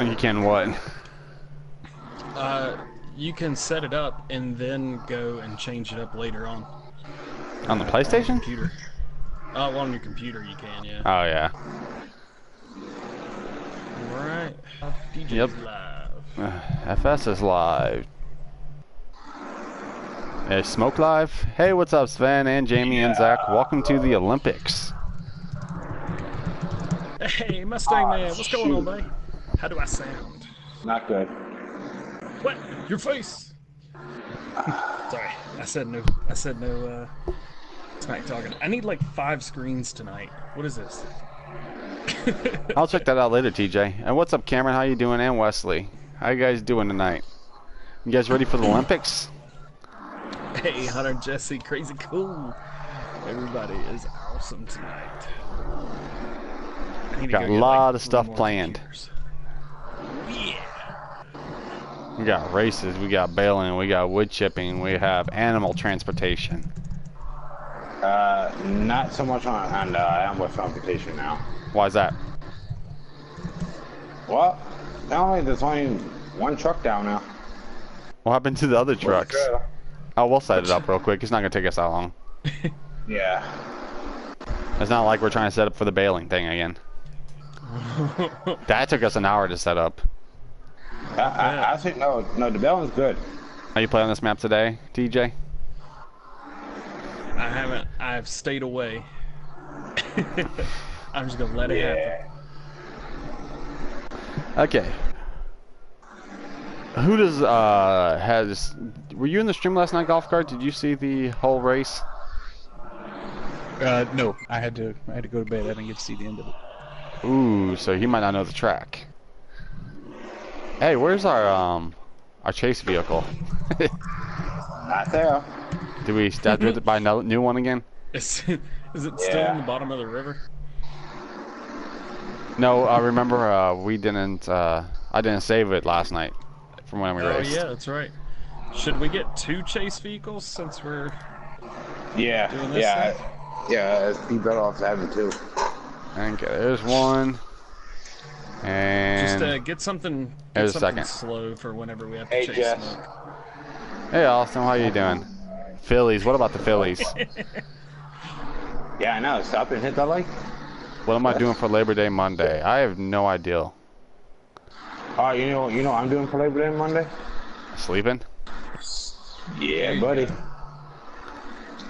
You can what? Uh, you can set it up and then go and change it up later on. On the PlayStation? Computer. Oh, on your computer you can, yeah. Oh yeah. Alright. DJ's Yep. live. FS is live. Hey, Smoke Live. Hey, what's up, Sven and Jamie and Zach? Welcome to the Olympics. Hey, Mustang Man, what's going on, shoot. buddy? How do I sound? Not good. What? Your face! Sorry, I said no. I said no. Uh, smack talking. I need like five screens tonight. What is this? I'll check that out later, TJ. And what's up, Cameron? How you doing? And Wesley, how you guys doing tonight? You guys ready for the Olympics? Hey, Hunter, Jesse, crazy cool. Everybody is awesome tonight. I need Got go a lot like, of stuff planned. computers. Yeah. We got races, we got baling, we got wood chipping, we have animal transportation. Uh, not so much on, on uh, Ambush competition now. Why is that? Well, not only there's only one truck down now. What happened to the other trucks? Oh, we'll set it up real quick. It's not gonna take us that long. Yeah. It's not like we're trying to set up for the baling thing again. That took us an hour to set up. I, I, I think no, no, the bell is good. Are you playing this map today, TJ? I haven't. I've stayed away. I'm just gonna let it happen. Okay. Who does uh has were you in the stream last night, golf cart? Did you see the whole race? Uh, no, I had to. I had to go to bed. I didn't get to see the end of it. Ooh, so he might not know the track. Hey, where's our um our chase vehicle? Not there. Do we have to buy a new one again? Is, is it still Yeah. in the bottom of the river? No, I remember uh we didn't uh I didn't save it last night from when we Oh raced. yeah, that's right. Should we get two chase vehicles since we're Yeah, Doing this yeah, thing? yeah. It'd be better off having two. Okay, there's one. And just uh, get something, get There's a something second. slow for whenever we have to Hey, chase Jess. smoke. Hey Austin, how you doing? Phillies, what about the Phillies? Yeah, I know. Stop and hit that like. What am I doing for Labor Day Monday? I have no idea. Oh, you know, you know, what I'm doing for Labor Day Monday. Sleeping? Yeah, buddy.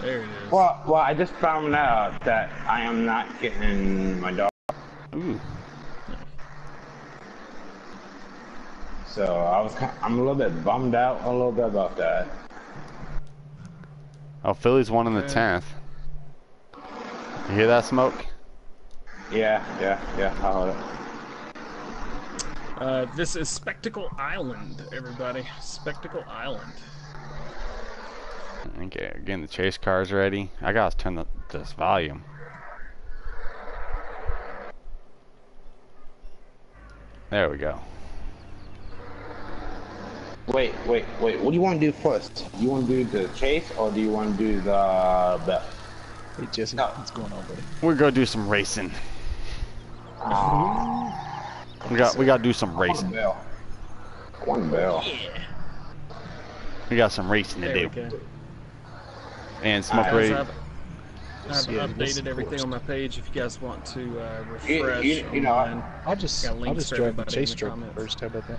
There it is. Well, well, I just found out that I am not getting my dog. Ooh. So I was, ki- I'm a little bit bummed out a little bit about that. Oh, Phillies one in the tenth. You hear that smoke? Yeah, yeah, yeah. I heard it. Uh, this is Spectacle Island, everybody. Spectacle Island. Okay, again the chase car's ready. I gotta turn the, this volume. There we go. Wait, wait, wait. What do you want to do first? You want to do the chase or do you want to do the bell? Hey Jesse, No. what's going on, buddy? We're gonna do some racing. We got we gotta do some racing. One racing. bell. One bell. Yeah. We got some racing to There do. go. And smoke Guys, ready. I've, I've Yeah, updated everything forced. on my page if you guys want to uh, refresh. you- you know, online. I'll just, I'll just for drive the everybody in chase the truck comments. first. How about that?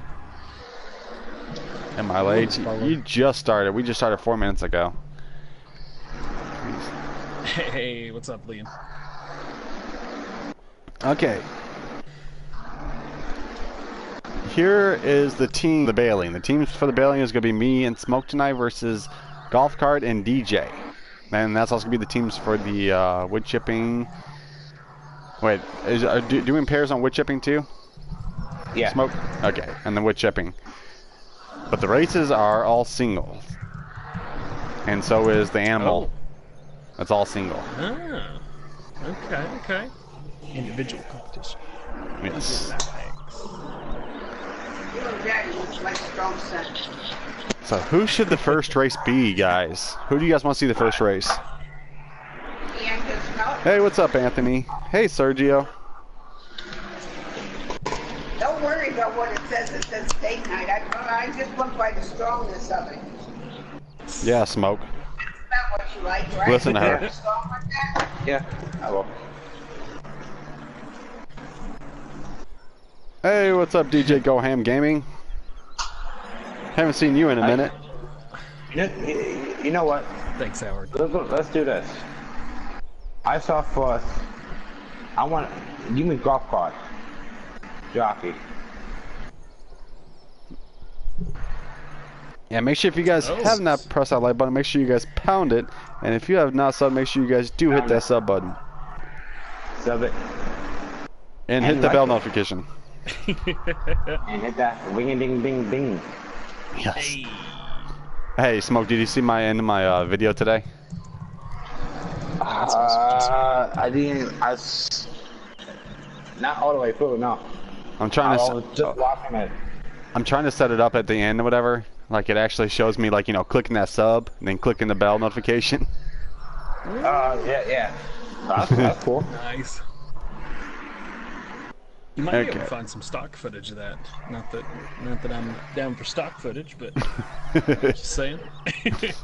Am I late? You just started. We just started four minutes ago. Hey, what's up, Liam? Okay. Here is the team, the baling. The teams for the baling is going to be me and Smoke tonight versus Golf Cart and DJ. And that's also going to be the teams for the uh, wood chipping. Wait, is, are do, doing pairs on wood chipping too? Yeah. Smoke? Okay, and the wood chipping. But the races are all single. And so is the animal. That's all single. Ah. Okay, okay. Individual competition. Yes. Daddy looks like strong son. So who should the first race be, guys? Who do you guys want to see the first race? Ian gets out. Hey, what's up, Anthony? Hey, Sergio. Don't don't worry about what it says. It says date night. I, I just look by the strongness of it. Yeah, smoke. That's not what you like, right? Listen to her. Like? Yeah, I will. Hey, what's up, DJ Go Ham Gaming? Haven't seen you in a minute. You know, you know what? Thanks, Howard. Let's, let's do this. I saw first. I want. You mean golf cart. Jockey. Yeah, make sure if you guys Oh. have not pressed that like button, make sure you guys pound it. And if you have not subbed, make sure you guys do hit that it. sub button. Sub it. And And hit the like bell it. notification. And hit that ring a ding ding ding. Yes. Hey, Smoke, did you see my end of my uh, video today? Uh, I didn't. I. s- Not all the way through. No. I'm I trying to just s- watching it. I'm trying to set it up at the end or whatever. Like it actually shows me like, you know, clicking that sub and then clicking the bell notification. Uh, yeah, yeah. That's, that's cool. Nice. You might be able to find some stock footage of that. Not that, not that I'm down for stock footage, but just saying. It's-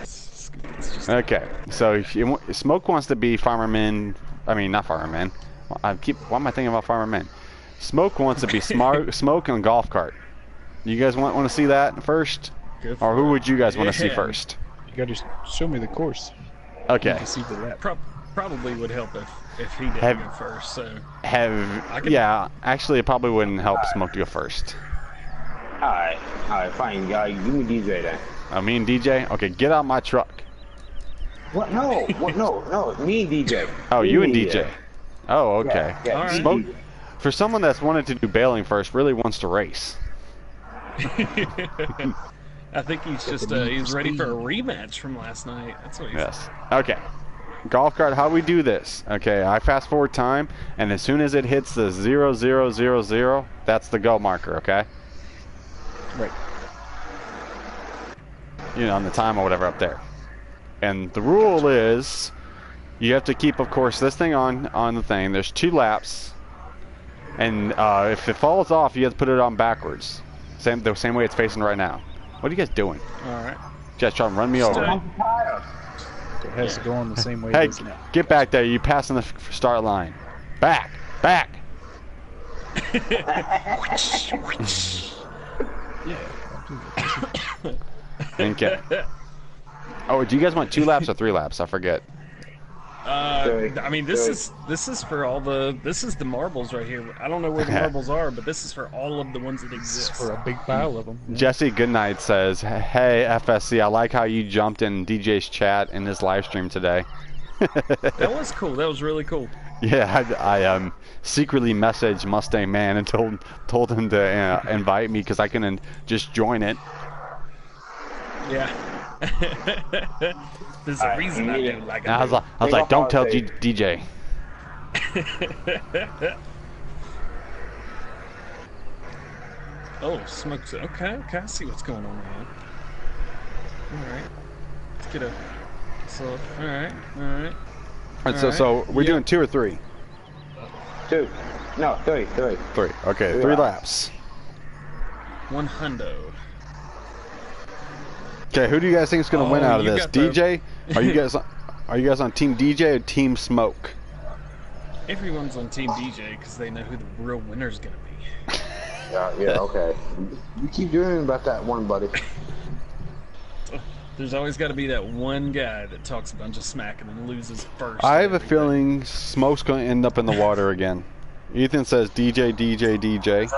it's just- Okay, so if you, Smoke wants to be farmer Farmerman. I mean, not farmer Farmerman. I keep. Why am I thinking about Farmer Man? Smoke wants to be smart. Smoke on golf cart. You guys want want to see that first, or who would you guys want to see first? You gotta s- show me the course. Okay. To see the lap. Prob- probably would help if if he did Have- go first. So Have could- yeah. Actually, it probably wouldn't help Smoke to go first. Alright, alright, fine. Uh, give me DJ then. Uh, me and DJ. Okay, get out my truck. What? No, what? No, no. Me and DJ. Oh, Me you and DJ. Oh, okay. Yeah, yeah, All right. Smoke. For someone that's wanted to do baling first, really wants to race. I think he's just uh, he's ready for a rematch from last night. That's what he's. Yes. Okay. Golf cart, how we do this? Okay, I fast forward time, and as soon as it hits the zero zero zero zero, that's the go marker. Okay. Right. You know, on the time or whatever up there. And the rule is, you have to keep, of course, this thing on on the thing. There's two laps, and uh, if it falls off, you have to put it on backwards. Same the same way it's facing right now. What are you guys doing? All right. You guys trying to run me over? Stay. I'm. It has to go on the same way Hey, it is now. get back there. You passing the f- start line. Back. Back. Yeah. I'll do that. Okay. Oh, do you guys want two laps or three laps? I forget. Uh, Sorry. I mean, this Sorry. is this is for all the this is the marbles right here. I don't know where the marbles are, but this is for all of the ones that exist. for a big pile of them. Jesse Goodnight says, "Hey FSC, I like how you jumped in DJ's chat in this live stream today." That was cool. That was really cool. yeah, I, I um secretly messaged Mustang Man and told told him to uh, invite me because I couldn't just join it. Yeah. There's a Alright, reason you I need do it. like And I I was do. like, I was Big like, don't tell holiday. G- DJ. Oh, smokes. Okay, okay. I see what's going on there. All right. Let's get a. So, all right, all right. And so, Alright. so we're Yeah. doing two or three. Two. No, three, three. Three. Okay, Three three laps. laps. One hundo. Okay, who do you guys think is going to oh, win Oh, out of you this? got the- DJ? Are you guys are you guys on Team DJ or Team Smoke? Everyone's on Team DJ because they know who the real winner's gonna be. Yeah, yeah, okay. You keep doing about that one, buddy. There's always got to be that one guy that talks a bunch of smack and then loses first. I have a everything. feeling Smoke's going to end up in the water again. Ethan says DJ, DJ, DJ.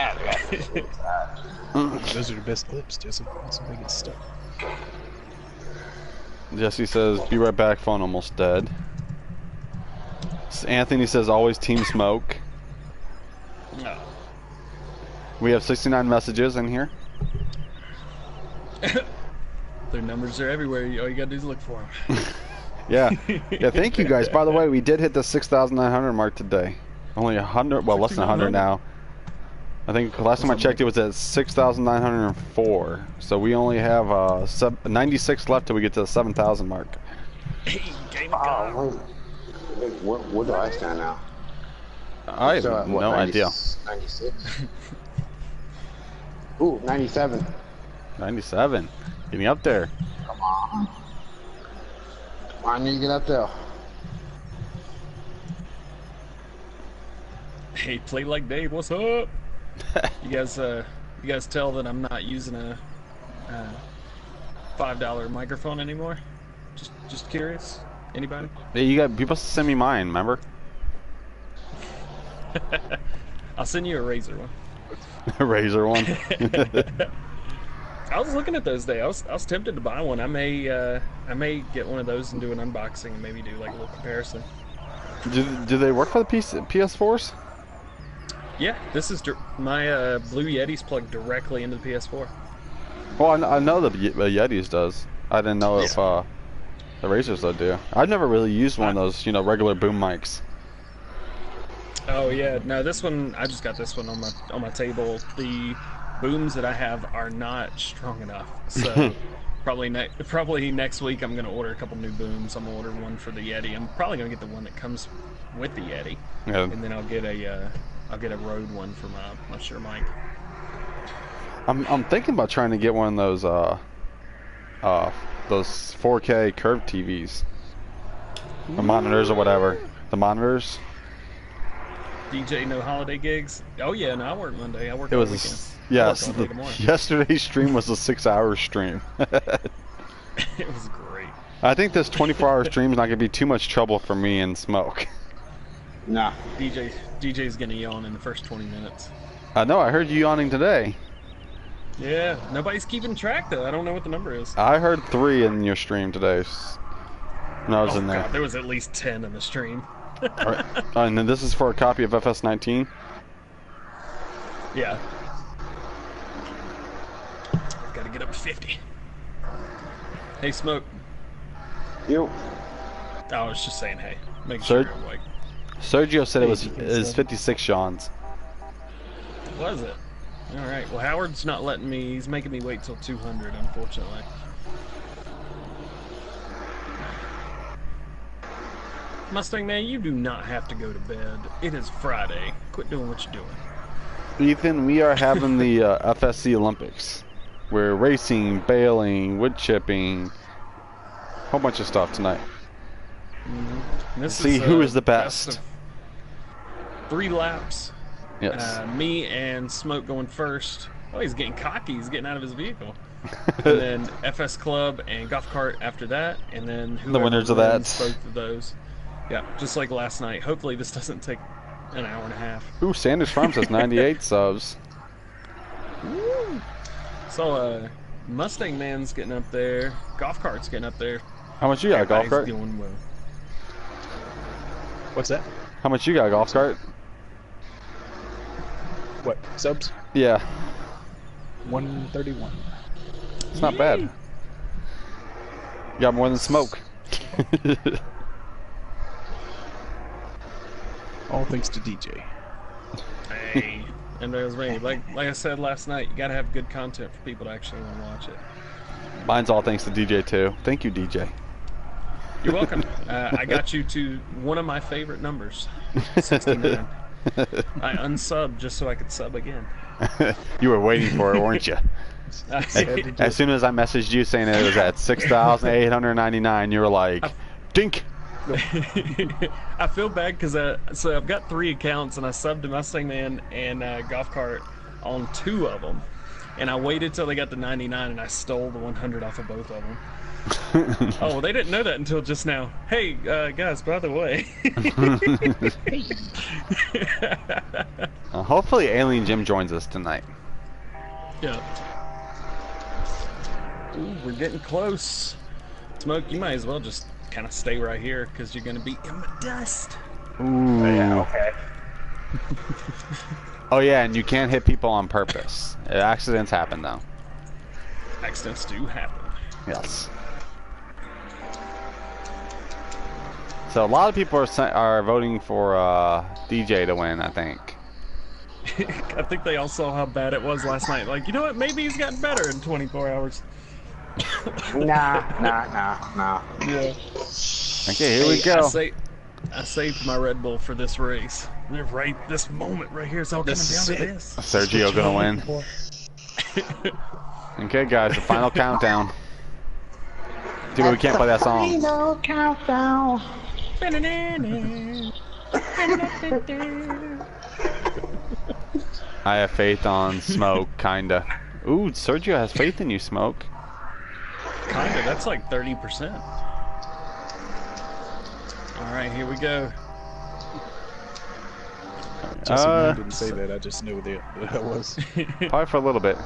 I, I got it. I got it. Those are the best clips, Jesse. That's why they get stuck. Jesse says, be right back, phone almost dead. Anthony says, always Team Smoke. No. We have 69 messages in here. Their numbers are everywhere. All you gotta do is look for them. Yeah. Yeah, thank you guys. By the way, we did hit the 6,900 mark today. Only 100, well, less than 100 now. I think last time I checked, it was at 6,904. So we only have uh, 96 left till we get to the 7,000 mark. Hey, game of God. Oh, wait. Wait, what, what do I stand now? I have So, what, no 90 idea. 96? Ooh, 97. 97. Getting up there. Come on. I need to get up there. Hey, play like Dave. What's up? you guys, uh, you guys tell that I'm not using a uh, five dollar microphone anymore. Just, just curious. Anybody? Yeah, you got people send me mine, remember? I'll send you a Razer one. A Razer one. I was looking at those today. I was, I was tempted to buy one. I may, uh, I may get one of those and do an unboxing and maybe do like a little comparison. do, do they work for the PS, PS4s? Yeah, this is my uh, Blue Yeti's plugged directly into the PS4. Well, I, I know the Ye- Yetis does. I didn't know if uh, the Razers though do. I've never really used one of those, you know, regular boom mics. Oh yeah, no, this one I just got this one on my on my table. The booms that I have are not strong enough, so probably next probably next week I'm gonna order a couple new booms. I'm gonna order one for the Yeti. I'm probably gonna get the one that comes with the Yeti, Yeah. and then I'll get a uh, I'll get a Rode one for my my Shure mic. I'm I'm thinking about trying to get one of those uh uh those 4K curved TVs, the monitors or whatever. The monitors. DJ no holiday gigs. Oh yeah, no, I work Monday. I work It was weekends. yes. I work all day The, yesterday's stream was a six-hour stream. it was great. I think this 24-hour stream is not gonna be too much trouble for me and Smoke. Nah. DJ DJ's gonna yawn in the first 20 minutes. I know. I heard you yawning today. Yeah, nobody's keeping track though. I don't know what the number is. I heard three in your stream today. s- When I was oh in there. god, there was at least 10 in the stream. Alright. Uh, and then this is for a copy of FS19. Yeah. Gotta get up to 50. Hey, Smoke. You. I was just saying hey. Make Sir? sure you're awake. Sergio said it was you can is say. 56 Sean's. Was it? Alright, well, Howard's not letting me. He's making me wait till 200, unfortunately. Mustang Man, you do not have to go to bed. It is Friday. Quit doing what you're doing. Ethan, we are having the uh, FSC Olympics. We're racing, baling, wood chipping, whole bunch of stuff tonight. And This See who uh, is the best. of Three laps. Yes. Uh, me and Smoke going first. Oh, he's getting cocky. He's getting out of his vehicle. and then FS Club and Golf Cart after that, and then the winners of that. Both of those. Yeah, just like last night. Hopefully this doesn't take an hour and a half. Ooh, Sanders Farms has 98 subs. So uh, Mustang Man's getting up there. Golf Cart's getting up there. How much you got, golf cart? Doing well. What's that? How much you got, golf cart? What? Subs? Yeah, 131. it's not bad. You got more than smoke. All thanks to DJ. Hey, and that was me. Like like I said last night, you gotta have good content for people to actually want to watch it. Mine's all thanks to DJ too. Thank you, DJ. You're welcome. uh, I got you to one of my favorite numbers, 69. I unsubbed just so I could sub again. you were waiting for it, weren't you? As soon as I messaged you saying it was at 6,899, you were like, dink. I feel bad because uh, so I've got three accounts and I subbed to Mustang Man and uh, Golf Cart on two of them, and I waited till they got to 99 and I stole the 100 off of both of them. oh, well, they didn't know that until just now. Hey, uh, guys, by the way. Uh, hopefully, Alien Jim joins us tonight. yeah. Ooh, we're getting close. Smoke, you might as well just kind of stay right here because you're going to be in the dust. Ooh. okay. Oh yeah, and you can't hit people on purpose. Accidents happen though. Accidents do happen. Yes. So a lot of people are are voting for uh, DJ to win. I think. I think they all saw how bad it was last night. Like, you know what? Maybe he's gotten better in 24 hours. Nah, nah, nah, nah. Yeah. Okay, here we Hey, I, go. I saved my Red Bull for this race. They're right this moment right here. It's all coming down is to this. Sergio gonna win. Okay, guys, the final countdown. Too bad we can't play that song. Final countdown. I have faith on Smoke, kinda. Ooh, Sergio has faith in you, Smoke. Kinda. That's like 30%. All right, here we go. Jesse Uh, Mine didn't say that. I just knew that that was. Probably for a little bit.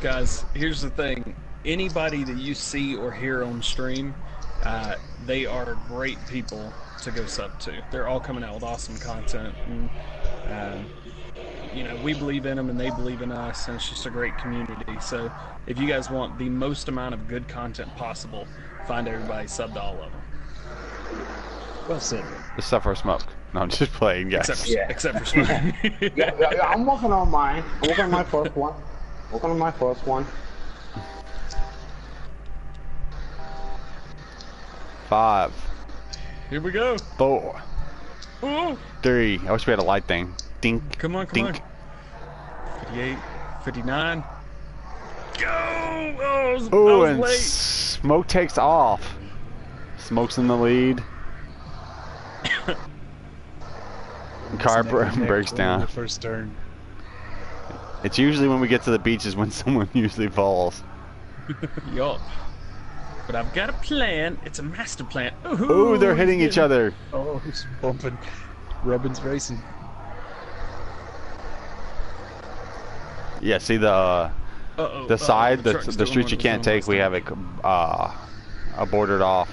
Guys, here's the thing. Anybody that you see or hear on stream, uh, they are great people to go sub to. They're all coming out with awesome content. And, um, you know, we believe in them and they believe in us, and it's just a great community. So if you guys want the most amount of good content possible, find everybody sub to all of them. Well said. Except for Smoke. No, I'm just playing, guys. Except Yeah. except for Smoke. Yeah, yeah, yeah, I'm working on mine. I'm working on my first one. Working on my first one. Five, Here we go. four, Ooh. three. I wish we had a light thing. Dink. Come on, come dink. on. 58, 59. Go! Oh, was, Ooh, was and late. Smoke takes off. Smoke's in the lead. Car Neck br- and neck breaks down. The first turn. It's usually when we get to the beaches when someone usually falls. Yup. But I've got a plan. It's a master plan. Ooh, they're hitting each other. Oh, he's bumping. Robin's racing. Yeah, see the uh, Uh-oh, the uh-oh, side, the, truck's the doing streets you can't take, we have last it uh, uh, bordered off.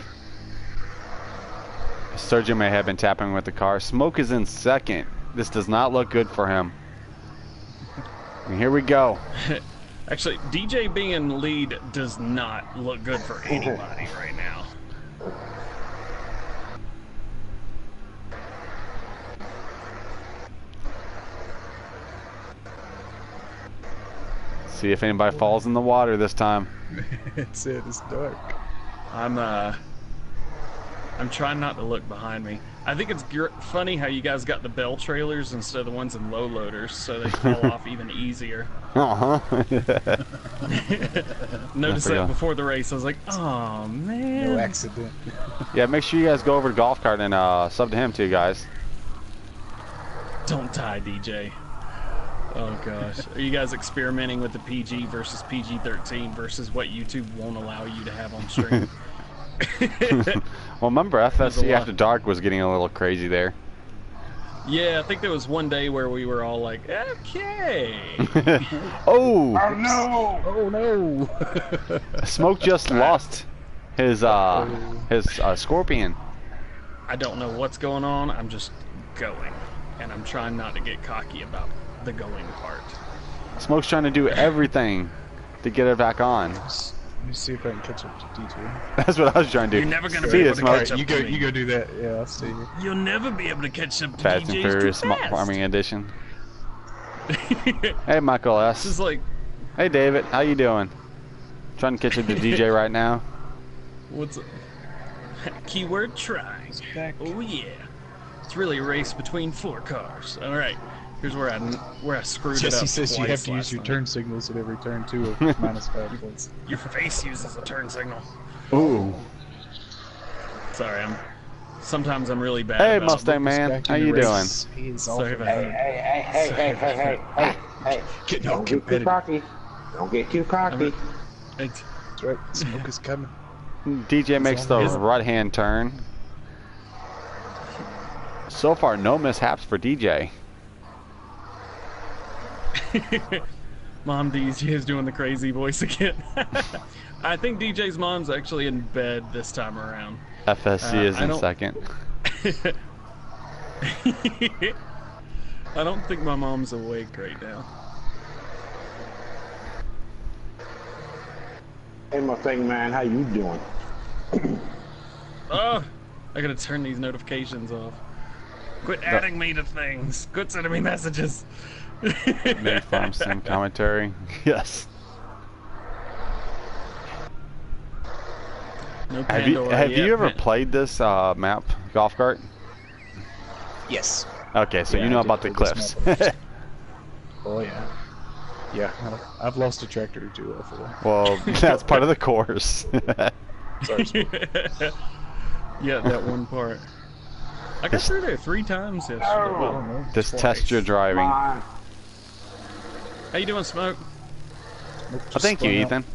Sergio may have been tapping with the car. Smoke is in second. This does not look good for him. And here we go. time. Actually, DJ being in lead does not look good for anybody right now. See if anybody falls in the water this time. It's it. It's dark. I'm uh I'm trying not to look behind me. I think it's gr- funny how you guys got the bell trailers instead of the ones in low loaders, so they fall off even easier. Uh huh. Noticed that before the race. I was like, oh man. No accident. yeah, make sure you guys go over to Golf Cart and uh, sub to him too, guys. Don't die, DJ. Oh gosh. Are you guys experimenting with the PG versus PG 13 versus what YouTube won't allow you to have on stream? Well, remember FSC. After Dark was getting a little crazy there. yeah, I think there was one day where we were all like, okay. oh, Oh no! Oh no! Smoke just lost his uh his uh, scorpion. I don't know what's going on. I'm just going. And I'm trying not to get cocky about the going part. Smoke's trying to do everything to get it back on. Let me see if I can catch up to DJ. That's what I was trying to do. You're never gonna See be able to catch up you go. to me. You go do that. Yeah, I'll see you. You'll never be able to catch up to Fast DJs and too Furious Mo- fast. Farming Edition. this Hey, Michael S. This is like, Hey, David. How you doing? Trying to catch up to DJ right now. what's up? Keyword trying. Oh yeah. It's really a race between four cars. All right. Here's where I where I screwed Jesse it up. Jesse says you have to use your night. turn signals at every turn too, of minus five points. Your face uses a turn signal. Ooh. Sorry, I'm. Sometimes I'm really bad. Hey, about Mustang man. How you doing? race. He is Sorry about Hey, that. hey, hey, hey, hey, hey, hey, hey, hey! Getting all Don't get too cocky. Don't get too cocky. It's- That's right. Smoke is coming. DJ makes the Is- right hand turn. So far, no mishaps for DJ. Mom DJ is doing the crazy voice again. I think DJ's mom's actually in bed this time around. FSC Uh, is I in don't- second. I don't think my mom's awake right now. Hey, my thing, man, how you doing? Oh, I gotta turn these notifications off. Quit adding me to things. Quit sending me messages. Mid farm sim commentary. Yes. No Have you have yet. you ever Pan- played this uh, map, golf cart? Yes. Okay, so Yeah, you know about the cliffs. Oh yeah. Yeah, I've- I've lost a tractor or two off of that. well, that's part of the course. Sorry, yeah, that one part. I got This- through there three times yesterday. Oh. Well, no, Just twice. test your Come driving. On. How you doing, Smoke? Nope, Oh, thank you, spun out, Ethan.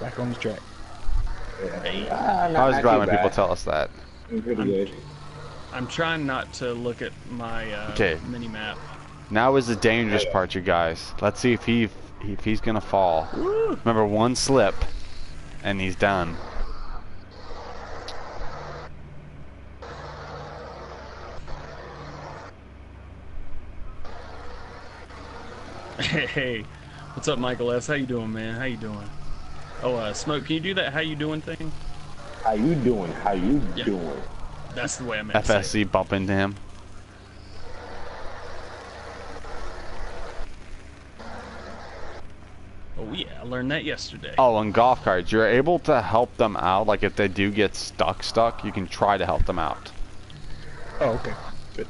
Back on the track. Ah, not- I was not glad when people tell us that. Pretty good. I'm trying not to look at my uh, Okay. mini map. Now is the dangerous part, you guys. Let's see if he if he's gonna fall. Remember, one slip, and he's done. Hey, what's up, Michael S? How you doing, man? How you doing? Oh, uh, Smoke, can you do that? How you doing thing? How you doing? How you Yeah. doing? That's the way I meant to say. FSC bump into him. Oh yeah, I learned that yesterday. Oh, and golf carts, you're able to help them out. Like if they do get stuck, stuck, you can try to help them out. Oh, okay. Good.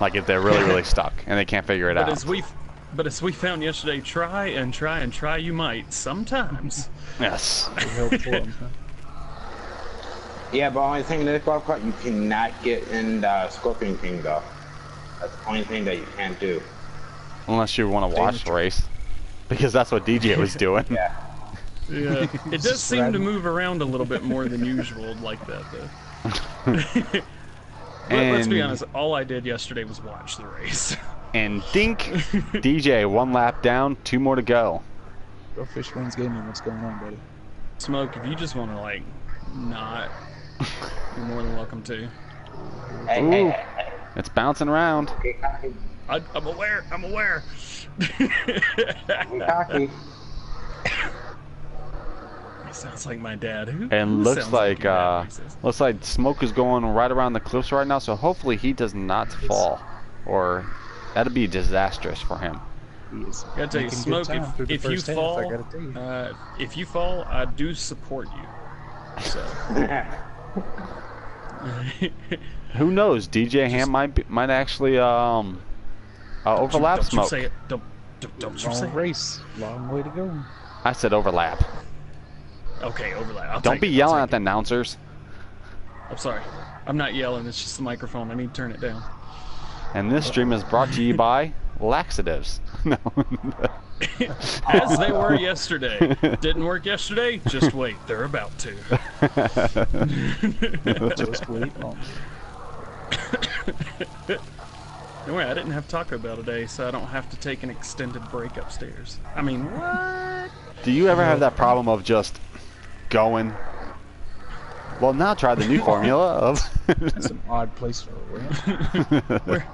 Like if they're really, really stuck and they can't figure it but out. as we, but as we found yesterday, try and try and try you might sometimes. Yes. Good help for 'em, huh? Yeah, but only thing in this golf cart, you cannot get in the Scorpion King though. That's the only thing that you can't do. Unless you want to watch the race, because that's what DJ was doing. Yeah. Yeah, it does Just seem to move around a little bit more than usual like that, though. Let, let's be honest. All I did yesterday was watch the race. And dink, DJ, one lap down, two more to go. Go Fish Wings Gaming, what's going on, buddy? Smoke, if you just want to like not, you're more than welcome to. Hey, Ooh. hey, hey, hey, It's bouncing around. I, I'm aware. I'm aware. Get cocky. Sounds like my dad. Who, And who looks sounds like uh, when he says- looks like smoke is going right around the cliffs right now. So hopefully he does not fall, or that'd be disastrous for him. He is I gotta tell you, Smoke. If, if you half, fall, I you. uh, if you fall, I do support you. So. Who knows? DJ Ham might be, might actually um uh, overlap don't smoke. You say it. Don't, don't, don't you say Long it. race, long way to go. I said overlap. Okay, overlap. I'll Don't be it, yelling take at the announcers. I'm sorry. I'm not yelling. It's just the microphone. I need to turn it down. And this stream is brought to you by laxatives. No. As they were yesterday. Didn't work yesterday? Just wait. They're about to. Just wait long. Don't worry, I didn't have Taco Bell today, so I don't have to take an extended break upstairs. I mean, what? Do you ever have that problem of just going? Well, now try the new formula of. That's an odd place for a ramp.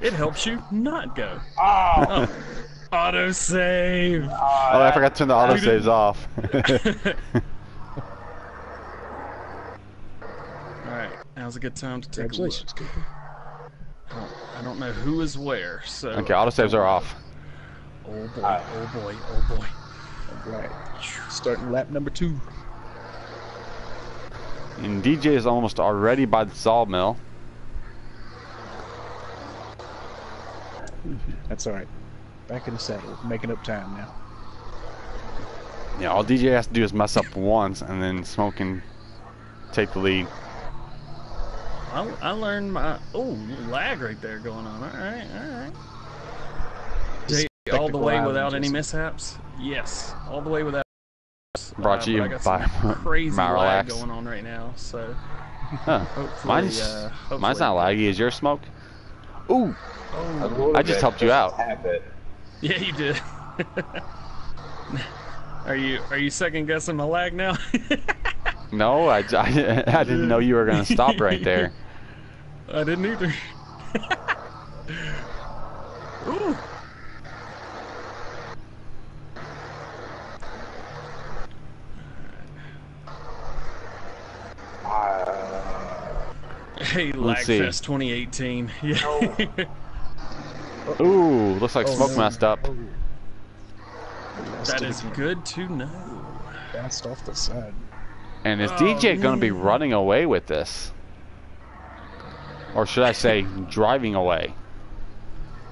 It helps you not go. Ah. Oh, Oh, auto save. oh, I forgot to turn the autosaves off. All right, now's a good time to take a look. Congratulations, oh, I don't, know who is where, so. okay, autosaves are off. Oh boy! Oh boy! Oh boy! All right. Starting lap number two. And DJ is almost already by the sawmill. That's all right. Back in the saddle, making up time now. Yeah, all DJ has to do is mess up once, and then Smoke can take the lead. I, I learned my oh lag right there going on. All right, all right. All the way without any mishaps. Yes, all the way without. Brought to you I got by some crazy lag going on right now. So Huh. Mine's uh, mine's not laggy. Is your Smoke? Ooh, a little I just helped you out. Yeah, you did. are you are you second guessing my lag now? no, I, I, I didn't know you were gonna stop right there. I didn't either. Ooh. Hey, Let's. Lagfest 2018. Yeah. Ooh, looks like Oh, smoke no. messed up. Oh. Messed that it is again. good to know. Bounced off the side. And is Oh, DJ going to be running away with this? Or should I say, driving away?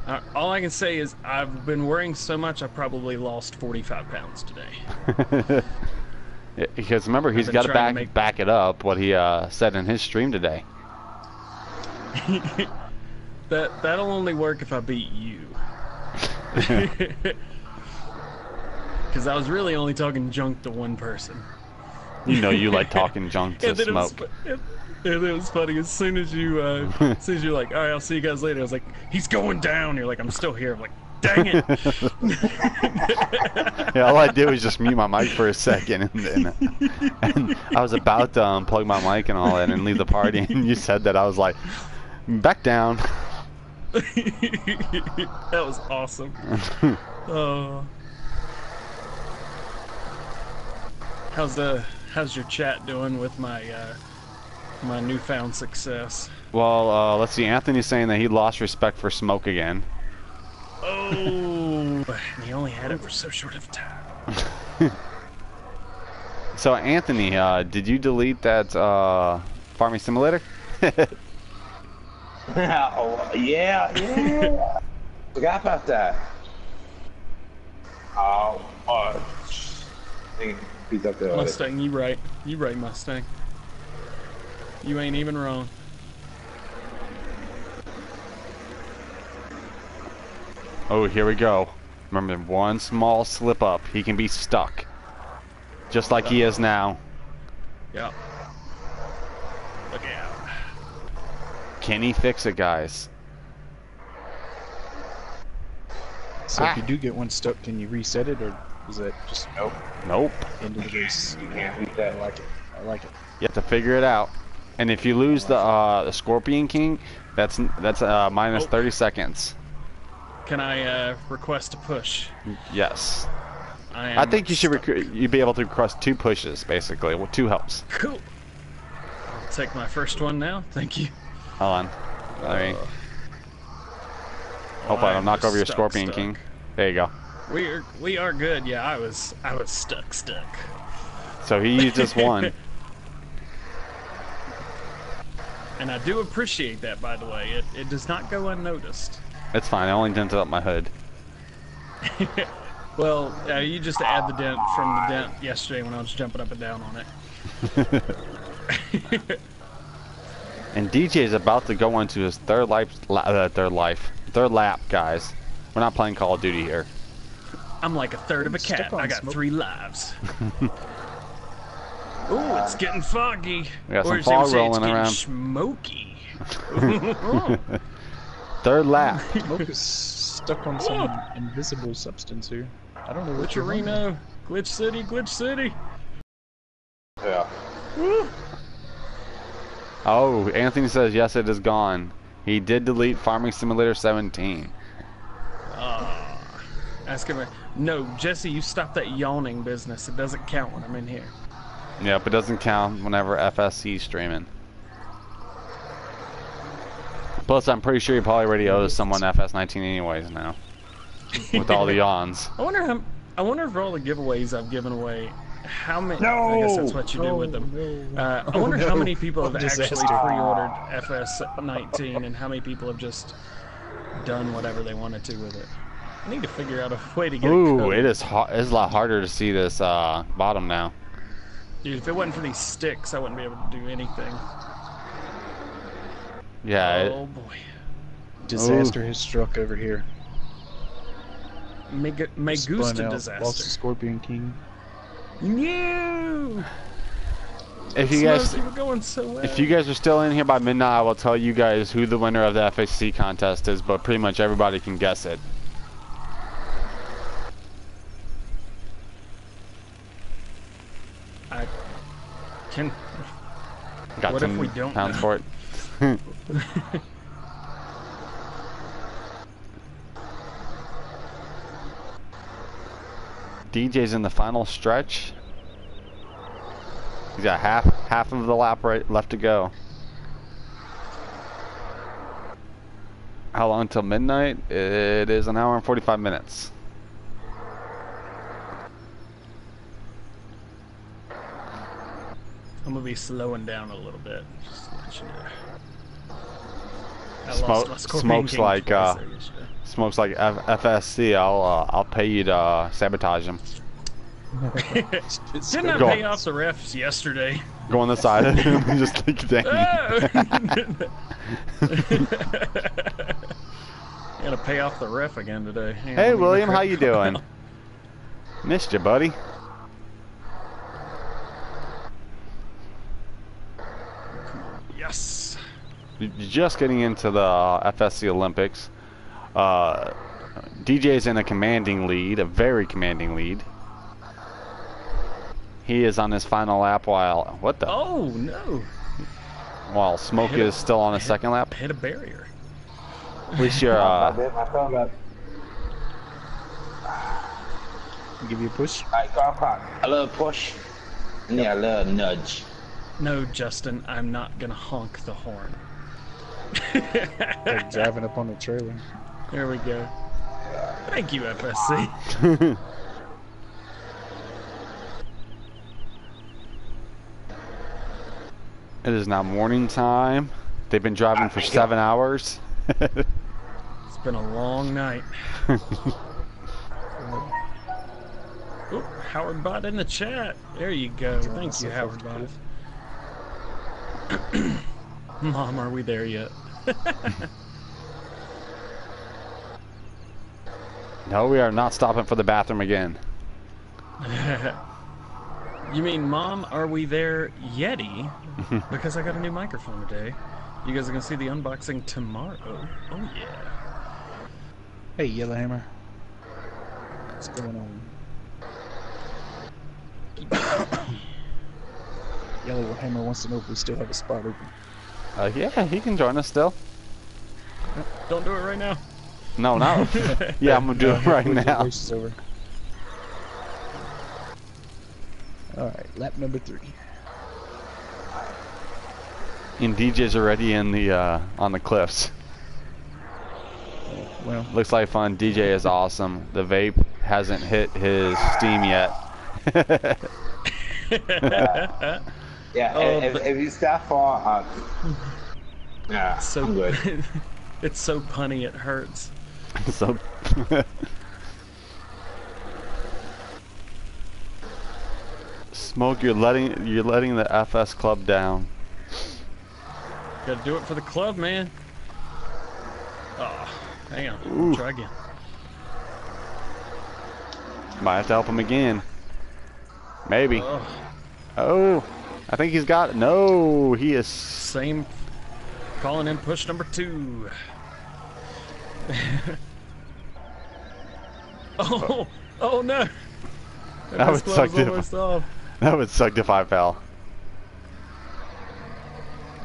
Uh, all I can say is I've been worrying so much I probably lost 45 pounds today. Yeah, because remember, he's got to back make- back it up what he uh, said in his stream today. That that'll only work if I beat you. Because I was really only talking junk to one person. You know, you like talking junk to And then, it was, smoke. and it was funny. As soon as you, uh, as soon as you're like, "All right, I'll see you guys later," I was like, "He's going down." You're like, "I'm still here." I'm like, "Dang it!" Yeah, all I did was just mute my mic for a second, and, then and I was about to unplug my mic and all that and leave the party, and you said that. I was like, back down. that was awesome. Oh. how's the how's your chat doing with my uh, my newfound success? Well, uh, let's see. Anthony's saying that he lost respect for smoke again. Oh, and he only had it for so short of time. So, Anthony, uh, did you delete that uh, farming simulator? oh, yeah, yeah. Forgot about that. Oh, uh, think he's up there. Mustang, you right. You right, Mustang. You ain't even wrong. Oh, here we go. Remember, one small slip up, he can be stuck. Just like he is now. Yep. Look out. Can he fix it, guys? So Ah. if you do get one stuck, can you reset it, or is that just Nope, Nope. end of the race? you can't beat that. I that. like it. I like it. You have to figure it out. And if you lose the uh, the Scorpion King, that's that's uh, minus Oh. 30 seconds. Can I uh, request a push? Yes. I, am I think you should rec- you'd be able to request two pushes, basically. Well, two helps. Cool. I'll take my first one now. Thank you. Hold on. Let me. Hope I don't knock over your stuck, Scorpion stuck. King. There you go. We are we are good. Yeah, I was I was stuck stuck. So he used just won. And I do appreciate that, by the way. It, it does not go unnoticed. It's fine. I only dented up my hood. Well, uh, you just add the dent from the dent yesterday when I was jumping up and down on it. And DJ is about to go into his third life, la- uh, third life, third lap, guys. We're not playing Call of Duty here. I'm like a third of a cat. I got smoke. three lives. Ooh, it's getting foggy. We got some as they would fog rolling it's getting around. Smoky. Third lap. Smoke is stuck on some invisible substance here. I don't know which you're running. Glitcherino, Glitch City, Glitch City. Yeah. Oh, Anthony says yes, it is gone. He did delete Farming Simulator 17. Ah, ask him. No, Jesse, you stop that yawning business. It doesn't count when I'm in here. Yep, it doesn't count whenever FSC is streaming. Plus, I'm pretty sure he probably already owes someone FS19 anyways now. With all the yawns. I wonder how. I wonder if all the giveaways I've given away, how many? No, I guess that's what you do with them. Uh, I wonder how no. many people have What actually pre-ordered FS19 and how many people have just done whatever they wanted to with it. I need to figure out a way to get a Ooh, code. it is hard. It's a lot harder to see this uh, bottom now. Dude, if it wasn't for these sticks, I wouldn't be able to do anything. Yeah, it- oh boy. Disaster has struck over here. Meg- Spun Megusta out, Lost the disaster. Scorpion King. No! if you guys Smoke, you were going so well. if you guys are still in here by midnight, I will tell you guys who the winner of the FSC contest is, but pretty much everybody can guess it. I can. Got What if 10 we don't pounds for it. DJ's in the final stretch. He's got half half of the lap right left to go. how long until midnight? It is an hour and 45 minutes. I'm gonna be slowing down a little bit. Just let you know. I Smoke- lost my Scorpion smokes like, uh. Smokes like F- FSC. I'll uh, I'll pay you to uh, sabotage him. Didn't I Go pay on. off the refs yesterday? Go on the side of him and just like dang. Gotta pay off the ref again today. Hang Hey let William, how you doing? Missed you, buddy. Yes. You're just getting into the FSC Olympics. Uh, DJ's in a commanding lead, a very commanding lead. He is on his final lap while what the Oh no! while Smoke hit a- is still on his second lap. Hit a barrier. At least you're I uh, did my thumb up. Give you a push. Alright, golf cart. A little push. Yeah, a little nudge. No, Justin, I'm not gonna honk the horn. Like driving up on the trailer. There we go. Thank you, FSC. it is now morning time. They've been driving for seven hours. It's been a long night. Oop, Howard Bot in the chat. There you go. Thank you, Howard Bot. Mom, are we there yet? no, we are not stopping for the bathroom again. You mean, Mom, are we there Yeti? because I got a new microphone today. You guys are gonna see the unboxing tomorrow. Oh yeah. Hey, Yellowhammer. What's going on? Yellowhammer wants to know if we still have a spot open. Uh, yeah, he can join us still. Don't do it right now. No, no. yeah, I'm gonna do it right Wait till the now. Alright, lap number three. And DJ's already in the uh, on the cliffs. Well, Looks like fun. DJ is awesome. The vape hasn't hit his steam yet. Yeah, Oh, if, but- if you stop for, uh, yeah, So I'm good. it's so punny it hurts. so. Smoke, you're letting you're letting the FS club down. Gotta do it for the club, man. Oh, hang on. Ooh. Try again. Might have to help him again. Maybe. Oh, Oh, I think he's got. No, he is. same. Calling in push number two. oh, oh no. That would suck off. That would suck if I fell.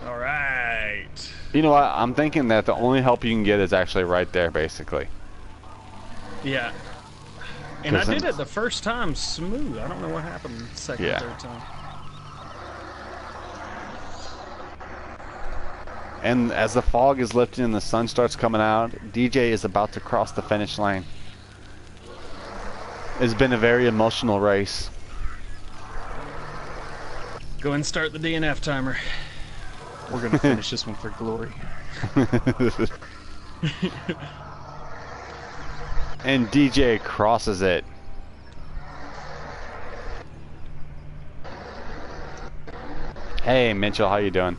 All right. You know what? I'm thinking that the only help you can get is actually right there, basically. Yeah. And I did it the first time smooth. I don't know what happened the second, Yeah. third time. And as the fog is lifting and the sun starts coming out, DJ is about to cross the finish line. It's been a very emotional race. Go and start the DNF timer. we're gonna finish this one for glory. and DJ crosses it. Hey Mitchell, how you doing?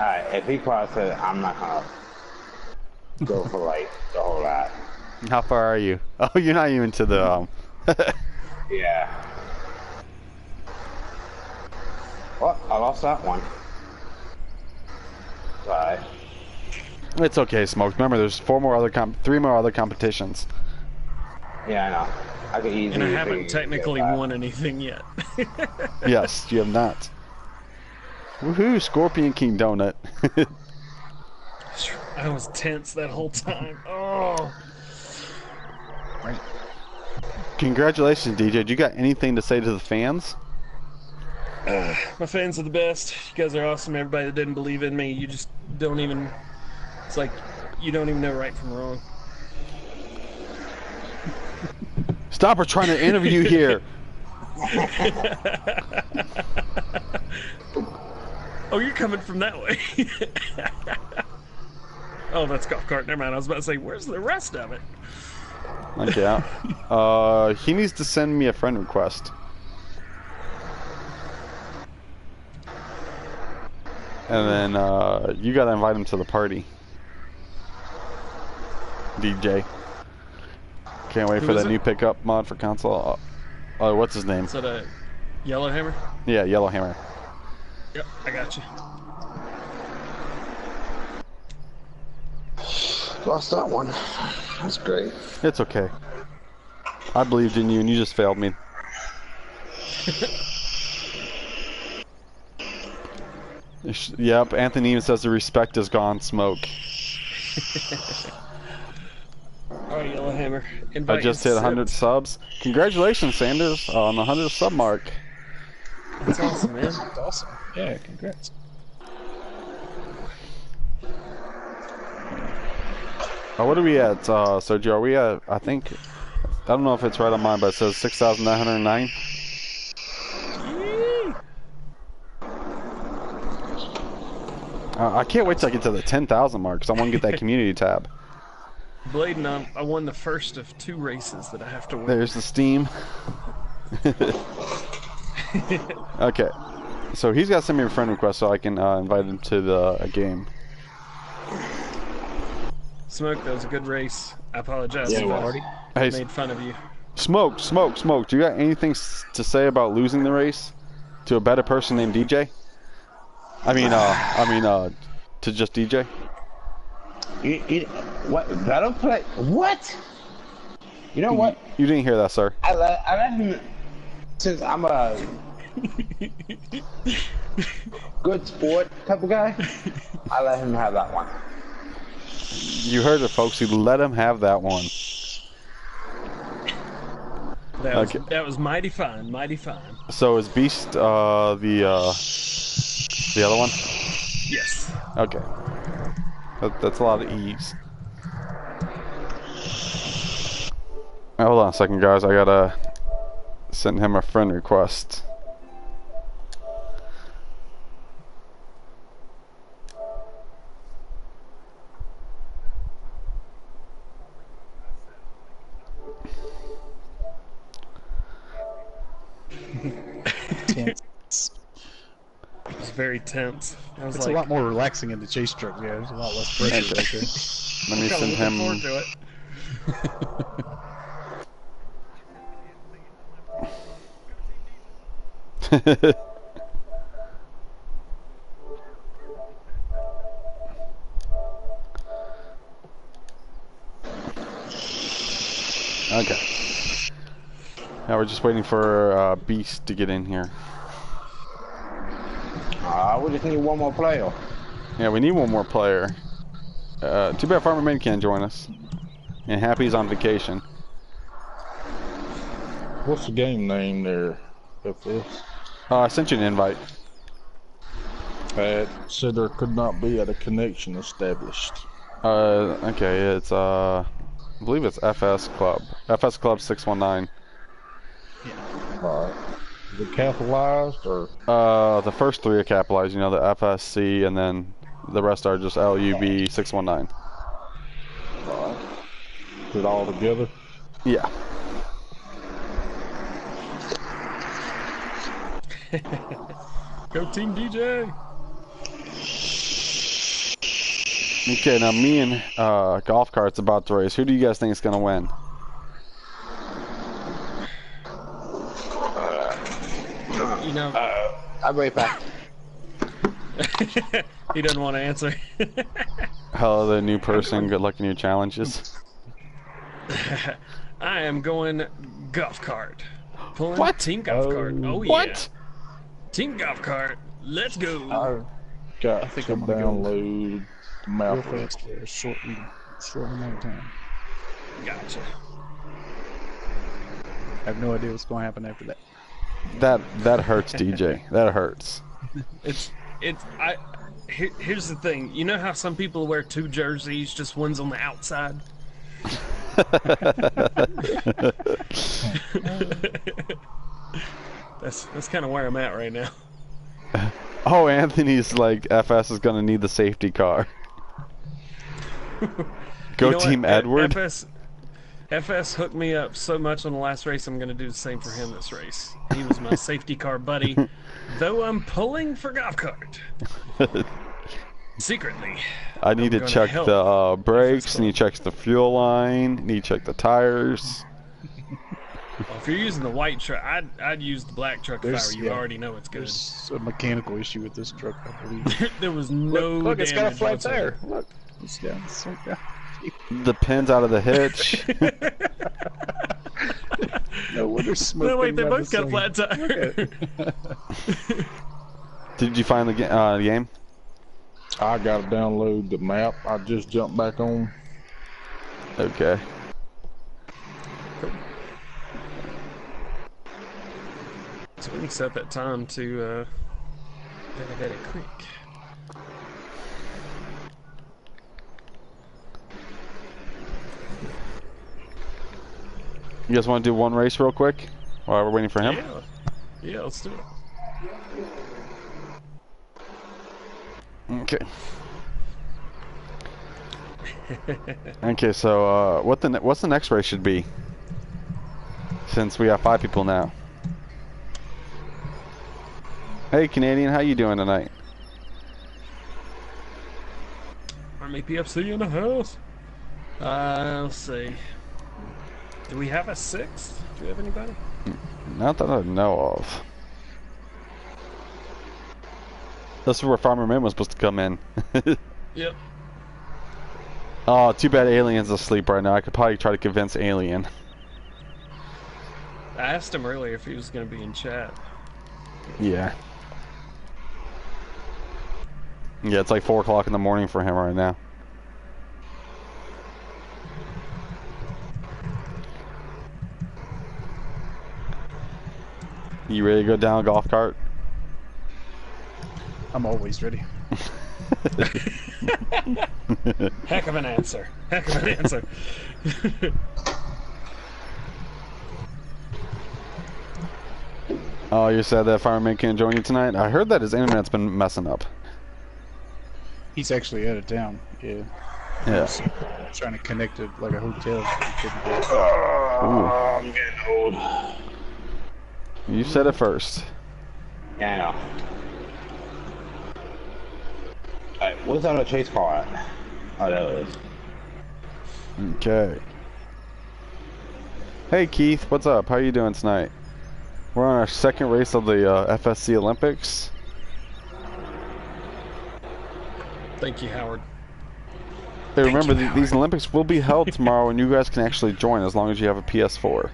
Alright, if he crosses it, I'm not gonna go for like the whole lot. How far are you? Oh, you're not even to the. Um, Yeah. Well, I lost that one. Alright. it's okay, Smokes. Remember, there's four more other comp, three more other competitions. Yeah, I know. I could easily. And I haven't technically won anything yet. yes, you have not. Woohoo! Scorpion King donut. I was tense that whole time. Oh. Congratulations, DJ. Do you got anything to say to the fans? Uh, my fans are the best. You guys are awesome. Everybody that didn't believe in me, you just don't even. It's like You don't even know right from wrong. Stop! We're trying to interview here. Oh, you're coming from that way. oh, that's golf cart. Never mind. I was about to say, where's the rest of it? Okay. Uh, he needs to send me a friend request. And then uh, you gotta invite him to the party. DJ. Can't wait Who for that it? new pickup mod for console. Uh, uh, what's his name? Is that a Yellowhammer? Yeah, Yellowhammer. Yep, I got you. Lost that one. That's great. It's okay. I believed in you and you just failed me. Yep, Anthony even says the respect is gone, smoke. All right, Yellowhammer. Invite I just hit 100 sit. subs. Congratulations, Sanders, on the 100 sub mark. That's awesome, man. That's awesome. Yeah, congrats. Uh, what are we at, uh, Sergio? Are we at, I think, I don't know if it's right on mine, but it says 6,909. Uh, I can't wait till I get to the 10,000 mark, because I want to get that community tab. Bladen, I, I won the first of two races that I have to win. There's the Steam. okay. So he's got to send me a friend request so I can uh, invite him to the a game. Smoke, that was a good race. I apologize Yeah, if well, I Hey, made fun of you. Smoke, Smoke, Smoke, do you got anything s- to say about losing the race to a better person named DJ? I mean, uh, I mean, uh, to just DJ? You, you, what? Battle play? What? You know what? You didn't hear that, sir. I let I let him since I'm a good sport type of guy. I let him have that one. You heard it, folks. You let him have that one. That was, Okay. that was mighty fine, mighty fine. So is Beast uh, the uh, the other one? Yes. Okay. That, that's a lot of E's. Hold on a second, guys. I gotta send him a friend request. Very tense. I was It's like, a lot more relaxing in the chase truck. Yeah, there's a lot less pressure Okay. right there. Let me kinda send looking forward him. to it. okay. Now we're just waiting for uh, Beast to get in here. Uh, we just need one more player. Yeah, we need one more player. Uh, too bad Farmer Man can't join us. And Happy's on vacation. What's the game name there, FS? Uh, I sent you an invite. It said there could not be a connection established. Uh, okay, it's uh, I believe it's FS Club. FS Club 619. Alright. Is it capitalized or? Uh, the first three are capitalized, you know, the FSC, and then the rest are just LUB 619. Alright. Is it all together? Yeah. Go Team DJ. Okay, now me and uh, Golf Cart's about to race. Who do you guys think is gonna win? You know, uh, I'll be right back. he doesn't want to answer. Hello, the new person. Good luck in your challenges. I am going golf cart. Pulling What? Team golf oh. cart. Oh yeah. What? Team golf cart. Let's go. I got I think to I'm gonna go download the Real map. fast for a short, short amount of time. Gotcha. I have no idea what's going to happen after that. That that hurts, DJ. That hurts. It's it's I here, here's the thing. You know how some people wear two jerseys, just one's on the outside? that's that's kind of where I'm at right now. Oh, Anthony's like FS is gonna need the safety car. Go You know Team what? Edward. FS, FS hooked me up so much on the last race. I'm going to do the same for him this race. He was my safety car buddy, though I'm pulling for golf cart secretly. I need to gonna check help the uh, brakes, Club. and you check the fuel line, need to check the tires. Well, if you're using the white truck, I'd I'd use the black truck if I There's- were you. yeah. already know it's good. There's a mechanical issue with this truck, I believe. there was no look, look, it's got a flat whatsoever. tire. Look, it's down. It's sunk down. The pins out of the hitch. No wonder smoke. No, wait, they coming both the got flat tire. Did you find the uh, game? I gotta download the map. I just jumped back on. Okay. so we can set that time to uh, very very quick. You guys want to do one race real quick while we're waiting for him? Yeah, yeah, let's do it. Okay. okay, so uh, what the what's the next race should be? Since we have five people now. Hey Canadian, how you doing tonight? Army PFC in the house. Uh, let's see. Do we have a sixth? Do we have anybody? Not that I know of. This is where Farmer Man was supposed to come in. Yep. oh, too bad Alien's asleep right now. I could probably try to convince Alien. I asked him earlier if he was going to be in chat. Yeah. Yeah, it's like 4 o'clock in the morning for him right now. You ready to go down a golf cart? I'm always ready. Heck of an answer. Heck of an answer. Oh, you said that Farmer Man can't join you tonight? I heard that his internet's been messing up. He's actually out of town. Yeah. Yeah. Trying to connect to like a hotel. He couldn't do it. Oh, I'm getting old. You said it first. Yeah, I know. Alright, what's on the chase car at? Oh, there it is. Okay. Hey Keith, what's up? How you doing tonight? We're on our second race of the uh, FSC Olympics. Thank you, Howard. Hey, remember th- these Olympics will be held tomorrow, and you guys can actually join as long as you have a PS4.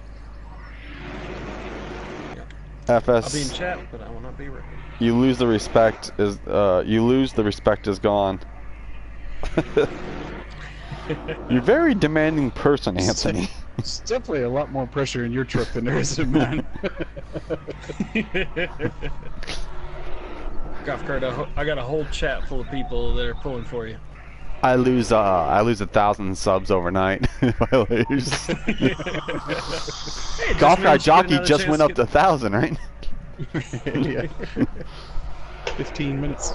I'll be in FS, chat, but I will not be ready. you lose the respect is uh, you lose the respect is gone. You're a very demanding person, Anthony. It's definitely a lot more pressure in your truck than there is in mine. Golf cart, I got a whole chat full of people that are pulling for you. I lose uh I lose a thousand subs overnight. if I lose. Hey, Golf means guy jockey just chance went to up get- to a thousand, right? yeah. 15 minutes.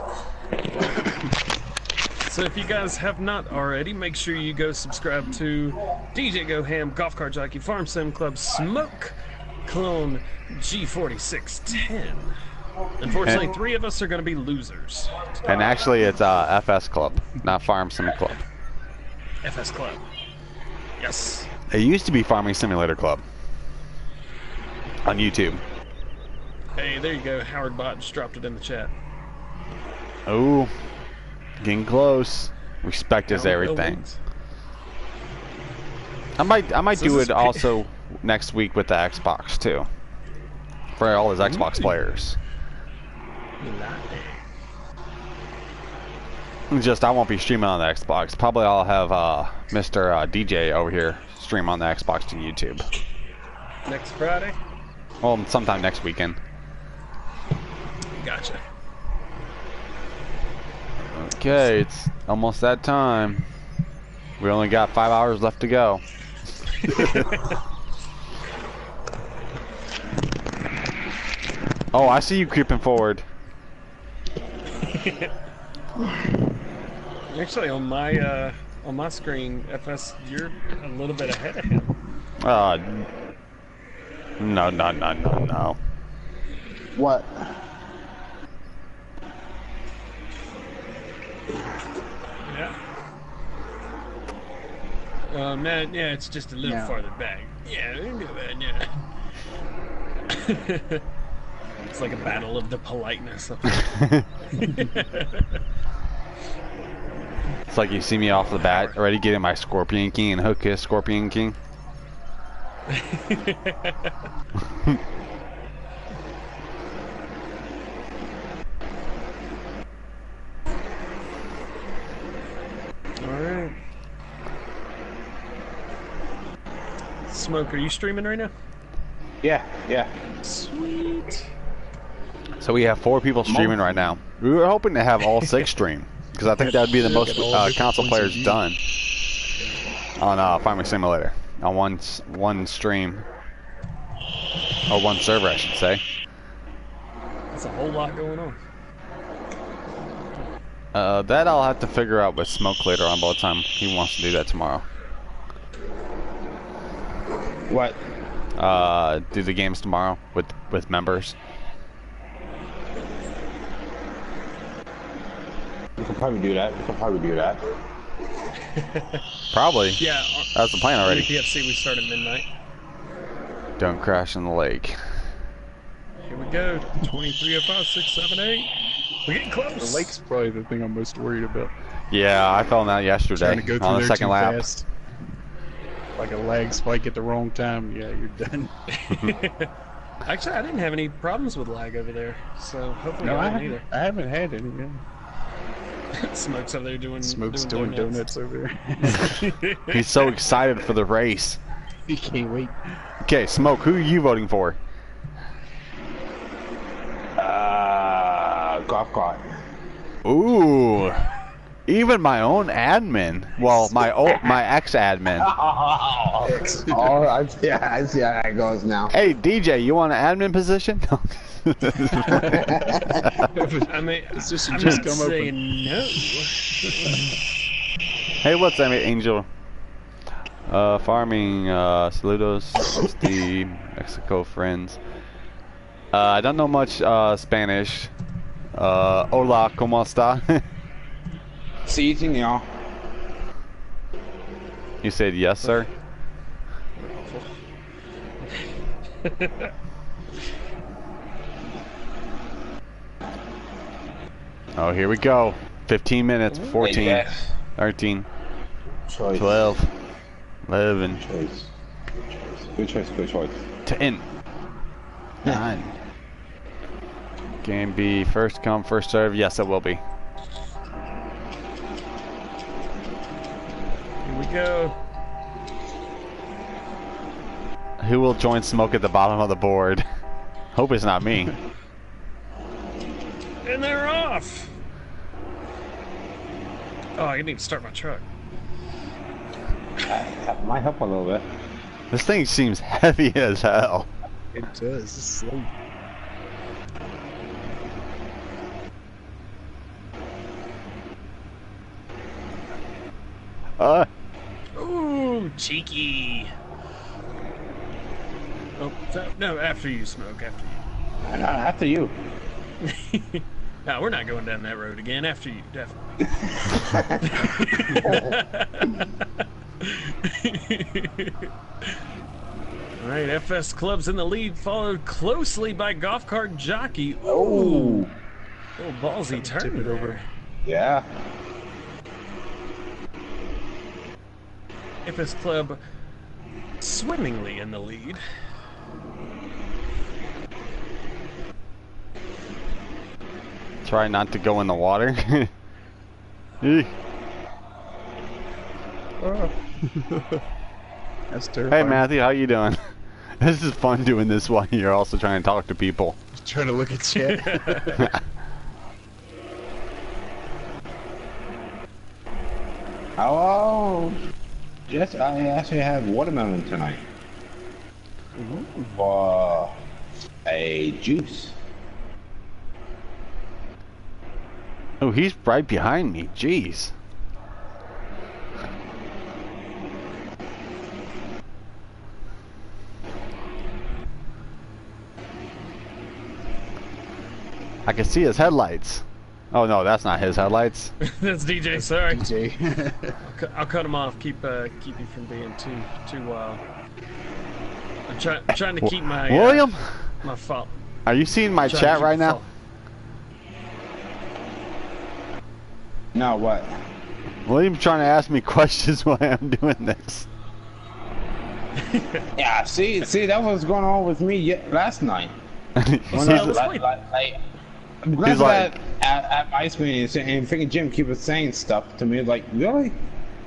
So if you guys have not already, make sure you go subscribe to DJ Go Ham, Golf Cart Jockey, Farm Sim Club, Smoke, Clone, G4610. Unfortunately, And- three of us are going to be losers. And actually, it's uh, FS Club, not Farm Sim Club. FS Club. Yes. It used to be Farming Simulator Club on YouTube. Hey, there you go. Howard Bot just dropped it in the chat. Oh, getting close. Respect is everything. I might I might So do it also next week with the Xbox too, for all his Xbox players. Just I won't be streaming on the Xbox. Probably I'll have uh, Mr. Uh, DJ over here stream on the Xbox to YouTube. Next Friday? Well, sometime next weekend. Gotcha. Okay, it's almost that time. We only got five hours left to go. oh, I see you creeping forward. Actually, on my uh, on my screen, FS, you're a little bit ahead of him. Uh, no, no, no, no, no. What? Yeah. Uh, man, yeah, it's just a little No. farther back. Yeah, we can do that, yeah. it's like a battle of the politeness. Of It's like you see me off the bat already getting my Scorpion King and hook his Scorpion King. Alright. Smoke, are you streaming right now? Yeah, yeah. Sweet. So we have four people streaming right now. We were hoping to have all six stream because I think that would be the most uh, console players done on uh, Farming Simulator on one one stream or one server, I should say. That's a whole lot going on. Uh, that I'll have to figure out with Smoke later on by the time he wants to do that tomorrow. What? Uh, do the games tomorrow with with members. We can probably do that. We can probably do that. Probably. Yeah. Uh, That's the plan On already. PFC, we start at midnight. Don't crash in the lake. Here we go. 2305, 678. We're getting close. The lake's probably the thing I'm most worried about. Yeah, I fell in that yesterday to go on the second lap. fast. Like a lag spike at the wrong time. Yeah, you're done. Actually, I didn't have any problems with lag over there, so hopefully No, I I didn't haven't, I haven't had any. Yeah. Either. Smoke's over there doing Smoke's doing doing donuts, over there. He's so excited for the race. he can't wait. Okay, Smoke, who are you voting for? Uh, golf cart. Ooh, even my own admin. Well, my old, my ex-admin. oh, I see, I see how that goes now. Hey, DJ, you want an admin position? I mean, It's just- I'm just not come open. saying no. hey, what's that, Angel? Uh, farming. Uh, saludos, it's the Mexico friends. Uh, I don't know much uh, Spanish. Uh, hola, cómo está? See you, señor. you said yes, sir. Oh, here we go. 15 minutes, 14, Yes. 13, Choice. 12, 11, Choice. Good choice. Good choice. 10, 9. Game B, first come, first serve. Yes, it will be. Here we go. Who will join Smoke at the bottom of the board? Hope it's not me. And they're off. Oh, I need to start my truck. That might help a little bit. This thing seems heavy as hell. It does. It's slow. Uh, Ooh, cheeky. Oh, no, after you, Smoke, after Uh, After you. no, we're not going down that road again. After you, definitely. All right, FS Club's in the lead, followed closely by Golf Cart Jockey. Ooh, Oh. little ballsy turn it over. Yeah. FS Club swimmingly in the lead. Try not to go in the water. That's hey. Matthew, how you doing? This is fun doing this while you're also trying to talk to people. Just Trying to look at shit. Hello. yes, I actually have watermelon tonight. For a juice. Oh, he's right behind me. Jeez. I can see his headlights. Oh no, that's not his headlights. That's DJ. Sorry. DJ. Cu- I'll cut him off. Keep uh, keep you from being too too. Uh, I'm try, trying to keep my uh, William, my fault. are you seeing my chat right now? No, what? William's trying to ask me questions while I'm doing this. Yeah, see, see, that was going on with me ye- last night. He's When I, let's like, like, like, He's like- that at, at my screen and, and freaking Jim keep saying stuff to me like, really?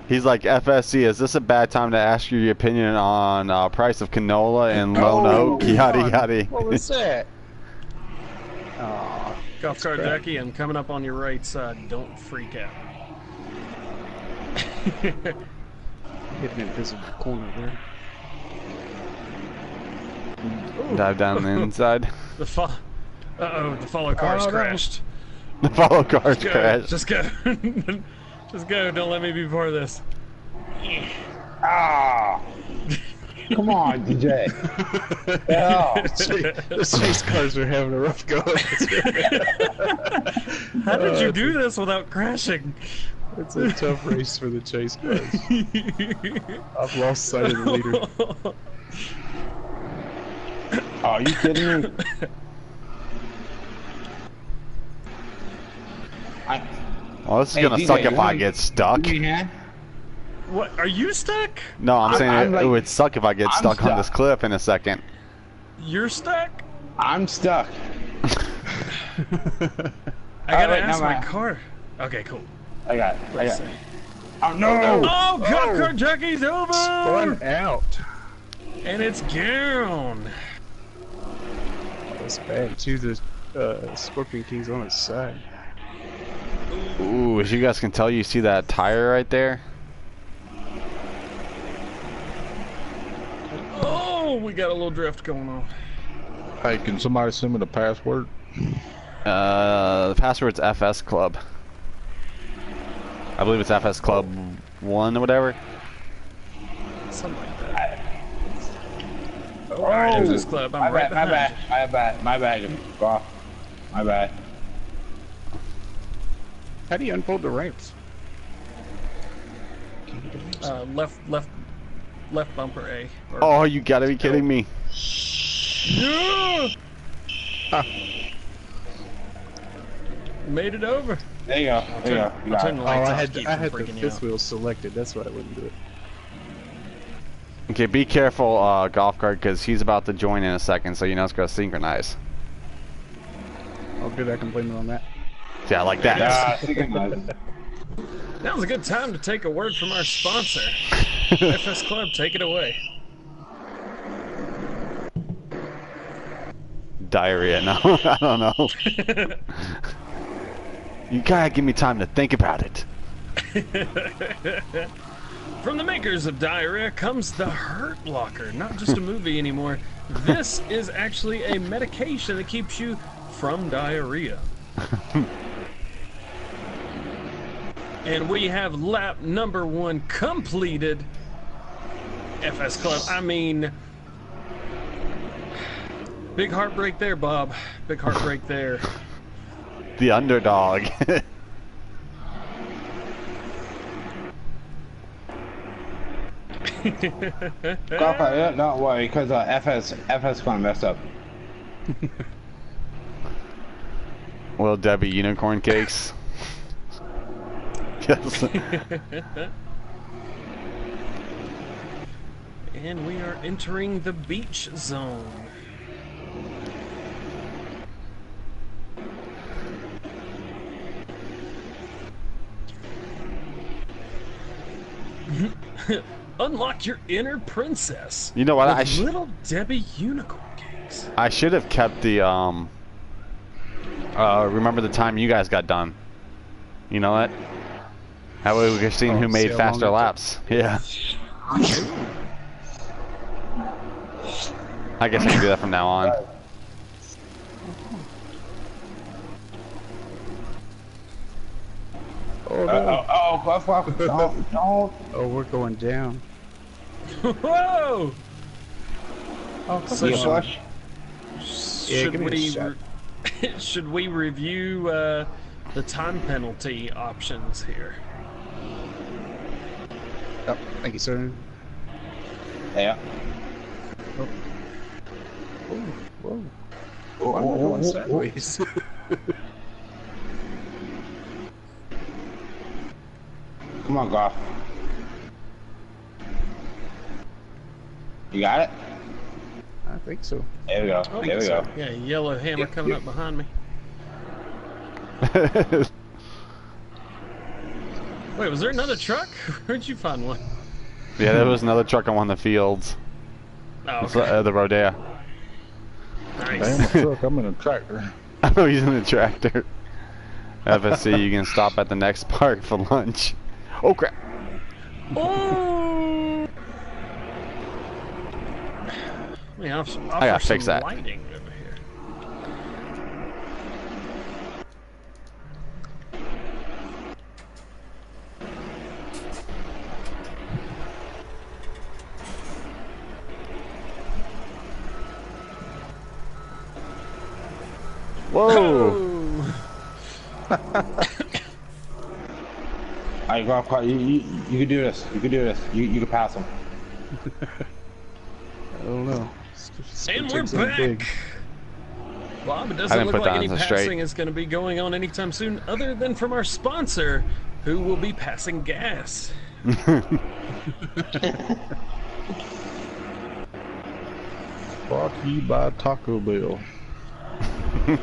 He's like, FSC, is this a bad time to ask you your opinion on uh, price of canola and lone Oh, oak? Yada yada. What was that? Oh, Golf cart Jockey, I'm coming up on your right side. Don't freak out. hit an invisible corner there. Dive down the inside. The fo- Uh oh, the follow car's Oh, crashed. The follow car's Go, crashed. Just go. just go. Don't let me be part of this. Ah! Come on, DJ. yeah. the chase cars are having a rough go. How did you do this without crashing? it's a tough race for the chase cars. I've lost sight of the leader. Oh, are you kidding me? I, Well, this is Hey, gonna DJ, suck if I wanna- get stuck. give me a hand? What? Are you stuck? No, I'm I'm- saying I'm it, like- it would suck if I get I'm stuck on this cliff in a second. You're stuck? I'm stuck. I gotta wait, ask no, my I- car. Okay, cool. I got it. I got it. Oh, no! Oh, golf cart jockey's over! Spun out. And it's gone. That's bad. To the uh, Scorpion King's on his side. Ooh, as you guys can tell, you see that tire right there? Oh, we got a little drift going on. Hey, can somebody send me the password? Uh, the password's FS Club. I believe it's FS Club 1 or whatever. Something like that. Alright, there's this club. I'm My right bad, my behind bad, my bad, my bad. Golf. My bad. How do you unfold the ramps? Uh, left, left, left bumper A. Oh, you gotta be kidding me. Yeah! Made it over. There you go. There you go. You I'll got turn the it. Oh, lights I had I from had the freaking you fifth wheel selected. That's why I wouldn't do it. Okay, be careful, uh, golf cart, because he's about to join in a second, so you know it's gonna synchronize. Oh, good. I can blame it on that. Yeah, like that. Ah, synchronize. Now's a good time to take a word from our sponsor. FS Club, take it away. Diarrhea, no, I don't know. you gotta give me time to think about it. From the makers of Diarrhea comes the Hurt Locker. Not just a movie anymore. This is actually a medication that keeps you from diarrhea. And we have lap number one completed. FS Club. I mean, big heartbreak there, Bob. Big heartbreak there. The underdog. Golf, uh, don't worry, because uh, FS, FS gonna mess up. Little Debbie unicorn cakes. yes. And we are entering the beach zone. Unlock your inner princess. You know what? I sh- Little Debbie unicorn cakes. I should have kept the um. Uh, remember the time you guys got done? You know that? That way we can see Oh, who made how faster laps. Yeah. I guess I can do that from now on. Oh, Uh, no. oh, oh, golf cart. Don't, don't. oh, we're going down. Whoa! Oh, So Be a should- Yeah, should give me a we should we review uh, the time penalty options here? Oh, thank you, sir. Yeah. Oh. Whoa. Oh, oh. oh, Why am I oh, going oh, oh. sideways? Come on, golf. You got it? I think so. There we go. Oh, there we go. Yeah, yellow hammer coming up behind me. Wait, was there another truck? Where'd you find one? yeah, there was another truck on one of the fields. Oh, okay. uh, the Rodeo. Damn nice. a truck, I'm in a tractor. I know he's in the tractor. FSC, you can stop at the next park for lunch. Oh crap! Oh! Let me offer, offer gotta some fix that. lighting over here. Whoa! Oh! Golf cart. You, you, you can do this. You can do this. You, you can pass him. I don't know. And we're back. big. Bob, it doesn't look like any the straight. passing is going to be going on anytime soon, other than from our sponsor, who will be passing gas. Brought to you by Taco Bell.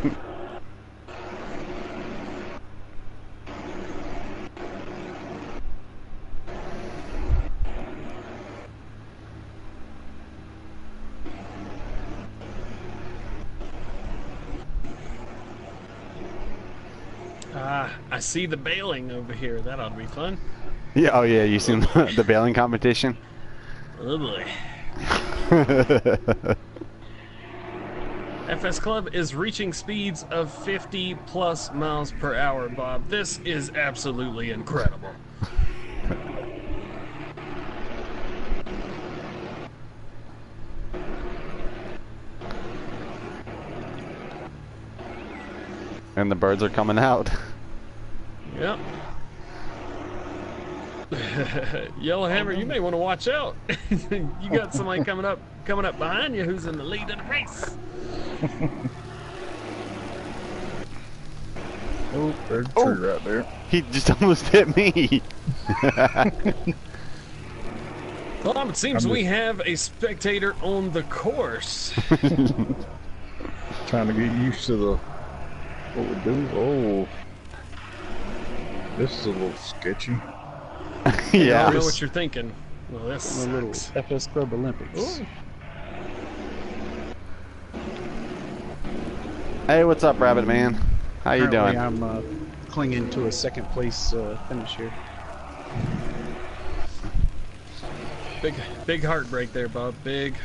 Ah, I see the baling over here. That ought to be fun. Yeah, oh yeah, you seen the baling competition? Oh boy. FS Club is reaching speeds of 50 plus miles per hour, Bob. This is absolutely incredible. and the birds are coming out. Yep. Yellowhammer, you may want to watch out. you got somebody coming up coming up behind you who's in the lead of the race. Oh, there's a tree right there. He just almost hit me. Bob, it seems I'm we have a spectator on the course. Trying to get used to the what we do. Oh, this is a little sketchy. Yeah, I yeah. know what you're thinking. Well, this The little. FS Club Olympics. Ooh. Hey, what's up, Rabbit Man? How you Currently, doing? I'm uh, clinging to a second place uh, finish here. Big, big heartbreak there, Bob. Big,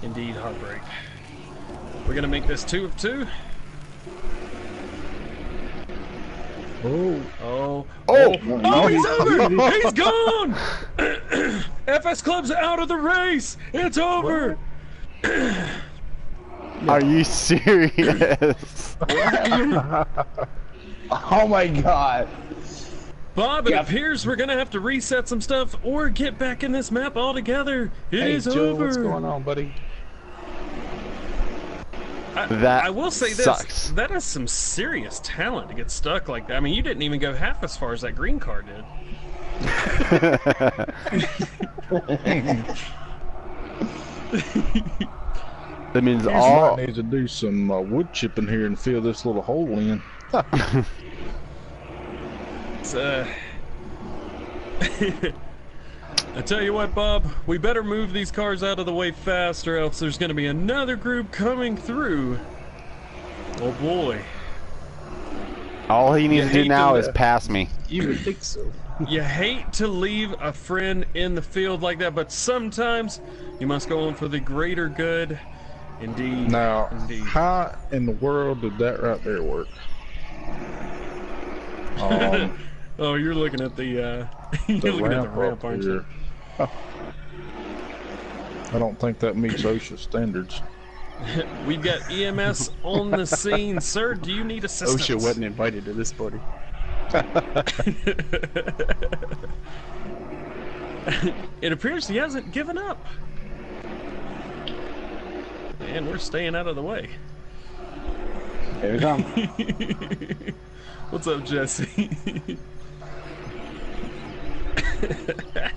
indeed, heartbreak. We're gonna make this two of two. Oh, Oh, Oh! oh, he's over! he's gone! FS Club's out of the race. It's over. Are you serious? Oh my god. Bob, it Yeah. appears we're gonna have to reset some stuff or get back in this map altogether. It is hey, Joe, over. what's going on, buddy? I, That I will say this: sucks. that is some serious talent to get stuck like that. I mean, you didn't even go half as far as that green car did. that means you all. might need to do some uh, wood chipping here and fill this little hole in. It's, uh... I tell you what, Bob, we better move these cars out of the way fast, or else there's going to be another group coming through. Oh boy. All he needs You to do now to- is pass me. You would think so. you hate to leave a friend in the field like that, but sometimes you must go on for the greater good. Indeed. Now, Indeed. how in the world did that right there work? Um, Oh, you're looking at the uh, you're the looking at the ramp ramp, up aren't here. you? I don't think that meets OSHA standards. We've got EMS on the scene, sir. Do you need assistance? OSHA wasn't invited to this party. It appears he hasn't given up. And we're staying out of the way. Here we come. What's up, Jesse?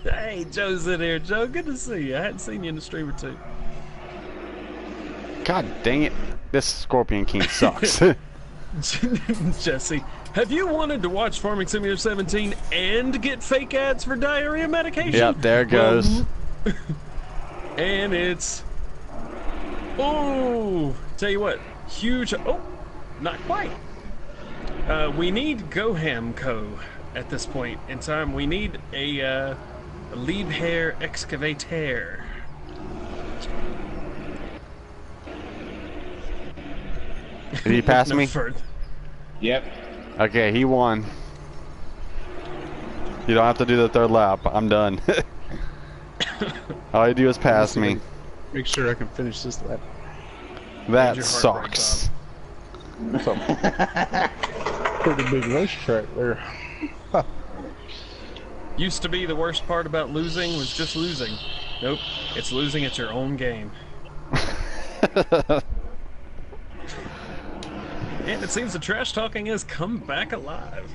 hey, Joe's in here. Joe, good to see you. I hadn't seen you in the stream or two. God dang it. This Scorpion King sucks. Jesse, have you wanted to watch Farming Simulator 17 and get fake ads for diarrhea medication? yep, there it goes. And it's. Oh! Tell you what, huge. Oh, not quite. Uh, we need Goham Co. at this point in time. We need a, uh, a Liebherr excavator. Did he pass No me? further. Yep. Okay, he won. You don't have to do the third lap. I'm done. All you do is pass me. Make sure I can finish this lap. That your heart rate sucks. That's a pretty big racetrack there. Used to be the worst part about losing was just losing. Nope, it's losing at your own game. and it seems the trash talking has come back alive.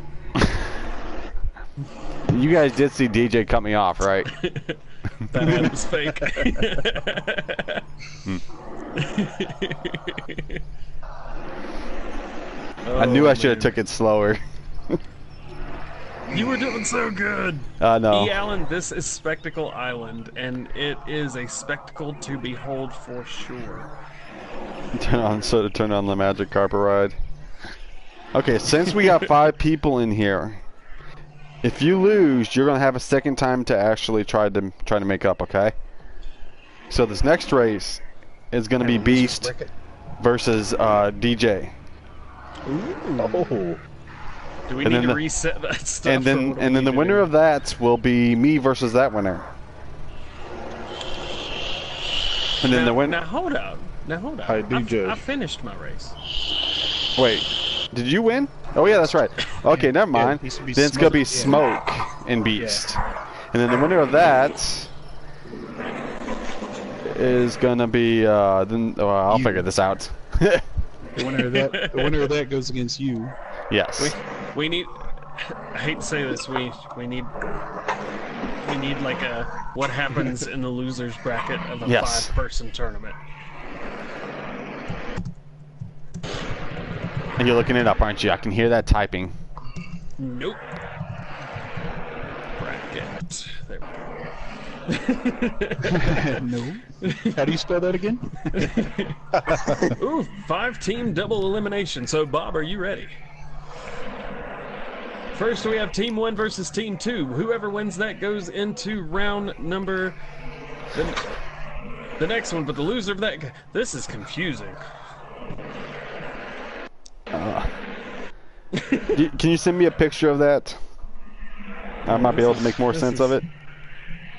You guys did see DJ cut me off, right? That ad was fake. I knew Oh, I should have took it slower. You were doing so good. Uh, no. E. Allen, this is Spectacle Island, and it is a spectacle to behold for sure. Turn on, so to turn on the magic carpet ride. Okay, since we got five people in here, if you lose, you're gonna have a second time to actually try to try to make up. Okay. So this next race is gonna be Beast versus uh, DJ, Oh, Do we And need to the- reset that stuff? and then and then the winner do? of that will be me versus that winner. And then now, the winner. Now hold up. Now hold on. Hey, I- DJ. I finished my race. Wait, did you win? Oh yeah, that's right. Okay, never mind. it used to be then it's gonna be Smoke, Smoke and Beast, and then the winner of that is gonna be. Uh, then well, I'll You. figure this out. The winner of that, the winner of that goes against you. yes. We need. I hate to say this. We we need. We need like a what happens in the losers bracket of a Yes. five-person tournament. And you're looking it up, aren't you? I can hear that typing. Nope. Bracket. There we no. How do you spell that again? Ooh, five-team double elimination. So Bob, are you ready? First, we have Team One versus Team Two. Whoever wins that goes into round number. The, the next one, but the loser of that. This is confusing. Y- Can you send me a picture of that? I might be able to make more This sense is- of it.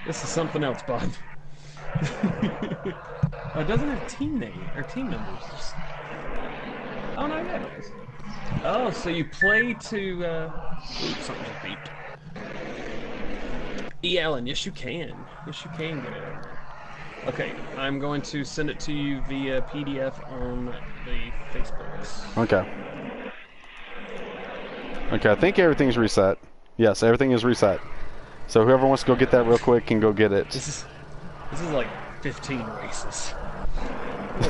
This is something else, Bob. oh, it doesn't have team name or team numbers. Just- Oh no, yeah, it is. Oh, so you play to. Uh... Ooh, something just beeped. E. Allen, yes you can. Yes you can get it. Okay, I'm going to send it to you via PDF on the Facebooks. Okay. Okay, I think everything's reset. Yes, everything is reset. So whoever wants to go get that real quick can go get it. This is this is like 15 races.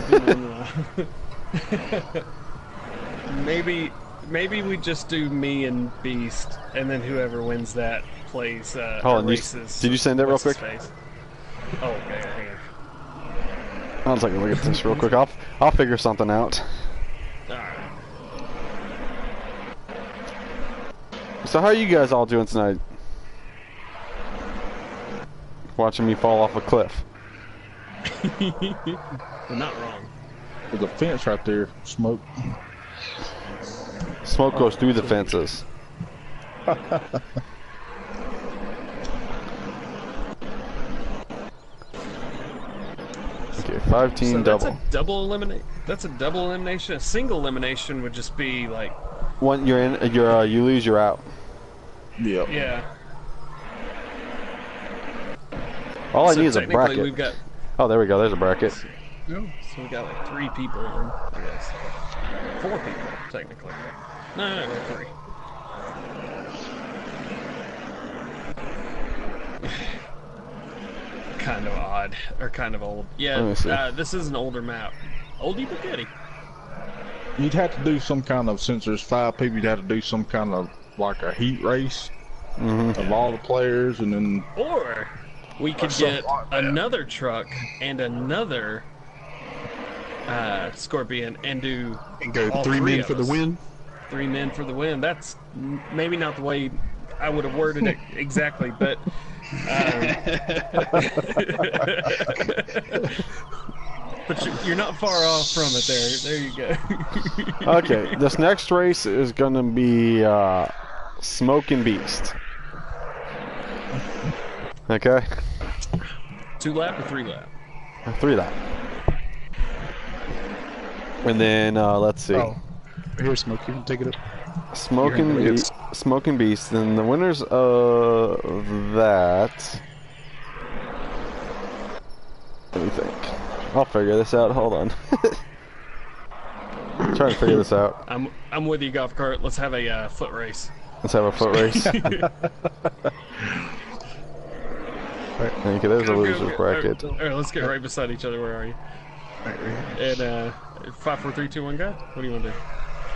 Maybe maybe we just do me and Beast, and then whoever wins that plays uh, or on, you- races. did you send that real quick? Oh, okay. I'll take a look at this real quick. I'll I'll figure something out. So how are you guys all doing tonight? Watching me fall off a cliff. You're not wrong. There's a fence right there. Smoke. Smoke goes through the fences. Okay, five team So that's double. a double eliminate. That's a double elimination. A single elimination would just be like, One, you're in. You're uh, you lose. You're out. Yep. yeah. All I so need is a bracket. We've got Oh, there we go. There's a bracket. so we got like three people in, I guess. Four people technically. No, no, no, three. Kind of odd or kind of old. Yeah, Let me see. uh, this is an older map. Oldie but goodie. You'd have to do some kind of, since there's five people, you'd have to do some kind of like a heat race Mm-hmm. of all the players, and then Or we could something get like another truck and another uh, Scorpion and do And go all three three men of for the win. three men for the win. That's maybe not the way I would have worded it exactly, but. Um, but you- you're not far off from it there. There you go. Okay, this next race is gonna be uh, Smoking Beast. Okay, Two lap or three lap? three lap. And then uh, let's see, Oh, here, smoke. You can take it up. Smoking You're Be- Smoking Beast. Then the winners of that. Let me think. I'll figure this out. Hold on. trying to figure this out. I'm I'm with you, golf cart. Let's have a uh, foot race. Let's have a foot race. Thank you. There's a Go, go, loser's go. bracket. All right, let's get right beside each other. Where are you? Right, right here. And uh, five, four, three, two, one, go. What do you want to do?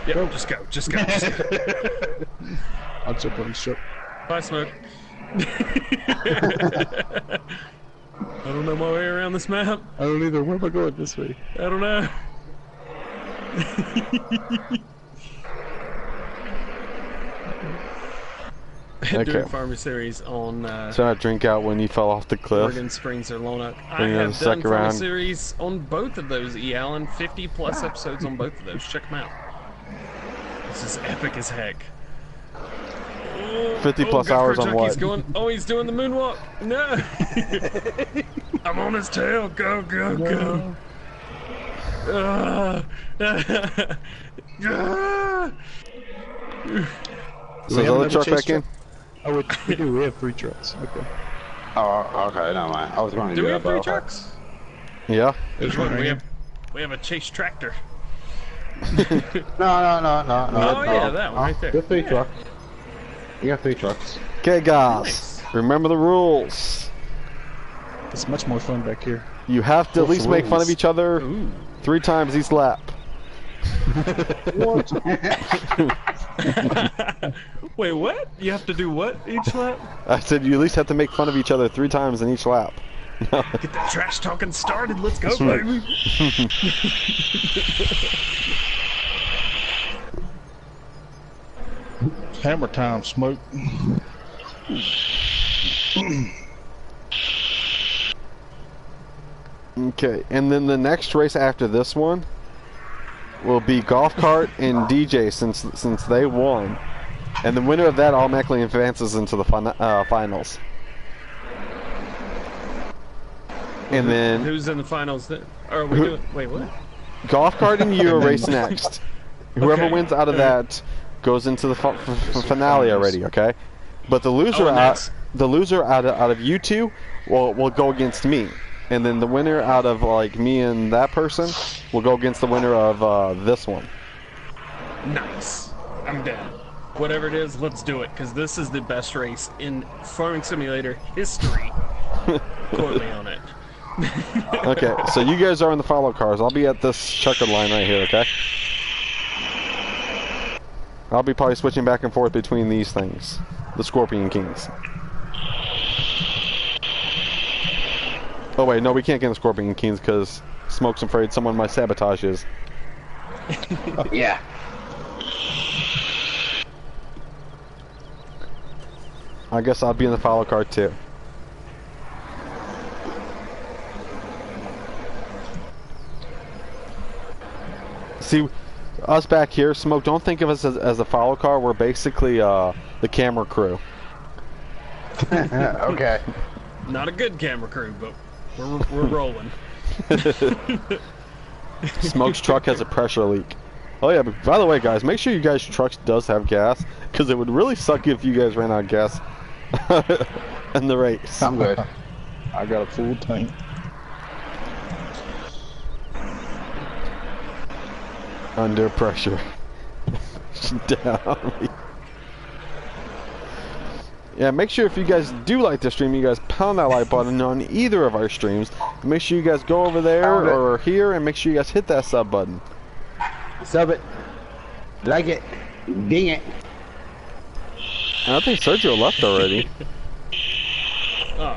Yep, just go, just go, just go. I'll jump on the ship. Bye, smoke. I don't know my way around this map. I don't either. Where am I going this way? I don't know. Okay. Doing Farmer Series on uh, Trying to drink out when you fell off the cliff. Oregon Springs or Lone Oak. I have done second Farmer round. Series on both of those, E. Allen. 50 plus episodes on both of those. Check them out. This is epic as heck. Oh, 50 oh, plus Golf hours on Junkie's what? Going, oh, he's doing the moonwalk. No. I'm on his tail. Go, go, go. Ah. Ah. So is the other another truck back in? Oh, we, we do. We have three trucks. Okay. Oh, okay, never mind. I was going to Do do we that, have three trucks? Yeah. Which one? We have, we have a chase tractor. No, no, no, no, no. Oh, yeah, no. that one right there. Just three Yeah. trucks. You got three trucks. Okay, guys. Nice. Remember the rules. It's much more fun back here. You have to at least the make fun of each other Ooh. three times each lap. Wait, what? You have to do what each lap? I said you at least have to make fun of each other three times in each lap. Get that trash talking started. Let's go, right. baby. hammer time, smoke. Okay, and then the next race after this one will be golf cart and DJ since since they won, and the winner of that automatically advances into the fin- uh, finals. And then Who's in the finals? Or are we Who- doing? Wait, what? golf cart and you race next. Whoever Okay. wins out of that goes into the finale already. Okay, but the loser Oh, out the loser out of, out of you two will will go against me, and then the winner out of like me and that person will go against the winner of uh, this one. Nice. I'm down. Whatever it is, let's do it. Because this is the best race in Farming Simulator history. Quote me on it. Okay, so you guys are in the follow cars. I'll be at this checkered line right here. Okay. I'll be probably switching back and forth between these things, the Scorpion Kings. Oh wait, no, we can't get the Scorpion Kings because Smoke's afraid someone might sabotage his. Yeah. I guess I'll be in the follow car too. See, us back here, Smoke, don't think of us as, as a follow car. We're basically uh, the camera crew. okay. Not a good camera crew, but we're we're rolling. Smoke's truck has a pressure leak. Oh yeah, but by the way, guys, make sure you guys' trucks does have gas, because it would really suck if you guys ran out of gas in the race. I'm good. I got a full tank. Under pressure. Down. Yeah, make sure if you guys do like the stream, you guys pound that like button on either of our streams. Make sure you guys go over there Pound it. or here and make sure you guys hit that sub button. Sub it. Like it. Ding it. And I think Sergio left already. Oh,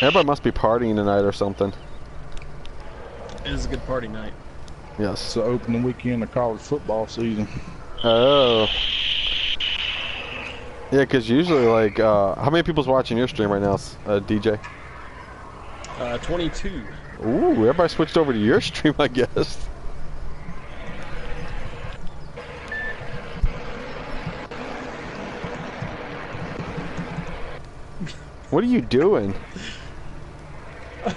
Everybody must be partying tonight or something. it is a good party night. Yes. It's the opening weekend of college football season. Oh. Yeah, because usually, like, uh, how many people's watching your stream right now, uh, DJ? Uh, 22. Ooh, everybody switched over to your stream, I guess. What are you doing?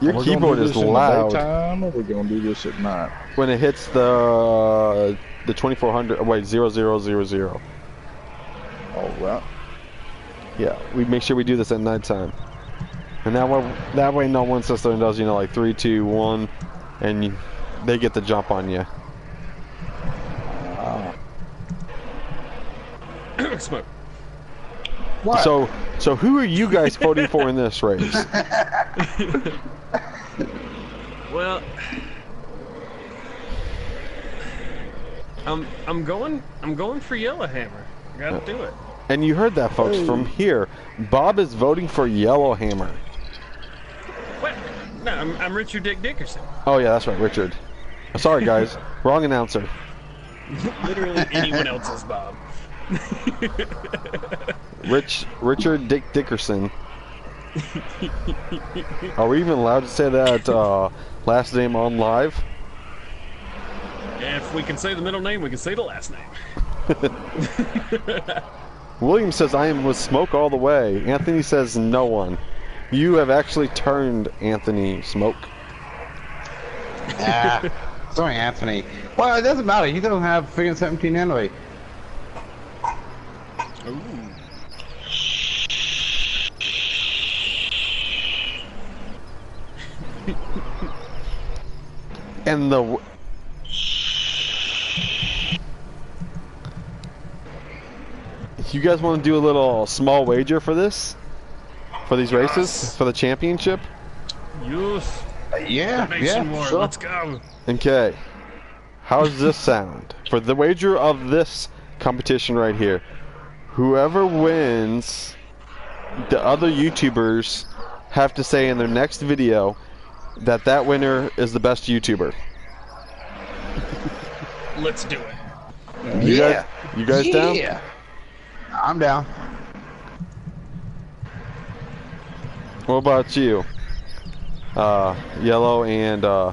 Your We're gonna keyboard do is this in the loud daytime, or we're gonna do this at night? when it hits the the 2400. oh, Wait, zero zero zero zero. Oh, All right. Yeah, we make sure we do this at nighttime, and that way that way no one sits there and does you know like three, two, one, and you, they get the jump on you. Ah. Smoke. What? So so who are you guys voting for in this race? Well, I'm I'm going I'm going for Yellowhammer. Gotta do it. And you heard that, folks, from here. Bob is voting for Yellowhammer. What? No, I'm, I'm Richard Dick Dickerson. Oh yeah, that's right, Richard. Sorry, guys, wrong announcer. Literally anyone else's Bob. Rich Richard Dick Dickerson. Are we even allowed to say that uh, last name on live? If we can say the middle name, we can say the last name. William says I am with smoke all the way. Anthony says no one. You have actually turned Anthony smoke. Ah, sorry, Anthony. Well, it doesn't matter. You don't have freaking 17 anyway. And the w- You guys want to do a little small wager for this? For these races? For the championship? Yes. Uh, yeah, yeah, War. sure. Let's go. Okay. How does this sound? For the wager of this competition right here, whoever wins, the other YouTubers have to say in their next video that that winner is the best YouTuber. Let's do it. You yeah. guys, you guys down? yeah. I'm down. What about you? Uh, yellow and uh,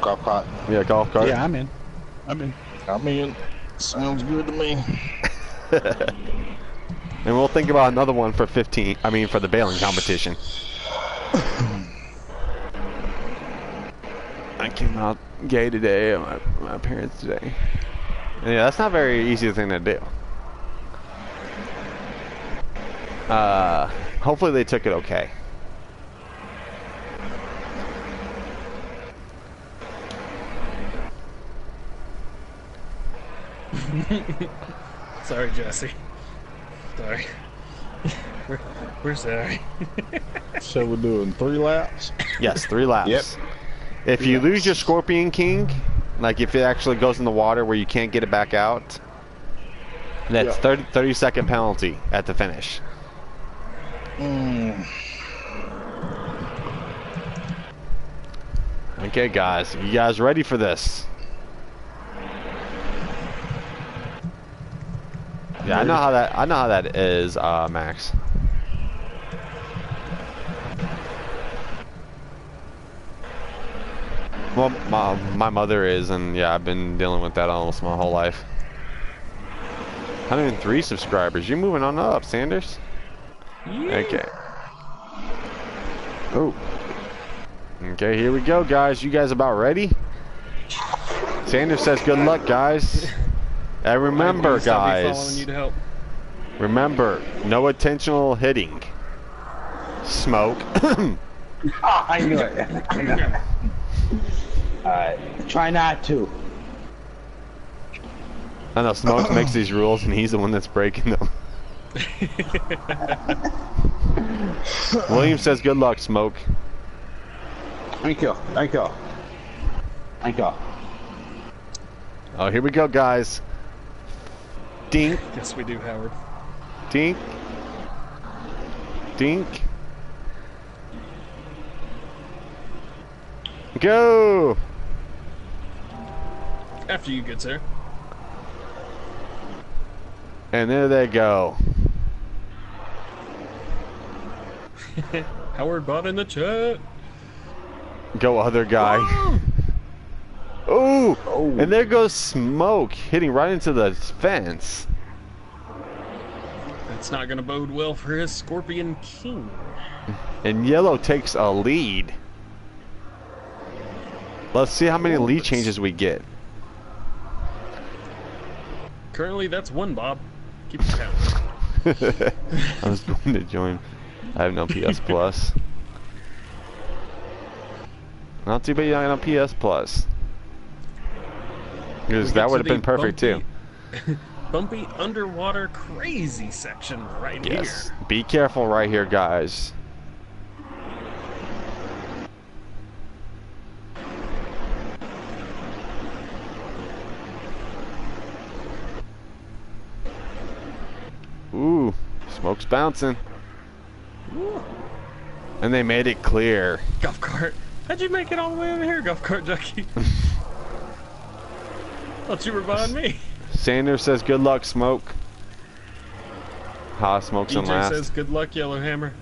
Golf cart. yeah, golf cart. Yeah, I'm in. I'm in. I'm in. sounds good to me. And we'll think about another one for 15. I mean, for the baling competition. I came out gay today at my, my parents today. Yeah, that's not a very easy thing to do. Uh, hopefully they took it okay. Sorry, Jesse. Sorry. We're, we're sorry. So we're doing three laps. Yes, three laps. Yep. If you lose your Scorpion King, like if it actually goes in the water where you can't get it back out, that's Yeah. 30, 30 second penalty at the finish. Mm, Okay, guys, you guys ready for this? Yeah, I know how that. I know how that is, uh, Max. Well, my my mother is, and yeah, I've been dealing with that almost my whole life. 103 subscribers. You're moving on up, Sanders. Yeah. Okay. Oh, Okay, here we go, guys. You guys about ready? Sanders says, "Good luck, guys." And remember, Please, I'll be following guys. you to help. Remember, no intentional hitting. Smoke. Ah, I knew it. Alright, try not to. I know Smoke makes these rules, and he's the one that's breaking them. William says, "Good luck, Smoke." Thank you, thank you. Thank you. Oh, here we go, guys. Dink, Yes, we do, Howard. dink, dink. Go! After you, good sir. And there they go. Howard bot in the chat. Go, other guy. Ooh! And there goes Smoke hitting right into the fence. That's not gonna bode well for his Scorpion King. And Yellow takes a lead. Let's see how many Ooh, lead changes we get. Currently, that's one Bob. Keep it count. I was going to join. I have no PS Plus. Not too bad on PS Plus. Because that would have been perfect too. bumpy- Bumpy underwater crazy section right Yes. here. Be careful right here, guys. Ooh, smoke's bouncing. And they made it clear. Golf cart. How'd you make it all the way over here, golf cart jockey? Thought you were behind me. Sanders says, "Good luck, smoke." Ha, smoke's in DJ last. says, "Good luck, Yellowhammer."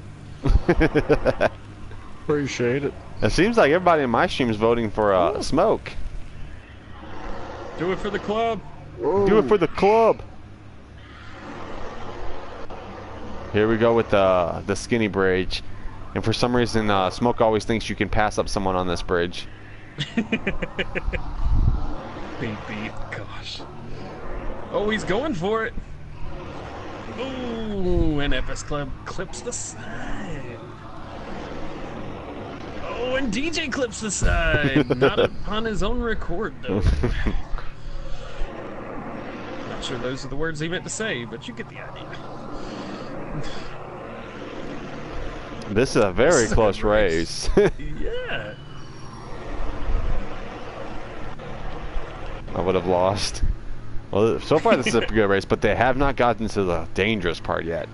appreciate it. It seems like everybody in my stream is voting for uh, smoke. Do it for the club. Do it for the club. Here we go with the the skinny bridge, and for some reason, uh, Smoke always thinks you can pass up someone on this bridge. Beep beep. Gosh. Oh, he's going for it. Ooh, and FS Club clips the side. Oh, and DJ clips the side. Not upon his own record, though. Not sure those are the words he meant to say, but you get the idea. This is a very is close race. race. Yeah. I would have lost. Well, so far this is a good race, but they have not gotten to the dangerous part yet.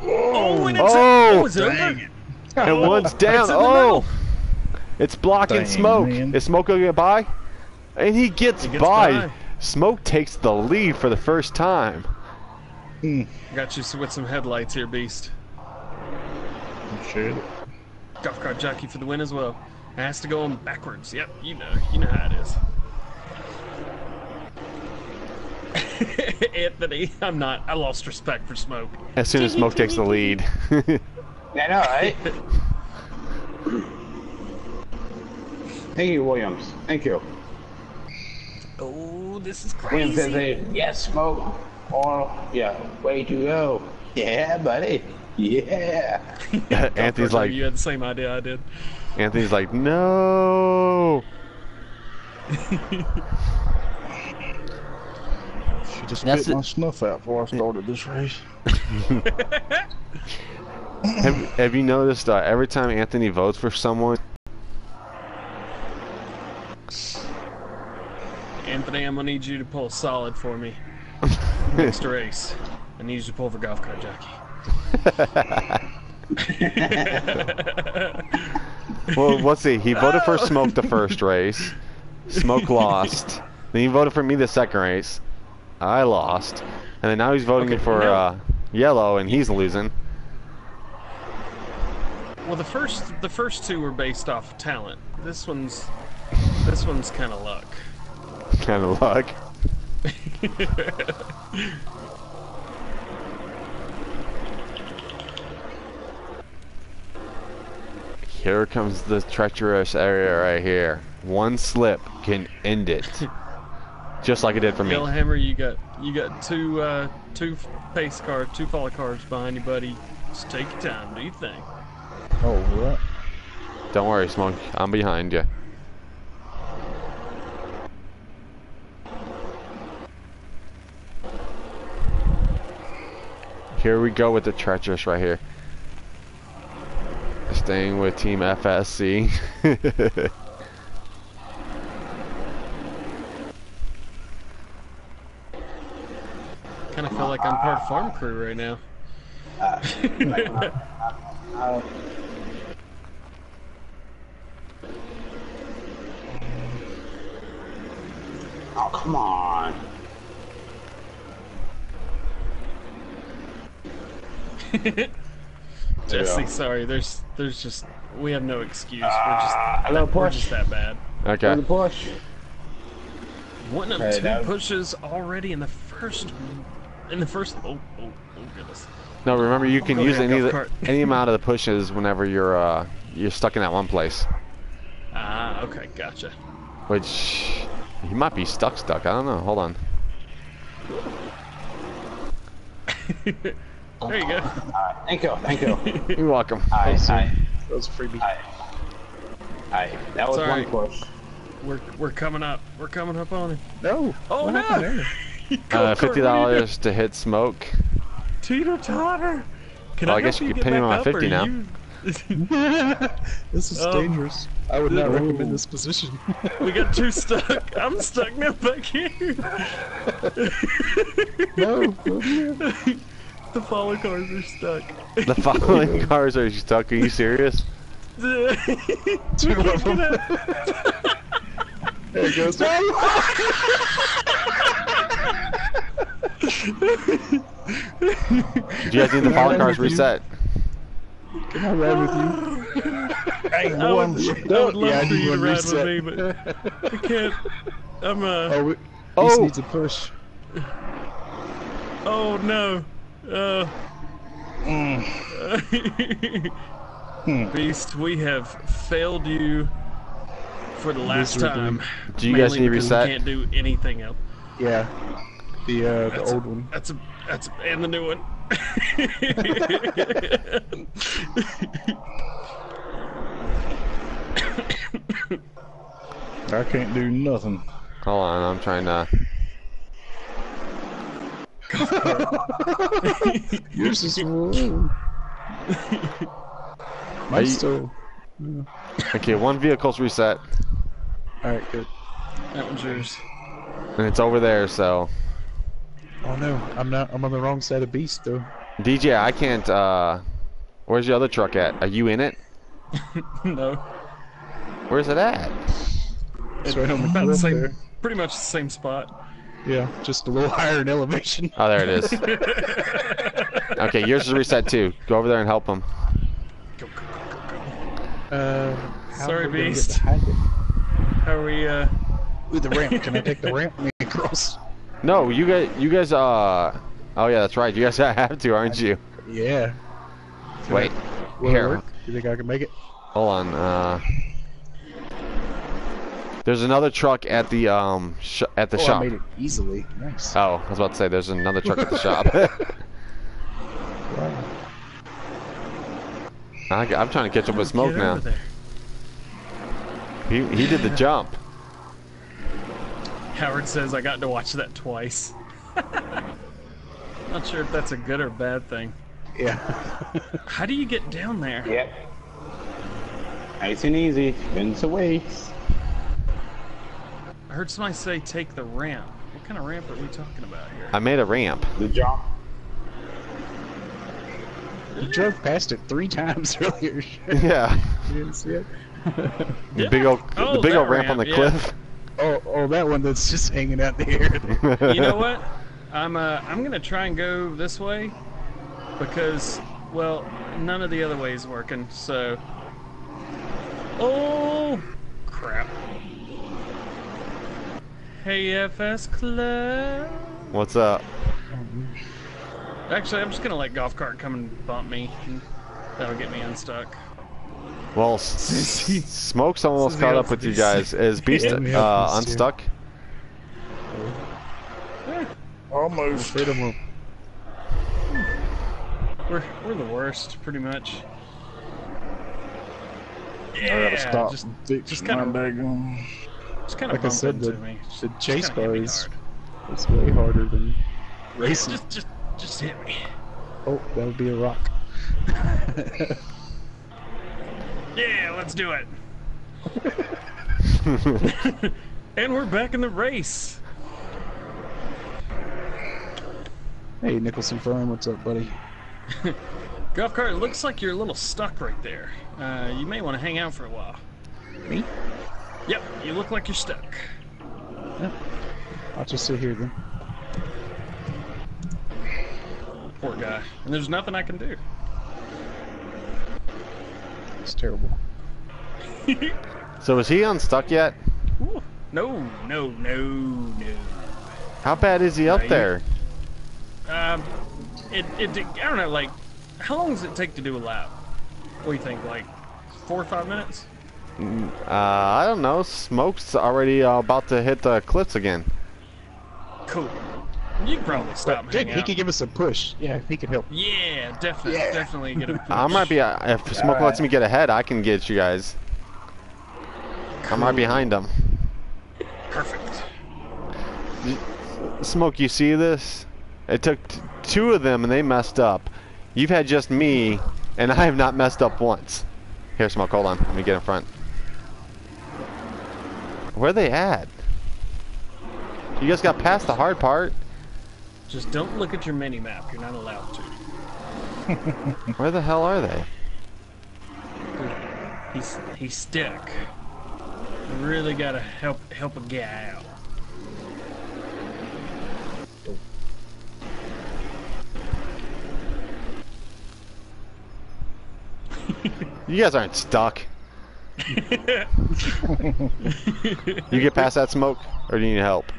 Oh, and it's, Oh! oh, it's over. And one's down. It's Oh, it's blocking Dang, Smoke. man. Is Smoke gonna get by? And he gets, He gets by. by. Smoke takes the lead for the first time. Hmm. Got you with some headlights here, Beast. Appreciate it. Golf cart jockey for the win as well. It has to go on backwards. Yep, you know, you know how it is. Anthony, I'm not. I lost respect for smoke. As soon as Smoke takes the lead. I know, right? Thank you, Williams. Thank you. Oh, this is crazy. Williams says, crazy. yes, smoke. Oh, yeah, way to go. Yeah, buddy. Yeah. Anthony's like, you had the same idea I did. Anthony's like, no. She just That's bit it. my snuff out before I started this race. Have, have you noticed uh, every time Anthony votes for someone, Anthony, I'm gonna need you to pull solid for me next race. I need you to pull for golf cart jockey. well, let's see. He voted for Smoke the first race. Smoke lost. Then he voted for me the second race. I lost, and then now he's voting Okay, for now- uh, yellow, and he's losing. Well, the first the first two were based off talent. This one's this one's kind of luck. kind of luck. Here comes the treacherous area right here. One slip can end it. Just like it did for me. Yellowhammer, you got you got two uh, two pace cars, two follow cards behind you, buddy. Just take your time. Do you think? Oh, what? Don't worry, Smoke. I'm behind you. Here we go with the treacherous right here. Staying with Team FSC. Kind of feel like I'm part farm crew right now. Oh, come on. Jesse, sorry. There's there's just we have no excuse. We're just ah, little we're push. just that bad. okay. The push. One of Okay, two that- pushes already in the first in the first. Oh oh oh goodness. No, remember you can Go use any the, any amount of the pushes whenever you're uh you're stuck in that one place. Ah, okay, gotcha. Which you might be stuck stuck. I don't know. Hold on. There you go. Thank you, thank you. You're welcome. Aye, aye, That was freebie. aye. Aye. That was It's one alright. push. We're we're coming up. We're coming up on him. No. Oh what no! happened there? Uh, fifty dollars to hit smoke. Teeter totter. Can Well, I, I guess you can pay me back on up, 50 or now. you- This is Um, dangerous. I would not no. recommend this position. we got two stuck. I'm stuck now back here. no. The follow cars are stuck. The following cars are stuck. Are you serious? we Two of them. Get out. There it goes. Did you guys need the follow cars reset? Can I ride with you? Hey, I would, I would love Yeah, for you to ride reset. with me, but I can't. I'm uh. Oh, we, Oh. Beast needs a push. Oh no. Uh. Beast, we have failed you for the last Miserably. time. Do you guys need because reset? We can't do anything else. Yeah. The uh, the That's old a, one. That's a that's a, and the new one. I can't do nothing. Hold on, I'm trying to. Yours is whoa. Are Mine's still. Okay, one vehicle's reset, Alright, good. that one's yours. and it's over there. So, Oh no, I'm not. I'm on the wrong side of Beast though. DJ, I can't. uh Where's your other truck at? Are you in it? no, Where's it at? It's right on the the same, there. pretty much the same spot. Yeah, just a little higher in elevation. Oh, there it is. okay, yours is reset too. Go over there and help him. Go, go, go, go, go. Uh, Sorry, am I gonna get Beast. Behind it? How are we? Uh, Ooh, the ramp. Can I take the ramp and across? No, you guys, you guys. Uh, oh yeah, that's right. You guys have to, aren't you? Yeah. Wait, Will it here. work? You think I can make it? Hold on. Uh, there's another truck at the um sh at the oh, shop. I made it easily. Nice. Oh, I was about to say there's another truck at the shop. Wow. I, am trying to catch up with Smoke now. there. He he did the jump. Howard says I got to watch that twice. Not sure if that's a good or bad thing. Yeah. How do you get down there? Yep. Nice and easy. Vince awaits. I heard somebody say take the ramp. What kind of ramp are we talking about here? I made a ramp. The jump. you drove past it three times earlier. Yeah. you didn't see it? The big old Oh, the big old ramp, on the yeah. cliff. Oh, oh, that one that's just hanging out there. You know what? I'm uh, I'm gonna try and go this way because, well, none of the other ways working. So, oh crap! Hey, FS Club. What's up? Actually, I'm just gonna let golf cart come and bump me. That'll get me unstuck. Well, S- Smoke's almost caught up with you guys. Is Beast Yeah, we have uh, unstuck? Almost. Hit him up. We're we're the worst, pretty much. I gotta Yeah, stop. just just kinda- daggone- just kind of Like I said, into the, me. The chase kinda hit car me is it's way harder than racing. Just just just hit me. Oh, that would be a rock. Yeah, let's do it. and we're back in the race. Hey, Nicholson Firm, what's up, buddy? Golf cart, it looks like you're a little stuck right there. Uh, you may want to hang out for a while. Me? Yep, you look like you're stuck. I'll just sit here then. Poor guy. And there's nothing I can do. It's terrible. So is he unstuck yet? Ooh. No, no, no, no. How bad is he up you- there? Um, it, it, I don't know, like, how long does it take to do a lap? What do you think, like, four or five minutes? Uh, I don't know. Smoke's already uh, about to hit the cliffs again. Cool. You can probably stop and Jake, hang he out. could give us a push. Yeah, he could help. Yeah, definitely, definitely get a I might be. Uh, if Smoke Alright. lets me get ahead, I can get you guys. I'm right behind him. perfect. Smoke, you see this? It took t- two of them and they messed up. You've had just me, and I have not messed up once. Here, Smoke, hold on. Let me get in front. Where are they at? You guys got past the hard part. Just don't look at your mini map. You're not allowed to. Where the hell are they? He's he's stuck. You really gotta help help a guy out. You guys aren't stuck. you get past that smoke, or do you need help?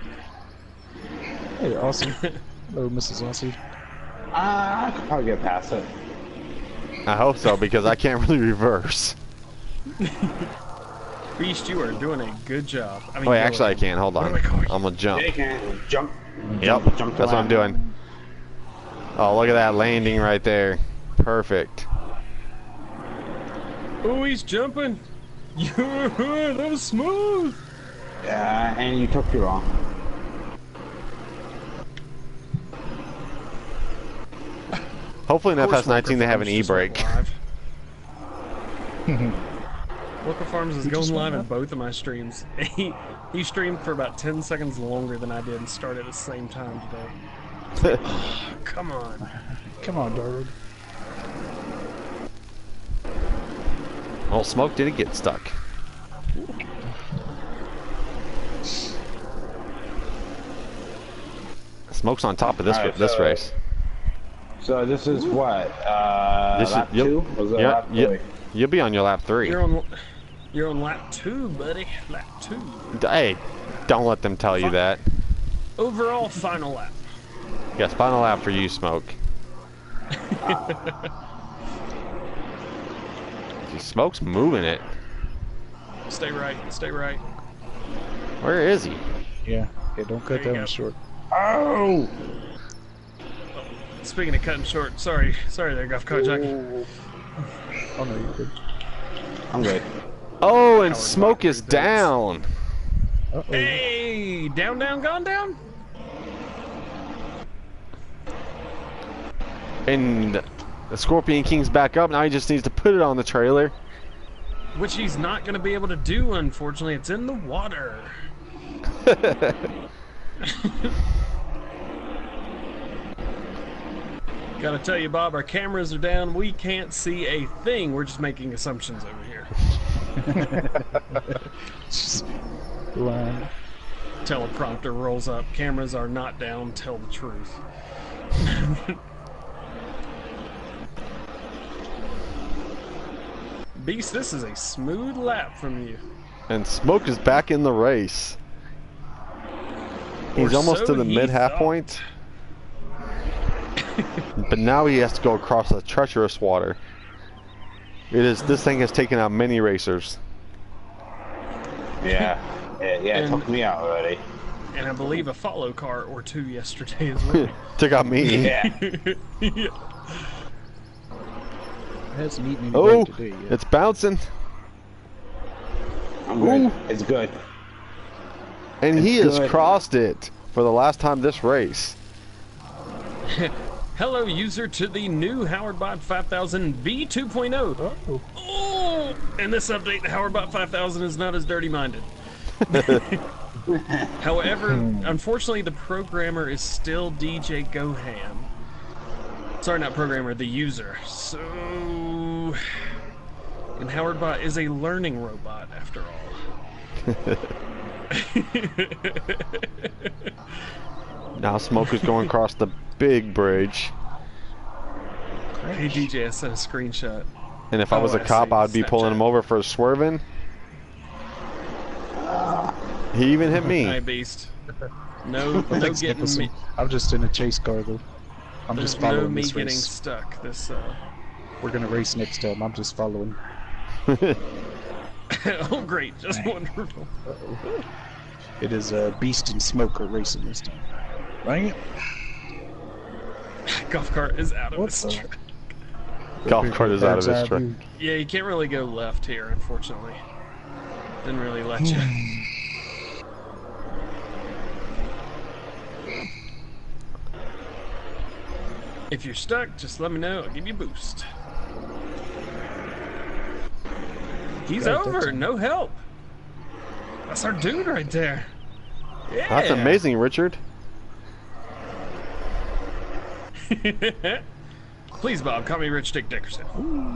Hey, awesome. Hello, Mrs. Aussie. Ah, I could probably get past it. I hope so because I can't really reverse. Beast, you are doing a good job. I mean, Wait, you're- actually, I can't. Hold on. What I call you? I'm gonna jump. They can jump. Yep, jump, jump that's what I'm doing. Oh, look at that landing right there. Perfect. Oh, he's jumping. Yeah, that was smooth. Yeah, and you took too long. Hopefully in Of course FS19 they have an Walker Farms just went e-brake. live. Walker Farms is going live in both of my streams. He he streamed for about 10 seconds longer than I did and started at the same time today. Come on. Come on, Darwood. well, Smoke didn't get stuck. Smoke's on top of this Alright, this so- race. So this is what? Uh, This is- lap you'll- two? Was it yeah, lap yeah. three? You'll be on your lap three. You're on you're on lap 2, buddy. Lap 2. Hey, don't let them tell you that. Overall final lap. Yes, final lap for you, Smoke. See, Smoke's moving it. Stay right. Stay right. Where is he? Yeah. Yeah, don't cut There that one short. Oh! Speaking of cutting short, sorry. Sorry there, Golf Cart Jack. Oh, no, you good. I'm good. Oh, and Howard Smoke is does. down. Uh-oh. Hey! Down, down, gone down? And the Scorpion King's back up. Now he just needs to put it on the trailer. Which he's not going to be able to do, unfortunately. It's in the water. Gotta tell you, Bob, our cameras are down. We can't see a thing. We're just making assumptions over here. Just blind. teleprompter rolls up. Cameras are not down. Tell the truth. Beast, this is a smooth lap from you. And Smoke is back in the race. He's Or almost so to the he mid half thought. point. but now he has to go across the treacherous water. It is this thing has taken out many racers. Yeah. Yeah, yeah it And- took me out already. And I believe a follow car or two yesterday as well. Took out me. Yeah. yeah. hasn't eaten Oh, today yet. it's bouncing. I'm good. It's good. And he has crossed it for the last time this race. Hello, user, to the new HowardBot 5000 V2.0. Oh, Oh, and this update, the HowardBot 5000 is not as dirty-minded. However, unfortunately, the programmer is still DJ Goham. Sorry, not programmer, the user. So, and HowardBot is a learning robot after all. Now Smoke is going across the big bridge. Hey DJ, I sent a screenshot. And if I was Oh, a I cop. I'd be pulling him over for swerving. He even hit Hi, me. Beast. No, no getting Nicholson. me. I'm just in a chase car though. I'm There's just no following me this getting race. stuck. This. uh... We're gonna race next time. I'm just following. oh, great! Just wonderful. It is uh, Beast and Smoker racing this time. Right? Golf cart is out of What its the- track. Golf cart is out of Bird's his eye truck. Yeah, you can't really go left here, unfortunately. Didn't really let you. if you're stuck, just let me know. I'll give you a boost. He's God, over. No help. That's our dude right there. Yeah. That's amazing, Richard. Please, Bob, call me Rich Dick Dickerson.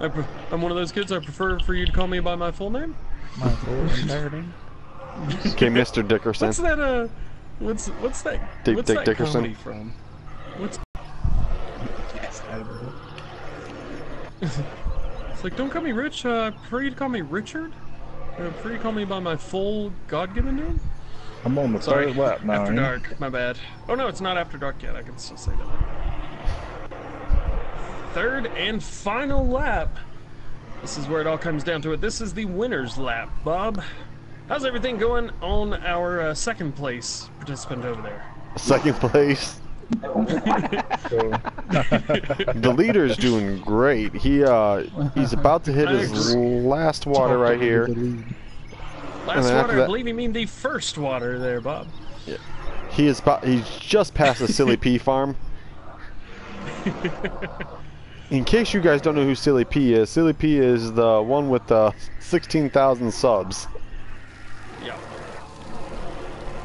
I pre- I'm one of those kids. I prefer for you to call me by my full name. My full entire name. Okay, Mr. Dickerson. What's that? Uh, what's what's that? Dick- what's Dick that Dickerson? comedy from? What's I don't it's like? Don't call me Rich. Uh, I prefer you to call me Richard. Uh, I prefer you to call me by my full God-given name. I'm on the Sorry. third lap now. After ain't dark. My bad. Oh no, it's not after dark yet. I can still say that. Third and final lap. This is where it all comes down to it. This is the winner's lap, Bob. How's everything going on our uh, second place participant over there? Second place. the leader's doing great. He uh he's about to hit his last water right here. Last water, I believe you mean the first water there, Bob. Yeah. He is he's just past the Silly P farm. In case you guys don't know who Silly P is, Silly P is the one with the 16,000 subs. Yeah.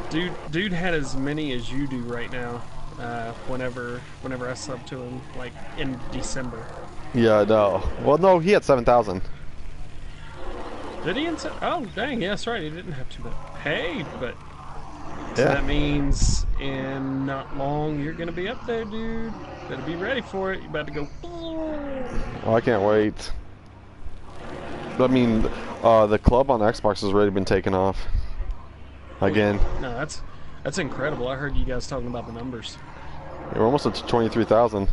Dude, dude had as many as you do right now. Uh, whenever, whenever I sub to him, like in December. Yeah, no. Well, no, he had 7,000. Did he? Ins- oh, dang! Yeah, that's right. He didn't have to much. Hey, but so Yeah. that means in not long you're gonna be up there, dude. Better be ready for it. You about to go. Oh, I can't wait. I mean, uh, the club on Xbox has already been taken off. Again. No, that's that's incredible. I heard you guys talking about the numbers. Oh. We're almost at 23,000.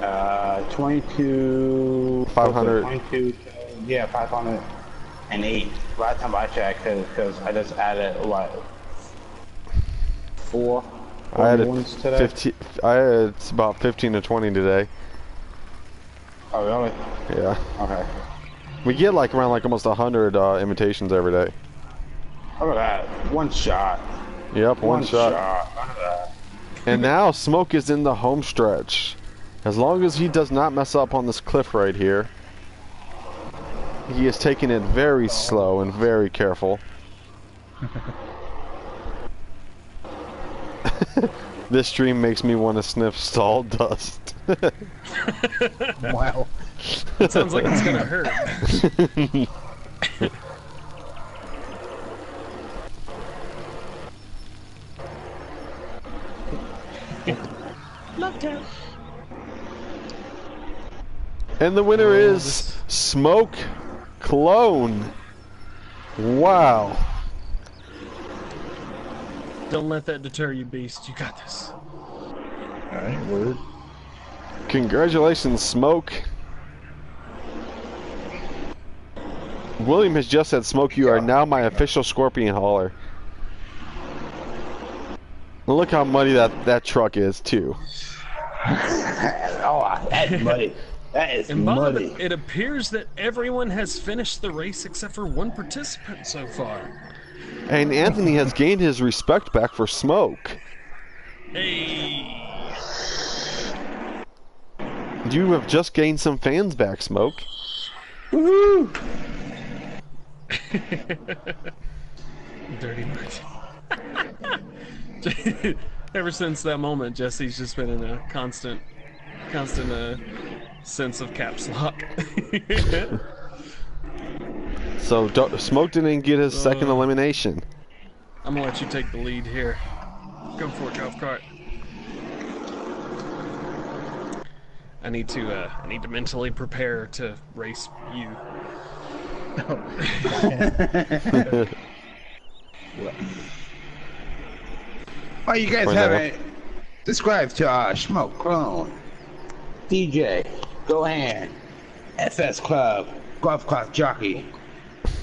Uh, 22... 500. 22, yeah, 508. Last time I checked, because I just added, what, four? I four had new ones today? 15. I had about 15 to 20 today. Oh, really? Yeah. Okay. We get like around like almost 100 uh, invitations every day. Look at that. One shot. Yep, one, shot. Look at that. And now Smoke is in the home stretch. As long as he does not mess up on this cliff right here, he is taking it very slow and very careful. this stream makes me want to sniff stall dust. wow. Sounds like it's gonna hurt. Love. And the winner oh, is this... Smoke Clone. Wow. Don't let that deter you, Beast. You got this. Alright, word. Congratulations, Smoke. William has just said, Smoke, you are now my official scorpion hauler. Look how muddy that, that truck is, too. oh, that's muddy. That is And Bob, muddy. it appears that everyone has finished the race except for one participant so far. And Anthony has gained his respect back for Smoke. Hey. You have just gained some fans back, Smoke. Dirty Mark. Ever since that moment, Jesse's just been in a constant, constant uh, sense of caps lock. So do- Smoke didn't get his second Uh. elimination. I'm gonna let you take the lead here. Go for it, golf cart. I need to, uh, I need to mentally prepare to race you. Oh, you guys Point that haven't described to our Smoke Clone, DJ, Go Ham, FS Club, Golf Club Jockey.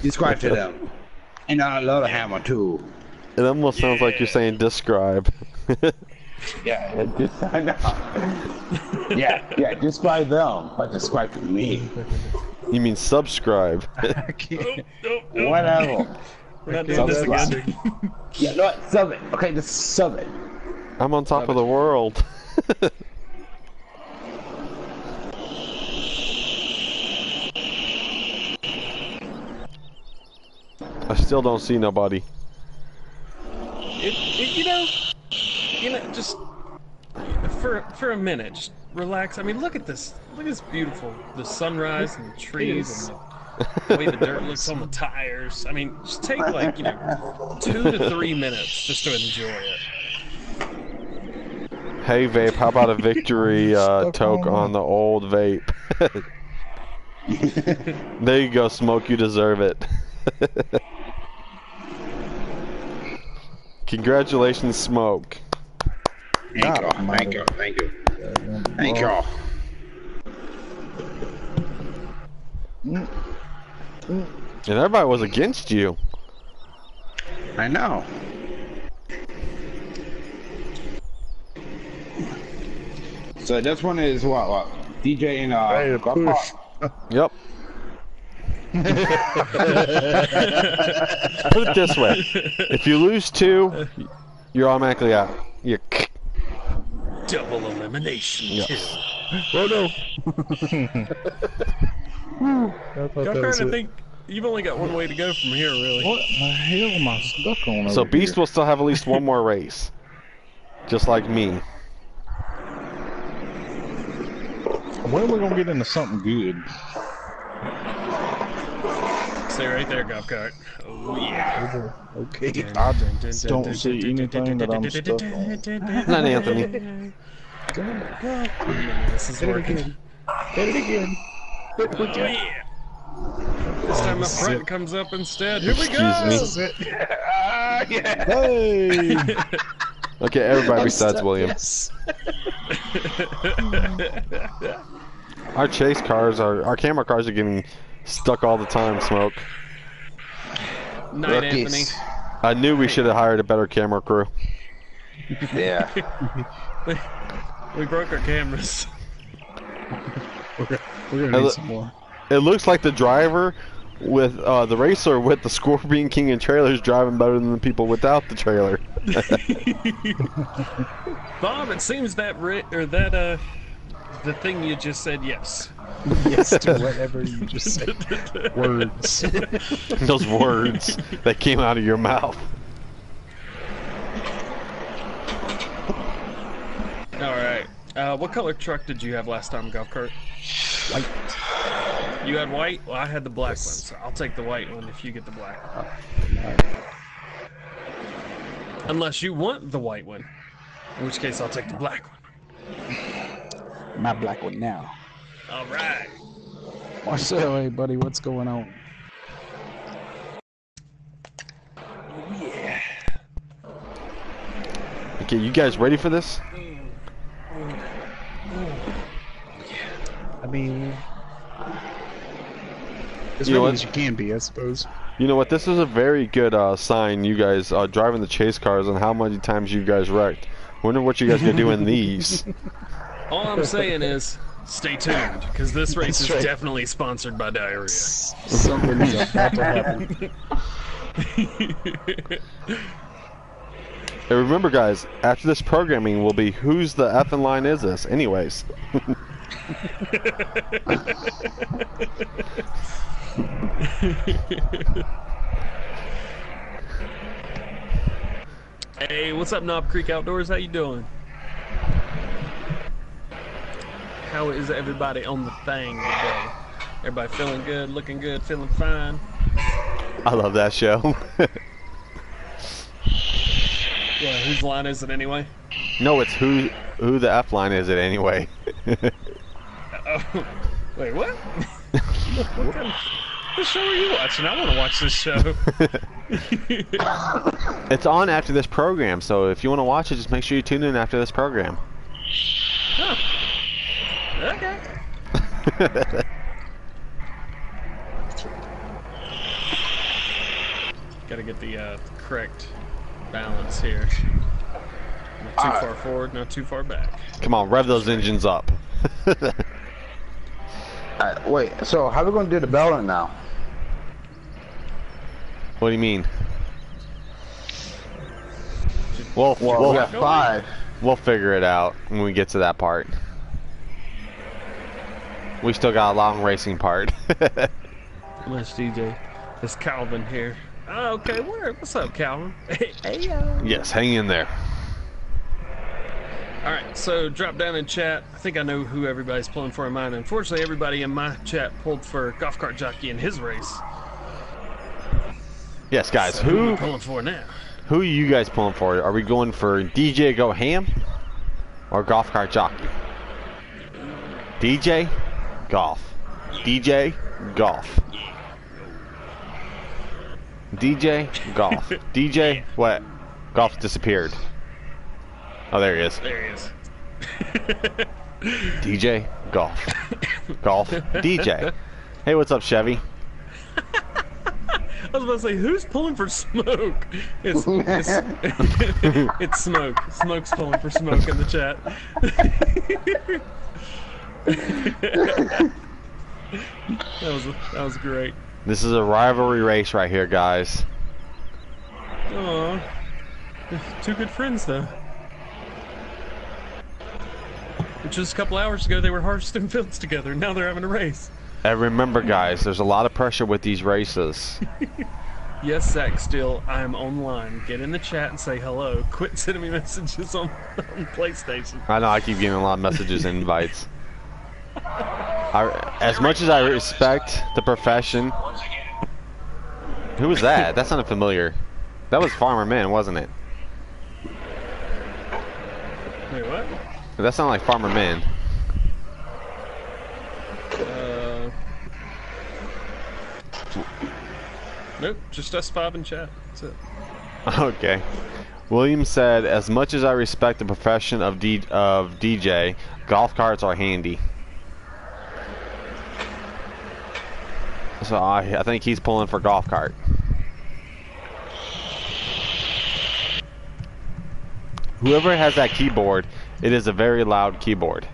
Describe to them. And uh, Lola Hammer too. It almost sounds like you're saying describe. Yeah, just, I know. yeah, yeah, describe them, but describe to me. you mean subscribe. I can't. Oh, oh, oh. Whatever. We're not doing this Subscribe. again. Yeah, no, sub it. Okay, just sub it. I'm on top of the world. I still don't see nobody. It, it, you know, you know, just for for a minute, just relax. I mean, look at this. Look at this beautiful, the sunrise and the trees and the, the way the dirt looks on the tires. I mean, just take like you know, two to three minutes just to enjoy it. Hey vape, how about a victory uh, toke on on the old vape? there you go, smoke. You deserve it. Congratulations, smoke. Thank you, thank you, thank you. Thank you. And everybody was against you. I know. So this one is what? what DJ and Ready uh, to golf push. cart? Yep. Put it this way: if you lose two, you're automatically out. You. Double elimination. Yeah. kill. Oh no! I thought Go that Kurt, was I it. think you've only got one way to go from here, really. What the hell am I stuck on? So over Beast here? will still have at least one more race, just like me. When are we gonna get into something good? Stay right there, golf cart. Oh yeah. Okay. I don't see anything that I'm stuck on. Not Anthony. Go, go. This is working. Hit it again. Oh yeah. This time my front comes up instead. Here we Excuse go. me. Ah, yeah. Hey! Okay, everybody besides William. Yes. Our chase cars, our our camera cars are getting stuck all the time. Smoke. Night, Rookies. Anthony. I knew we should have hired a better camera crew. Yeah. We broke our cameras. We're gonna Hello- need some more. It looks like the driver with uh, the racer with the Scorpion King and trailers driving better than the people without the trailer. Bob, it seems that ri- or that uh, the thing you just said yes. Yes to whatever you just said. Words. Those words that came out of your mouth. All right. Uh, what color truck did you have last time, golf cart? White. You had white. Well, I had the black one, so I'll take the white one if you get the black. Unless you want the white one. In which case, I'll take the black one. My black one now. All right. Marcel, hey buddy, what's going on? Oh yeah. Okay, you guys ready for this? I mean, as You ready what? as you can be, I suppose. You know what? This is a very good uh, sign. You guys uh, driving the chase cars and how many times you guys wrecked. Wonder what you guys gonna do in these. All I'm saying is, stay tuned, because this race That's is right. definitely sponsored by diarrhea. Something's about to happen. And remember, guys, after this programming will be whose the effing line is this? Anyways. Hey, what's up, Knob Creek Outdoors? How you doing? How is everybody on the thing today? Everybody feeling good, looking good, feeling fine? I love that show. Yeah, whose line is it anyway? no, it's who who the F line is it anyway. Oh, wait, what? what kind of what show are you watching? I want to watch this show. it's on after this program, so if you want to watch it, just make sure you tune in after this program. Okay. Got to get the uh, correct balance here. Not too Alright. far forward, not too far back. Come on, rev those engines up. Alright, wait, so how we gonna do the baling now? What do you mean? Well, Well, we'll, we got five. we'll figure it out when we get to that part. We still got a long racing part. Much DJ. It's Calvin here. Oh, okay, where? What's up, Calvin? Hey, yo. yes, hang in there. All right, so drop down in chat. I think I know who everybody's pulling for in mine. Unfortunately, everybody in my chat pulled for golf cart jockey in his race. Yes, guys, So who who pulling for now? who are you guys pulling for? Are we going for DJ Go Ham or Golf Cart Jockey? DJ, golf. DJ, golf. DJ, golf. DJ, what? Golf disappeared. Oh, there he is. There he is. DJ, golf. golf, DJ. Hey, what's up, Chevy? I was about to say, who's pulling for smoke? It's, it's, it's smoke. Smoke's pulling for smoke in the chat. That was that was great. This is a rivalry race right here, guys. Aw. Two good friends, though. Just a couple hours ago, they were harvesting fields together. Now they're having a race. And remember, guys, there's a lot of pressure with these races. Yes, Zach, still, I'm online. Get in the chat and say hello. Quit sending me messages on, on PlayStation. I know I keep getting a lot of messages and invites. I, as much as I respect the profession, who was that? That sounded familiar. That was Farmer Man, wasn't it? Wait, what? That sounded like Farmer Man. Uh, nope, just us five in chat. That's it. Okay. William said, "As much as I respect the profession of D of DJ, golf carts are handy." So I, I think he's pulling for golf cart. Whoever has that keyboard, it is a very loud keyboard.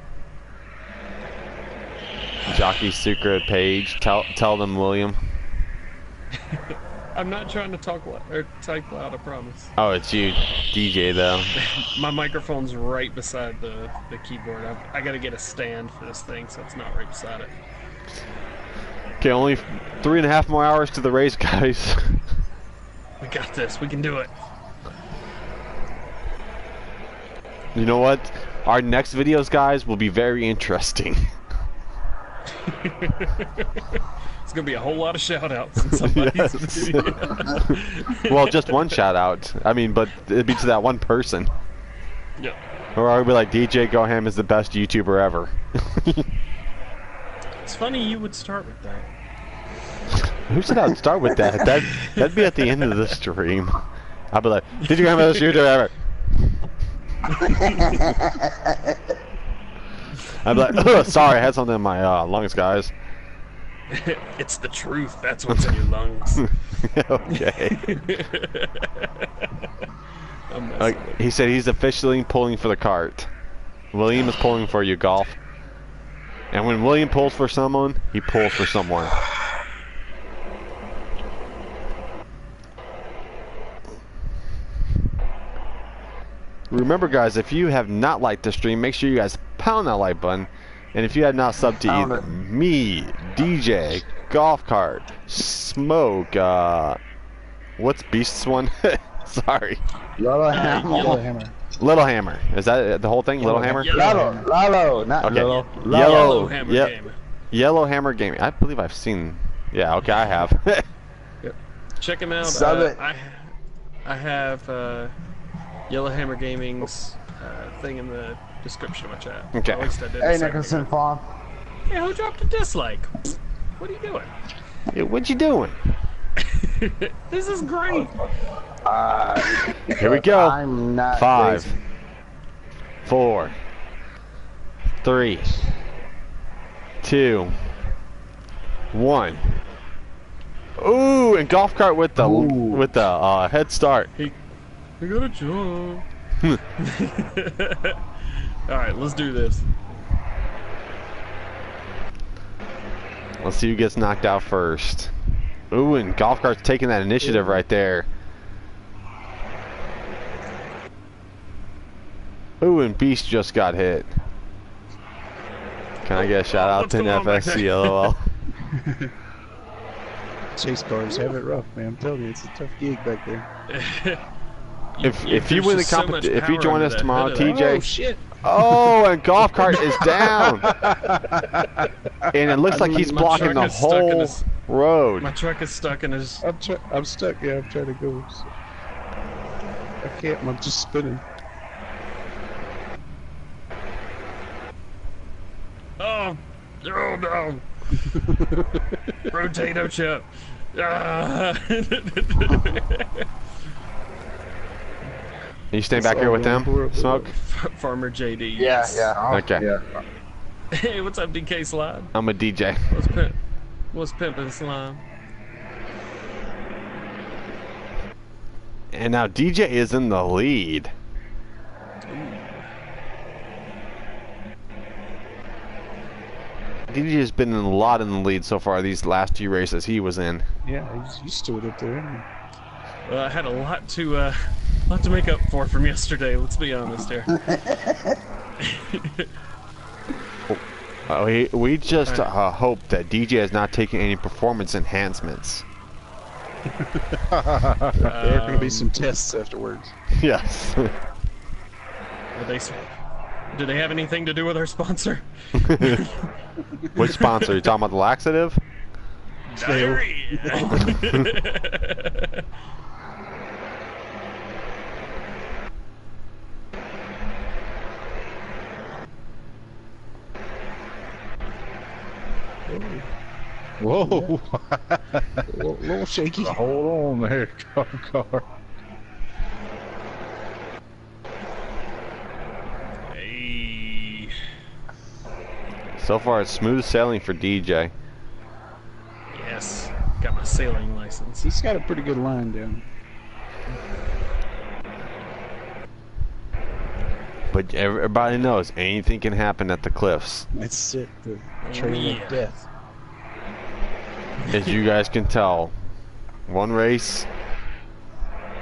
Jockey secret page. Tell tell them, William. I'm not trying to talk loud, or type loud, I promise. Oh, it's you, DJ though. My microphone's right beside the, the keyboard. I've, I gotta get a stand for this thing, so it's not right beside it. Okay, only three and a half more hours to the race, guys. We got this. We can do it. You know what? Our next videos, guys, will be very interesting. It's gonna be a whole lot of shout outs Yes. well, just one shout out. I mean, but it'd be to that one person. Yep. Or I'll be like, DJ Goham is the best YouTuber ever. It's funny you would start with that. Who said I'd start with that? that? That'd be at the end of the stream. I'd be like, DJ Go Ham is the best YouTuber ever. I'd be like, oh, sorry, I had something in my uh, lungs, guys. it's the truth. That's what's in your lungs. okay. I'm Like, he said he's officially pulling for the cart. William is pulling for you, golf. And when William pulls for someone, he pulls for someone. Remember, guys, if you have not liked the stream, make sure you guys pound that like button. And if you have not subbed to either me, DJ, Golf Cart, Smoke, uh, what's Beast's one? Sorry. Lolo Yellow Hammer. Hammer. Little Hammer. Is that the whole thing? Little Hammer? Yellow. Lolo, Lolo, not Okay. Lolo. Yellow. Yellow Hammer yep. Game. Yellow Hammer Gaming. I believe I've seen. Yeah, okay, I have. yep. Check him out. Sub uh, it. I, I have uh, Yellowhammer Gaming's uh, thing in the description of my chat. Okay. At least I did. Hey, second Nicholson ago. Farm. Yeah, who dropped a dislike? What are you doing? Hey, what you doing? This is great. Uh, Here we go. I'm not Five, crazy. four, three, two, one. Ooh, and golf cart with the Ooh. with the uh, head start. We got a jump. All right, let's do this. Let's see who gets knocked out first. Ooh, and golf cart's taking that initiative right there. Ooh, and Beast just got hit. Can I get a shout out to going FSC LOL? Chase cars have it rough, man. I'm telling you, it's a tough gig back there. If if you win the there's just so competition, if you join us tomorrow, hood of that. TJ. Oh shit! Oh, and golf cart is down, and it looks like he's blocking truck the is stuck in whole his- road. My truck is stuck in his. I'm try- I'm stuck. Yeah, I'm trying to go. so- I can't. I'm just spinning. Oh, oh no! Rotato chip. Ah. you staying back here with them, Smoke? Farmer JD. Yeah, yes. yeah. Okay. Yeah. Hey, what's up, DK Slide? I'm a DJ. What's pimp? What's pimpin' slime? And now DJ is in the lead. DJ has been in a lot in the lead so far these last two races he was in. Yeah, he's used to it up there. Isn't Well, I had a lot to, uh, lot to make up for from yesterday. Let's be honest here. Uh, we, we just uh, hope that DJ has not taken any performance enhancements. he? there are going to be Um, some tests afterwards. yes. Are they, do they have anything to do with our sponsor? Which sponsor? You talking about the laxative? Diarrhea. Whoa! A little, little shaky. Hold on there, car car. hey. So far, it's smooth sailing for DJ. Yes. Got my sailing license. He's got a pretty good line down. But everybody knows anything can happen at the cliffs. That's it. The oh, trail yeah. of death. As you guys can tell, one race,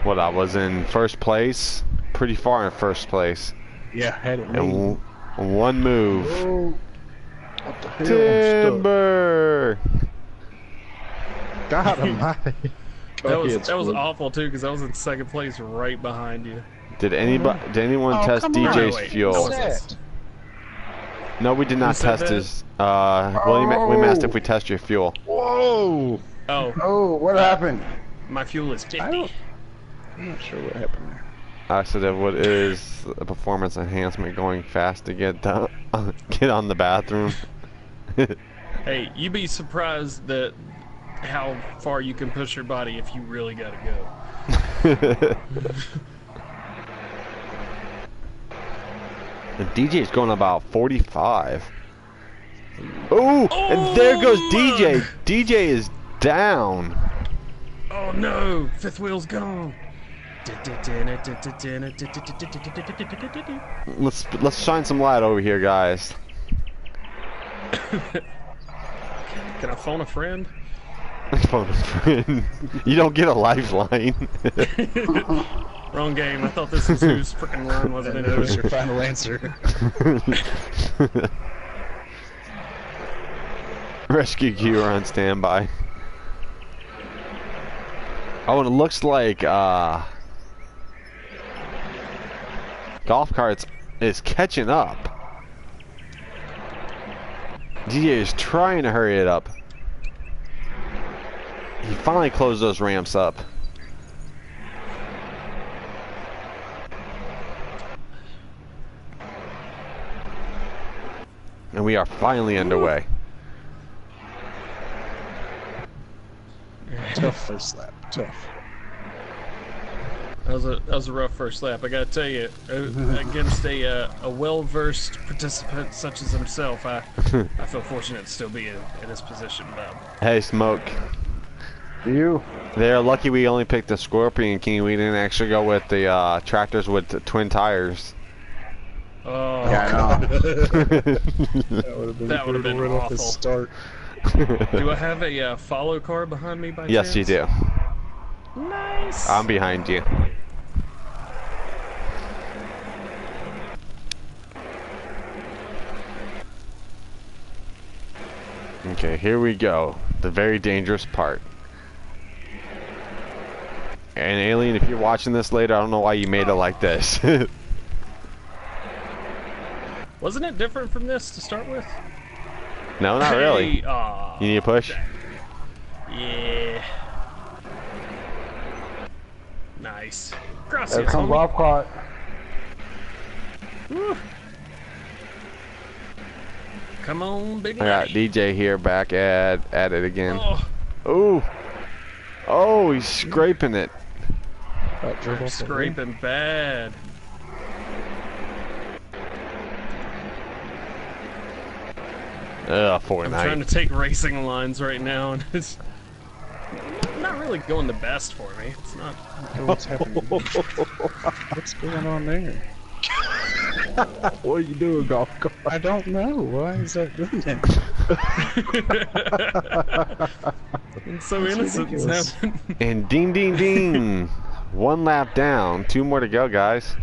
what I was in first place, pretty far in first place, Yeah, had it and w- one move. Oh, what the hell? I'm Timber. stuck. God almighty. That was that was awful too, because I was in second place right behind you. Did anybody? Did anyone Oh, test come on. DJ's fuel? no, What's it's- that? No, we did not test that? his. Uh, William, we asked Oh. if we test your fuel. Whoa! Oh, Oh, what happened? my fuel is I 50. don't- I'm not sure what happened there. I said that what is a performance enhancement going fast to get down, get on the bathroom. Hey, you'd be surprised that how far you can push your body if you really gotta go. The DJ's going about 45. Ooh, and there goes Oh, DJ. uh. DJ is down. Oh no, fifth wheel's gone. Let's let's shine some light over here, guys. Can I phone a friend? Phone a friend. you don't get a lifeline. Wrong game. I thought this was whose freaking line was it And that was your final answer. Rescue queue are on standby. Oh, and it looks like uh, golf carts is catching up. DJ is trying to hurry it up. He finally closed those ramps up. And we are finally underway. Tough first lap. Tough. That was a that was a rough first lap. I gotta tell you, uh, against a uh, a well versed participant such as himself, I I feel fortunate to still be in, in this position, Bob. Hey, Smoke. You? They're lucky we only picked the Scorpion King. We didn't actually go with the uh, tractors with the twin tires. Oh, Yeah. That would have been That would've been right off the awful. start. do I have a uh, follow car behind me by yes, you do. Nice. I'm behind you. Okay, here we go. The very dangerous part. And Alien, if you're watching this later, I don't know why you made it like this. Wasn't it different from this to start with? no, not really. Hey, aw, You need a push? yeah. Nice. There Gracias, comes homie. golf cart. Come on, big I got. DJ here back at at it again. Oh, Ooh. Oh, he's scraping it. About drove off scraping bad. Ugh, I'm 49. trying to take racing lines right now, and it's not really going the best for me. It's not. What's happening? What's going on there? What are you doing, golf cart? I don't know. Why is that doing that? It's so innocent. It's ridiculous. happening. And ding, ding, ding. One lap down. Two more to go, guys.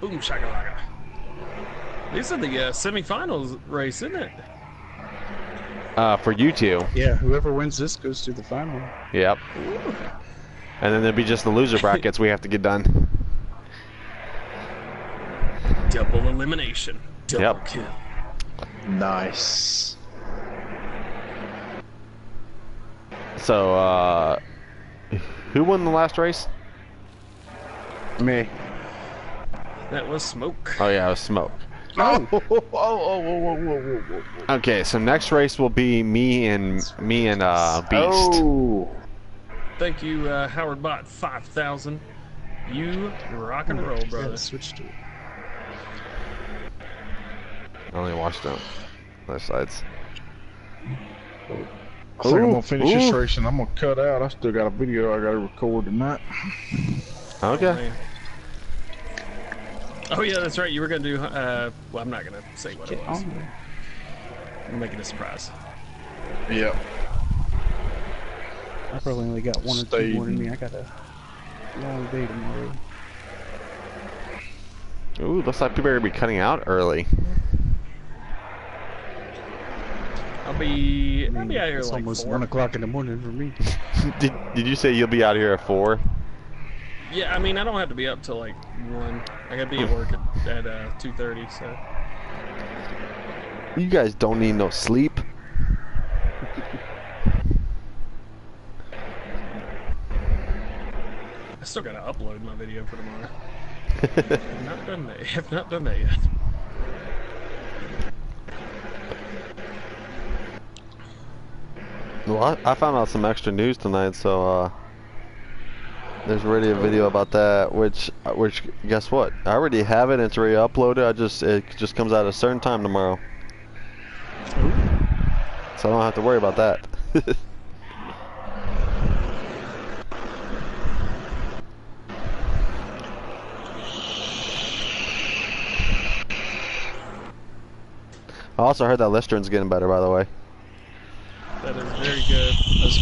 Boom shakalaka. These are the uh, semifinals race, isn't it? Uh, for you two. Yeah, whoever wins this goes to the final. Yep. And then there'll be just the loser brackets we have to get done. Double elimination. Double Yep. kill. Nice. So, uh, who won the last race? Me. That was smoke. Oh yeah, it was Smoke. Oh, oh, oh, oh, whoa, whoa, whoa, whoa, whoa. Okay, so next race will be me and me and uh Beast. Oh. Thank you, uh, Howard Bot 5000. You rock and roll, Yeah, brother. switch to it. I only watched them. Other sides. I think I'm gonna finish this race and I'm gonna cut out. I still got a video I gotta record tonight. Okay. Oh yeah, that's right. You were gonna do. Uh, well, I'm not gonna say what it was. on there. I'm making a surprise. Yep. I probably only got one or two more than me. I got a long day tomorrow. Ooh, looks like people are gonna be cutting out early. I'll be. I'll be out here it's like almost four. one o'clock in the morning for me. did Did you say you'll be out here at four? Yeah, I mean, I don't have to be up till like one. I gotta be at work at, at uh, two thirty. So You guys don't need no sleep. I still gotta upload my video for tomorrow. I've not done that. Have not done that yet. Well, I, I found out some extra news tonight, so uh, there's already a video about that. Which, which, guess what? I already have it. It's already uploaded. I just it just comes out at a certain time tomorrow, so I don't have to worry about that. I also heard that Listern's getting better, by the way. That is very good.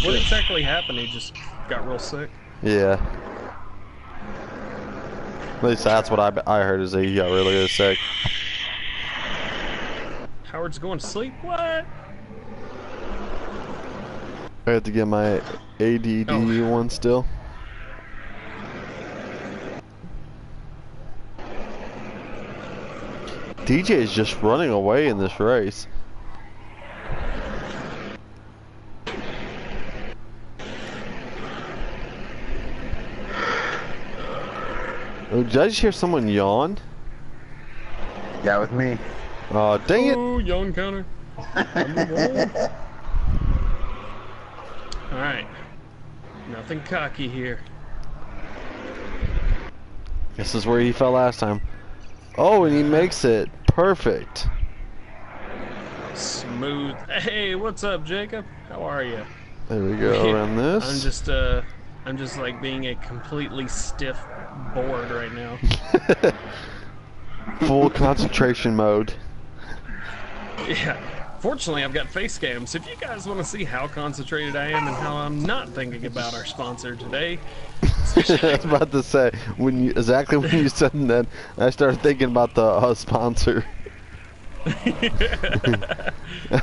what exactly happened? He just got real sick. Yeah. At least that's what I, I heard is that he got really, really sick. Howard's going to sleep? What? I have to get my ADD Oh. one still. DJ is just running away in this race. Oh, did I just hear someone yawn? Yeah, with me. Oh, dang it! Ooh, yawn counter. Alright. Nothing cocky here. This is where he fell last time. Oh, and he makes it perfect. Smooth. Hey, what's up, Jacob? How are you? There we go. Around this. I'm just, uh, I'm just like being a completely stiff board right now. Full concentration mode. Yeah. Fortunately, I've got face cams. If you guys want to see how concentrated I am and how I'm not thinking about our sponsor today, I was about to say when you exactly when you said that, I started thinking about the uh, sponsor. I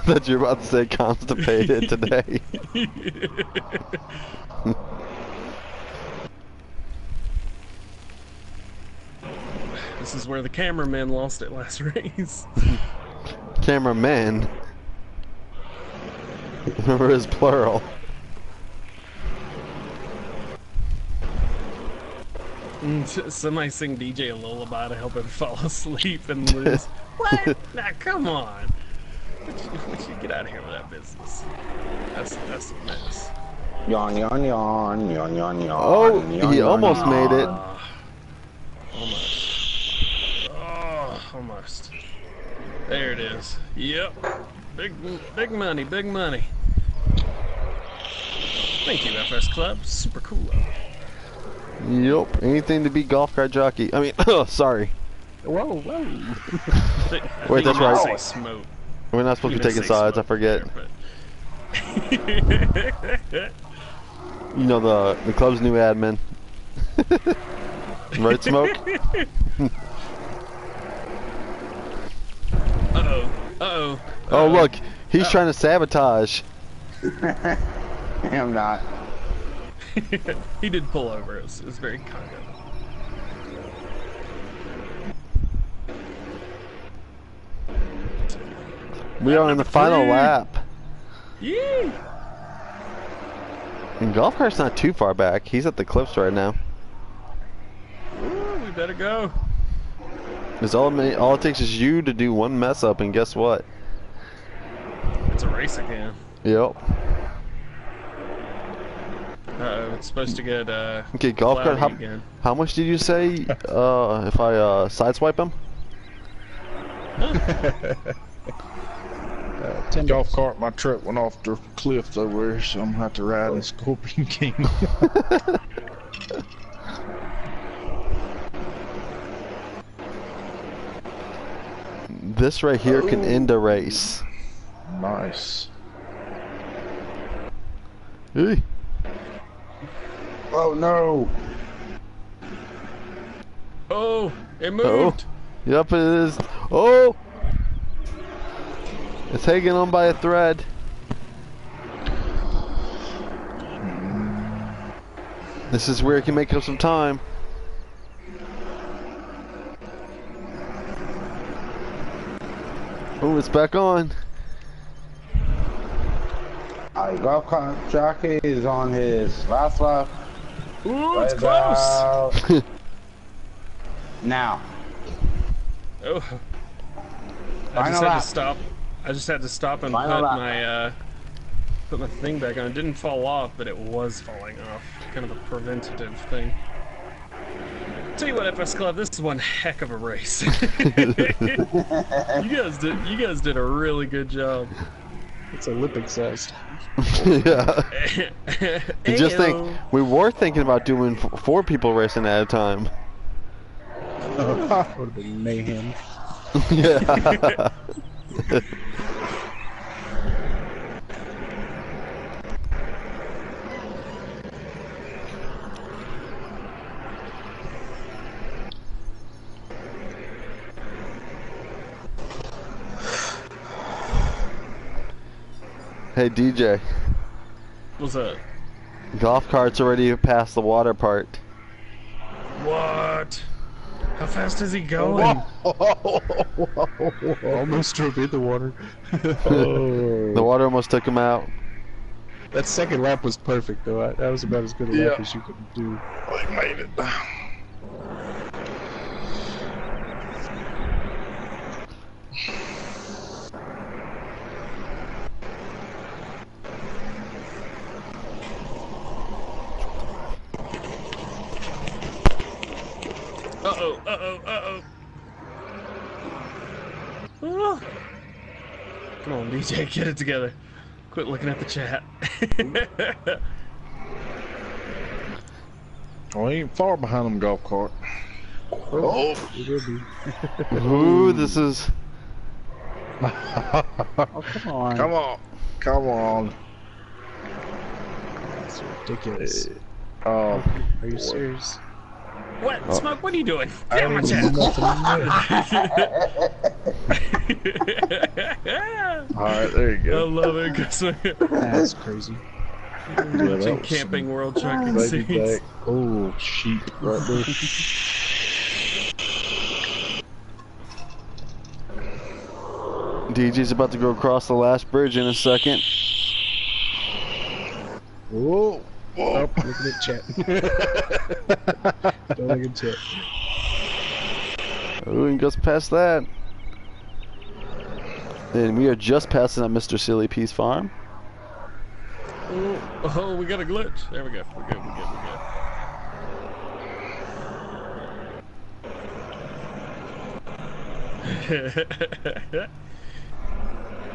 thought you were about to say constipated today. This is where the cameraman lost it last race. Cameraman. Remember his plural. Mm, Somebody sing DJ a lullaby to help him fall asleep and lose. what? Now, come on. Would you, would you get out of here with that business? That's that's a mess. Yawn, yawn, yawn, yawn, yawn, yawn. Oh, yawn, he yawn, almost yawn. made it. Almost. Oh, almost. There it is. Yep. Big, big money, big money. Thank you, FS Club. Super cool. Yep. Anything to be golf cart jockey. I mean, sorry. Whoa, whoa. Wait, that's right. smoke. We're not supposed to be taking sides. I forget. there, but- You know the the club's new admin. right, smoke. Uh-oh. Uh-oh. Oh look, he's trying to sabotage. I'm not. he did pull over. It was, it was very kind of him. We are in the final three. lap. Yee! And golf cart's not too far back. He's at the cliffs right now. Ooh, we better go. It's all, it all it takes is you to do one mess up, and guess what? It's a race again. Yep. Uh-oh, it's supposed to get, uh, Okay, golf cart. How, again. how much did you say? Uh, if I uh sideswipe him? Ten golf cart, my truck went off the cliff over there, so I'm gonna have to ride in Scorpion King. This right here can end a race. nice. Hey. Oh no! Oh, it moved. Yep, it is. Oh! It's hanging on by a thread. This is where he can make up some time. Oh, it's back on. Our golf cart jockey is on his last lap. Ooh, it's close. Now. Oh. I Final just had lap. to stop. I just had to stop and Final put lap. my uh, put my thing back on. It didn't fall off, but it was falling off. Kind of a preventative thing. Tell you what, FS Club, this is one heck of a race. you guys did. You guys did a really good job. It's Olympic sized. yeah. You just think we were thinking about doing four people racing at a time. would have been mayhem. yeah. Hey DJ, What's up? golf cart's already past the water part. What? How fast is he going? Almost drove in the water. The water almost took him out. That second lap was perfect, though. That was about as good a lap as you could do. I made it. Uh oh, uh oh, uh oh. Come on, DJ, get it together. Quit looking at the chat. I ain't far behind them golf cart. Oh, It. Ooh, this is Oh, come on. come on, come on. That's ridiculous. Oh, Are you serious? What? Oh. Smoke, what are you doing? I Get on my chat. all right, there you go. I go. love it. 'cause That's crazy. Yeah, that Watching was Camping World some trucking baby scenes. back. Oh, sheep right there. DJ's about to go across the last bridge in a second. Whoa, Oh, whoa. looking at chat. Don't look at chat. Ooh, and goes past that. And we are just passing up Mr. Silly Peace Farm. Oh, oh, we got a glitch. There we go. We're good. We're good. We're good.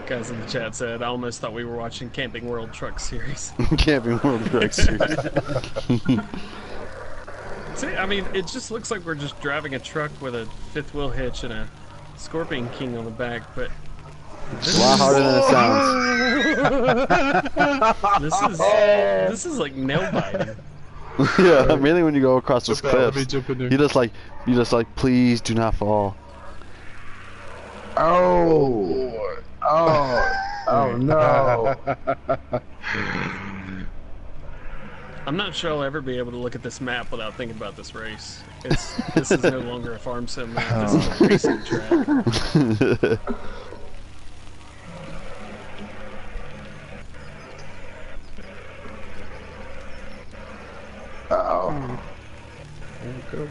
Guys in the chat said, I almost thought we were watching Camping World Truck Series. Camping World Truck Series. See, I mean, it just looks like we're just driving a truck with a fifth wheel hitch and a Scorpion King on the back, but it's a lot harder than it sounds. this is this is like nail biting. yeah, mainly when you go across those Jump out, let me cliffs. jump in there. You just like, you just like, please do not fall. Oh. Oh. Oh no. I'm not sure I'll ever be able to look at this map without thinking about this race. It's this is no longer a farm sim map. This is a oh. racing track. Uh-oh. There we go.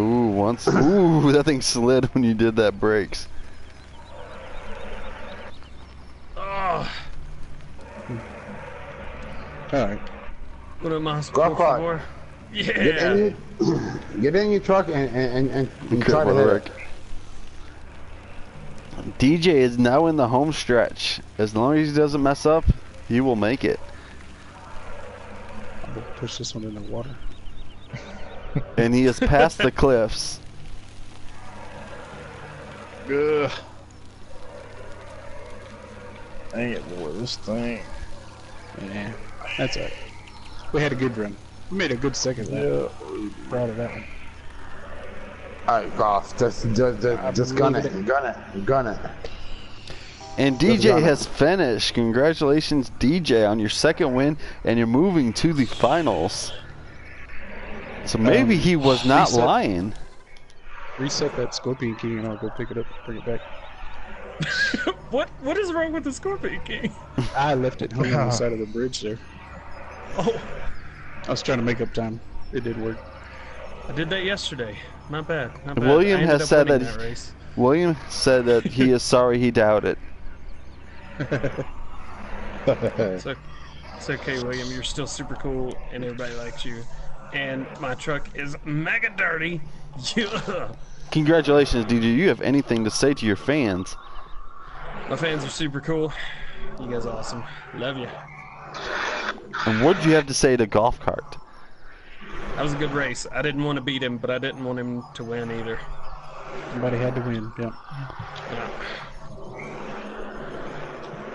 Ooh, once. Ooh, that thing slid when you did that brakes. Oh, Alright. what am I Go supposed for it. for? Get Yeah. in your, get in your truck and, and, and, and try to hit work. it. DJ is now in the home stretch. As long as he doesn't mess up, he will make it. I'll push this one in the water. And he is past the cliffs. Ugh. Dang it, boy, this thing. Yeah, that's alright. We had a good run. We made a good second lap. Yeah. Proud of that one. Alright, golf. Just, just, just, just gun it. Gun it. Gun it. And DJ has finished. Congratulations, DJ, on your second win, and you're moving to the finals. So maybe Um, he was not reset. lying. Reset that Scorpion King and I'll go pick it up, bring it back. What what is wrong with the Scorpion King? I left it hung on the side of the bridge there. Oh, I was trying to make up time. It did work. I did that yesterday. Not bad. Not bad. William has said winning that- race. William said that he is sorry he doubted. It's, o- it's okay, William. You're still super cool, and everybody likes you. And my truck is mega dirty. Yeah. Congratulations, DJ. You have anything to say to your fans? My fans are super cool. You guys are awesome. Love you. And what did you have to say to Golf Cart? That was a good race. I didn't want to beat him, but I didn't want him to win either. Somebody had to win. Yeah. Yeah.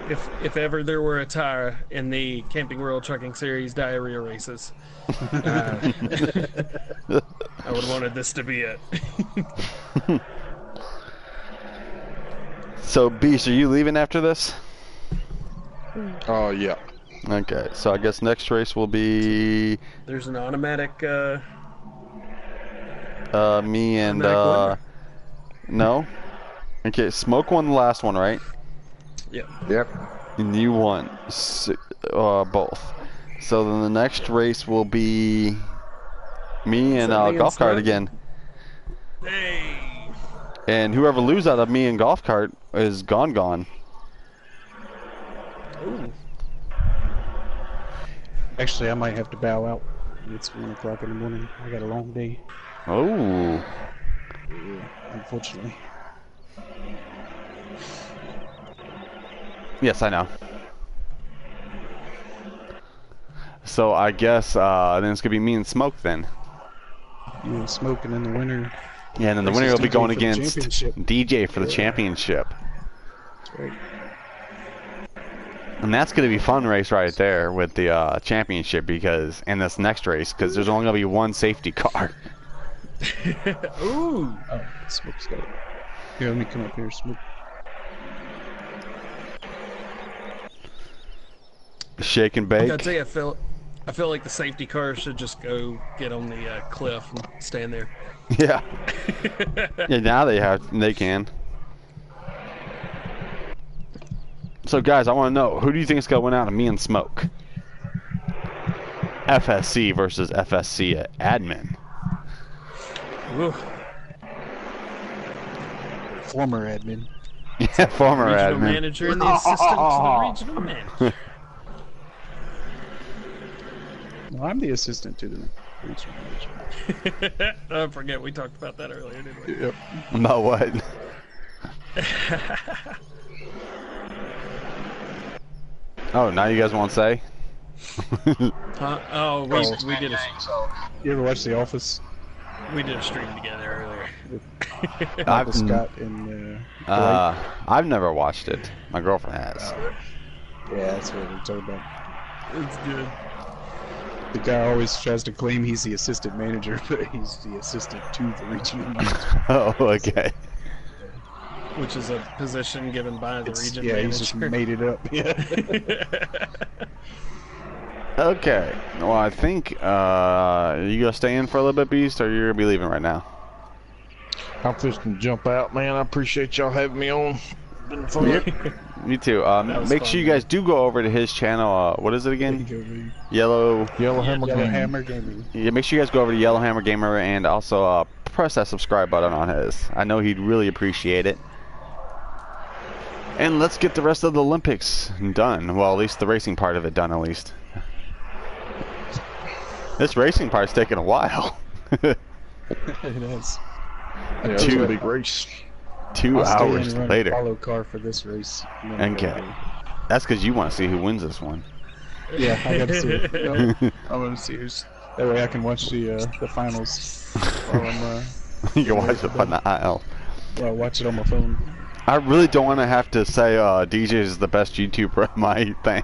If if ever there were a tire in the Camping World Trucking Series diarrhea races, uh, I would have wanted this to be it. So, Beast, are you leaving after this? Oh yeah. Okay, so I guess next race will be There's an automatic. Uh, uh, me and Automatic uh, no. Okay, Smoke won the last one, right? Yep. Yep. And you won uh, both. So then the next race will be me and that uh, Golf Cart again. Hey. And whoever loses out of me and Golf Cart is gone, gone. Ooh. Actually, I might have to bow out. It's one o'clock in the morning. I got a long day. Oh. Unfortunately. Yes, I know. So I guess uh, then it's gonna be me and Smoke then. You know, smoking in the winter. Yeah, and then the winner will be going against. DJ for the championship. Right. And that's going to be fun race right there with the uh, championship because and this next race because there's only going to be one safety car. Ooh. Oh, smoke's got it. Here, let me come up here. Smoke. Shake and I bake. gotta tell you, I feel, I feel like the safety car should just go get on the uh, cliff and stand there. Yeah. yeah. Now they have they can. So guys, I want to know who do you think is going to win out of me and Smoke? FSC versus FSC admin. Ooh. Former admin. Yeah, former Regional admin. manager and the assistant to the regional manager. Well, I'm the assistant to the regional manager. I forget we talked about that earlier, didn't we? Yep. About what? oh, now you guys won't say? Huh? Oh, we, we did a So. You ever watch The Office? we did a stream together earlier. I've, Michael Scott and uh, uh, I've never watched it. My girlfriend has. Dwight? Yeah, that's what we're talking about. It's good. The guy always tries to claim he's the assistant manager, but he's the assistant to the regional manager. Oh, okay. Which is a position given by the It's- region yeah, manager. he's just made it up. Yeah. Okay. Well, I think uh, you gonna stay in for a little bit, Beast, or you're gonna be leaving right now? I'm just gonna jump out, man. I appreciate y'all having me on. Been fun. Me too. Um, make fun, sure you man. guys do go over to his channel. Uh, what is it again? Yellow. Yellow Hammer Yellow Gang. Hammer Gaming. Yeah, make sure you guys go over to Yellowhammer Gamer and also uh, press that subscribe button on his. I know he'd really appreciate it. And let's get the rest of the Olympics done. Well, at least the racing part of it done, at least. This racing part's taking a while. it is. Yeah, it's Two- a big race. 2 I'll stay hours and run later. Follow car for this race. and Okay. That's because you want to see who wins this one. Yeah, I got to see it. Yep. I want to see who's. That way I can watch the uh, the finals while I'm uh, you can watch it on the aisle. while I watch it on my phone. I really don't want to have to say uh, DJ is the best YouTuber in my thing.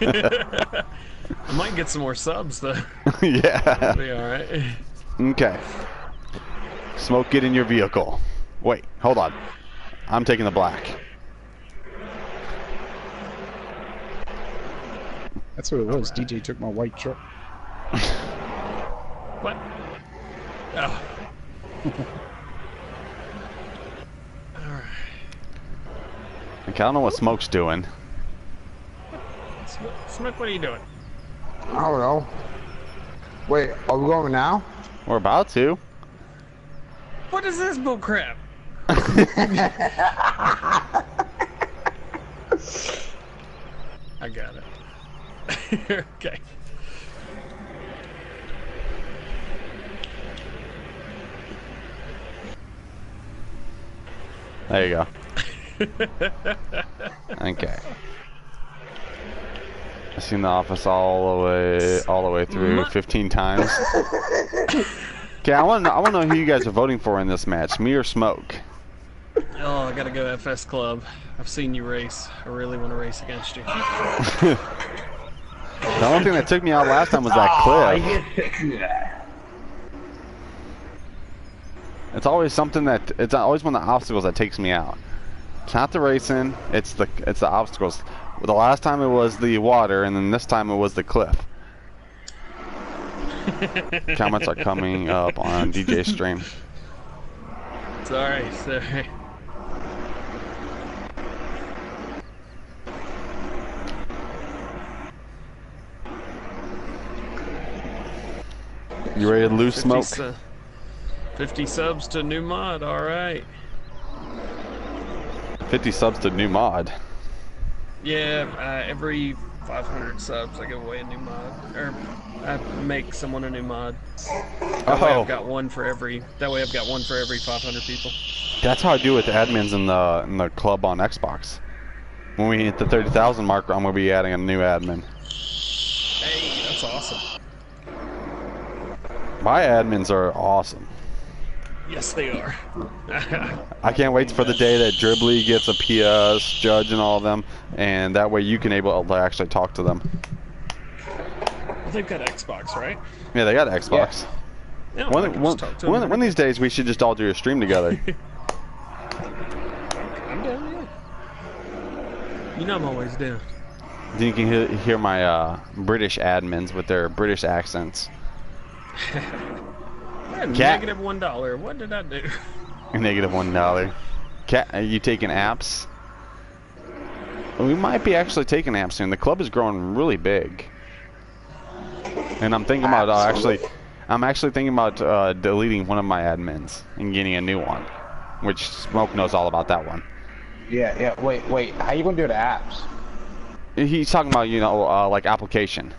I might get some more subs though. yeah. Be all right. Okay. Smoke, get in your vehicle. Wait, hold on. I'm taking the black. That's what it was. DJ took my white truck. What? Oh. Okay, I don't know what Smoke's doing. Smoke, Smoke, what are you doing? I don't know. Wait, are we going now? We're about to. What is this bull crap? I got it. okay. There you go. okay. I've seen The Office all the way, all the way through Ma- 15 times. Okay, I want, to I want to know who you guys are voting for in this match, me or Smoke. Oh, I gotta go FS Club. I've seen you race. I really want to race against you. The only thing that took me out last time was that Aw, cliff. yeah. It's always something that it's always one of the obstacles that takes me out. It's not the racing, it's the it's the obstacles. The last time it was the water, and then this time it was the cliff. Comments are coming up on DJ stream. Sorry, sorry. You ready to lose 50 smoke? su- 50 subs to new mod, alright. 50 subs to new mod. Yeah, uh, every 500 subs I give away a new mod. Or I make someone a new mod. That way Oh, I've got one for every. That way I've got one for every 500 people. that's how I do with the admins in the in the club on Xbox. When we hit the 30,000 mark, I'm gonna be adding a new admin. Hey, that's awesome. My admins are awesome. Yes, they are. I can't wait for the day that Dribbly gets a PS, Judge, and all of them, and that way you can able to actually talk to them. Well, They've got Xbox, right? Yeah, they got Xbox. Yeah, I One, can one, just talk to one, them. one of these days we should just all do a stream together. I'm down, yeah. You know I'm always down. then you can hear, hear my uh, British admins with their British accents. I had Cat- negative one dollar. What did I do? Negative one dollar. Cat, are you taking apps? We might be actually taking apps soon. The club is growing really big, and I'm thinking about uh, actually, I'm actually thinking about uh, deleting one of my admins and getting a new one, which Smoke knows all about that one. Yeah, yeah. Wait, wait. How you gonna do the apps? He's talking about you know uh, like application.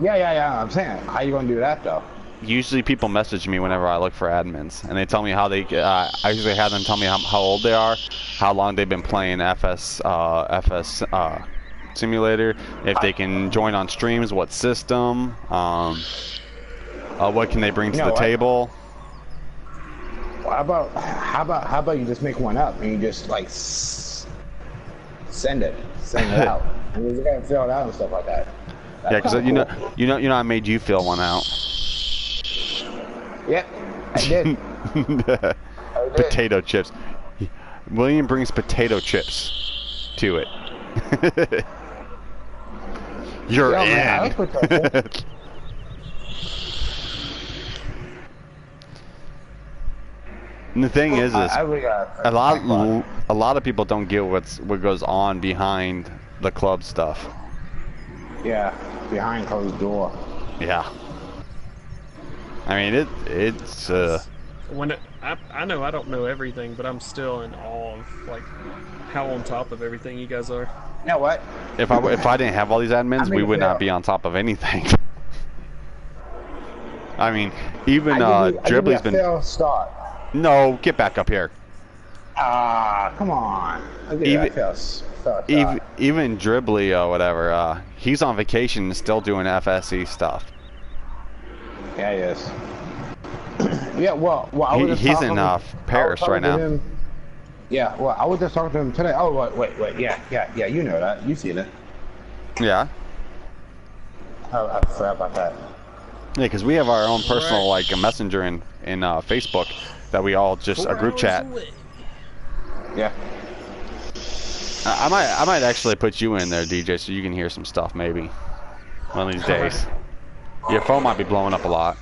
Yeah, yeah, yeah. I'm saying, how you gonna do that though? Usually people message me whenever I look for admins, and they tell me how they. Uh, I usually have them tell me how, how old they are, how long they've been playing FS uh, FS uh, simulator, if they can join on streams, what system, um, uh, what can they bring to You know the what? table. Well, how about how about how about you just make one up and you just like send it, send it out, and you gotta fill it out and stuff like that. Yeah, because you know, you know, you know, I made you fill one out. Yep, I did. I did. potato chips. William brings potato chips to it. You're Yeah, in. And the thing is, is I, I really got a lot, a lot of people don't get what's what goes on behind the club stuff. Yeah, behind closed door. Yeah. I mean, it, it's, uh, When it, I, I know I don't know everything, but I'm still in awe of like how on top of everything you guys are. You know what? if I, if I didn't have all these admins, I we mean, would not be on top of anything. I mean, even, I uh, give you, I give you Dribbly's a been, fail start. no, get back up here. Ah, come on. I give you Even- a fail, s- fail start. Even, even Dribbly or whatever, uh, he's on vacation and still doing FSC stuff. Yeah, he is. yeah, well, well, I He- just he's in, uh, Paris right now. him- Yeah, well, I was just talking to him today. Oh, wait, wait, wait. Yeah, yeah, yeah. You know that. You've seen it. Yeah. I, I forgot about that. Yeah, because we have our own personal like a messenger in in uh, Facebook that we all just a group chat. away. Yeah. I I might I might actually put you in there, DJ, so you can hear some stuff maybe one of these days. Your phone might be blowing up a lot,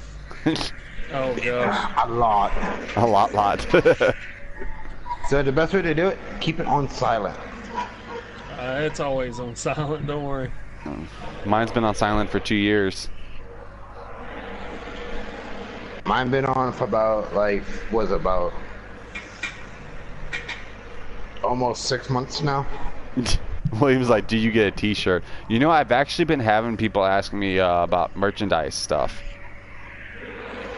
Oh gosh. A lot. a lot, lot. So the best way to do it, keep it on silent. Uh, it's always on silent. Don't worry. Mine's been on silent for two years. Mine been on for about like was about almost six months now. William's like, "Do you get a T-shirt?" You know, I've actually been having people asking me uh, about merchandise stuff.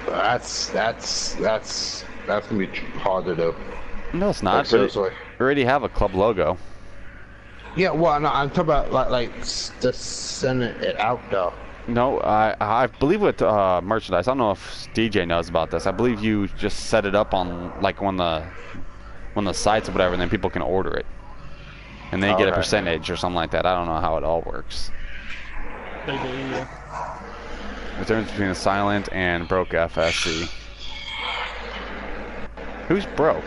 That's that's that's that's gonna be hard to do. No, it's Like, not. seriously. We already have a club logo. Yeah, well, no, I'm talking about like like just sending it out though. No, I I believe with uh, merchandise. I don't know if DJ knows about this. I believe you just set it up on like on the on the sites or whatever, and then people can order it, and they get a Okay. percentage or something like that. I don't know how it all works. They do, yeah. The difference between a silent and broke FSC. Who's broke?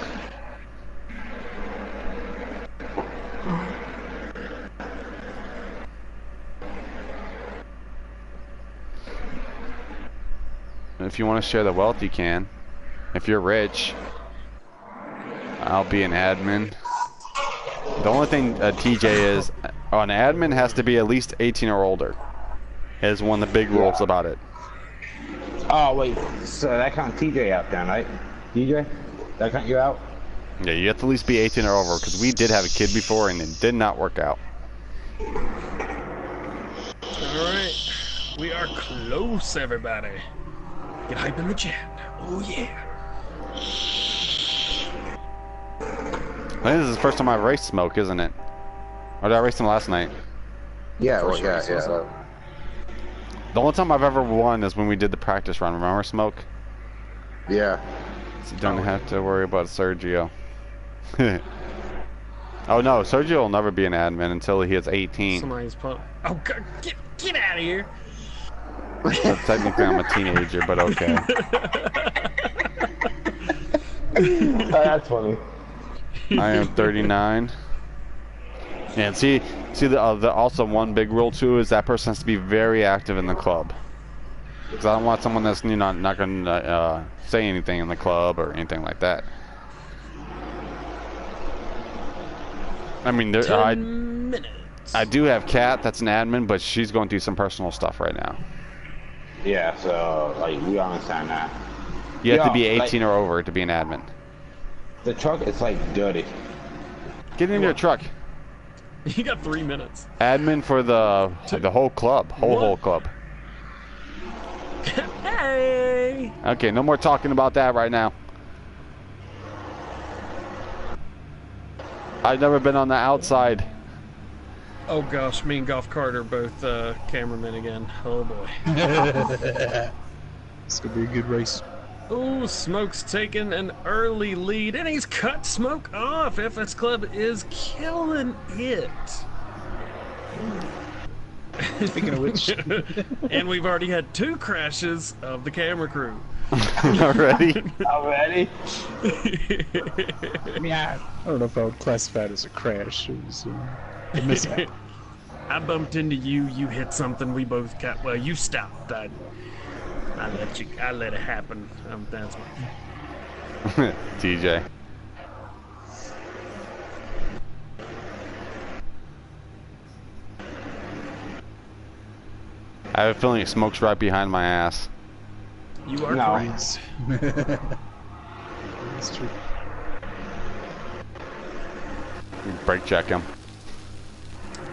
If you want to share the wealth, you can. If you're rich, I'll be an admin. The only thing uh, TJ is, an admin has to be at least 18 or older. Is one of the big rules about it. Oh wait, so that count TJ out then, right? DJ, that count you out? Yeah, you have to at least be 18 or over because we did have a kid before and it did not work out. Alright. We are close, everybody. Get hype in the chat. Oh, yeah. I think this is the first time I've raced Smoke, isn't it? Or did I race him last night? Yeah, well, yeah, race yeah. up. The only time I've ever won is when we did the practice run. Remember Smoke? Yeah. So you don't have to worry about Sergio. oh no, Sergio will never be an admin until he hits 18. Somebody's put. Oh, God, get, get out of here. So technically I'm a teenager, but okay. that's funny. I am 39. And see, see the, uh, the also one big rule too is that person has to be very active in the club. Because I don't want someone that's you know not going to uh, say anything in the club or anything like that. I mean, there, Ten I minutes. I do have Kat that's an admin, but she's going through some personal stuff right now. Yeah, so like we understand that. You have to Yeah, be like- 18 or over to be an admin. The truck is like dirty. Get in your truck. You got three minutes. Admin for the the whole club, whole What? whole club. Hey! Okay, no more talking about that right now. I've never been on the outside. Oh gosh, me and Golf Cart are both uh, cameramen again. Oh boy. It's gonna be a good race. Ooh, Smoke's taking an early lead, and he's cut Smoke off. FS Club is killing it. Speaking of which, and we've already had two crashes of the camera crew. Already? Already? I mean, I, I don't know if I would classify it as a crash. It was uh, a mishap. I bumped into you. You hit something. We both got. Well, you stopped. I, I let you. I let it happen. Um, that's my. TJ. I have a feeling it smokes right behind my ass. You are No. correct. That's true. Brake check him.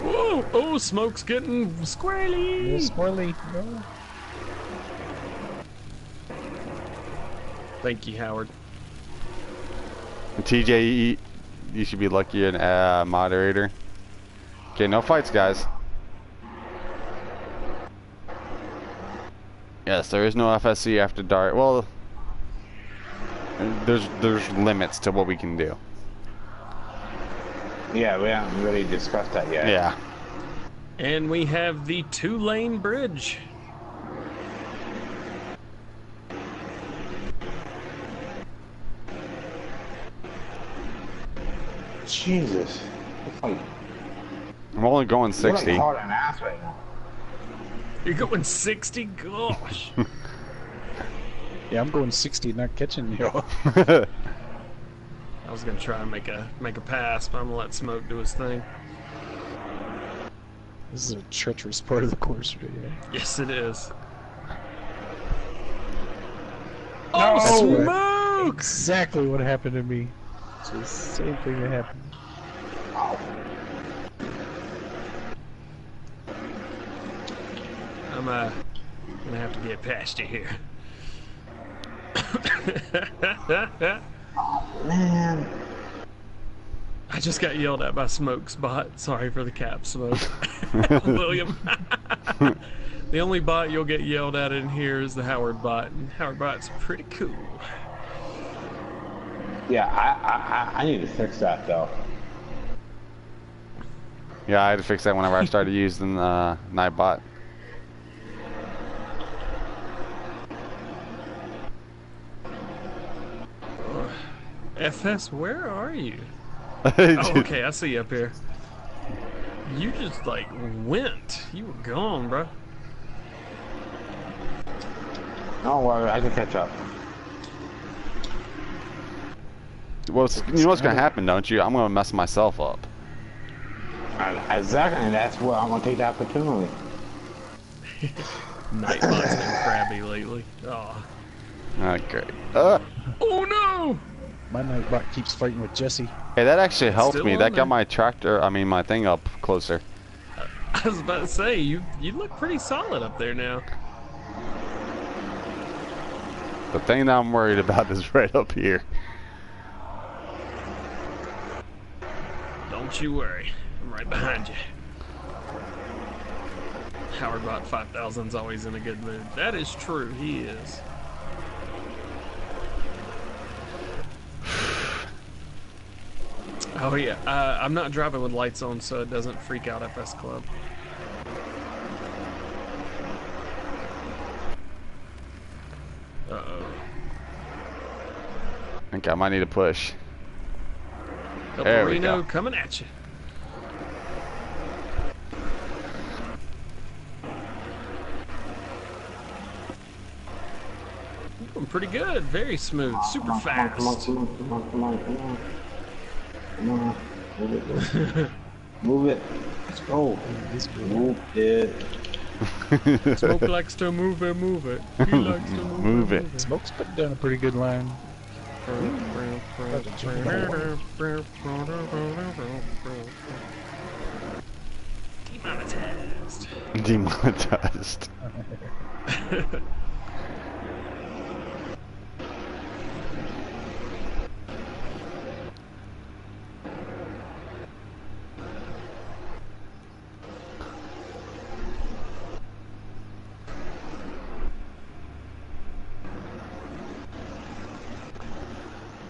Whoa! Oh, Smoke's getting squirrely. Little squirrely. No. Thank you, Howard. TJ, you, you should be lucky you're an uh, moderator. Okay, no fights, guys. Yes, there is no FSC after dark. Well, there's there's limits to what we can do. Yeah, we haven't really discussed that yet. Yeah. And we have the two-lane bridge. Jesus. Like, I'm only going we're like 60. hard on ass right now. You're going 60? Gosh. Yeah, I'm going 60, not catching you. I was gonna try and make a make a pass, but I'm gonna let Smoke do his thing. This is a treacherous part of the course. Right here. Yes, it is. Oh, No! smokes! Exactly what happened to me. It's the same thing that happened. I'm uh gonna have to get past you here. Man. I just got yelled at by Smokes bot. Sorry for the cap, Smoke. William. the only bot you'll get yelled at in here is the Howard bot, and Howard bot's pretty cool. Yeah, I, I, I- I need to fix that though. Yeah, I had to fix that whenever I started using the uh, Nightbot. FS, where are you? Oh, okay, I see you up here. You just like went. You were gone, bro. Don't worry, I can catch up. Well, you know what's gonna happen, don't you? I'm gonna mess myself up. Exactly, and that's where I'm gonna take the opportunity. Nightbot's been crabby lately. Oh. Okay. Uh, Oh no! My Nightbot keeps fighting with Jesse. hey, that actually helped Still me. That there? got my tractor, I mean my thing up closer. I was about to say you you look pretty solid up there now. The thing that I'm worried about is right up here. Don't you worry, I'm right behind you. Howard Bot 5000's always in a good mood. That is true, he is. Oh yeah, uh, I'm not driving with lights on so it doesn't freak out FS Club. Uh-oh. I think I might need to push. El There we go. coming at you. Doing pretty good, very smooth, super fast. Come on, come on, come on, come on, come on. Come on. Move it. Move it. Let's go. Oh, move it. Smoke likes to move it, move it. He likes to move, Move it. it. Smoke's put down a pretty good line. Demonetized. Demonetized.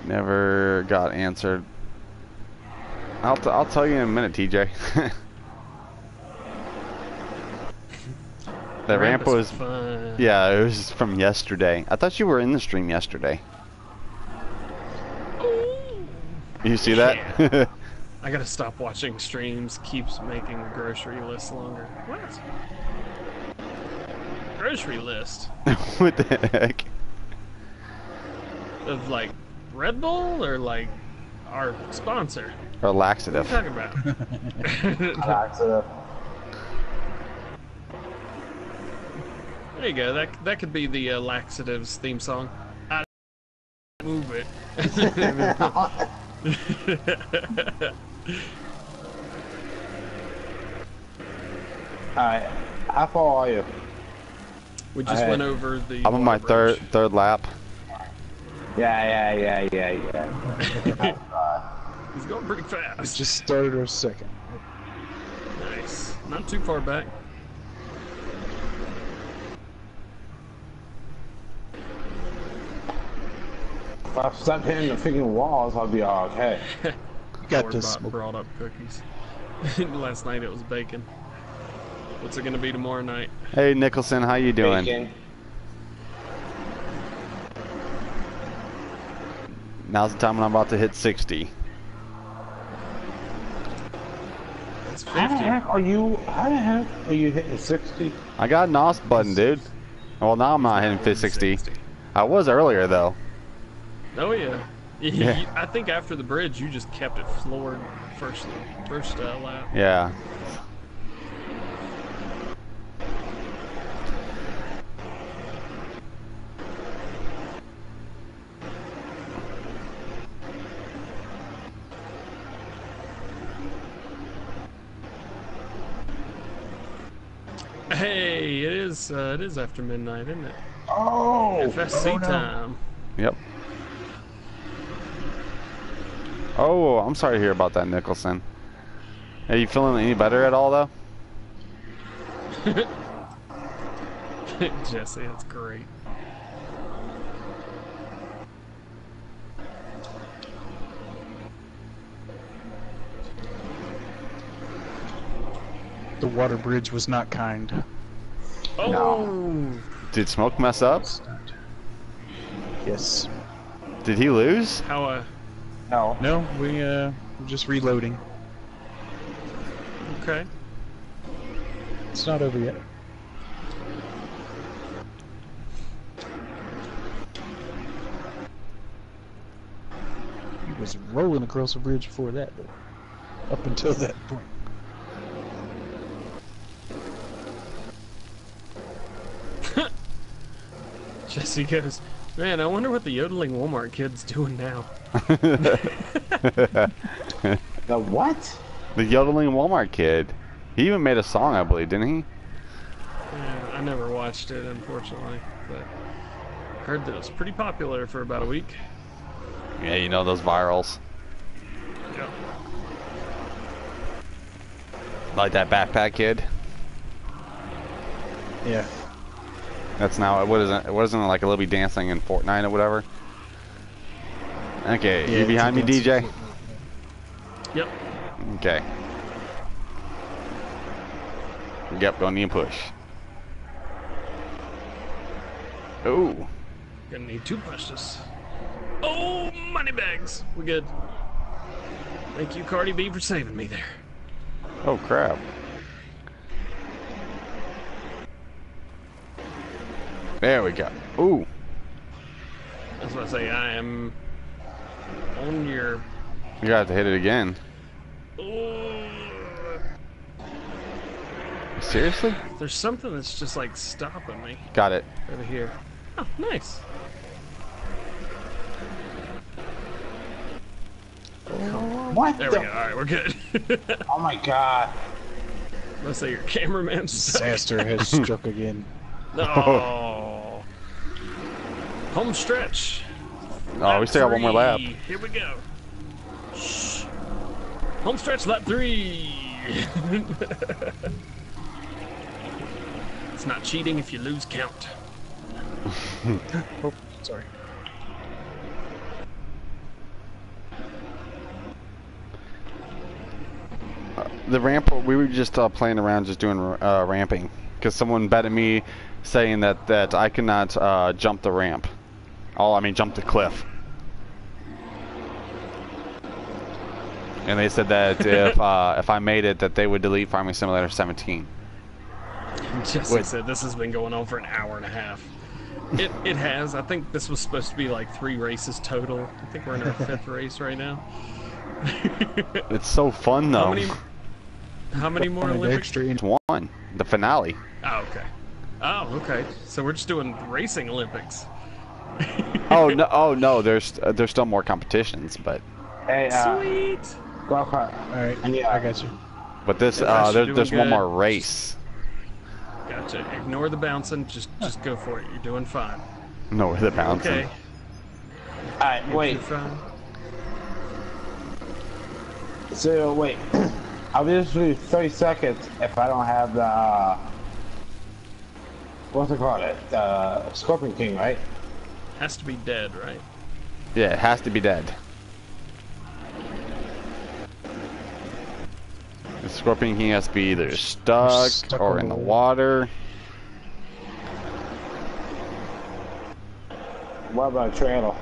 Never got answered. I'll, t- I'll tell you in a minute, TJ. the ramp was fun. Yeah, it was from yesterday. I thought you were in the stream yesterday. You see that? I gotta stop watching streams. Keeps making the grocery list longer. What? Grocery list what the heck? of like Red Bull or like our sponsor? Or What are you talking about? Laxative. there you go. That that could be the uh, laxatives theme song. I move it. Alright, how far are you? we just I- went over the. I'm on my water third third lap. Yeah, yeah, yeah, yeah, yeah. He's going pretty fast. Just started our second. Nice. Not too far back. if I stop hitting the freaking walls, I'll be all okay. Got Howard this. bought- Smoke. brought up cookies. Last night it was bacon. What's it gonna be tomorrow night? Hey Nicholson, how you doing? Bacon. Now's the time when I'm about to hit 60. How the heck are you? How the heck are you hitting 60? I got an NOS button, dude. Well, now I'm not hitting 60. I was earlier though. Oh yeah. Yeah. I think after the bridge you just kept it floored first first uh, lap. Yeah. Hey, it is uh, it is after midnight, isn't it? Oh! FSC oh, no. time. Yep. Oh, I'm sorry to hear about that, Nicholson. Are you feeling any better at all, though? Jesse, that's great. The water bridge was not kind. Oh, Did Smoke mess up? Yes. Did he lose? how uh, No. No, we uh, we're just reloading. okay. It's not over yet. He was rolling across the bridge before that, though. Up until that point. Jesse goes, man, I wonder what the yodeling Walmart kid's doing now. The what? The yodeling Walmart kid. He even made a song, I believe, didn't he? Yeah, I never watched it, unfortunately, but heard that it was pretty popular for about a week. Yeah, you know those virals. Yeah. Like that backpack kid. Yeah. That's now what is it? What isn't it like a little bit dancing in Fortnite or whatever? Okay, yeah you behind me, DJ? Yep. Okay. Yep, don't need a push. Ooh. Gonna need two pushes. Oh, money bags. We're good. Thank you, Cardi B, for saving me there. Oh crap. There we go. Ooh. That's what I say. I am on your. You gotta hit it again. Seriously? there's something that's just like stopping me Got it. over here. Oh, nice. What There the? we go. All right, we're good. Oh my god. Let's say your cameraman's. Disaster has struck again. No. Home stretch. Oh, we still got one more lap. Here we go. Shh. Home stretch, lap three. it's not cheating if you lose count. Oh, sorry. The ramp, we were just uh, playing around, just doing uh, ramping, because someone betted me, saying that that I cannot uh, jump the ramp. Oh, I mean jump the cliff. And they said that if uh, if I made it, that they would delete Farming Simulator 17. Jesse Wait. said this has been going on for an hour and a half. It it has. I think this was supposed to be like three races total. I think we're in our fifth race right now. It's so fun though. How many? How many more Wanted Olympics? extra in- It's one, the finale. Oh, okay. Oh, okay. So we're just doing racing Olympics. Oh no! Oh no! There's uh, there's still more competitions, but Hey, uh, Sweet. go kart. Alright, And yeah, I got you. but this Yeah, uh, there, doing there's one more race. Gotcha. Ignore the bouncing. Just just go for it. You're doing fine. No, the bouncing. Okay. Alright, wait. So, wait. I'll be just do 30 seconds if I don't have the. Uh, what's it called? It? The Scorpion King, right? Has to be dead, right? Yeah, it has to be dead. The Scorpion King has to be either stuck, stuck or in the the water. What about trailer?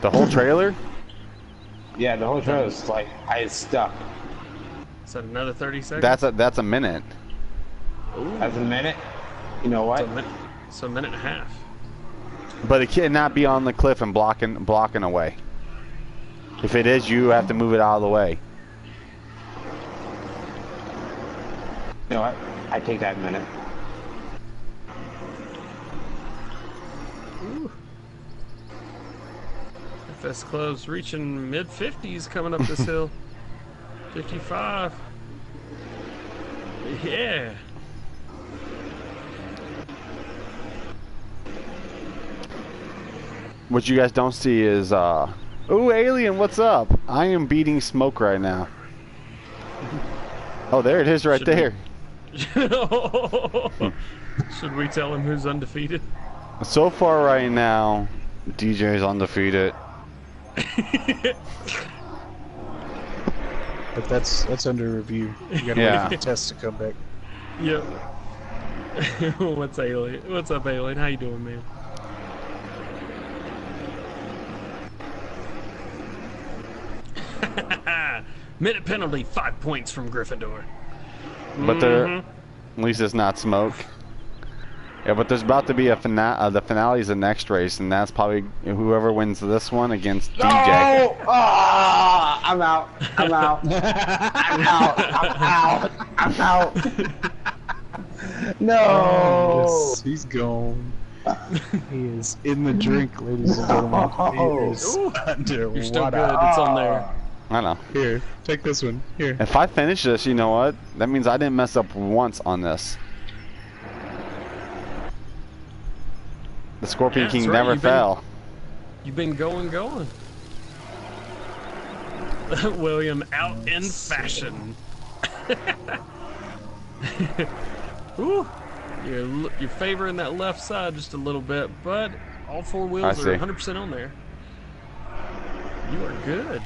The whole trailer? Yeah, the whole trailer is like, I is stuck. Is that another 30 seconds? That's a that's a minute. Ooh. That's a minute. You know what? It's a minute. So a minute and a half. But it cannot be on the cliff and blocking blocking away. If it is, you have to move it out of the way. You know what? I take that minute. FS Club's reaching mid 50s coming up this hill. 55. Yeah. What you guys don't see is, uh, ooh, alien, what's up? I am beating smoke right now. Oh, there it is, right Should we- there. Should we tell him who's undefeated? So far, right now, DJ's undefeated. But that's that's under review. You gotta Yeah. wait for the test to come back. Yep. What's alien? What's up, alien? How you doing, man? Minute penalty, five points from Gryffindor. But there, Mhm. at least it's not smoke. Yeah, but there's about to be a finale. Uh, the finale is the next race, and that's probably whoever wins this one against DJ. Oh, ah, I'm out. I'm out. I'm out. I'm out. I'm out. No. Yes, he's gone. he is in the drink, ladies and gentlemen. He is Ooh, underwater. You're still good. It's on there. I know. Here, take this one. Here. If I finish this, you know what? That means I didn't mess up once on this. The Scorpion Yeah, King right, never you've been- fell. You've been going, going. William out in fashion. Ooh, you're you're favoring that left side just a little bit, but all four wheels see. are 100% on there. You are good.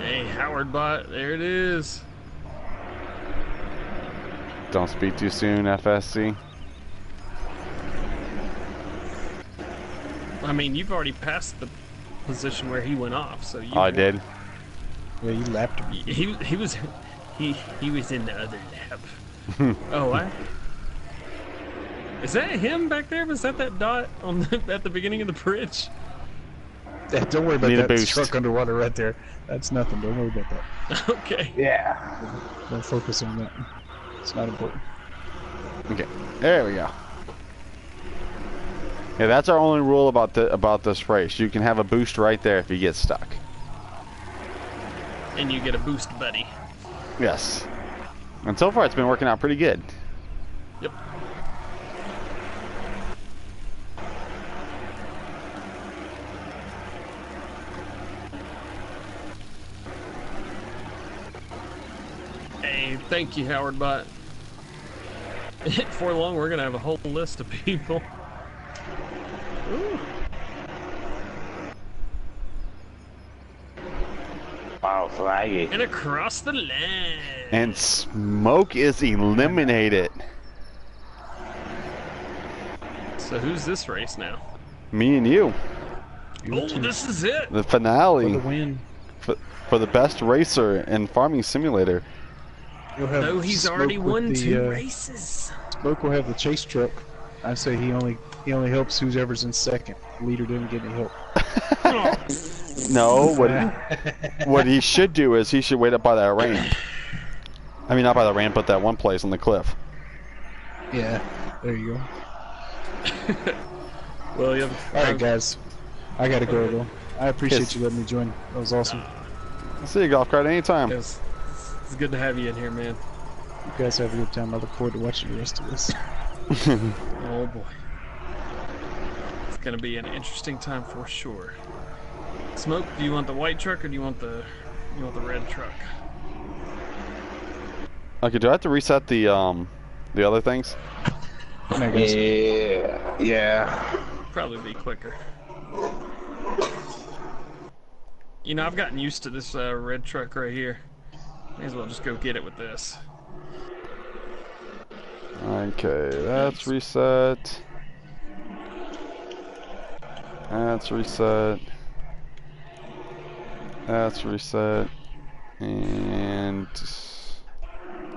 Hey, Howard bot, there it is. Don't speak too soon, FSC. I mean, you've already passed the position where he went off, so you. Oh, I did. Yeah, you lapped him. He he was he he was in the other lap. oh, I. Is that him back there? Was that that dot on the, at the beginning of the bridge? Yeah, don't worry about Need that truck underwater right there. That's nothing. Don't worry about that. okay. Yeah. Don't focus on that. It's not important. Okay, there we go. Yeah, that's our only rule about the about this race. You can have a boost right there if you get stuck. And you get a boost, buddy. Yes. And so far, it's been working out pretty good. Yep. Hey, thank you, Howard Bot. For long, we're gonna have a whole list of people. Ooh. Wow, flaggy. And across the land. And smoke is eliminated. so who's this race now? Me and you. Oh, this is it. The finale. For finale the win. for, for the best racer in Farming Simulator. You'll have No, he's Smoke already won the, two uh, races. Smoke will have the chase truck. I say he only he only helps whoever's in second. The leader didn't get any help. No, what what he should do is he should wait up by that ramp. I mean, not by the ramp, but that one place on the cliff. Yeah, there you go. William. All right, guys, I gotta go though. I appreciate Yes. you letting me join. That was awesome. I'll See you, golf cart, anytime. It's, it's good to have you in here, man. You guys have a good time. I look forward to watching the rest of this. Oh boy. It's gonna be an interesting time for sure. Smoke, do you want the white truck or do you want the you want the red truck? Okay, do I have to reset the um the other things? Yeah. Yeah. Probably be quicker. You know, I've gotten used to this uh, red truck right here. May as well just go get it with this. Okay, that's reset. That's reset. That's reset. And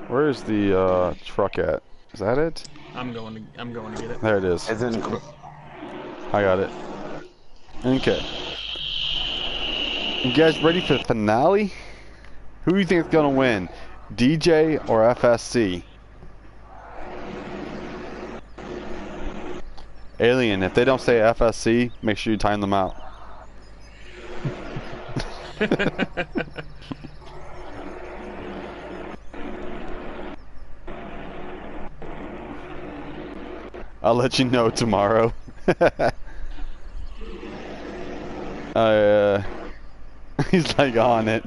where's the uh, truck at? Is that it? I'm going to I'm going to get it. There it is. It's in. I got it. Okay. You guys ready for the finale? Who do you think is gonna win? DJ or FSC? Alien, if they don't say FSC, make sure you time them out. I'll let you know tomorrow. uh, he's like on it.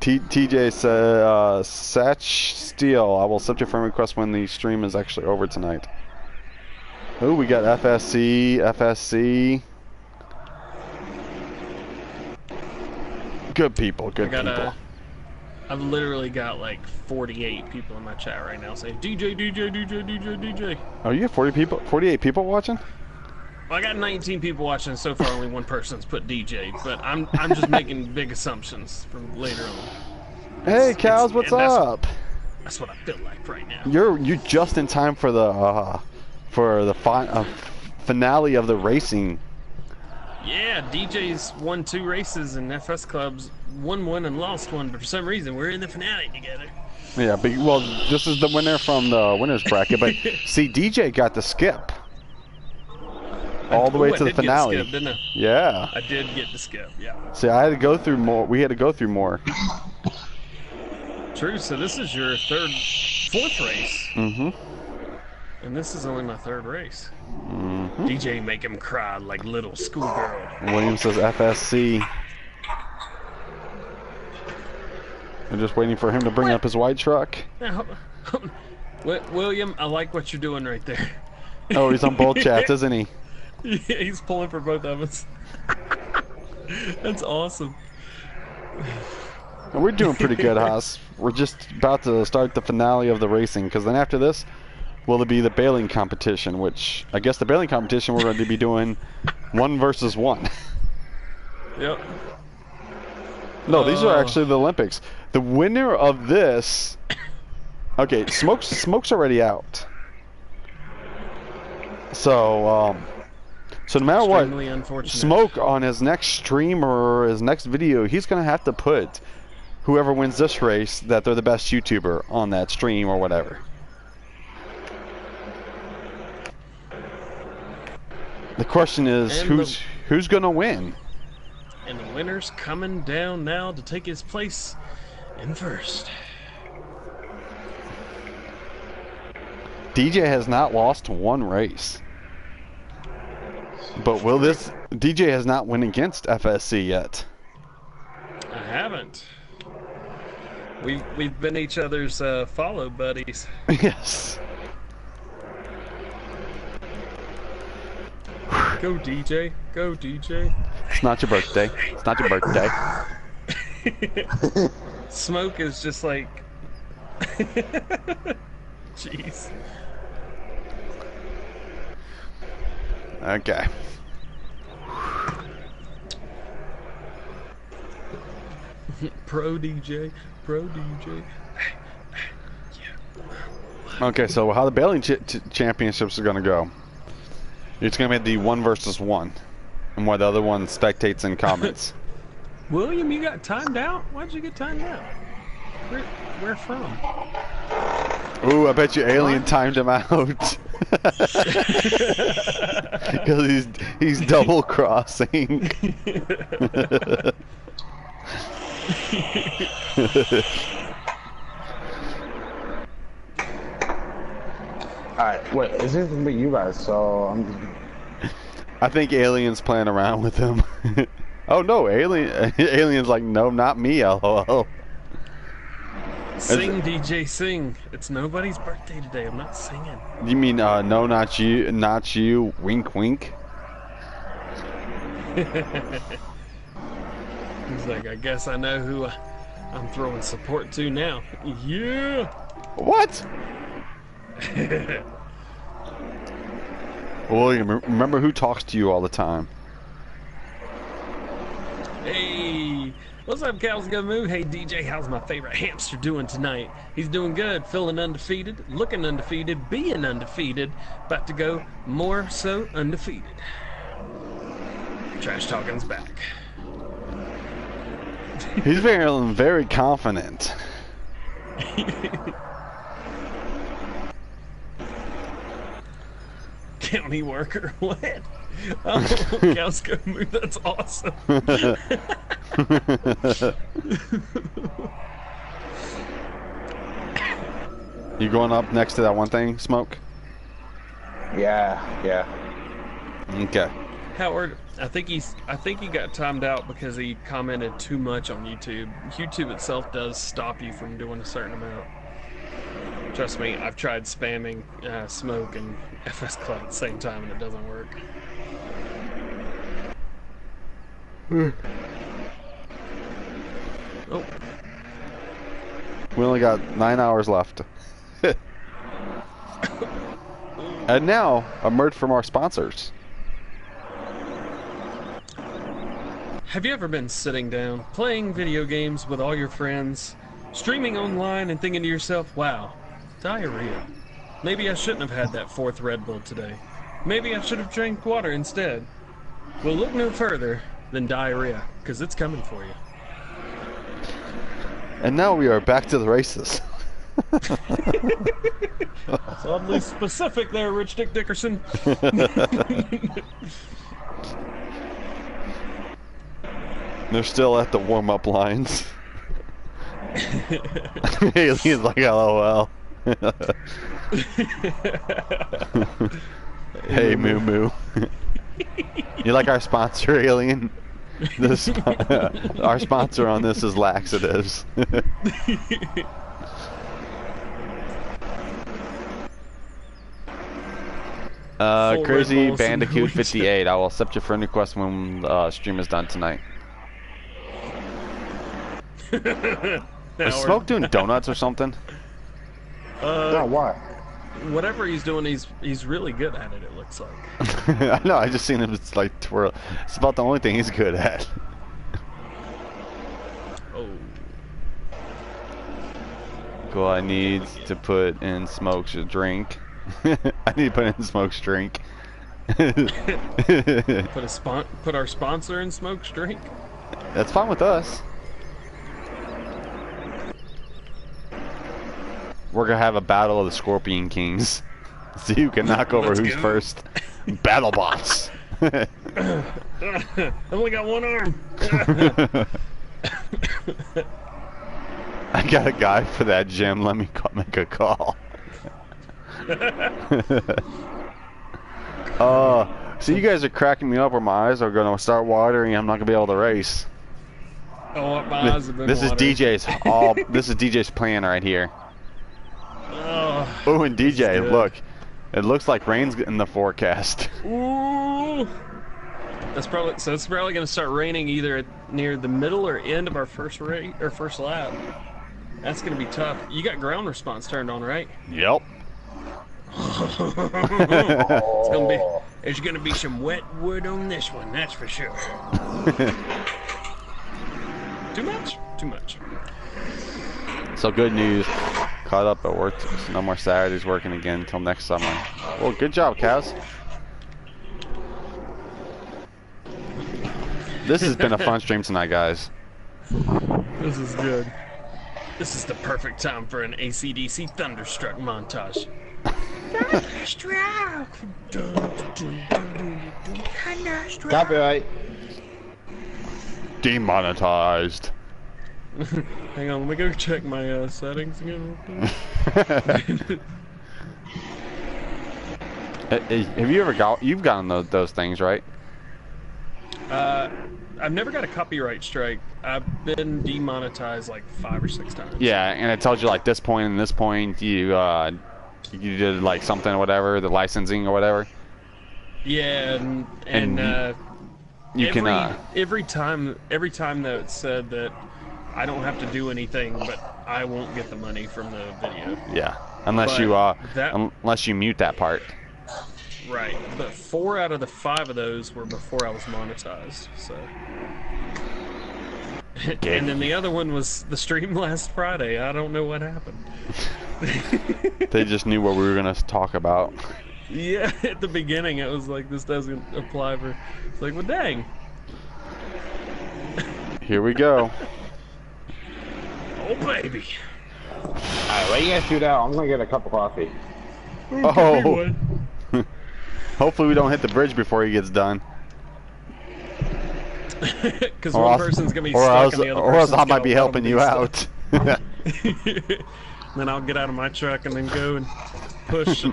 T TJ said, uh, Satch Steel, I will accept your friend request when the stream is actually over tonight. Oh, we got FSC, FSC. Good people, good people. a. I've literally got like 48 people in my chat right now saying DJ, DJ, DJ, DJ, DJ. Oh, you have 40 people, 48 people watching? Well, I got 19 people watching so far. Only one person's put DJ, but I'm I'm just making big assumptions from later on. Hey, cows, what's that's- up? That's what I feel like right now. You're you just in time for the uh, for the fi- uh, finale of the racing. Yeah, DJ's won two races and FS Clubs won one and lost one, but for some reason we're in the finale together. Yeah, but well, this is the winner from the winners bracket. But see, DJ got the skip all the Ooh, way I to the did get finale. skip, didn't I? Yeah. I did get the skip. Yeah. See, I had to go through more. We had to go through more. True. So this is your third, fourth race, Mm-hmm. and this is only my third race. Mm-hmm. DJ make him cry like little schoolgirl. William says FSC. I'm just waiting for him to bring up his white truck. Now, William, I like what you're doing right there. Oh, he's on both chats, isn't he? Yeah, he's pulling for both of us. That's awesome. And We're doing pretty good, Haas. We're just about to start the finale of the racing, because then after this, will it be the baling competition? Which I guess the baling competition we're going to be doing one versus one. Yep. No, these are Oh. actually the Olympics. The winner of this. Okay, smokes smoke's already out. So, um, so no matter what, unfortunate. Smoke on his next stream or his next video, he's gonna have to put whoever wins this race that they're the best YouTuber on that stream or whatever. The question is And who's the- who's gonna win? And the winner's coming down now to take his place in first. DJ has not lost one race. But will this DJ has not won against FSC yet? I haven't. We've we've been each other's uh, follow buddies. yes. Go DJ, go DJ. It's not your birthday. It's not your birthday. Smoke is just like, jeez. Okay. Pro DJ, pro DJ. Okay, so how the baling ch- ch- championships are going to go? It's going to be the one versus one, and where the other one spectates and comments. William, you got timed out? Why'd you get timed out? Where, where from? Ooh, I bet you Alien timed him out. Because he's he's double crossing. Alright, wait, is this gonna be you guys? So I'm I think Alien's playing around with him. oh no, Alien Alien's like, no, not me. LOL. Sing, DJ, sing. It's nobody's birthday today. I'm not singing. You mean uh, no, not you, not you? Wink, wink. He's like, I guess I know who I, I'm throwing support to now. Yeah. What? William, remember who talks to you all the time? Hey, what's up, Cows Go Moo? Hey, DJ, how's my favorite hamster doing tonight? He's doing good, feeling undefeated, looking undefeated, being undefeated, about to go more so undefeated. Trash talking's back. He's very, very confident. County worker, what? Oh, Cows Go Moo, that's awesome. you going up next to that one thing, Smoke? yeah, yeah. Okay. Howard, I think he's I think he got timed out because he commented too much on YouTube. YouTube itself does stop you from doing a certain amount. Trust me, I've tried spamming uh, smoke and FS Club at the same time and it doesn't work. Hmm. oh, We only got nine hours left. and now, a word from our sponsors. Have you ever been sitting down, playing video games with all your friends, streaming online and thinking to yourself, wow, diarrhea. Maybe I shouldn't have had that fourth Red Bull today. Maybe I should have drank water instead. Well, look no further than diarrhea, because it's coming for you. And now we are back to the races. Oddly specific there, Rich Dick Dickerson. They're still at the warm up lines. Alien's like, oh, lol. Hey, Moo Moo. you like our sponsor, Alien? This, our sponsor on this is Laxatives. uh, Crazy Bandicoot 58. I will accept your friend request when uh, stream is done tonight. Is Smoke doing donuts or something? No, why? Whatever he's doing, he's he's really good at it. It looks like. I know. I just seen him just like twirl. It's about the only thing he's good at. Oh, Cool. I need to put in Smoke's drink. I need to put in Smoke's drink. put a spon- put our sponsor in Smoke's drink. That's fine with us. We're gonna have a battle of the Scorpion Kings. See who can knock over Let's who's go. first. Battle bots. I only got one arm. I got a guy for that gym. Let me call, make a call. uh, so you guys are cracking me up where my eyes are gonna start watering. I'm not gonna be able to race. Oh, my eyes have been This is. DJ's all. this is DJ's plan right here. Oh, Oh, and DJ, look, it looks like rain's in the forecast. ooh. That's probably so. It's probably going to start raining either at, near the middle or end of our first rate or first lap. That's going to be tough. You got ground response turned on, right? Yep. It's gonna be. There's gonna be some wet wood on this one. That's for sure. Too much. Too much. So good news. Caught up at work. So no more Saturdays working again until next summer. Well, good job, Kaz. This has been a fun stream tonight, guys. This is good. This is the perfect time for an ACDC Thunderstruck montage. Thunderstruck. Thunderstruck. Copyright. Demonetized. Hang on, let me go check my uh, settings again. real quick. Uh, Have you ever got? You've gotten those, those things, right? Uh, I've never got a copyright strike. I've been demonetized like five or six times. Yeah, and it tells you like this point and this point you uh you did like something or whatever, the licensing or whatever. Yeah, and, and, And uh, You every, can uh every time every time that it said that I don't have to do anything, but I won't get the money from the video. yeah, unless but you uh that- unless you mute that part. Right. But four out of the five of those were before I was monetized. So. and then the other one was the stream last Friday. I don't know what happened. They just knew what we were gonna talk about. Yeah, at the beginning it was like this doesn't apply for. It's like, well, dang. Here we go. Oh baby. Alright, while you guys do that, I'm gonna get a cup of coffee. Mm, oh, hopefully we don't hit the bridge before he gets done. Because Or one else, person's gonna be or stuck else, and the other or else I might be helping you stuck. out. then I'll get out of my truck and then go and push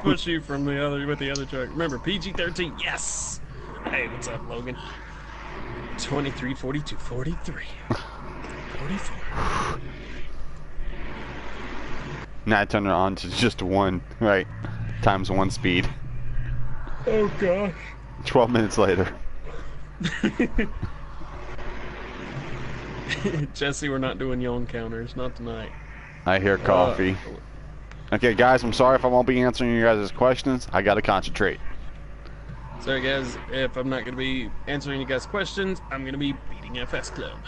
push you from the other with the other truck. Remember PG-13. Yes. Hey, what's up, Logan? 23, 42, 43, 44. Now I turn it on to just one, right? Times one speed. Oh gosh. 12 minutes later. Jesse, we're not doing yawn counters, not tonight. I hear uh, coffee. Okay, guys, I'm sorry if I won't be answering you guys' questions. I gotta concentrate. Sorry, guys, if I'm not going to be answering you guys' questions, I'm going to be beating FS Club.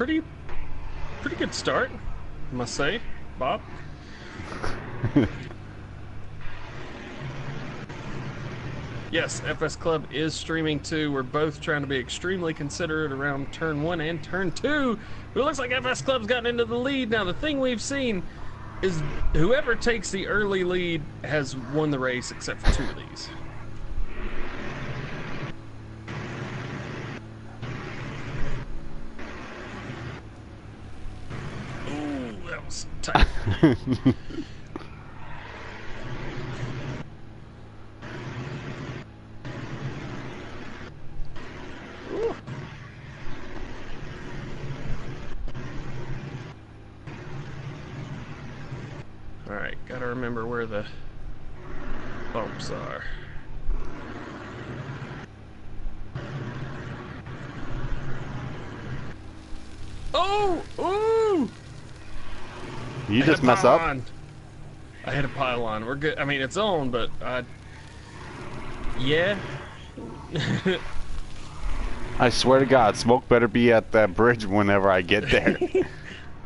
Pretty, pretty good start, I must say, Bob. yes, FS Club is streaming too. We're both trying to be extremely considerate around turn one and turn two. But it looks like FS Club's gotten into the lead. Now, the thing we've seen is whoever takes the early lead has won the race except for two of these. Alright, gotta remember where the bumps are. Oh! Ooh! You just mess up? I hit a pylon. We're good. I mean, it's on, but uh, yeah. I swear to God, smoke better be at that bridge whenever I get there.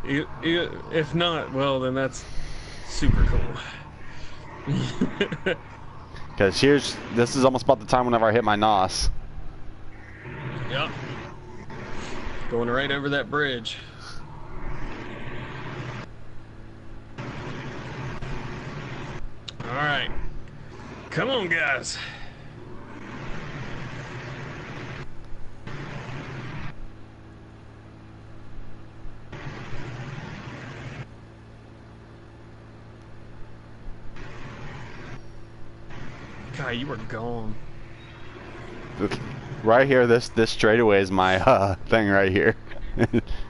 You- you- if not, well, then that's super cool. Because here's, this is almost about the time whenever I hit my NOS. Yep. Going right over that bridge. Alright. Come on, guys. God, you were gone. Right here, this this straightaway is my uh, thing right here.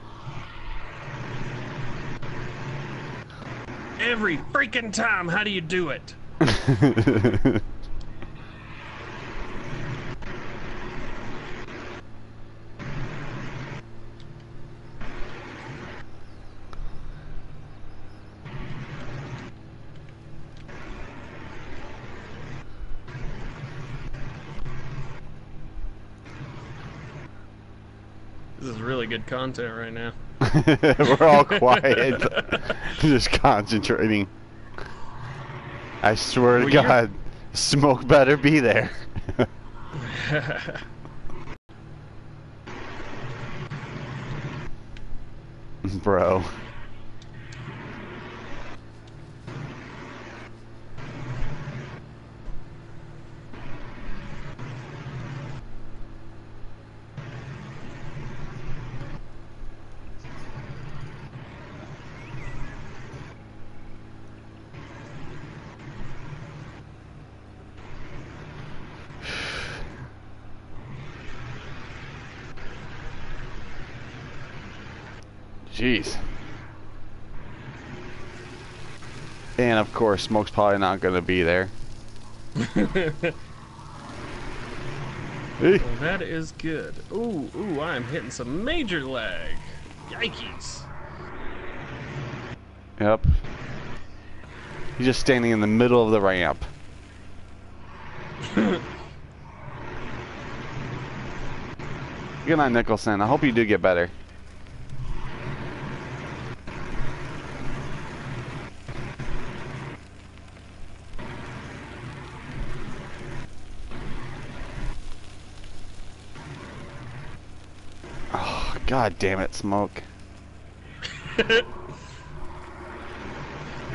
Every freaking time, how do you do it? This is really good content right now. We're all quiet, just concentrating. I swear to Well, you're- God, smoke better be there. Bro. Jeez. And of course, Smoke's probably not going to be there. Well, that is good. Ooh, ooh, I am hitting some major lag. Yikes. Yep. He's just standing in the middle of the ramp. Good night, Nicholson. I hope you do get better. Oh, God damn it, Smoke.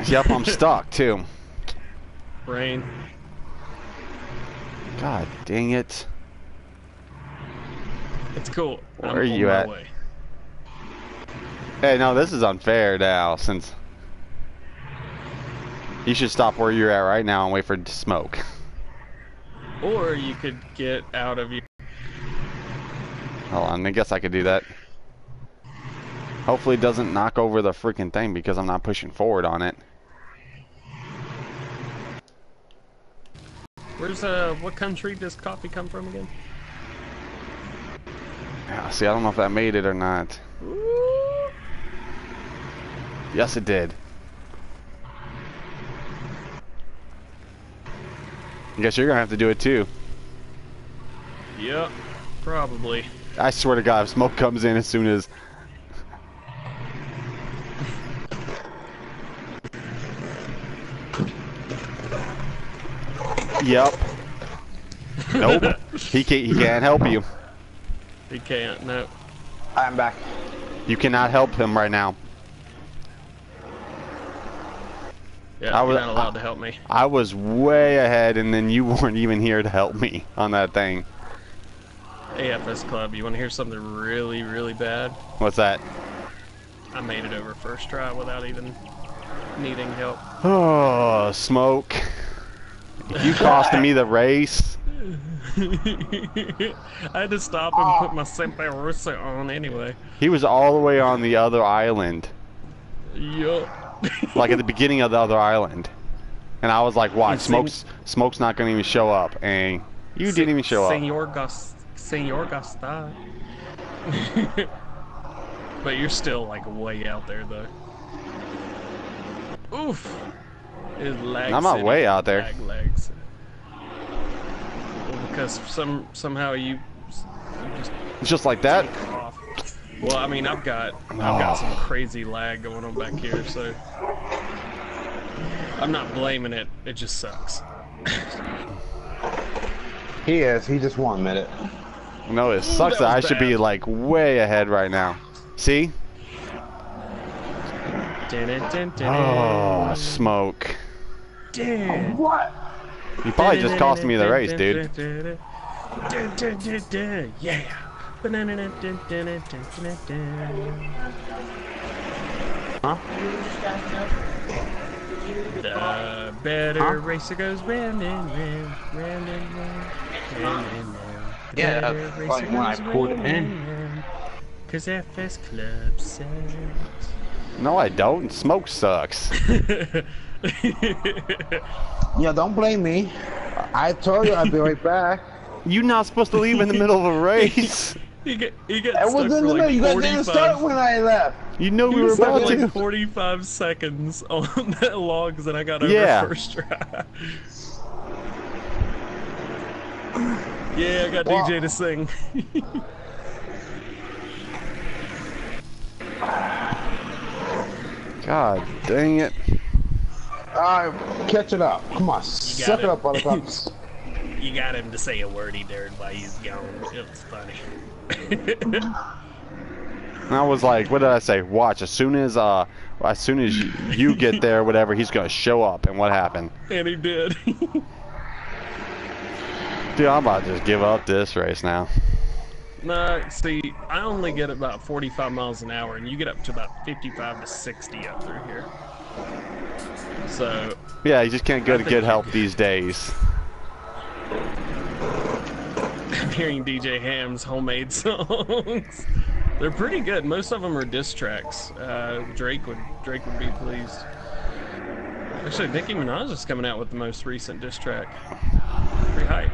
yep, I'm stuck too. Rain. God dang it. It's cool. Where I'm are you at? Way. Hey, no, this is unfair now, since you should stop where you're at right now and wait for smoke. Or you could get out of your. Hold on, I guess I could do that. Hopefully it doesn't knock over the freaking thing because I'm not pushing forward on it. Where's uh? What country does coffee come from again? Yeah, see, I don't know if that made it or not. Ooh. Yes, it did. I guess you're gonna have to do it too. Yep, probably. I swear to God, if smoke comes in as soon as. Yep. Nope. he can't. He can't help you. He can't. No. I'm back. You cannot help him right now. Yeah, I you're was- not allowed to help me. I was way ahead, and then you weren't even here to help me on that thing. AFS Club, you want to hear something really, really bad? What's that? I made it over first try without even needing help. Oh, smoke. You costing me the race. I had to stop and put my Sempe Russa on anyway. He was all the way on the other island, Yup. like at the beginning of the other island. And I was like, watch, smoke's smoke's not gonna even show up, and you didn't even show up. Senor Gas, Senor Gasta. but you're still like way out there though. Oof. It's lag I'm not city. way out there. Lag legs. Well, because some somehow you, you just Just like that. Well, I mean, I've got I've got some oh. crazy lag going on back here, so I'm not blaming it. It just sucks. He is. He just won't admit it. No, it sucks that that I was should be like way ahead right now. See? Oh, smoke. Damn. What? You probably just cost me the race, dude. Yeah. Huh? The better Huh? racer goes round and round, round and round, round and round. The Yeah, better that's racer like when I goes it round in. and round, Cause FS Club says. No, I don't. Smoke sucks. Yeah, don't blame me. I told you I'd be right back. You're not supposed to leave in the middle of a race. He get he got I was in the middle. like You guys didn't start when I left. You know we He were about for to. like 45 seconds on that logs, and I got over Yeah. first try. yeah, I got Well- DJ to sing. God dang it. Alright, catch it up. Come on, suck it it. up, buttercups. you got him to say a word he dared while he's gone. It was funny. And I was like, what did I say? Watch, as soon as uh, as soon as you, you get there, whatever, he's gonna show up. And what happened? and he did. Dude, I'm about to just give up this race now. Nah, see, I only get about 45 miles an hour, and you get up to about 55 to 60 up through here. So, Yeah, you just can't go I to good help these days. I'm hearing DJ Ham's homemade songs. They're pretty good. Most of them are diss tracks. Uh, Drake would Drake would be pleased. Actually, Nicki Minaj is coming out with the most recent diss track. Pretty hype.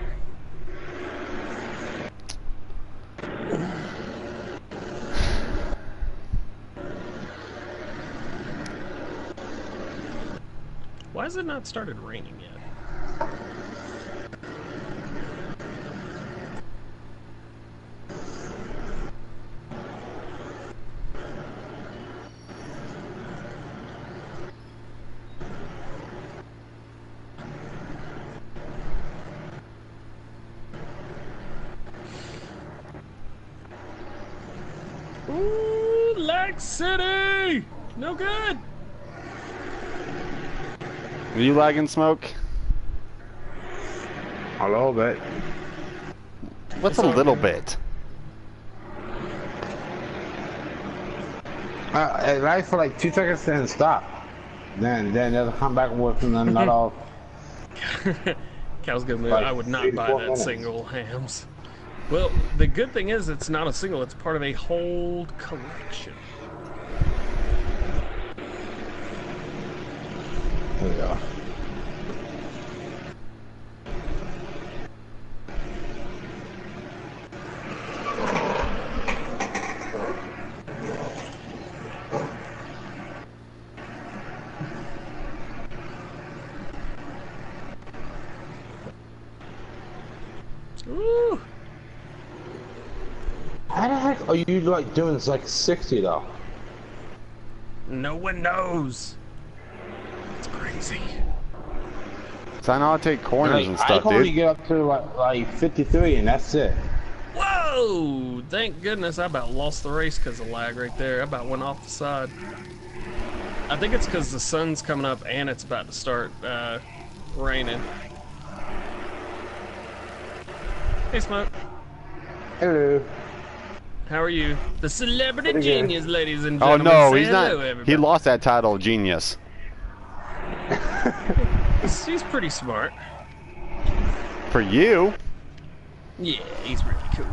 Why has it not started raining yet? Ooh, City! No good! Are you lagging smoke? A little bit. What's a little bit? Uh, it lasts for like two seconds, then stop. Then then they'll come back with and then not all. Cal's good move. Like I would not buy that minutes. single hams. Well, the good thing is it's not a single, it's part of a whole collection. There we. Ooh. How the heck are you like doing this like 60 though? No one knows. It's crazy. So I know how to take corners Like, and I stuff, can only dude. get up to like, like 53 and that's it. Whoa! Thank goodness I about lost the race because of lag right there. I about went off the side. I think it's because the sun's coming up and it's about to start uh, raining. Hey, Smoke. Hello. How are you? The celebrity genius, ladies and gentlemen. Oh no, Say he's not. hello, He lost that title of genius. He's, pretty smart. For you, Yeah, he's really cool.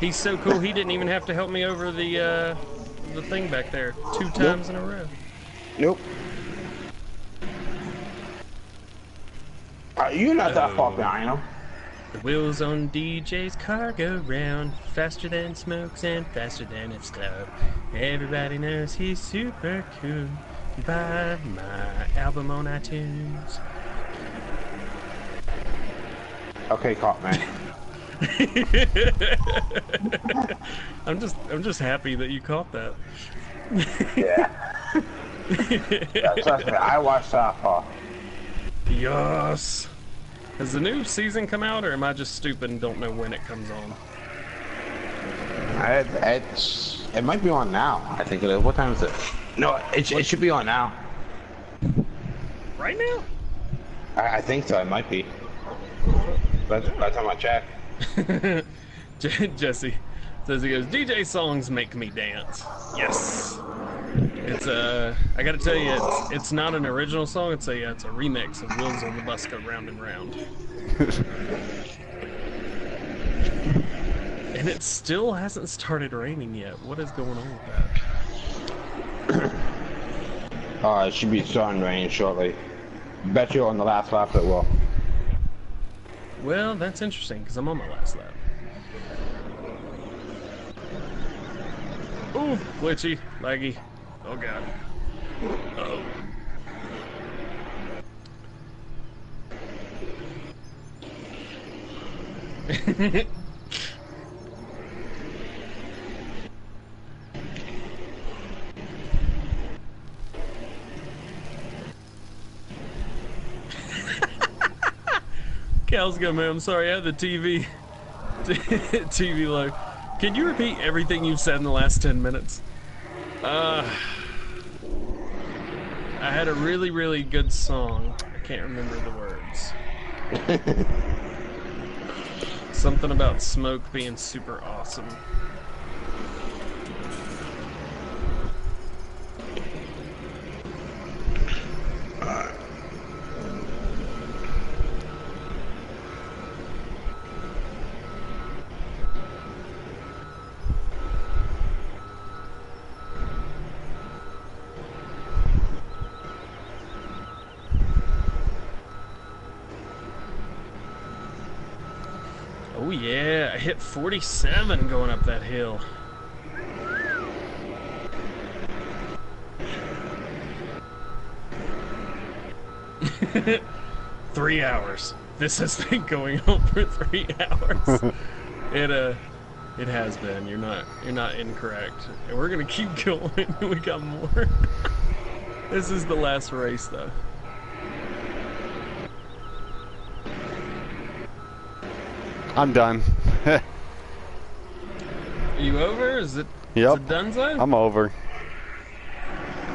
He's so cool he didn't even have to help me over the uh, the thing back there two times in a row. Nope. Uh, you're not that Oh. far behind him. The wheels on DJ's car go round faster than smokes and faster than its club. Everybody knows he's super cool. Buy my album on iTunes. Okay, caught man. I'm just I'm just happy that you caught that. yeah. yeah. Trust me, I watched that far. Yes. Has the new season come out, or am I just stupid and don't know when it comes on? It, it's, it might be on now. I think it is. What time is it? No, it, it should be on now. Right now? I, I think so. It might be. By, by the time I check. Jesse says he goes, DJ songs make me dance. Yes. It's uh, I gotta tell you, it's, it's not an original song. It's a it's a remix of Wheels on the Bus Go Round and Round. and it still hasn't started raining yet. What is going on with that? Uh, it should be starting rain shortly. Bet you on the last lap it will. Well, that's interesting because I'm on my last lap. Ooh, glitchy, laggy. Oh god. Oh. Cal's going, man. I'm sorry, I had the TV TV low. Can you repeat everything you've said in the last 10 minutes? Uh, I had a really, really good song. I can't remember the words. Something about smoke being super awesome. Oh yeah, I hit 47 going up that hill. three hours. This has been going on for three hours. it uh, it has been. You're not you're not incorrect. And we're gonna keep going. we got more. this is the last race though. I'm done. Are you over? Is it? Yep. Is it done zone? I'm over.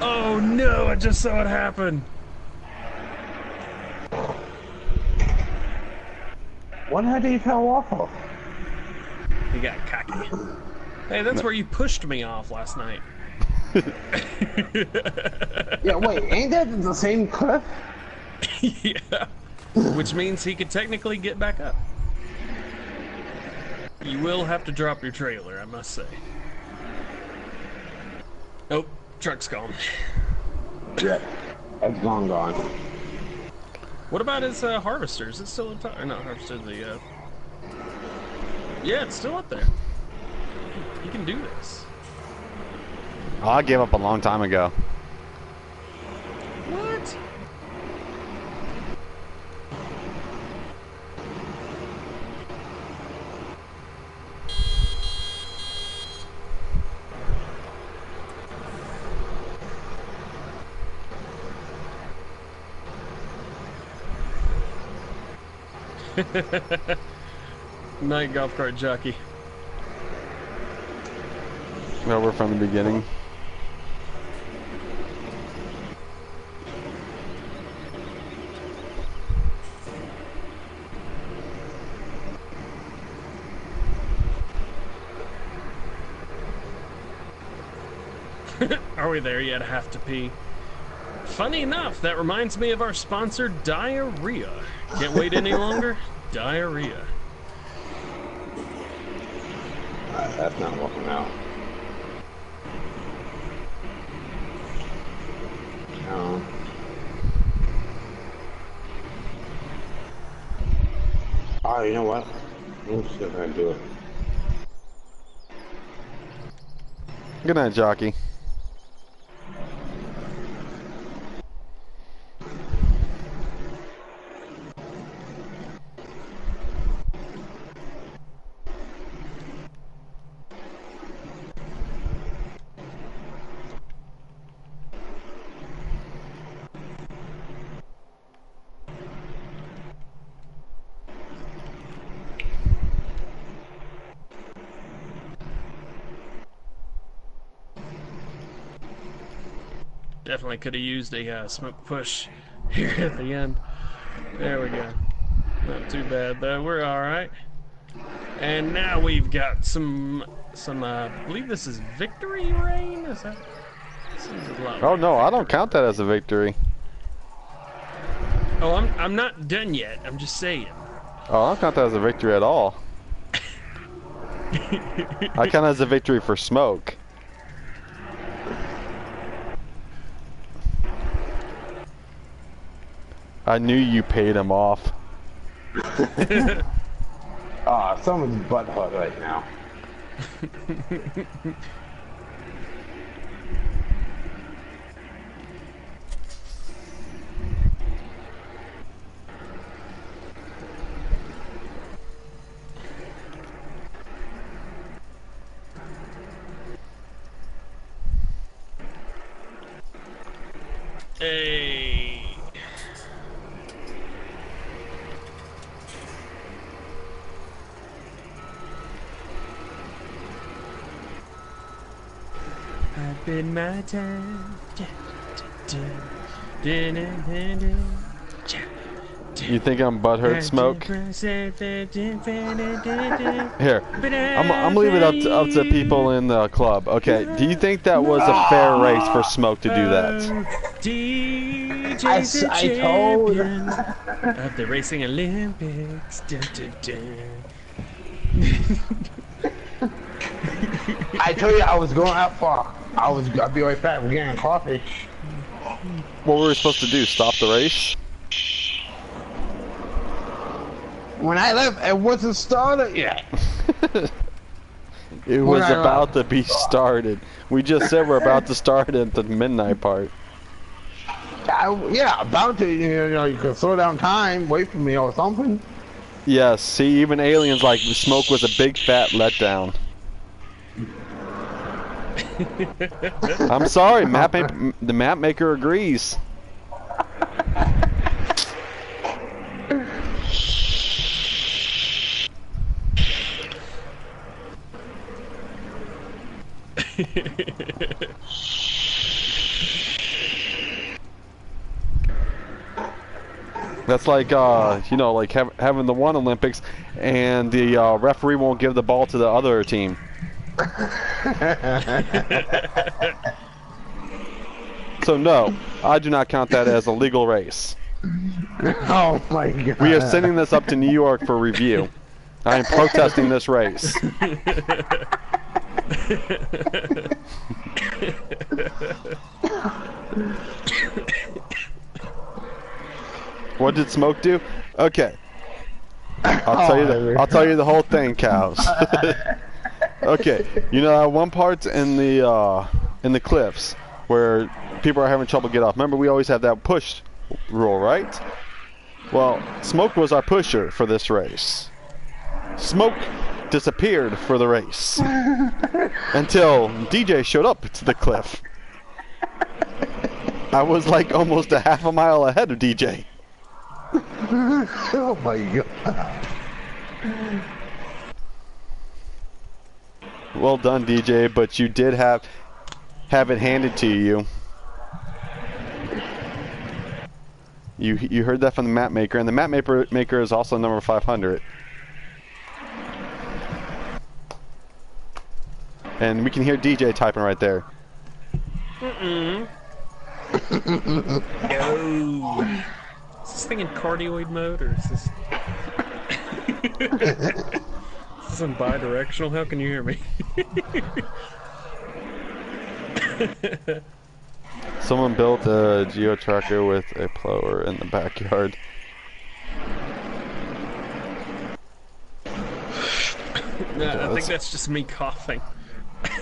Oh no! I just saw it happen. What had he fell off of? He got cocky. Hey, that's where you pushed me off last night. Yeah, wait, ain't that the same cliff? yeah. Which means he could technically get back up. You will have to drop your trailer, I must say. Oh, truck's gone. Yeah. It's gone, gone. What about his uh, harvester? Is it still up top? Or not harvester, the, uh... Yeah, it's still up there. He can do this. Oh, I gave up a long time ago. What? Night golf cart jockey. Well, we're from the beginning. Are we there yet? Have to pee. Funny enough, that reminds me of our sponsor, Diarrhea. Can't wait any longer? Diarrhea. Uh, that's not working out. No. Oh, you know what? I'm just gonna do it. Good night, jockey. Could have used a uh, smoke push here at the end. There we go. Not too bad though. We're all right. And now we've got some some. Uh, I believe this is victory rain. Is that? Seems a lot. Oh no, I don't count that as a victory. Oh, I'm I'm not done yet. I'm just saying. Oh, I don't count that as a victory at all. I count it as a victory for smoke. I knew you paid him off. Ah, someone's butt hurt right now. Hey. I've been my time. You think I'm butthurt smoke? Here, I'm, I'm gonna leave it up to, up to people in the club. Okay, do you think that was a fair race for Smoke to do that? DJ's I s- the I told- of the racing Olympics. Dun, dun, dun. I told you I was going out far. I was. I'll be right back. We're getting coffee. What were we supposed to do? Stop the race? When I left, it wasn't started yet. It was about to be started. We just said we're about to start at the midnight part. I, yeah, about to. You know, you could slow down time, wait for me or something. Yes, see, even aliens like smoke was a big fat letdown. I'm sorry, map ma- the map maker agrees. That's like, uh, you know, like hav- having the one Olympics, and the uh, referee won't give the ball to the other team. So no, I do not count that as a legal race. Oh my god. We are sending this up to New York for review. I am protesting this race. what did Smoke do? Okay. I'll tell you the, I'll tell you the whole thing, cows. okay, you know that one part in the uh, in the cliffs where people are having trouble get off. Remember, we always have that push rule, right? Well, Smoke was our pusher for this race. Smoke disappeared for the race until DJ showed up to the cliff. I was like almost a half a mile ahead of DJ. Oh my god. Well done, DJ, but you did have have it handed to you. You you heard that from the map maker, and the map maker maker is also number 500. And we can hear DJ typing right there. No. Is this thing in cardioid mode or is this? is this in bi-directional? How can you hear me? Someone built a geo tracker with a plower in the backyard. no, I think that's- that's just me coughing.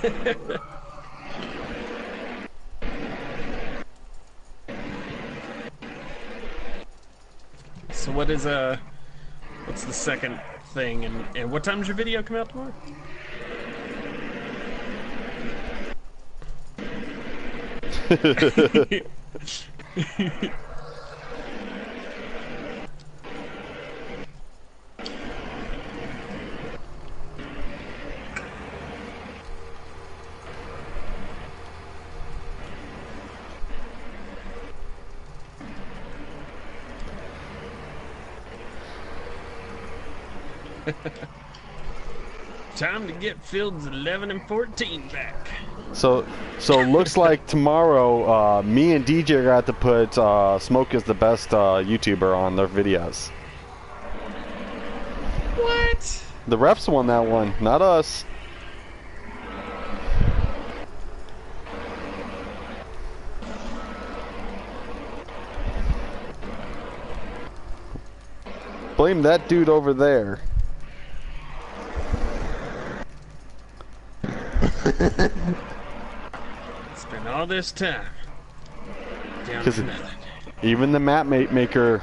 so what is uh what's the second thing and, and what time does your video come out tomorrow? Time to get fields 11 and 14 back. So, so looks like tomorrow, uh, me and DJ got to put uh, Smoke is the best uh, YouTuber on their videos. What? The refs won that one, not us. Blame that dude over there. Spent all this time down to nothing. Even the map mate maker.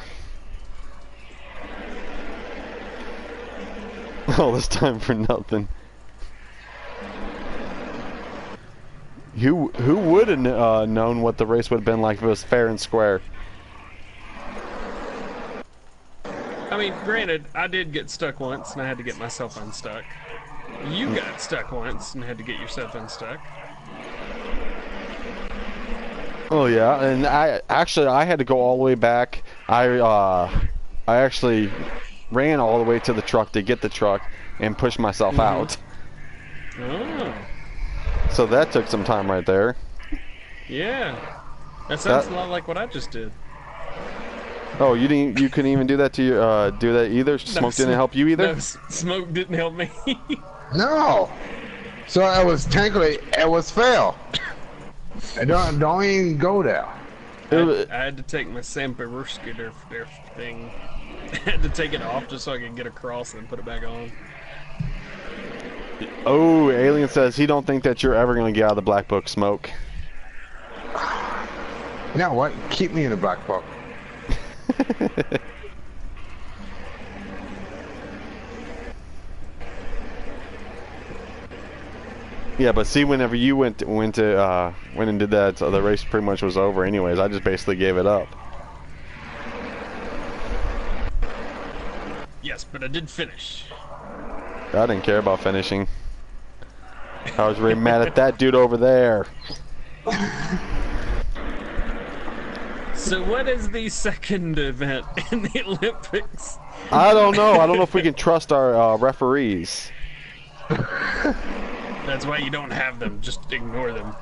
All this time for nothing. Who who would have uh, known what the race would have been like if it was fair and square? I mean, granted, I did get stuck once and I had to get myself unstuck. You got stuck once and had to get yourself unstuck. Oh yeah, and I actually I had to go all the way back. I uh I actually ran all the way to the truck to get the truck and push myself out. Oh, So that took some time right there. yeah. That sounds That- a lot like what I just did. Oh, you didn't you couldn't even do that to your uh do that either. Smoke didn't help you either. No, smoke didn't help me. No. So it was technically it was fail. I don't don't even go there. I, I had to take my Samperuska their, their thing. I had to take it off just so I could get across and put it back on. oh, Alien says he don't think that you're ever gonna get out of the black book smoke. You know what? Keep me in the black book. Yeah, but see, whenever you went to, went to uh, went and did that, so the race pretty much was over. Anyways, I just basically gave it up. Yes, but I did finish. I didn't care about finishing. I was really mad at that dude over there. So what is the second event in the Olympics? I don't know. I don't know if we can trust our uh, referees. That's why you don't have them. Just ignore them.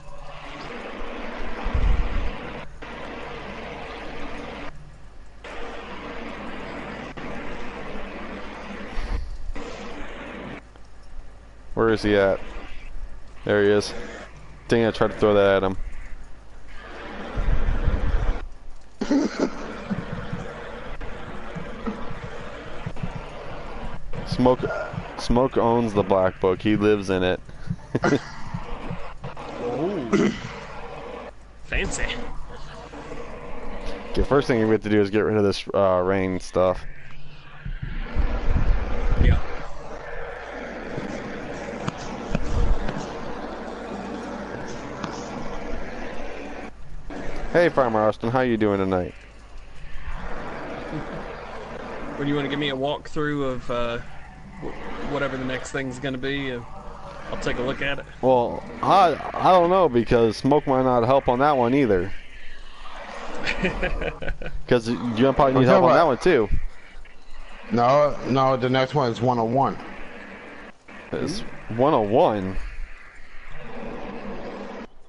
Where is he at? There he is. Dang, I tried to throw that at him. Smoke Smoke owns the black book. He lives in it. Oh. Fancy. The first thing we have to do is get rid of this uh, rain stuff. Yeah. Hey, Farmer Austin, how you doing tonight? When you want to give me a walkthrough of uh, whatever the next thing's going to be, uh, I'll take a look at it. Well, I I don't know because Smoke might not help on that one either. Because you probably need Well, help on that one too. No, no, the next one is 101. It's 101.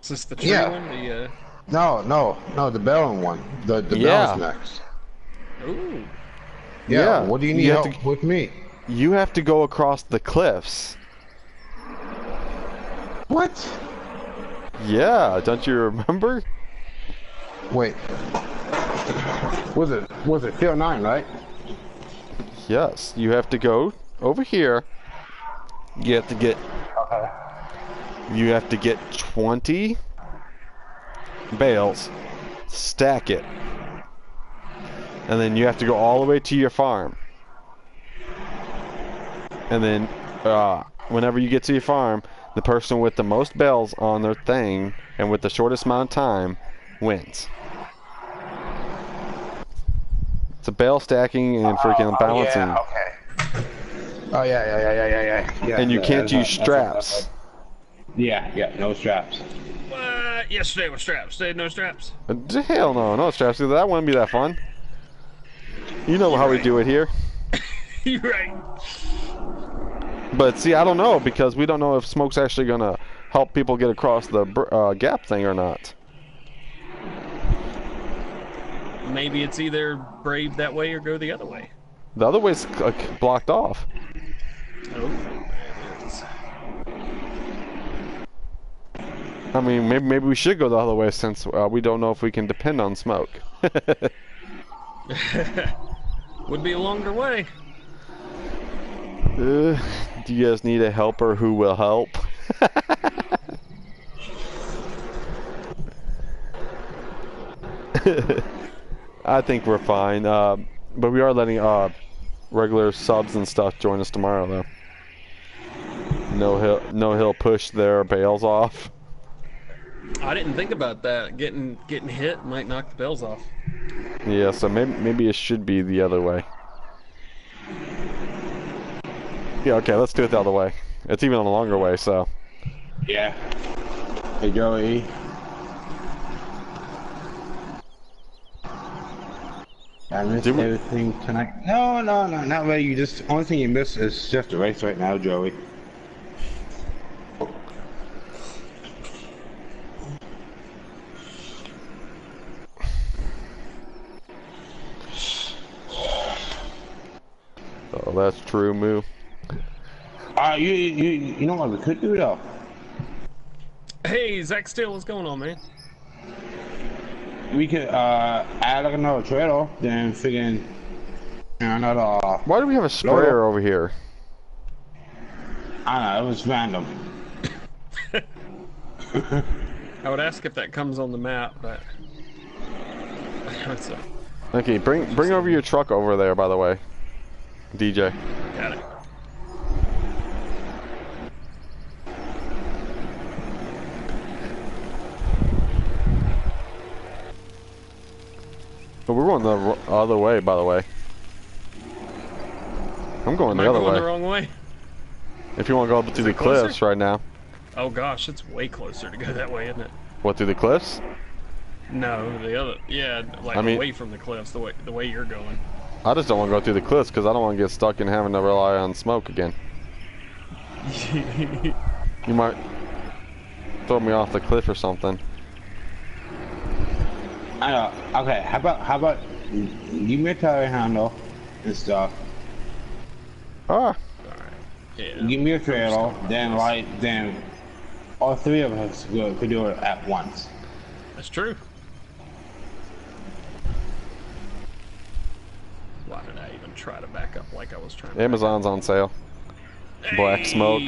Is this the tree Yeah. one? The, uh, No, no, no, the baling one. The the Yeah. Bell's next. ooh. Yeah. Yeah, What do you you need have help to- with me? You have to go across the cliffs. What? Yeah, don't you remember? Wait. Was it was it Field Nine, right? Yes, you have to go over here. You have to get. Okay. You have to get 20 bales, stack it, and then you have to go all the way to your farm. And then, uh, whenever you get to your farm, the person with the most bales on their thing and with the shortest amount of time wins. It's a bale stacking and freaking balancing. Yeah, okay. Oh yeah, yeah, yeah, yeah, yeah, yeah. yeah and you yeah, can't use right, straps. that's. Yeah, yeah, no straps. What? Yesterday was straps. Today no straps. Uh, Hell no, no straps. That wouldn't be that fun. You know how we do it here. You're right. But see, I don't know because we don't know if smoke's actually gonna help people get across the uh, gap thing or not. Maybe it's either brave that way or go the other way. The other way's uh, blocked off. Oh. it is. I mean, maybe maybe we should go the other way since uh, we don't know if we can depend on smoke. Would be a longer way. Uh, do you guys need a helper who will help? I think we're fine. Uh, but we are letting uh, regular subs and stuff join us tomorrow, though. No, he'll no he'll push their bales off. I didn't think about that. Getting getting hit might knock the bales off. Yeah, so maybe maybe it should be the other way. Yeah, okay, let's do it the other way. It's even on a longer way, so. Yeah. Hey Joey. I missed Did we- everything tonight. No, no, no, not really. You just only thing you missed is just the race right now, Joey. Oh, that's true, Moo. Uh, you, you, you know what we could do though? Hey, Zach Steele, what's going on, man? We could uh add like another trailer, then figure another. Uh, Why do we have a sprayer over here? I don't know. It was random. I would ask if that comes on the map, but it's a, Okay, bring bring over your truck over there, by the way. DJ. got it. But we're going the other way, by the way. I'm going Am the I other going way. the wrong way? If you want to go up through the closer? cliffs right now. Oh gosh, it's way closer to go that way, isn't it? What, through the cliffs? No, the other. Yeah, like I mean- away from the cliffs, the way the way you're going. I just don't want to go through the cliffs because I don't want to get stuck in having to rely on smoke again. You might throw me off the cliff or something. I know. Okay, how about how about give me a telehandler and stuff. Ah, Yeah. Give me a trailer, then light, then all three of us could could do it at once. That's true. Why did I even try to back up like I was trying to? Amazon's on sale. Black smoke.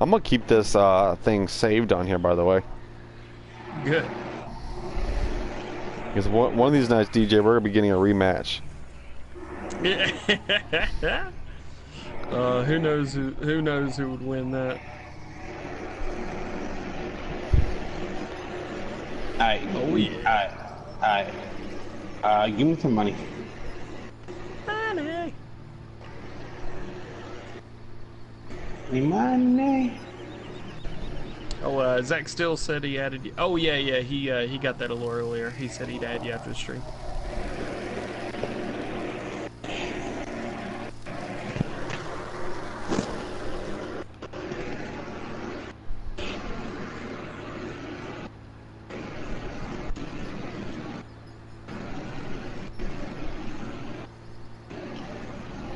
I'm gonna keep this uh, thing saved on here, by the way. Good. Because one, one of these nights, DJ, we're gonna be getting a rematch. uh, who knows who who knows who would win that? Alright. Oh, yeah. Alright. Alright. Uh, give me some money. Money. Any money? Oh, uh, Zach Steele said he added you. Oh yeah, yeah. He uh, he got that a allure earlier. He said he'd add you after the stream.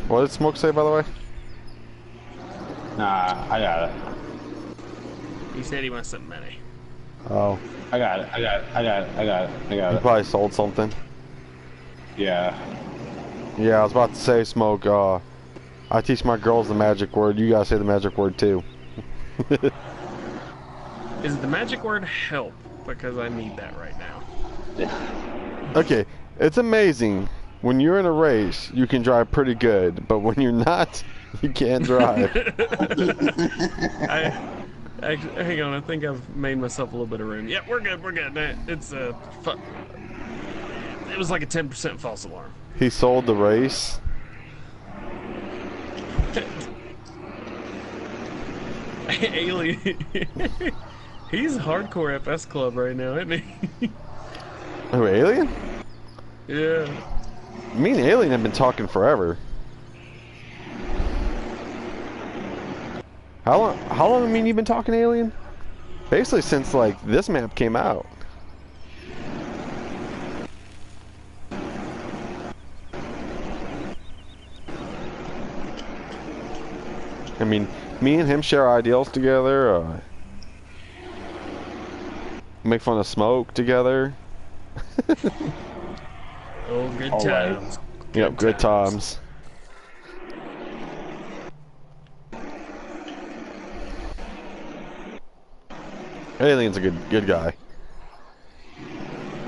What did Smoke say, by the way? Nah, I got it. He said he wants some money. Oh, I got it. I got it. I got it. I got it. I got he it. probably sold something. Yeah. Yeah, I was about to say, Smoke. Uh, I teach my girls the magic word. You guys say the magic word too. Is the magic word help? Because I need that right now. Okay, it's amazing. When you're in a race, you can drive pretty good, but when you're not, you can't drive. I, I, hang on, I think I've made myself a little bit of room. Yep, we're good, we're good. It's a, fu- it was like a 10% false alarm. he sold the race. Alien, he's hardcore FS club right now, isn't he? Oh, Alien? yeah. Me and Alien have been talking forever. How long? How long? I mean, you've been talking Alien? Basically, since like this map came out. I mean, me and him share ideals together. Uh, make fun of smoke together. Oh, good Always. times. Yep, good times. Alien's a good good guy.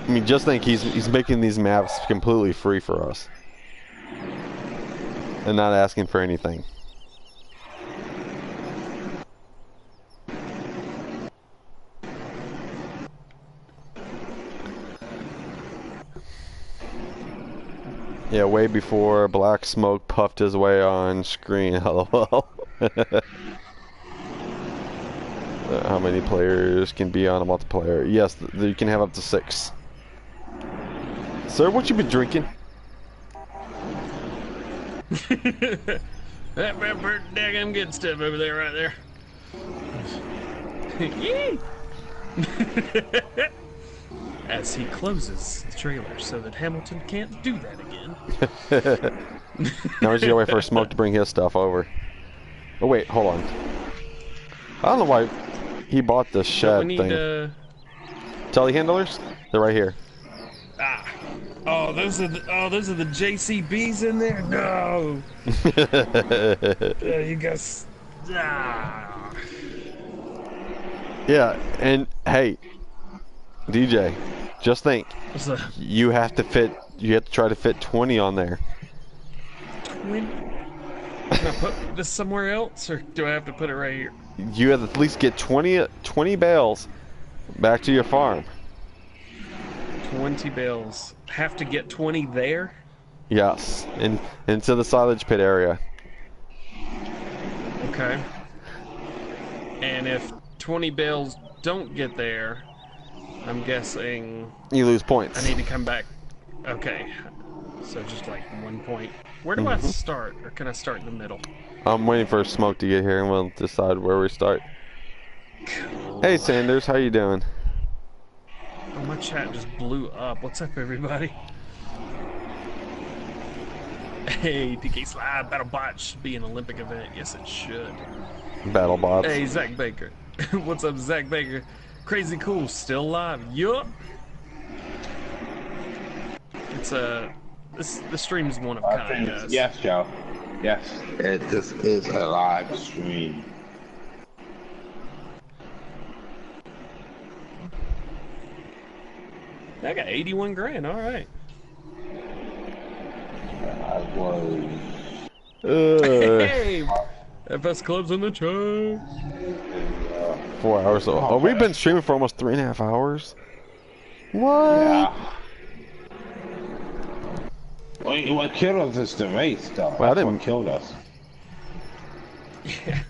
I mean, just think he's he's making these maps completely free for us, and not asking for anything. Yeah, way before Black Smoke puffed his way on screen. LOL. Uh, How many players can be on a multiplayer? Yes, th you can have up to six. Sir, what you been drinking? that bird daggum good stuff over there, right there. Yee! As he closes the trailer so that Hamilton can't do that again. Now he's gotta wait for Smoke to bring his stuff over. Oh wait, hold on. I don't know why he bought the shed we need thing. uh Telehandlers? They're right here. ah. Oh, those are the oh those are the JCBs in there. No, uh, you guys. Ah. Yeah, and hey, DJ, just think, you have to fit. You have to try to fit 20 on there. twin? Can I put this somewhere else, or do I have to put it right here? You have to at least get 20, 20 bales back to your farm. 20 bales. Have to get 20 there? Yes, in into the silage pit area. Okay. And if 20 bales don't get there, I'm guessing You lose points. I need to come back. Okay. So just like one point. Where do I mm-hmm. start, or can I start in the middle? I'm waiting for Smoke to get here and we'll decide where we start. Hey Sanders, how you doing? Oh, my chat just blew up. What's up, everybody? Hey, PK Slide Battle Bot should be an Olympic event. Yes, it should. Battle bots. Hey, Zach Baker. What's up, Zach Baker? Crazy cool, still live. Yup. It's a. this the stream is one of I kind, think- guys. yes, Joe. Yes, it, this is a live stream. I got 81 grand. All right. I was. Uh, Hey, FS Club's in the chat. four hours. Oh, oh, we've been streaming for almost three and a half hours. What? Yeah. Well, what killed us is the race, though. Well, I That's didn't- what killed us. Yeah.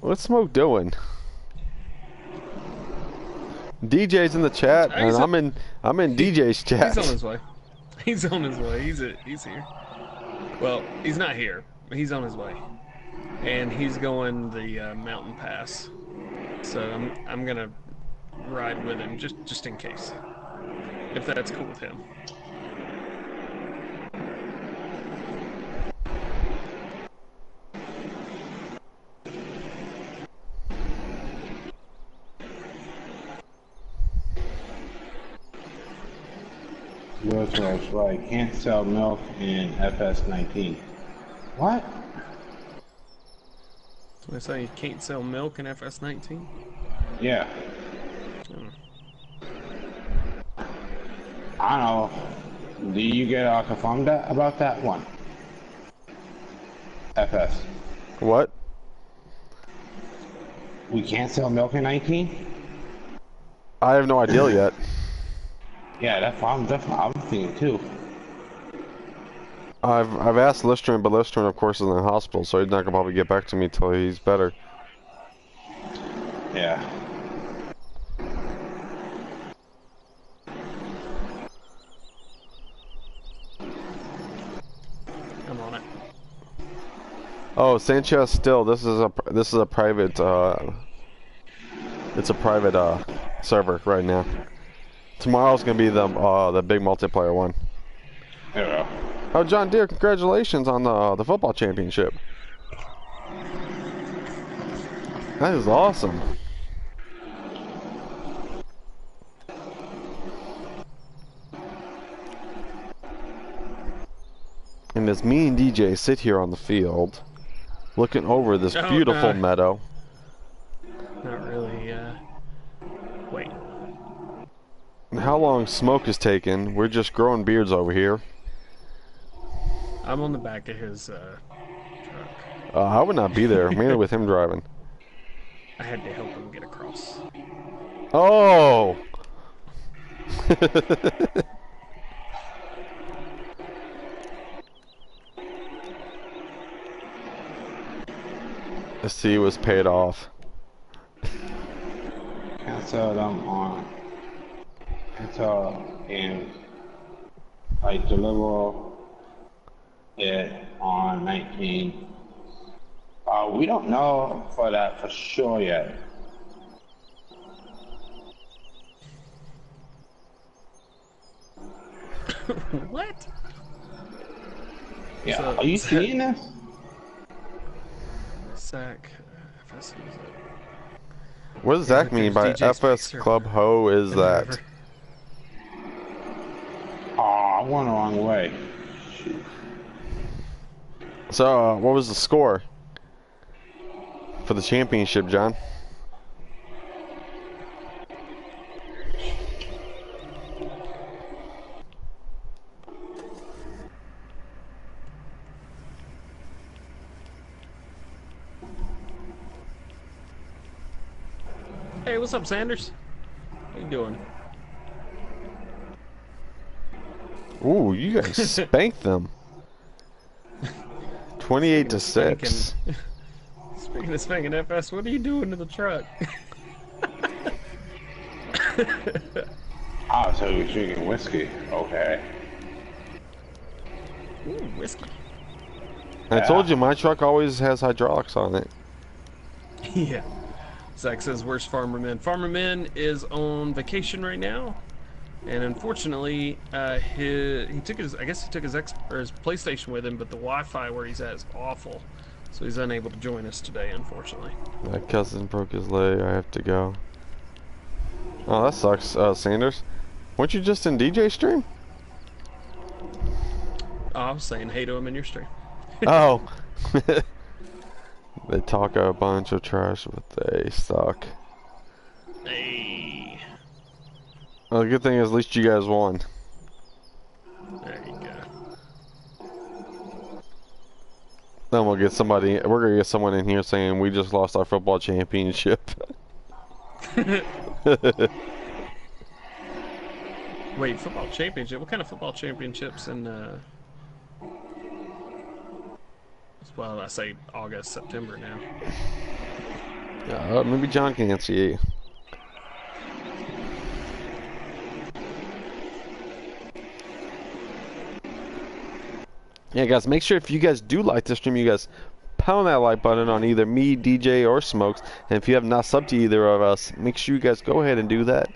What's Smoke doing? DJ's in the chat, and I'm in. I'm in DJ's chat. He's on his way. He's on his way. He's a, he's here. Well, he's not here. He's on his way, and he's going the uh, mountain pass. So I'm I'm gonna ride with him just just in case, if that's cool with him. Was right. Can't sell milk in FS19. What? So I say you can't sell milk in FS19. Yeah. Hmm. I don't know. Do you get uh, confirmed that about that one? FS. What? We can't sell milk in 19? I have no idea yet. Yeah, that's what I'm definitely I'm thinking too. I've I've asked Listrin, but Listrin, of course, is in the hospital, so he's not gonna probably get back to me till he's better. Yeah. I'm on it. Oh, Sanchez, still, this is a this is a private. Uh, it's a private uh, server right now. Tomorrow's gonna be the uh, the big multiplayer one. Yeah. Oh, John Deere, congratulations on the the football championship. That is awesome. And as me and DJ sit here on the field, looking over this Oh, beautiful uh, meadow, Not really. Uh... Wait. how long smoke is taking, we're just growing beards over here. I'm on the back of his uh, truck. Uh, I would not be there, mainly with him driving. I had to help him get across. Oh! the sea was paid off. Can't sell them on until and I deliver it on 19. Uh, we don't know for that for sure yet. what? Yeah. So- Are you seeing this? Sack. FS is What does that look, mean by DJ's FS picture. Club Ho is that? Whatever. Oh, I went the wrong way. Shoot. So, uh, what was the score for the championship, John? Hey, what's up, Sanders? How you doing? Ooh, you guys spanked them. 28 to 6. Spanking. of thing in FS, what are you doing to the truck? Oh, so you're drinking whiskey. Okay. Ooh, whiskey. I told you my truck always has hydraulics on it. yeah. Zach says, "Where's Farmer Man?" Farmer Man is on vacation right now, and unfortunately, uh, he he took his I guess he took his X or his PlayStation with him, but the Wi-Fi where he's at is awful, so he's unable to join us today, unfortunately. My cousin broke his leg. I have to go. Oh, that sucks, uh, Sanders. Weren't you just in DJ stream? Oh, I was saying hey to him in your stream. oh. they talk a bunch of trash, but they suck. Hey, Well, the good thing is at least you guys won. there you go. Then we'll get somebody. We're gonna get someone in here saying we just lost our football championship. Wait, football championship? What kind of football championships in? Uh... Well, I say August, September now. Uh, maybe John can answer you. Yeah, guys, make sure if you guys do like this stream, you guys pound that like button on either me, DJ, or Smokes. And if you have not subbed to either of us, make sure you guys go ahead and do that.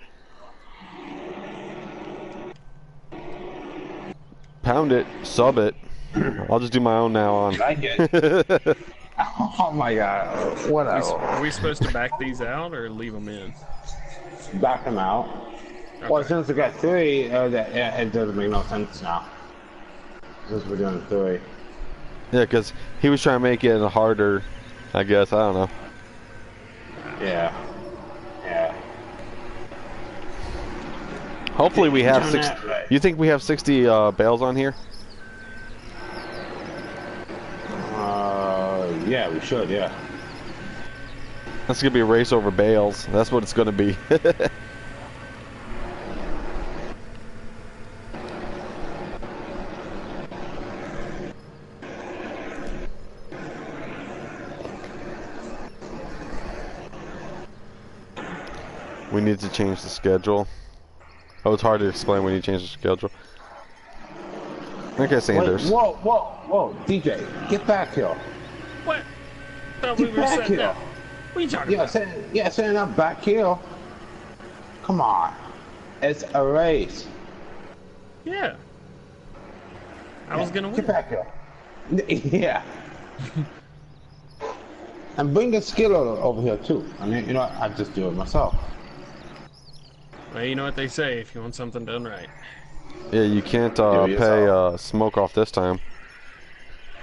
Pound it, sub it. I'll just do my own now on. Like it. oh my god. What Are we, else? are we supposed to back these out or leave them in? Back them out. Well, since we got three, uh, that, yeah, it doesn't make no sense now. Since we're doing three. Yeah, because he was trying to make it harder, I guess. I don't know. Yeah. Yeah. Hopefully we have six. right. You think we have 60 uh, bales on here? Uh, yeah, we should, yeah. That's gonna be a race over bales. That's what it's gonna be. we need to change the schedule. Oh, it's hard to explain when you change the schedule. Okay, Wait, Sanders. whoa, whoa, whoa, DJ, get back here. What? Thought we were back here. up. What are you talking Yeah, about? stand, yeah, stand up back here. Come on. It's a race. Yeah. I was gonna win. Get back here. Yeah. and bring the skill over here too. I mean, you know, I just do it myself. Well, you know what they say: if you want something done right, Yeah, you can't uh, pay uh, smoke off this time.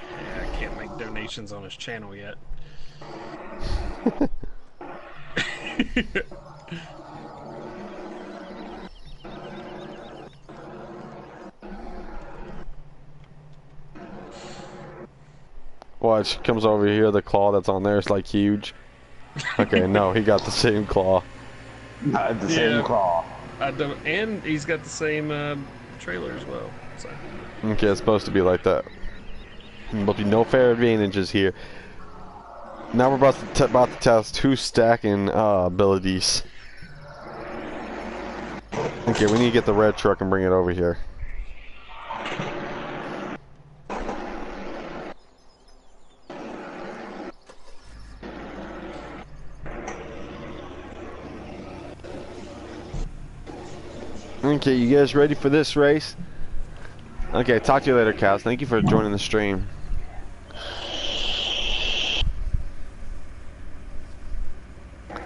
yeah, I can't make donations on his channel yet. Watch, comes over here, the claw that's on there is like huge. Okay, no, he got the same claw. Not the Yeah. same claw. I don't, and he's got the same uh, trailer as well. So Okay, it's supposed to be like that. There'll be no fair advantages here. Now we're about to, t about to test who's stacking uh, abilities. Okay, we need to get the red truck and bring it over here. Okay, you guys ready for this race? Okay, talk to you later, Cows. Thank you for joining the stream. all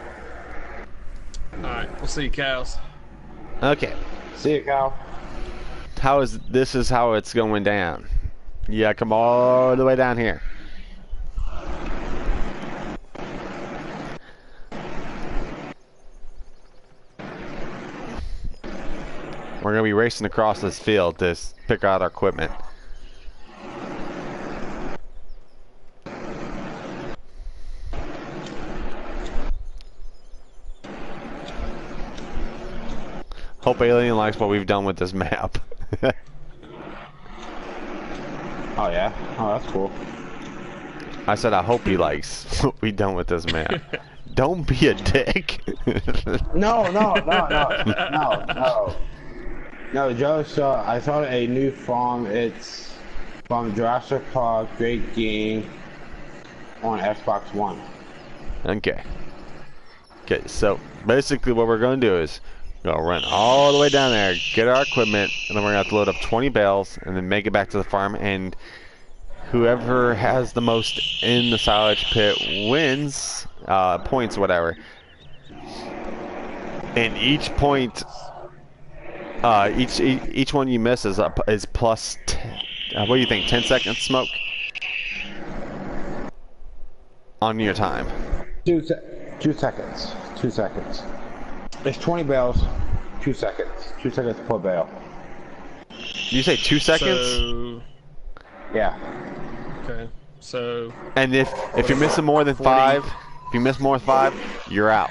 right, we'll see you, cows. Okay, See you, Cal. how is this? Is how it's going down? Yeah, come all the way down here. We're gonna be racing across this field to pick out our equipment. Hope Alien likes what we've done with this map. Oh, yeah? Oh, that's cool. I said I hope he likes what we done with this map. Don't be a dick. No, no, no, no, no, no. No, Joe saw, I saw a new farm. It's from Jurassic Park, great game on Xbox One. okay. Okay, so basically what we're gonna do is go run all the way down there, get our equipment, and then we're gonna have to load up 20 bales and then make it back to the farm and whoever has the most in the silage pit wins uh, points whatever. And each point uh, each e- each one you miss is up is plus t- uh, what do you think 10 seconds smoke on your time. Two, se- two seconds. Two seconds. It's 20 bales, two seconds. Two seconds per bale. Did you say 2 seconds? So, Yeah. okay. So, And if if you're missing more than 5, if you miss more than 5, you're out.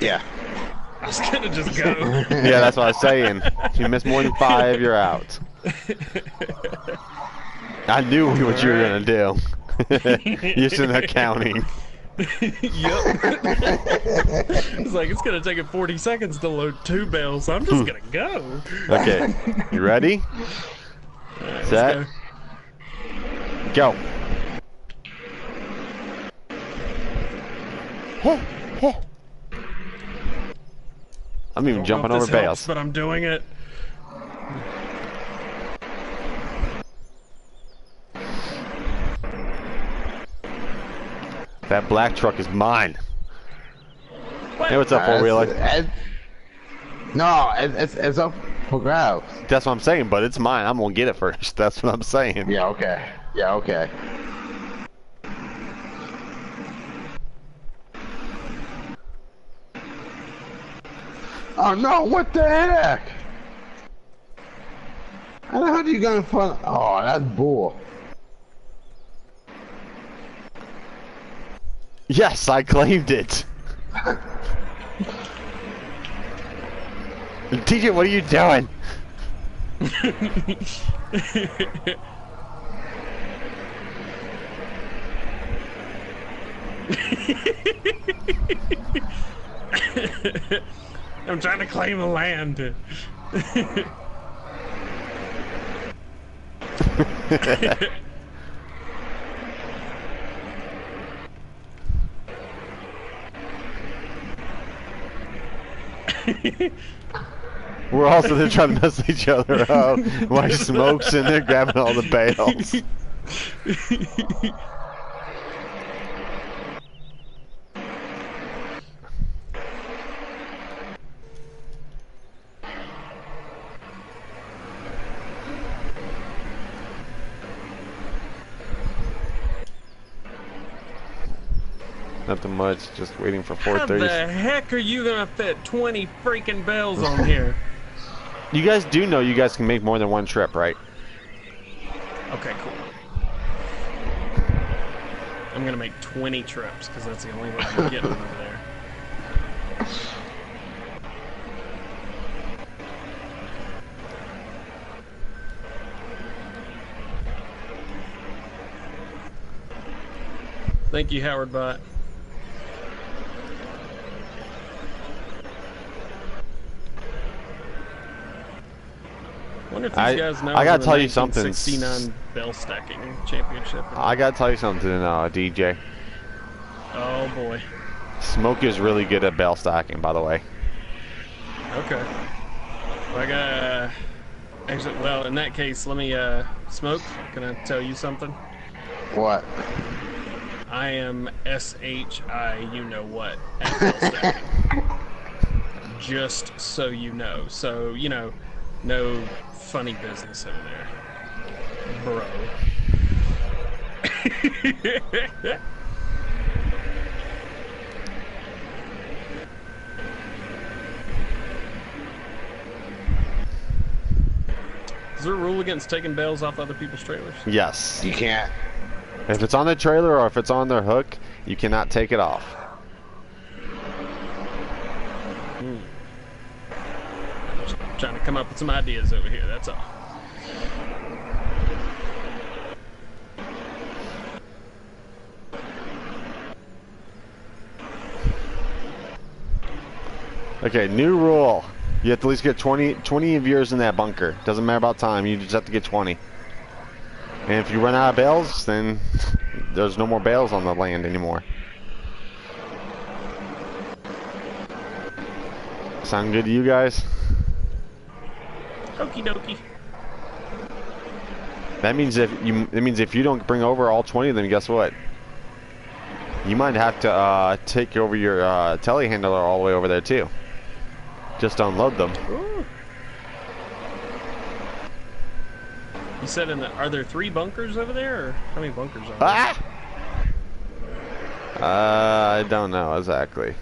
Yeah. I was gonna just go. Yeah, that's what I was saying. If you miss more than 5, you're out. I knew what you were gonna do. You're sitting there counting. yep. it's like it's gonna take it 40 seconds to load two bales, so I'm just hmm. gonna go. Okay, you ready? Alright, let's Set. go. Go. I'm even jumping over this helps, bales. but I'm doing it. That black truck is mine. Hey, what's up, four wheeler? It's- it's- No, it's, it's, it's up for grabs. That's what I'm saying, but it's mine. I'm gonna get it first. That's what I'm saying. Yeah, okay. Yeah, okay. Oh no, what the heck? How the hell do you go in front? Oh, that's bull. Yes, I claimed it. TJ, what are you doing? I'm trying to claim the land. We're also there trying to mess each other up while Smoke's in there grabbing all the bales. Nothing much, just waiting for How the heck are you gonna fit 20 freaking bells on here? You guys do know you guys can make more than one trip, right? Okay, cool. I'm gonna make 20 trips because that's the only way I'm getting over there. Thank you, Howard Bot. Wonder if these I- guys know I gotta tell you something. 1969 bell stacking championship. I gotta tell you something, uh, DJ. Oh boy. Smoke is really good at bell stacking, by the way. Okay. Well, I got. Uh, actually, well, in that case, let me uh, smoke. Can I tell you something? What? I am SHI, you know what, at bell stacking. Just so you know. So, you know, no funny business over there. Bro. Is there a rule against taking bales off other people's trailers? Yes. You can't. If it's on the trailer or if it's on their hook, you cannot take it off. trying to come up with some ideas over here, that's all. Okay, new rule. You have to at least get 20, 20 of yours in that bunker. Doesn't matter about time, you just have to get 20. And if you run out of bales, then there's no more bales on the land anymore. Sound good to you guys? Okie dokie. That means if you that means if you don't bring over all 20, then guess what? You might have to uh, take over your uh, telehandler all the way over there too. Just unload them. Ooh. You said in the are there three bunkers over there or how many bunkers are there? Ah! Uh, I don't know exactly.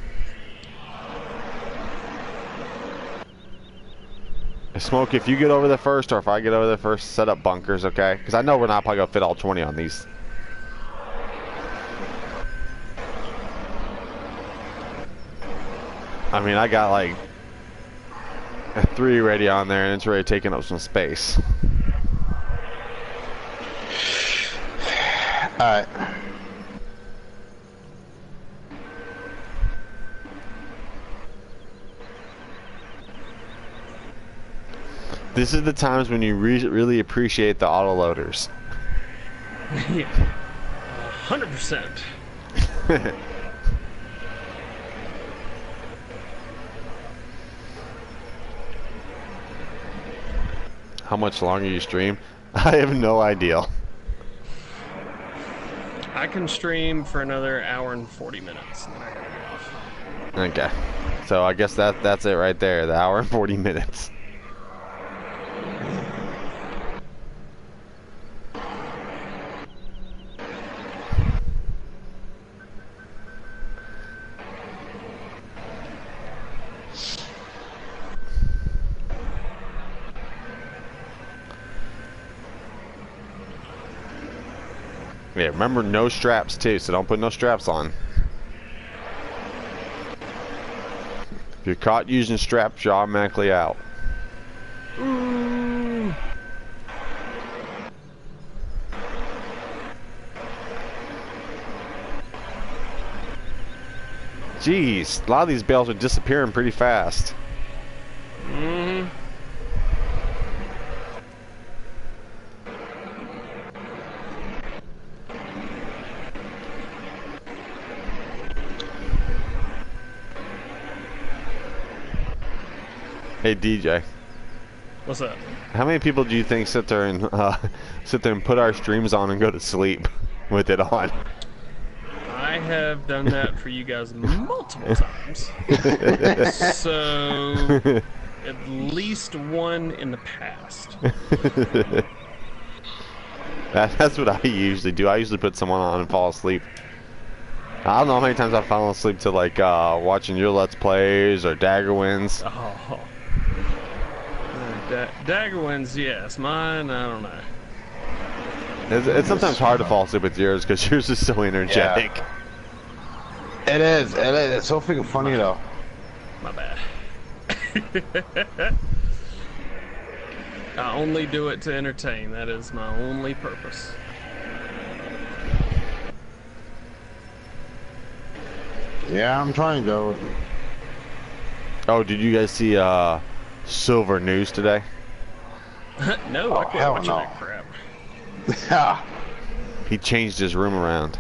Smoke, if you get over the first, or if I get over the first, set up bunkers, okay? Because I know we're not probably gonna fit all 20 on these. I mean, I got like a three ready on there, and it's already taking up some space. Alright. This is the times when you re really appreciate the auto loaders. yeah. Hundred percent. How much longer you stream? I have no idea. I can stream for another hour and forty minutes, and then I gotta go off. Okay. So I guess that that's it right there. The hour and 40 minutes. Yeah, remember no straps too, so don't put no straps on. If you're caught using straps, you're automatically out. Ooh. Jeez, a lot of these bales are disappearing pretty fast. hmm Hey DJ, What's up? how many people do you think sit there and uh, sit there and put our streams on and go to sleep with it on? I have done that for you guys multiple times. so, at least one in the past. That, that's what I usually do. I usually put someone on and fall asleep. I don't know how many times I've fallen asleep to like uh, watching your Let's Plays or Daggerwin's. Oh. Da- Daggerwin's, yes. Mine, I don't know. It's, it's sometimes hard to fall asleep with yours because yours is so energetic. It is. It is. It's so freaking funny though. My bad. I only do it to entertain. That is my only purpose. Yeah, I'm trying to. Oh, did you guys see uh, Silver News today? no, I Oh, quit hell watching no. that crap. Yeah. He changed his room around.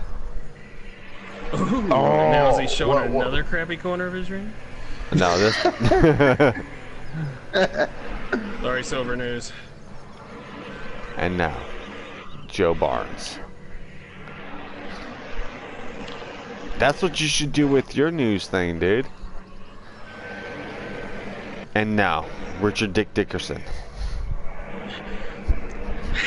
Ooh, now is he showing what- what- another crappy corner of his room? No, this. Sorry, Silver News. and now, Joe Barnes. That's what you should do with your news thing, dude. And now, Richard Dick Dickerson.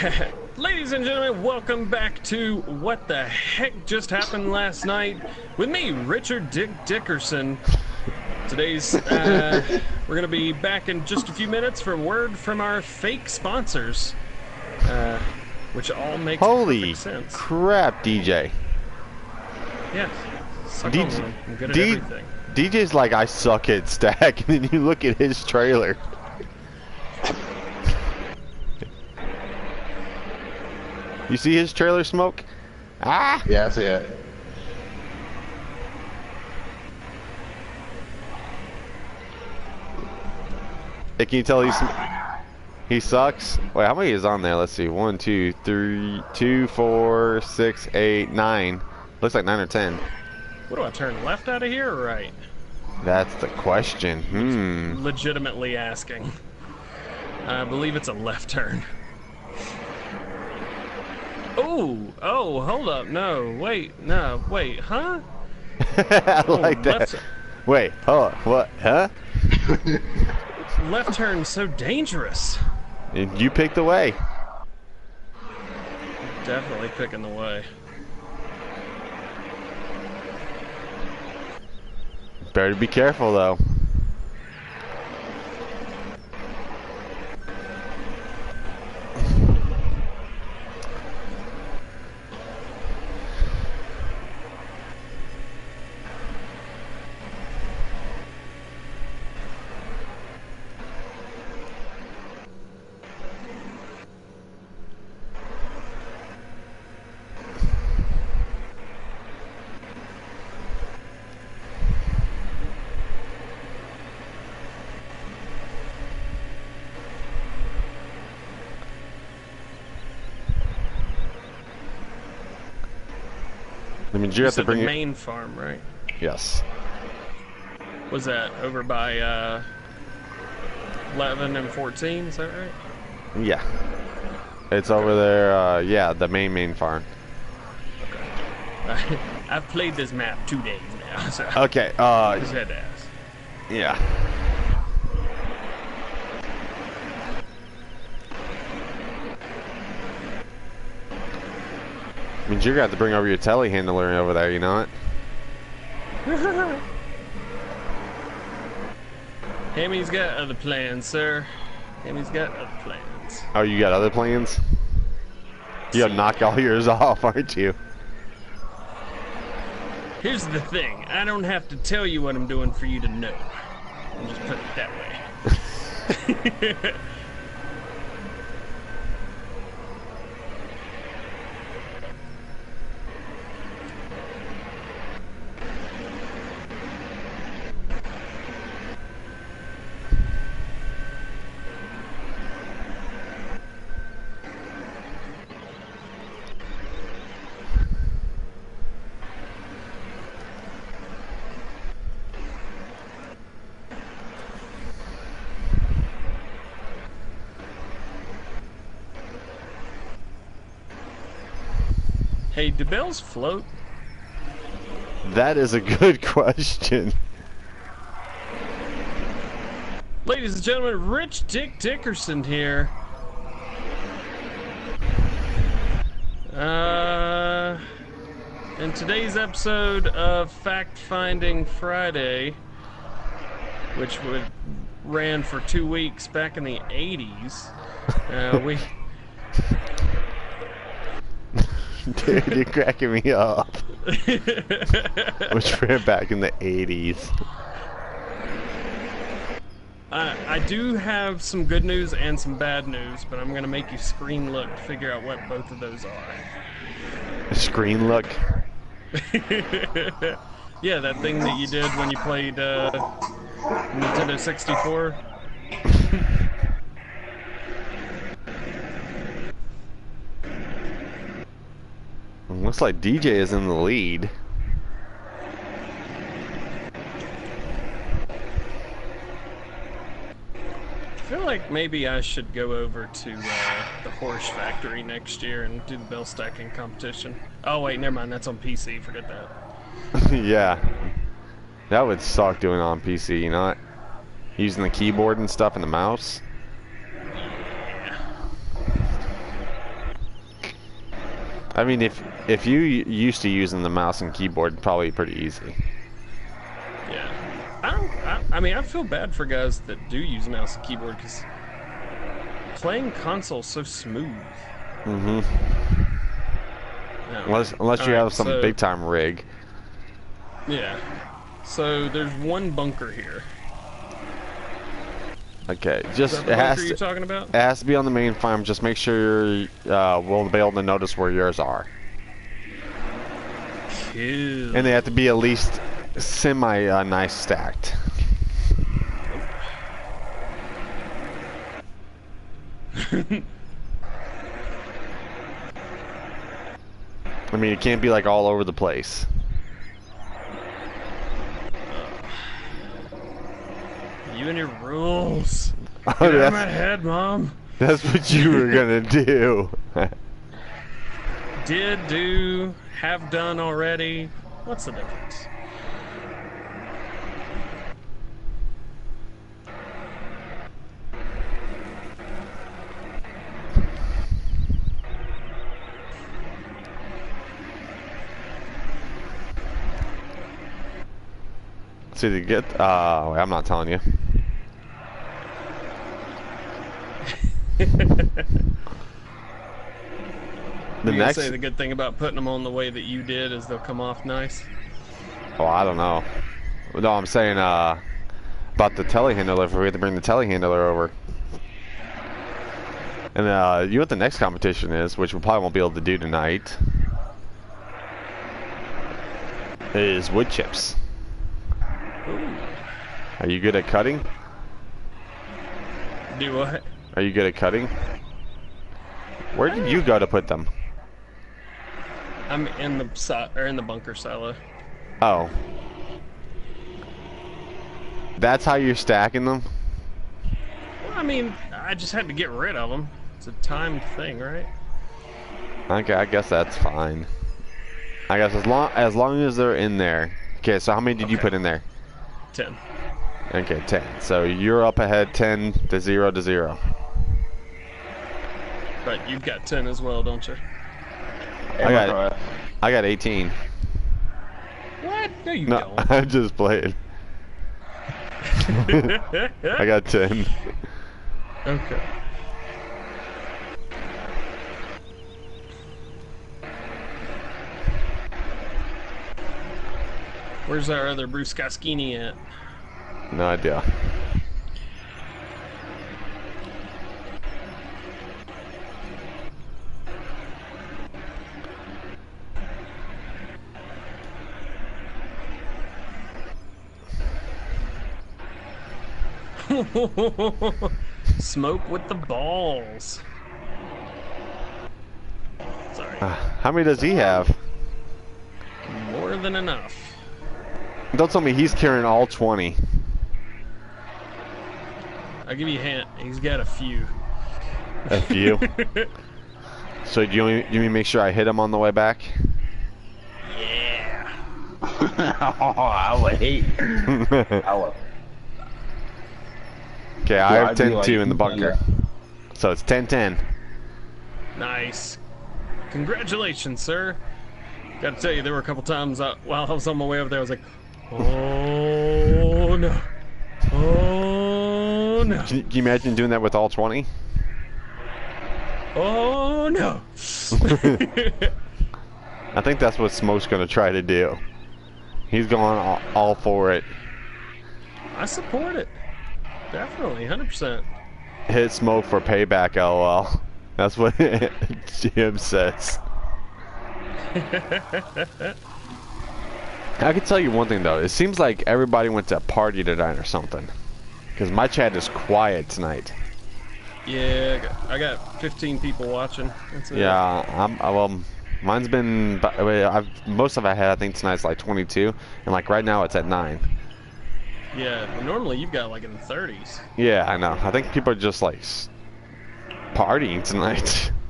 Ladies and gentlemen, welcome back to What the Heck Just Happened Last Night with me, Richard Dick Dickerson. Today's, uh, we're going to be back in just a few minutes for a word from our fake sponsors, uh, which all makes Holy sense. crap, DJ. Yes. Suck D- on. I'm good at D- everything. DJ's like, I suck at stack, and then you look at his trailer. You see his trailer smoke? Ah! Yeah, I see it. Hey, can you tell he's he sucks? Wait, how many is on there? Let's see. One, two, three, two, four, six, eight, nine. Looks like nine or ten. What do I turn left out of here or right? That's the question. Hmm. Legitimately asking. I believe it's a left turn. Oh, oh, hold up. No, wait, no, wait, huh? I like Oh, that. Wait, hold on. What? Huh? Left turn so dangerous. You picked the way. Definitely picking the way. Better be careful though. You, You have to the bring it. main farm, right? Yes. Was that over by uh, 11 and 14? Is that right? Yeah. It's over there. Uh, yeah, the main main farm. Okay. I've played this map two days now, so Okay. I Uh, just had to ask. yeah. Means you're gonna have to bring over your telehandler over there. You know it. Hammy's got other plans, sir. Hammy's got other plans. Oh, you got other plans? You gotta knock all yours off, aren't you? Here's the thing. I don't have to tell you what I'm doing for you to know. I'll just put it that way. bells float? That is a good question. Ladies and gentlemen, Rich Dick Dickerson here. Uh, in today's episode of Fact Finding Friday, which would, ran for two weeks back in the 80s, uh, we Dude, you're cracking me up. Which ran back in the 80s. I, I do have some good news and some bad news, but I'm going to make you screen look to figure out what both of those are. Screen look. yeah, that thing that you did when you played uh, Nintendo 64. Looks like DJ is in the lead. I feel like maybe I should go over to uh, the horse factory next year and do the bell stacking competition. Oh wait, never mind. That's on PC. Forget that. yeah. That would suck doing it on PC, you know? Using the keyboard and stuff and the mouse. Yeah. I mean, if if you used to using the mouse and keyboard, probably pretty easy. Yeah. I don't. I, I mean, I feel bad for guys that do use mouse and keyboard because playing console's so smooth. Mm-hmm. Yeah. Unless unless you Alright, have some so- big time rig. Yeah. So there's one bunker here. Okay, just it has to, talking about? it has to be on the main farm. Just make sure you're uh, we'll be able to notice where yours are, And they have to be at least semi uh, nice stacked. I mean, it can't be like all over the place. You and your rules. Oh, Get out of my head, mom. that's what you were gonna do. Did, do, have done already. What's the difference? See the get. Uh, I'm not telling you. the You next. say the good thing about putting them on the way that you did is they'll come off nice. Oh, I don't know. No, I'm saying uh, about the telehandler. If we have to bring the telehandler over. And uh, you know what the next competition is, which we probably won't be able to do tonight, is wood chips. Are you good at cutting? Do what? Are you good at cutting? Where did you go to put them? I'm in the or in the bunker silo. Oh. That's how you're stacking them? Well, I mean, I just had to get rid of them. It's a timed thing, right? Okay, I guess that's fine. I guess as long as long as they're in there. Okay, so how many did you put in there? Ten. Okay, 10. So you're up ahead 10 to 0 to 0. But you've got ten as well, don't you? I got I got 18. What? No, you No, don't. I'm just playing. I got 10. okay. Where's our other Bruce Koskini at? No idea. Smoke with the balls. Sorry. Uh, how many does he have? More than enough. Don't tell me he's carrying all 20. I'll give you a hint. He's got a few. A few. so do you, want me- you mean make sure I hit him on the way back? Yeah. oh, I would hate. I would. Okay, I Yeah, have I'd 10 like, two in the bunker. So it's 10 10. Nice. Congratulations, sir. Gotta tell you, there were a couple times I, while I was on my way over there, I was like, oh no. Oh no. Can you, can you imagine doing that with all 20? Oh no. I think that's what Smoke's going to try to do. He's going all, all for it. I support it. Definitely, 100%. Hit Smoke for payback, lol. That's what Jim says. I can tell you one thing though. It seems like everybody went to a party tonight or something. Because my chat is quiet tonight. Yeah, I got, I got 15 people watching. Yeah, I'm. I- Well, mine's been. I've most of I had I think tonight's like 22, and like right now it's at nine. Yeah, normally you've got like in the 30s. Yeah, I know. I think people are just like partying tonight.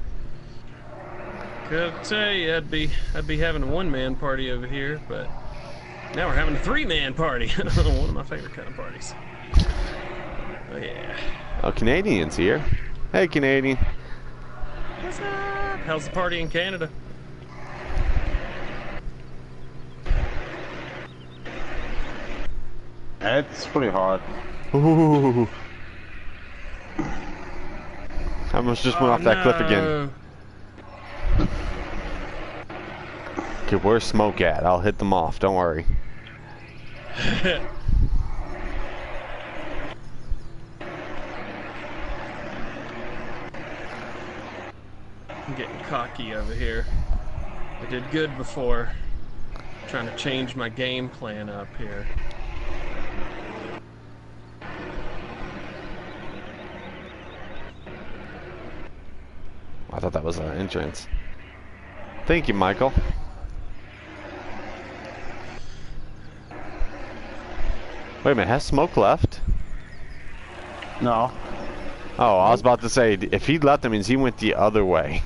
Could tell you, I'd be I'd be having a one man party over here, but now we're having a three man party. one of my favorite kind of parties. Oh yeah. Oh, Canadians here. Hey, Canadian. What's up? How's the party in Canada? It's pretty hard. Ooh. I almost just went oh, off that cliff again. Oh, No. Okay, where's Smoke at? I'll hit them off. Don't worry. I'm getting cocky over here. I did good before. trying to change my game plan up here. Thought that was an entrance. Thank you, Michael. Wait a minute, has Smoke left? No. Oh, I was about to say, if he left, that means he went the other way.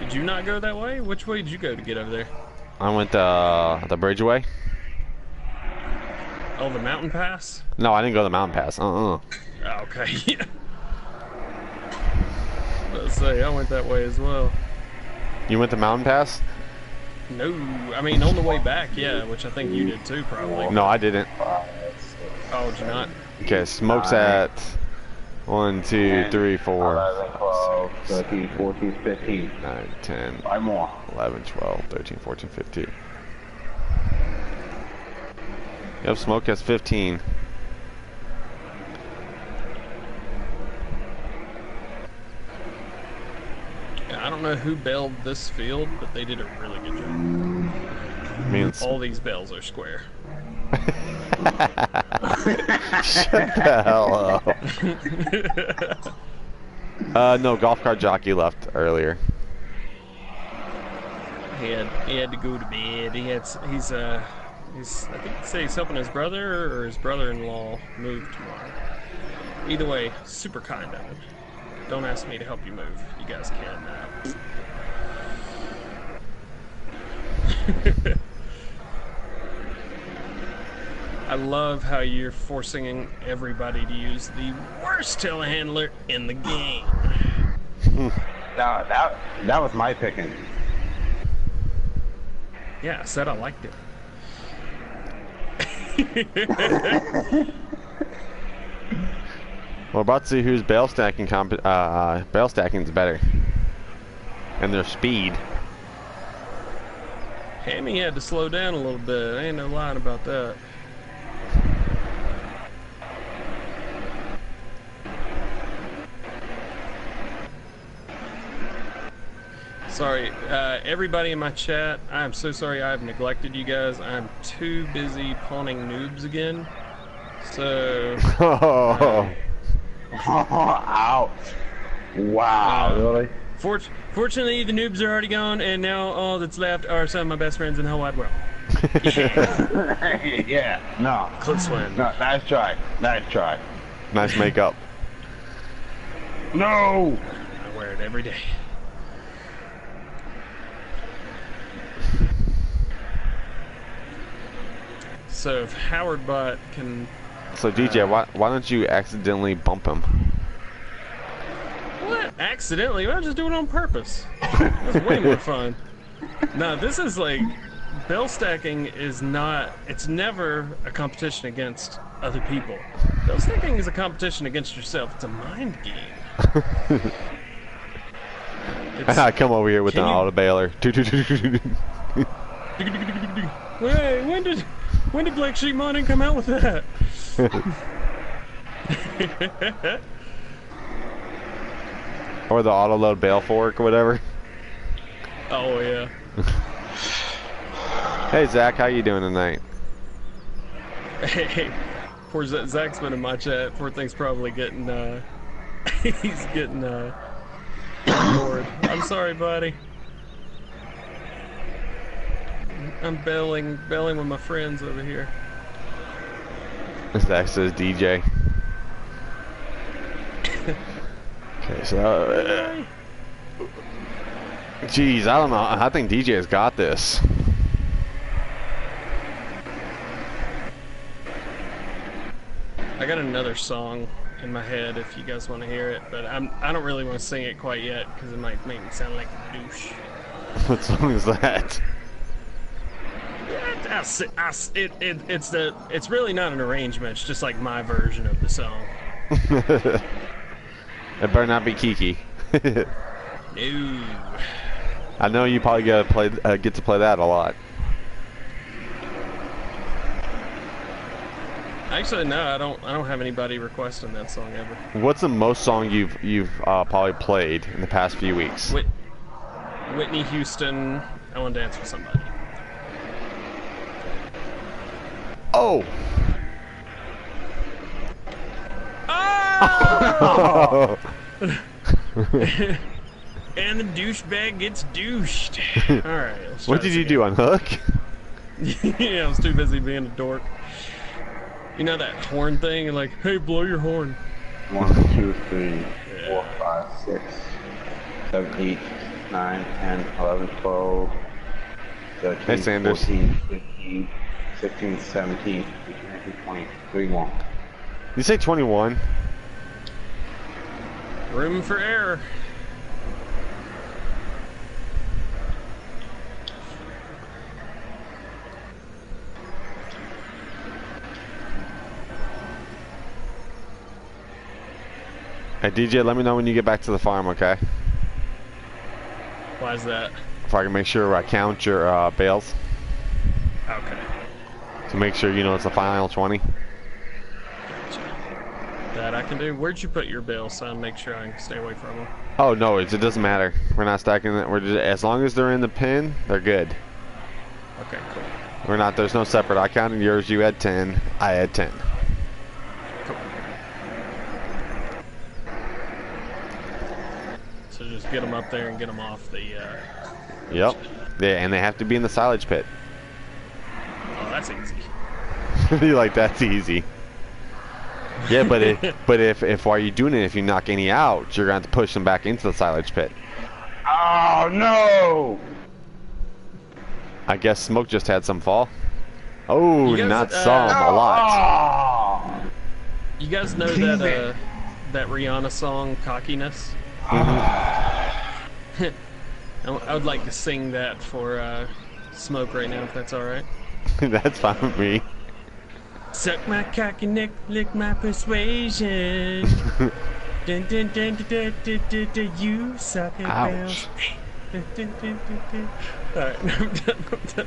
Did you not go that way? Which way did you go to get over there? I went uh, the bridgeway. Oh, the mountain pass? No, I didn't go the mountain pass. Uh-uh. Oh, okay. Let's say I went that way as well. You went the mountain pass? No, I mean on the way back, yeah, which I think you did too, probably. No, I didn't. Oh, did you not? Okay, Smoke's at one, two, three, four, 11, 12, 13, 14, 15. 9, 10, Five more. 11, 12, 13, 14, 15. Yep, Smoke has 15. I don't know who baled this field, but they did a really good job. All these bells are square. shut the hell up. Uh, no, golf cart jockey left earlier. He had he had to go to bed. He had he's uh he's I think he say he's helping his brother or his brother-in-law move tomorrow. Either way, super kind of him. Don't ask me to help you move. You guys can. Uh... I love how you're forcing everybody to use the worst telehandler in the game. No, that, that was my picking. Yeah, I said I liked it. We're about to see whose bale stacking comp uh, uh, bale stacking is better, and their speed. Hammy had to slow down a little bit. I ain't no lying about that. Sorry, uh, everybody in my chat. I'm so sorry I've neglected you guys. I'm too busy pawning noobs again. So, Oh, Ouch. Wow. really? fort- fortunately, the noobs are already gone, and now all that's left are some of my best friends in the whole wide world. yeah. No. Close one. No. Nice try. Nice try. nice makeup. No. I wear it every day. So if Howard Butt can So DJ, why why don't you accidentally bump him? what accidentally, I'll just do it on purpose. That's way more fun. No, this is like bell stacking is not. It's never a competition against other people. Bell stacking is a competition against yourself. It's a mind game. I come over here with an auto baler. Hey, when did when did Black Sheep Mining come out with that? or the auto load bale fork or whatever. Oh yeah. Hey Zach, how you doing tonight? Hey, poor Z- Zach's been in my chat. Poor thing's probably getting uh he's getting uh bored. I'm sorry, buddy. I'm baling baling with my friends over here. Zach says DJ. okay, so. Uh, Jeez, I don't know. I think DJ's got this. I got another song in my head if you guys want to hear it, but I'm I don't really want to sing it quite yet because it might make me sound like a douche. what song is that? I s- I s- it, it, it's the it's really not an arrangement. It's just like my version of the song. It better not be Kiki. No. I know you probably gotta play, uh, get to play that a lot. Actually, no. I don't. I don't have anybody requesting that song ever. What's the most song you've you've uh, probably played in the past few weeks? Whit- Whitney Houston. I want to dance with somebody. Oh, No! Oh. and the douchebag gets douched. Alright. what did you do on hook? yeah, I was too busy being a dork. You know that horn thing? Like, hey, blow your horn. One, two, three, four, five, six, seven, eight, nine, ten, eleven, twelve, thirteen, Hey, Sanders. 14, 15, 16, 17, 18, 19, 20. Three more. You say 21? Room for error. Hey DJ, let me know when you get back to the farm, okay? Why is that? If I can make sure I count your uh, bales. Okay. To make sure you know it's the final 20. That I can do. Where'd you put your bale, son? Make sure I can stay away from them. Oh no, it's, it doesn't matter. We're not stacking it. We're just, as long as they're in the pin, they're good. Okay, cool. We're not. There's no separate. I counted yours. You had 10. I had 10. So just get them up there and get them off the. Uh... Yep. Yeah, and they have to be in the silage pit. That's easy. you like that's easy. Yeah, but it, but if if while you're doing it, if you knock any out, you're gonna have to push them back into the silage pit. Oh no! I guess smoke just had some fall. Oh, guys, not uh, some, a lot. You guys know that uh, that Rihanna song "Cockiness"? Mm-hmm. I w- I would like to sing that for uh, Smoke right now, if that's all right. That's fine with me. Suck my cock and neck, lick my persuasion. dun, dun, dun, dun, dun, dun, dun, you suck and Ouch. Alright, I'm done, I'm done.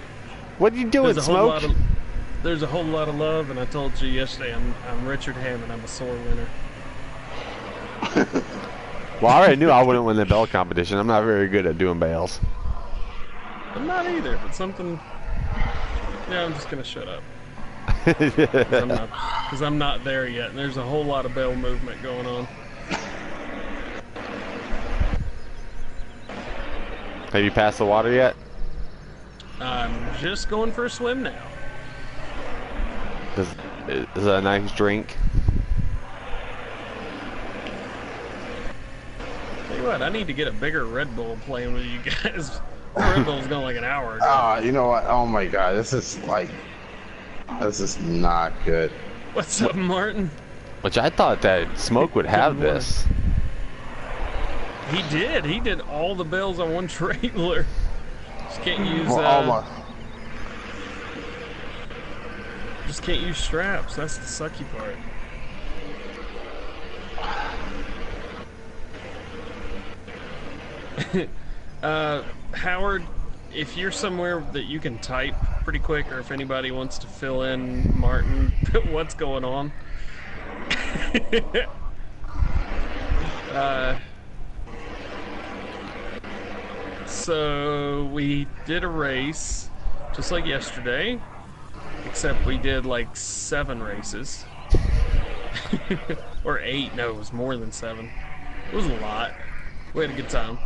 What are you doing, there's Smoke? Of, there's a whole lot of love, and I told you yesterday I'm, I'm Richard Hammond. I'm a sore winner. well, I already knew I wouldn't win the bell competition. I'm not very good at doing bells. I'm not either, but something yeah, I'm just gonna shut up. Cause I'm not, I'm not there yet. And there's a whole lot of bell movement going on. Have you passed the water yet? I'm just going for a swim now. Is, is it a nice drink? Tell you what, I need to get a bigger Red Bull playing with you guys. Red Bull's going like an hour ago. Ah, you know what? Oh my god, this is like, this is not good. What's up, Martin? Which I thought that smoke would have this. He did. He did all the bells on one trailer. Just can't use. Well, Uh, almost. Just can't use straps. That's the sucky part. uh, Howard, if you're somewhere that you can type pretty quick, or if anybody wants to fill in Martin, what's going on? uh, so we did a race, just like yesterday. Except we did like seven races. or eight. No, it was more than seven. It was a lot. We had a good time.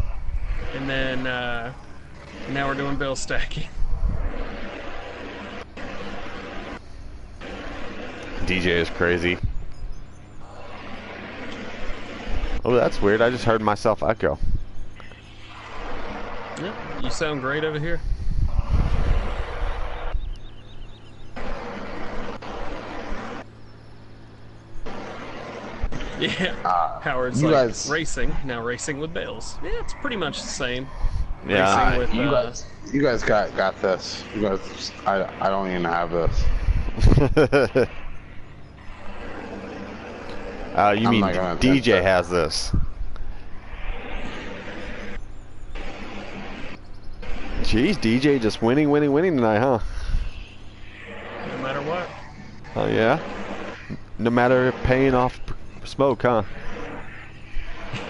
And then uh, now we're doing bill stacking. DJ is crazy. Oh, that's weird. I just heard myself echo. Yep. You sound great over here. Yeah. Howard's you like guys- racing, now racing with Bales. Yeah, it's pretty much the same. Yeah. Racing with, you uh, guys, you guys got got this. You guys, I, I don't even have this. uh, you I'm mean DJ attempt has this? Jeez, DJ just winning, winning, winning tonight, huh? no matter what. Oh yeah. No matter paying off p- smoke, huh?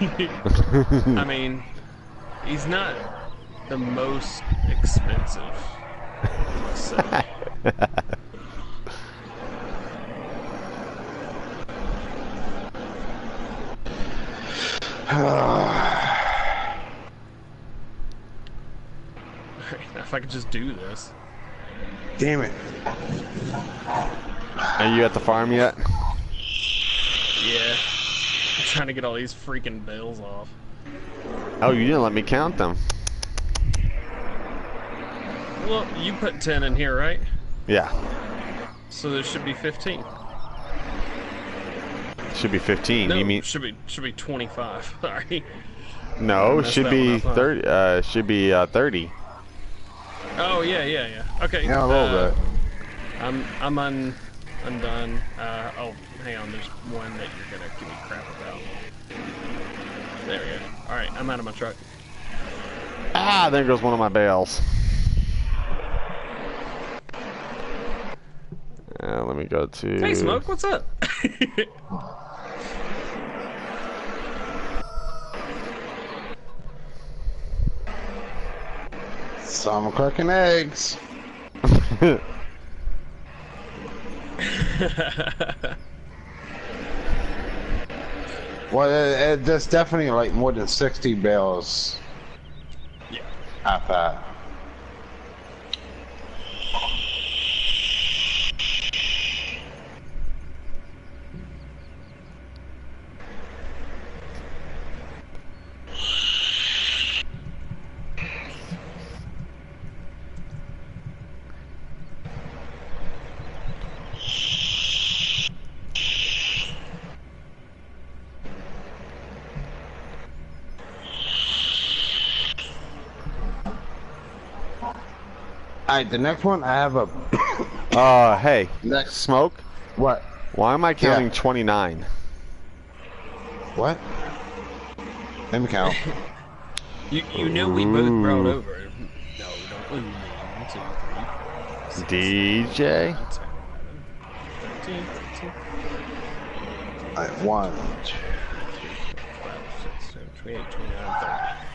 I mean, he's not the most expensive. If I could just do this. Damn it. Are you at the farm yet? Yeah. I'm trying to get all these freaking bales off. Oh, you didn't let me count them. Well, you put 10 in here, right? Yeah, So there should be 15. should be 15. No, you mean should be should be 25. Sorry. no? Should that be one up, huh? 30. Uh, should be uh, 30. Oh yeah, yeah, yeah. Okay. Yeah, a little uh, bit. I'm I'm un undone. Uh, oh, hang on. There's one that you're gonna give me crap about. There we go. All right, I'm out of my truck. Ah, there goes one of my bales. Uh, let me go to. Hey, smoke. What's up? Some cracking eggs. Well, it, it, there's definitely like more than 60 bales yeah. at that. Alright, the next one I have a Uh, hey, next smoke. what? Why am I counting Yeah. 29? What? Let me count. You you know we both brought Ooh. over. No, we don't. Ooh, one, two, three, DJ. 13, 14, Alright, one, 28, 29, 30.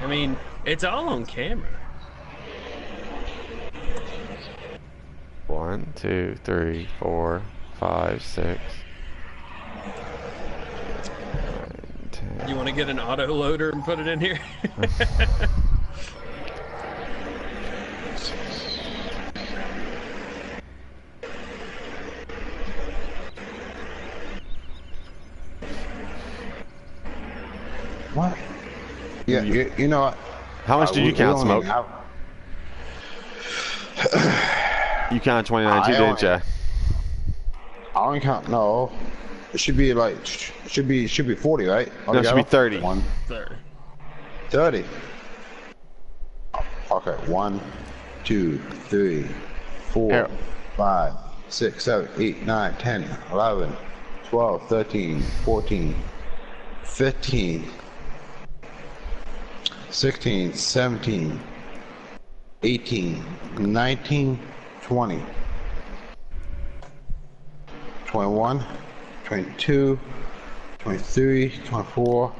I mean, it's all on camera. One, two, three, four, five, six. nine, ten. You want to get an auto loader and put it in here? what? Yeah, you, you know? How much Uh, did you count, we only smoke? have- You counted 29 too, didn't only- you? I don't count. No, it should be like it should be should be 40, right? No, it should be 30. One, there. 30. Okay, one, two, three, four, Here. five, six, seven, eight, nine, 10, 11, 12, 13, 14, 15, 16, 17, 18, 19, 20, 21, 22, 23, 24,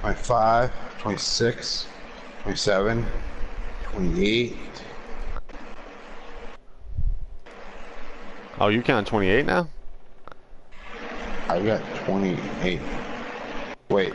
25, 26, 27, 28. Oh, you counted 28 now? I got 28. Wait.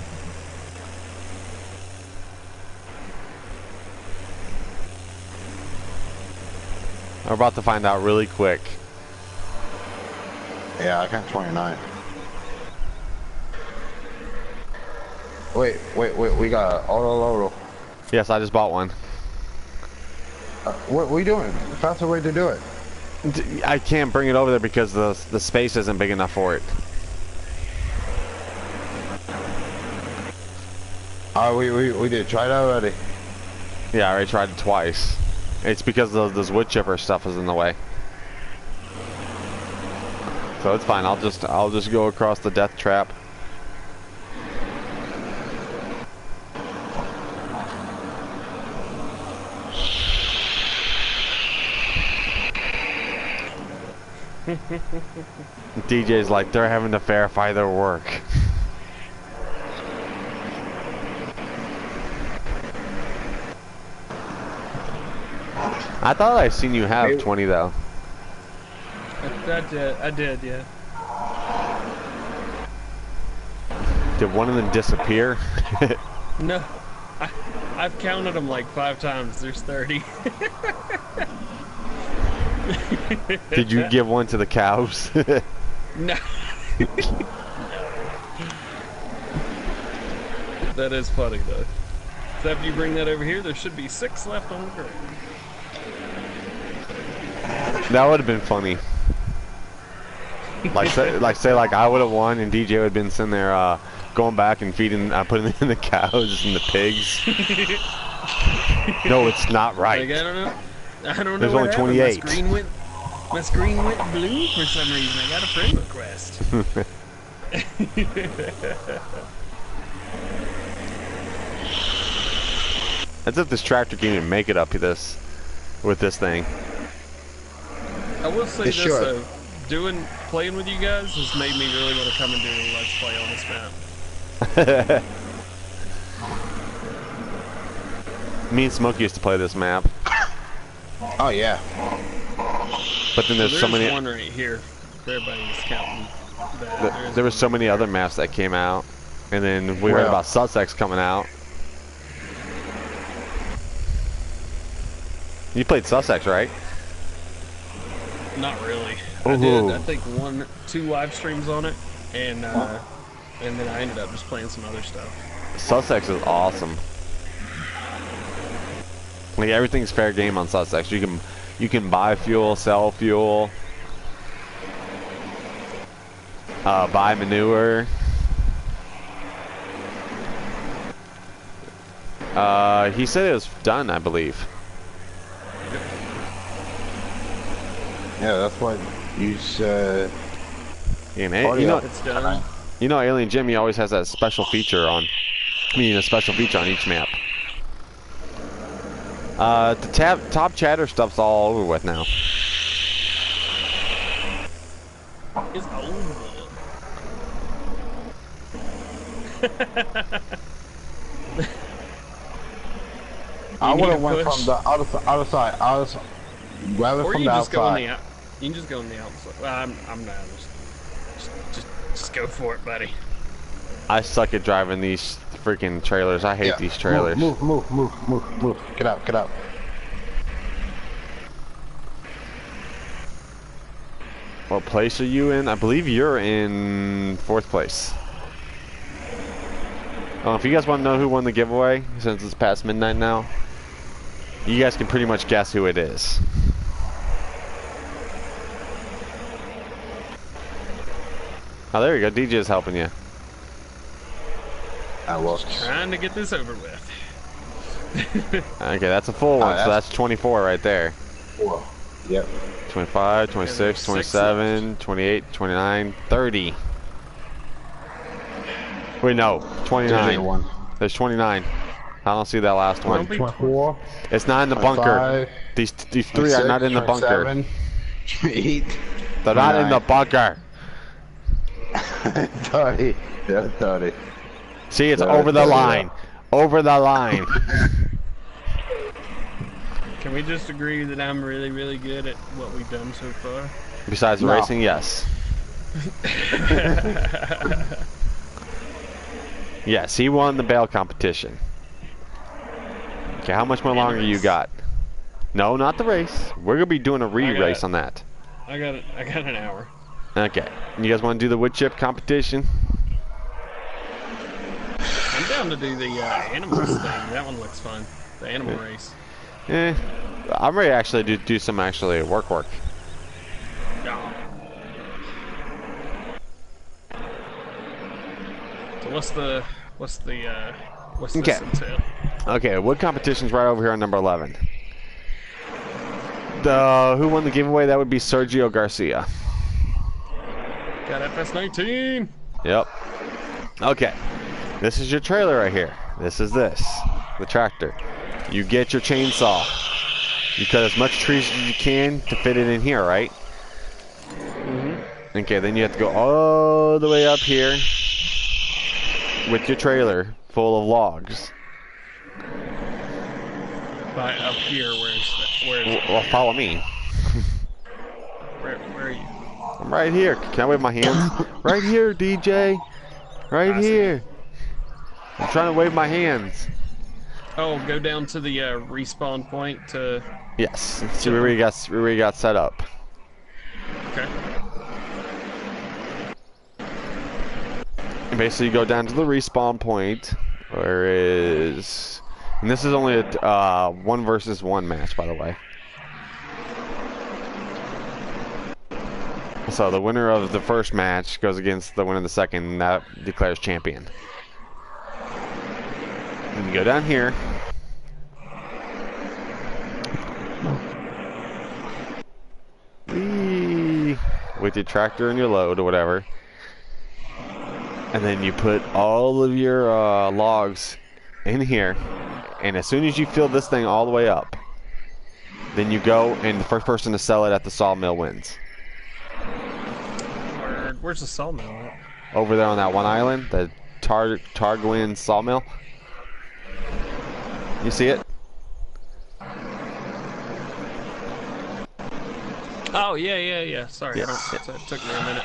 We're about to find out really quick. Yeah, I got 29. Wait, wait, wait, we got a auto loader. Yes, I just bought one. Uh, what, what are you doing? The faster way to do it. I can't bring it over there because the the space isn't big enough for it. Oh, we, we, we did try it already. Yeah, I already tried it twice. It's because of this wood chipper stuff is in the way. So it's fine. I'll just I'll just go across the death trap. DJ's like they're having to verify their work. I thought I seen you have 20 though. I, I did. I did. Yeah. Did one of them disappear? No. I, I've counted them like five times. There's 30. Did you give one to the cows? No. that is funny though. So after you bring that over here, there should be six left on the ground. That would have been funny. Like say, like say like I would have won and DJ would have been sitting there uh, going back and feeding, uh, putting in the cows and the pigs. no, it's not right. Like, I don't know. I don't know. There's only happened. 28. My screen went. My screen went blue for some reason. I got a friend request. As if this tractor can even make it up to this with this thing. I will say It this should. though, doing playing with you guys has made me really want to come and do a let's play on this map. Me and Smokey used to play this map, Oh yeah. but then there's There's so many. one right here. Everybody's counting that. th- there were so many other maps that came out, and then we heard about Sussex coming out. You played Sussex, right? Not really. I did. I think one, two live streams on it, and uh, and then I ended up just playing some other stuff. Sussex is awesome. Like everything's fair game on Sussex. You can you can buy fuel, sell fuel, uh, buy manure. Uh, he said it was done, I believe. Yeah, that's why you said. And Oh, you know, you know, Alien Jimmy always has that special feature on. I mean, a special feature on each map. Uh, the tab, top chatter stuff's all over with now. It's over. I would have went push. from the other other side, other side, rather Or from you the just go on the outside. Out. You can just go on the outside. Well, I'm, I'm not. Just, just, just, just go for it, buddy. I suck at driving these freaking trailers. I hate Yeah. these trailers. Move, move, move, move, move, move. Get out, get out. What place are you in? I believe you're in fourth place. Oh, if you guys want to know who won the giveaway, since it's past midnight now, you guys can pretty much guess who it is. Oh, there you go. DJ is helping you. I was. Trying to get this over with. Okay, that's a full oh, one. so that's- that's 24 right there. Four. Yep. 25, 26, six 27, 28, 29, 30. Wait, no, 29. There's 29. I don't see that last one. 24. It's not in the bunker. 25, These these three are not in the bunker. 27, 28, They're not in the bunker. 30. Yeah, 30. See, it's Yeah, over the yeah. line. Over the line. Can we just agree that I'm really, really good at what we've done so far? Besides No. racing, yes. yes, he won the bale competition. Okay, how much more And the longer you got? No, not the race. We're gonna be doing a re-race on that. I got it. I got an hour. Okay. You guys want to do the wood chip competition? I'm down to do the uh, animals thing. That one looks fun. The animal race. Eh, I'm ready actually to do some actually work work. Yeah. So what's the what's the uh, what's this Okay. entail? Okay, wood competition's right over here on number 11. The who won the giveaway? That would be Sergio Garcia. Got FS19. Yep. Okay. This is your trailer right here. This is this. The tractor. You get your chainsaw. You cut as much trees as you can to fit it in here, right? Mhm. Okay, then you have to go all the way up here with your trailer full of logs. By up here, where's the, where's Well, follow me. where, where are you? I'm right here. Can I wave my hands? right here, DJ. Right I see. here. I'm trying to wave my hands. Oh, go down to the uh, respawn point to. Yes. Let's see where we got where we got set up. Okay. And basically, you go down to the respawn point, where is, and this is only a uh, one versus one match, by the way. So the winner of the first match goes against the winner of the second, and that declares champion. And you go down here. With your tractor and your load or whatever. And then you put all of your uh, logs in here. And as soon as you fill this thing all the way up, then you go and the first person to sell it at the sawmill wins. Where, where's the sawmill at? Over there on that one island, the Tar Targwin sawmill. You see it? Oh yeah, yeah, yeah. Sorry, I Yes. don't, it took me a minute.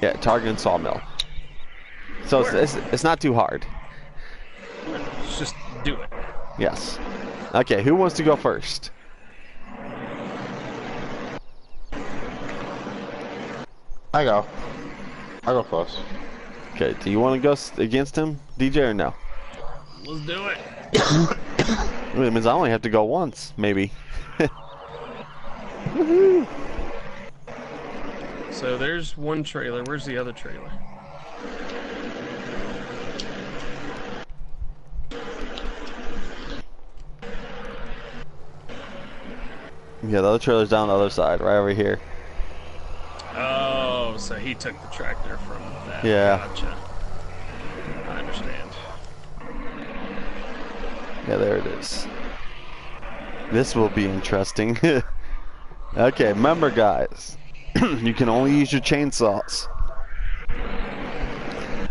Yeah, Targwin sawmill. So it's, it's, it's not too hard. Let's just do it. Yes. Okay, who wants to go first? I go. I go first. Okay, do you want to go against him, DJ, or no? Let's do it. It means I only have to go once, maybe. So there's one trailer. Where's the other trailer? Yeah, the other trailer's down the other side, right over here. Oh, Oh, so he took the tractor from that. Yeah. Gotcha. I understand. Yeah, there it is. This will be interesting. okay, remember guys, you can only use your chainsaws.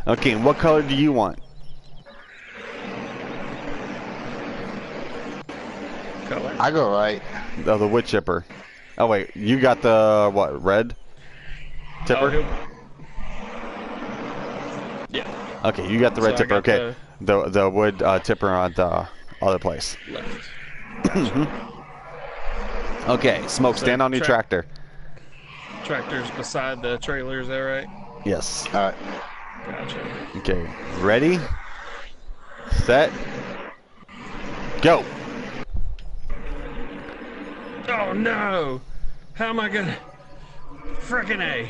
Okay, and what color do you want? Color. I go right. Oh, the wood chipper. Oh wait, you got the what? Red Oh, tipper. he'll- yeah. okay, you got the red So tipper. Okay, the the wood uh, tipper on the other place. Left. Okay, smoke. So Stand on your tractor. Tractor's beside the trailer. Is that right? Yes. Alright. Gotcha. Okay, ready, set, go. Oh no! How am I gonna? Frickin' a!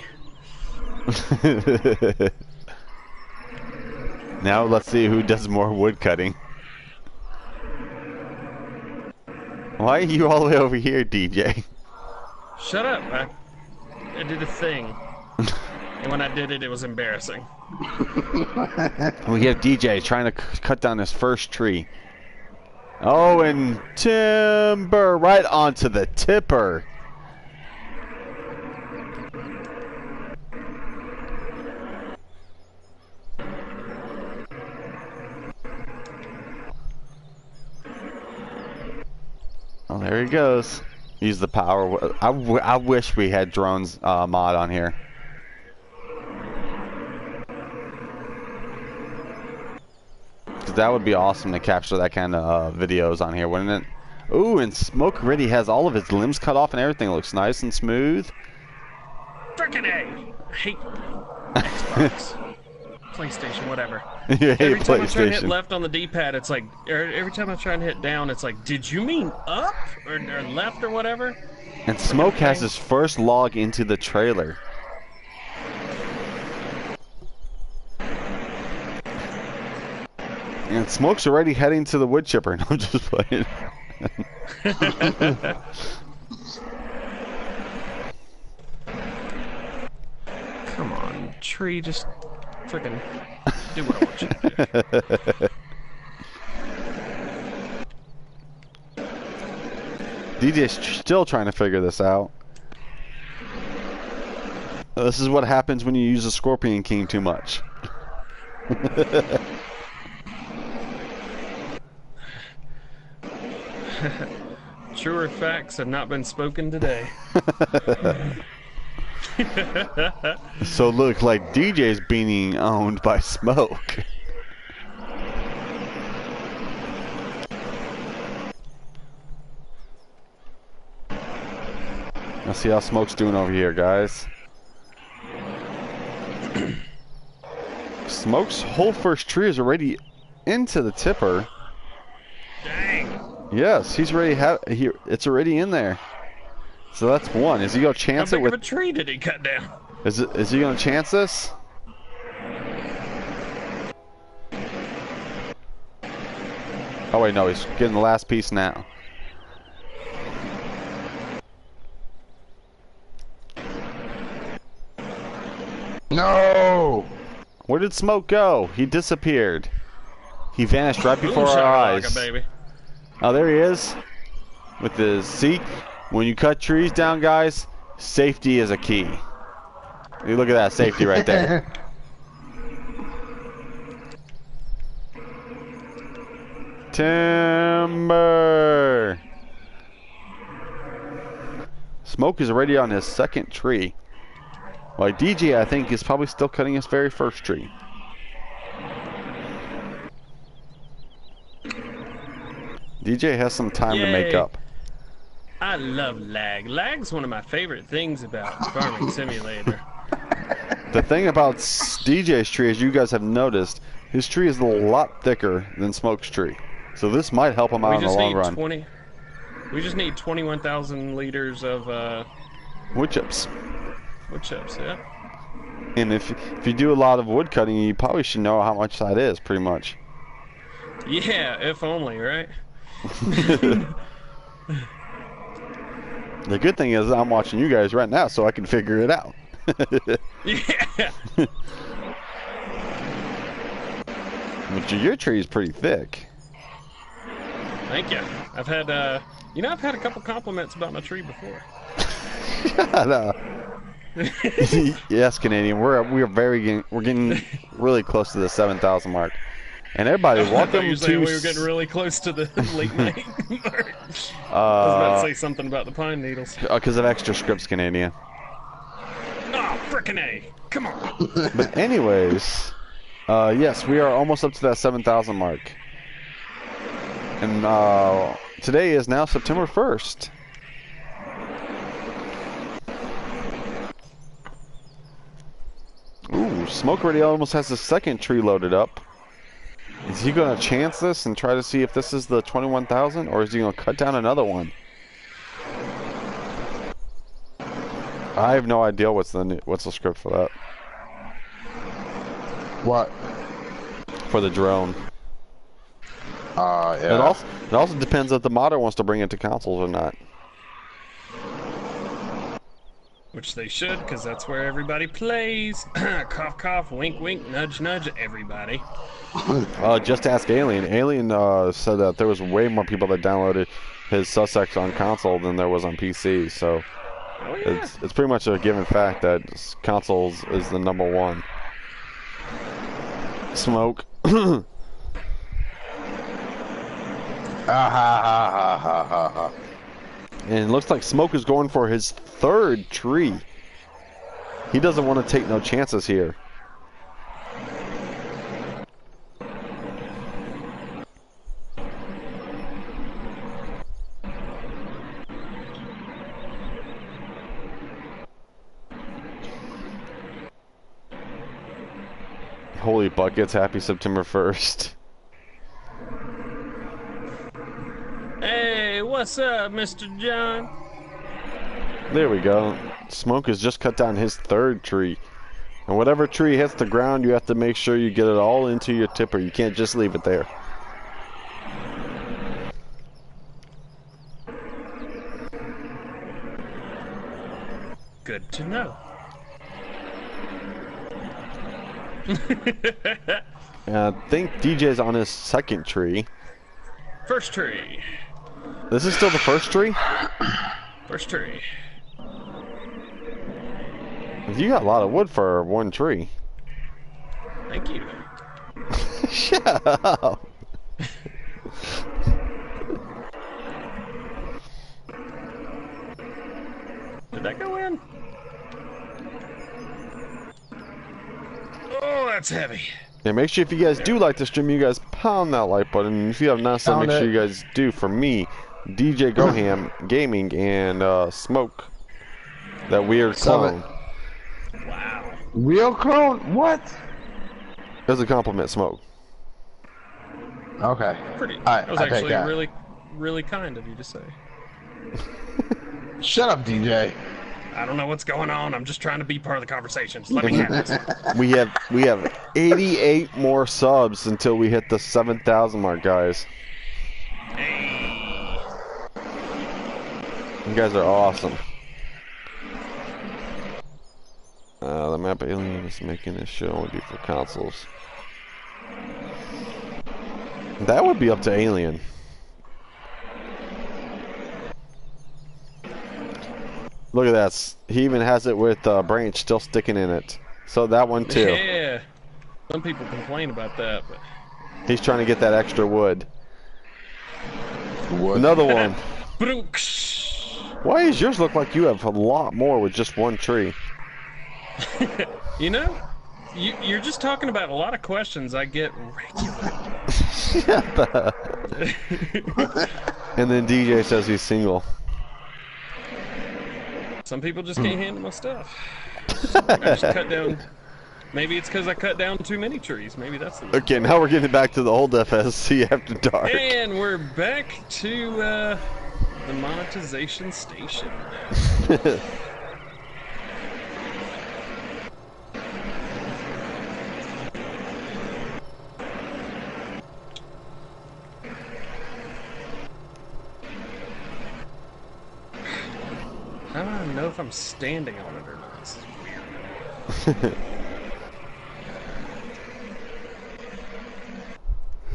now let's see who does more wood cutting. Why are you all the way over here, DJ? Shut up! I, I did a thing, and when I did it, it was embarrassing. We have DJ trying to c- cut down his first tree. Oh, and timber right onto the tipper. Oh, there he goes. Use the power. I, w- I wish we had drones uh, mod on here. Cause that would be awesome to capture that kind of uh, videos on here, wouldn't it? Ooh, and Smoke already has all of his limbs cut off and everything. looks nice and smooth. Frickin' a! I hate Xbox, PlayStation, whatever. you hate Every time I try to hit left on the D-pad, it's like, er, every time I try and hit down, it's like, did you mean up or, or left or whatever? And Smoke has his first log into the trailer. And Smoke's already heading to the wood chipper. No, I'm just playing. Come on, tree, just frickin' do what I want you to do. DJ's tr- still trying to figure this out. This is what happens when you use a Scorpion King too much. Truer facts have not been spoken today. so look like DJ's being owned by Smoke. Let's see how Smoke's doing over here, guys. Smoke's whole first tree is already into the tipper. Dang. Yes, he's already have he, it's already in there. So that's one. Is he gonna How chance big it with? of a tree did he cut down? Is it? Is he gonna chance this? Oh wait, no, he's getting the last piece now. No! Where did Smoke go? He disappeared. He vanished right before Boom our shakalaka, eyes. baby. Oh, there he is. With the see, when you cut trees down, guys, safety is a key. You look at that safety right there. Timber. Smoke is already on his second tree. Like DJ, I think is probably still cutting his very first tree. DJ has some time to make up. I love lag. Lag's one of my favorite things about Farming Simulator. The thing about DJ's tree, as you guys have noticed, his tree is a lot thicker than Smoke's tree. So this might help him we out in the just long need run. 20. We just need 21,000 liters of uh, Wood chips. wood chips. Yeah. And if, if you do a lot of wood cutting, you probably should know how much that is, pretty much. Yeah, if only, right? The good thing is I'm watching you guys right now, so I can figure it out. Yeah. But your- tree is pretty thick. Thank you. I've had, uh, you know, I've had a couple compliments about my tree before. I know. yes, Canadian. We're we're very getting, we're getting really close to the seven thousand mark, and everybody, welcome you to. we were getting really close to the late night mark. I was about uh, to say something about the pine needles. because of extra scripts, Canadian. Oh, frickin' A! Come on. But anyways, uh, yes, we are almost up to that seven thousand mark, and uh, today is now September first. Ooh, Smoke already almost has the second tree loaded up. Is he gonna chance this and try to see if this is the twenty-one thousand, or is he gonna cut down another one? I have no idea what's the what's the script for that What? for the drone. Uh, It also it also depends if the modder wants to bring it to consoles or not. Which they should, because that's where everybody plays. cough, cough, wink, wink, nudge, nudge, everybody. Uh, just ask Alien. Alien uh, said that there was way more people that downloaded his Sussex on console than there was on PC. So Oh, yeah. it's it's pretty much a given fact that consoles is the number one. Smoke. Ah, ha, ha, ha, ha, ha, ha. And it looks like Smoke is going for his third tree. He doesn't want to take no chances here. Holy buckets, happy September 1st. Hey, what's up, Mr. John? There we go. Smoke has just cut down his third tree. And whatever tree hits the ground, you have to make sure you get it all into your tipper. You can't just leave it there. Good to know. And I think DJ's on his second tree. First tree. This is still the first tree? First tree. You got a lot of wood for one tree. Thank you. Shut up. Did that go in? Oh, that's heavy. Yeah, make sure if you guys do like the stream, you guys pound that like button. If you have not, so Pound make sure you guys do for me, DJ Go Ham Gaming and uh, Smoke. That weird Summit. clone. Wow. Real clone? What? As a compliment, Smoke. Okay. Pretty. Alright, that was I actually that. really, really kind of you to say. Shut up, DJ. I don't know what's going on. I'm just trying to be part of the conversation. Just let me have it. We have we have 88 more subs until we hit the 7,000 mark, guys. Hey. You guys are awesome. Uh, the map alien is making this show only be for consoles. That would be up to Alien. Look at that. He even has it with uh, branch still sticking in it. So that one too. Yeah. Some people complain about that, but He's trying to get that extra wood. What? Another one. Brooks. Why does yours look like you have a lot more with just one tree? You know, you, you're just talking about a lot of questions I get regularly. And then DJ says he's single. Some people just can't handle my stuff. I just cut down. Maybe it's because I cut down too many trees. Maybe that's the. Okay, now we're getting back to the old FSC after dark. And we're back to uh, the monetization station. How do I know if I'm standing on it or not? This is weird.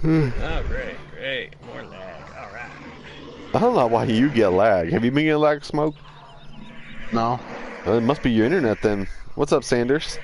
oh, great, great. More lag. All right. I don't know why you get lag. Have you been getting lag smoke? No. Uh, it must be your internet then. What's up, Sanders?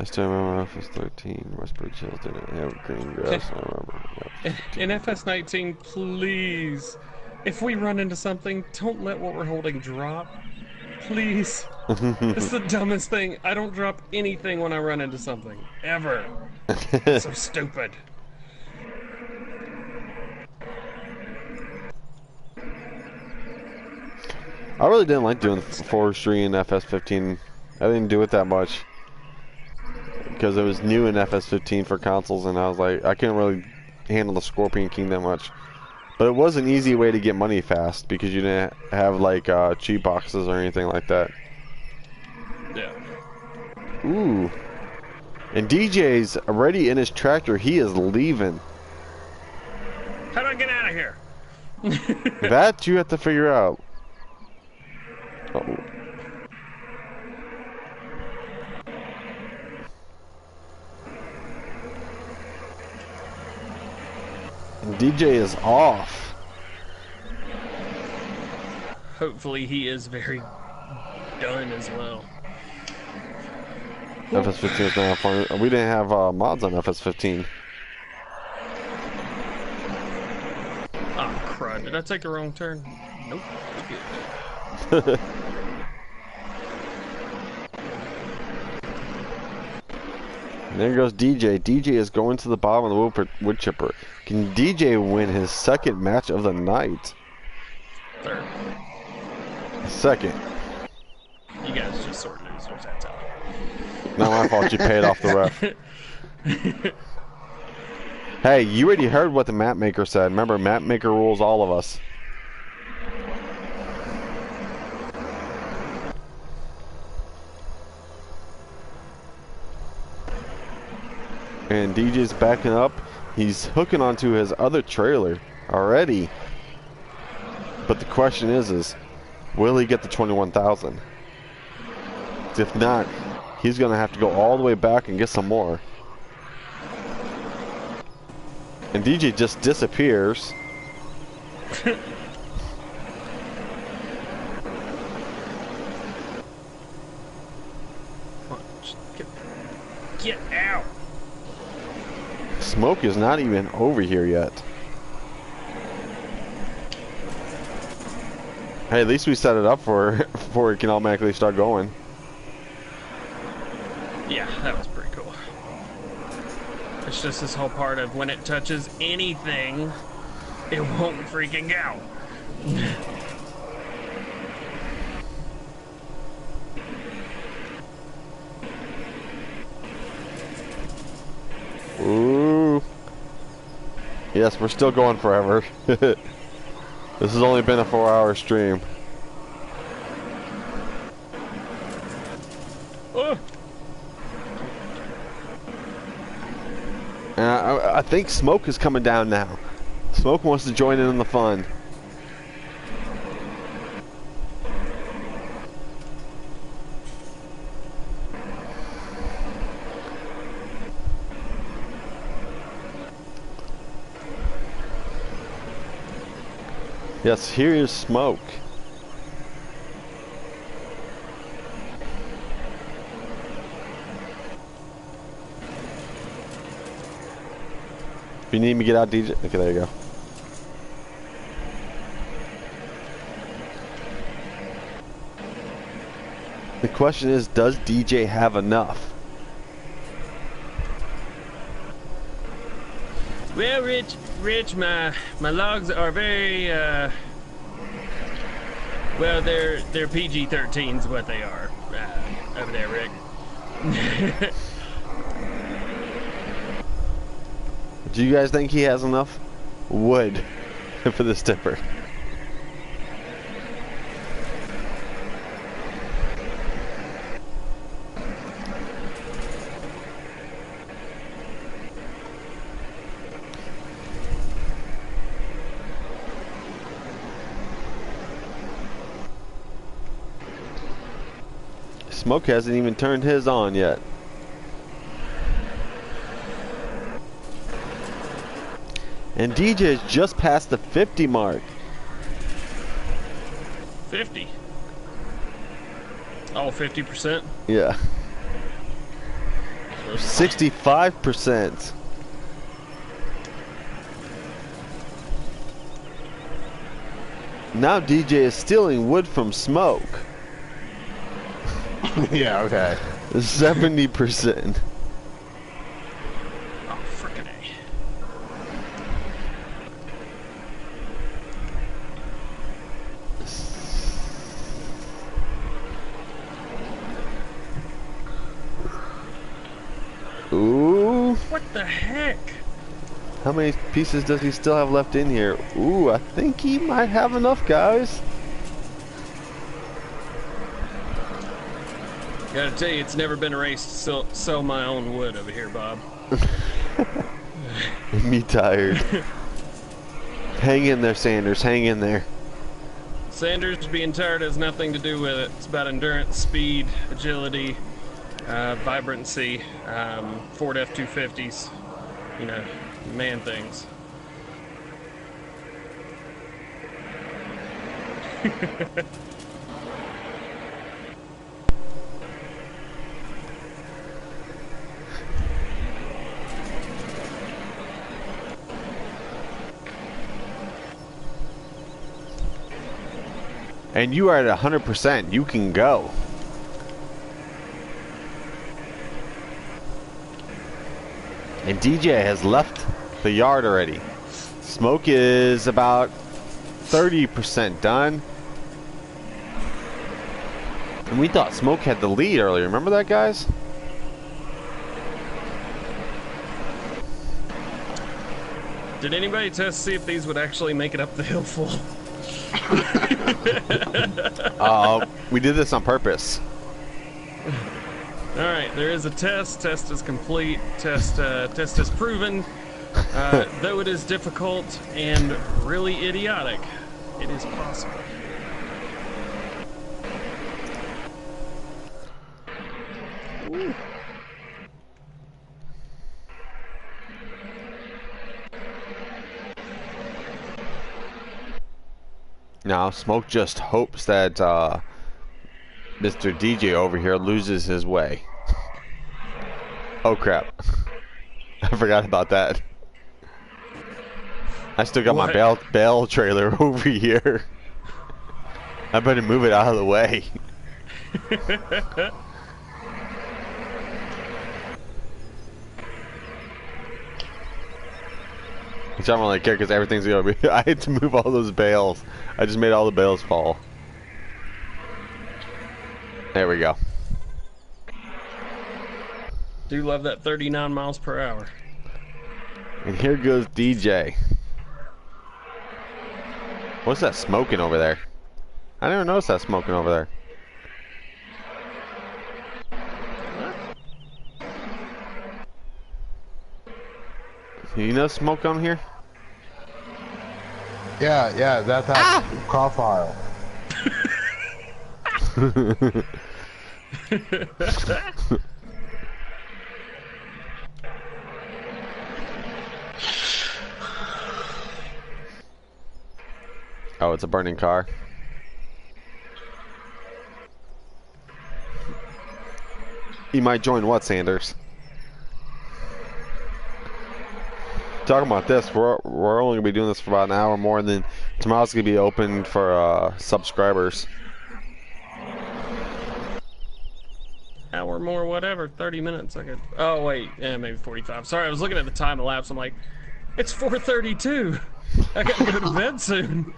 I still remember FS 13. Westbridge Hills didn't have green grass. I remember. In FS19, please, if we run into something, don't let what we're holding drop. Please. it's the dumbest thing. I don't drop anything when I run into something. Ever. so stupid. I really didn't like doing forestry in FS15. I didn't do it that much because it was new in FS15 for consoles, and I was like, I couldn't really handle the Scorpion King that much. But it was an easy way to get money fast because you didn't have like uh, cheat boxes or anything like that. Yeah. Ooh. And DJ's already in his tractor. He is leaving. How do I get out of here? that you have to figure out. Uh-oh. And DJ is off. Hopefully, he is very done as well. FS15 is not fun. We didn't have uh, mods on FS15. Oh, crud. Did I take the wrong turn? Nope. good. There goes DJ. DJ is going to the bottom of the wood, wood chipper. Can DJ win his second match of the night? Third. Second. You guys just sort of losers, that's all. Not my fault you paid off the ref. hey, you already heard what the map maker said. Remember, map maker rules all of us. And DJ's backing up. He's hooking onto his other trailer already. But the question is, is will he get the 21,000? If not, he's going to have to go all the way back and get some more. And DJ just disappears. Come on, just get, get out. Smoke is not even over here yet. Hey, at least we set it up for before it can automatically start going. Yeah, that was pretty cool. It's just this whole part of when it touches anything, it won't freaking go. Ooh. Yes, we're still going forever. this has only been a four-hour stream. Oh, And I, I think Smoke is coming down now. Smoke wants to join in on the fun. Yes, here is Smoke. If you need me to get out, DJ. Okay, there you go. The question is, does DJ have enough? well, Rich, Rich, my my logs are very uh, well. They're they're PG-13s, what they are uh, over there, Rick. Do you guys think he has enough wood for this tipper? Smoke hasn't even turned his on yet. And DJ is just past the 50 mark. 50. Oh, 50%? Yeah. 65%. Now DJ is stealing wood from smoke. yeah, okay. 70%. Oh, frickin' A. Ooh. What the heck? How many pieces does he still have left in here? Ooh, I think he might have enough, guys. Gotta tell you, it's never been a race to sell, sell my own wood over here, Bob. Me tired. hang in there, Sanders. Hang in there. Sanders being tired has nothing to do with it. It's about endurance, speed, agility, uh, vibrancy, um, Ford F-250s, you know, man things. And you are at 100%. You can go. And DJ has left the yard already. Smoke is about 30% done. And we thought Smoke had the lead earlier. Remember that, guys? Did anybody test to see if these would actually make it up the hill full? Uh, we did this on purpose. All right, there is a test. Test is complete. Test uh, test is proven. Uh, though it is difficult and really idiotic, it is possible. Now, Smoke just hopes that uh, Mr. DJ over here loses his way. Oh crap. I forgot about that. I still got my What? bale, bale trailer over here. I better move it out of the way. Which I don't really care because everything's gonna be. I had to move all those bales. I just made all the bales fall. There we go. Do love that 39 miles per hour. And here goes DJ. What's that smoking over there? I never noticed that smoking over there. You know smoke on here? Yeah, yeah, that's that ah! cough aisle. Oh, it's a burning car. You might join what, Sanders? Talking about this, we're we're only gonna be doing this for about an hour more, and then tomorrow's gonna be open for uh, subscribers. Hour more, whatever. 30 minutes. I could. Oh wait, yeah, maybe 45. Sorry, I was looking at the time elapsed. I'm like, it's 4:32. I gotta go to bed soon.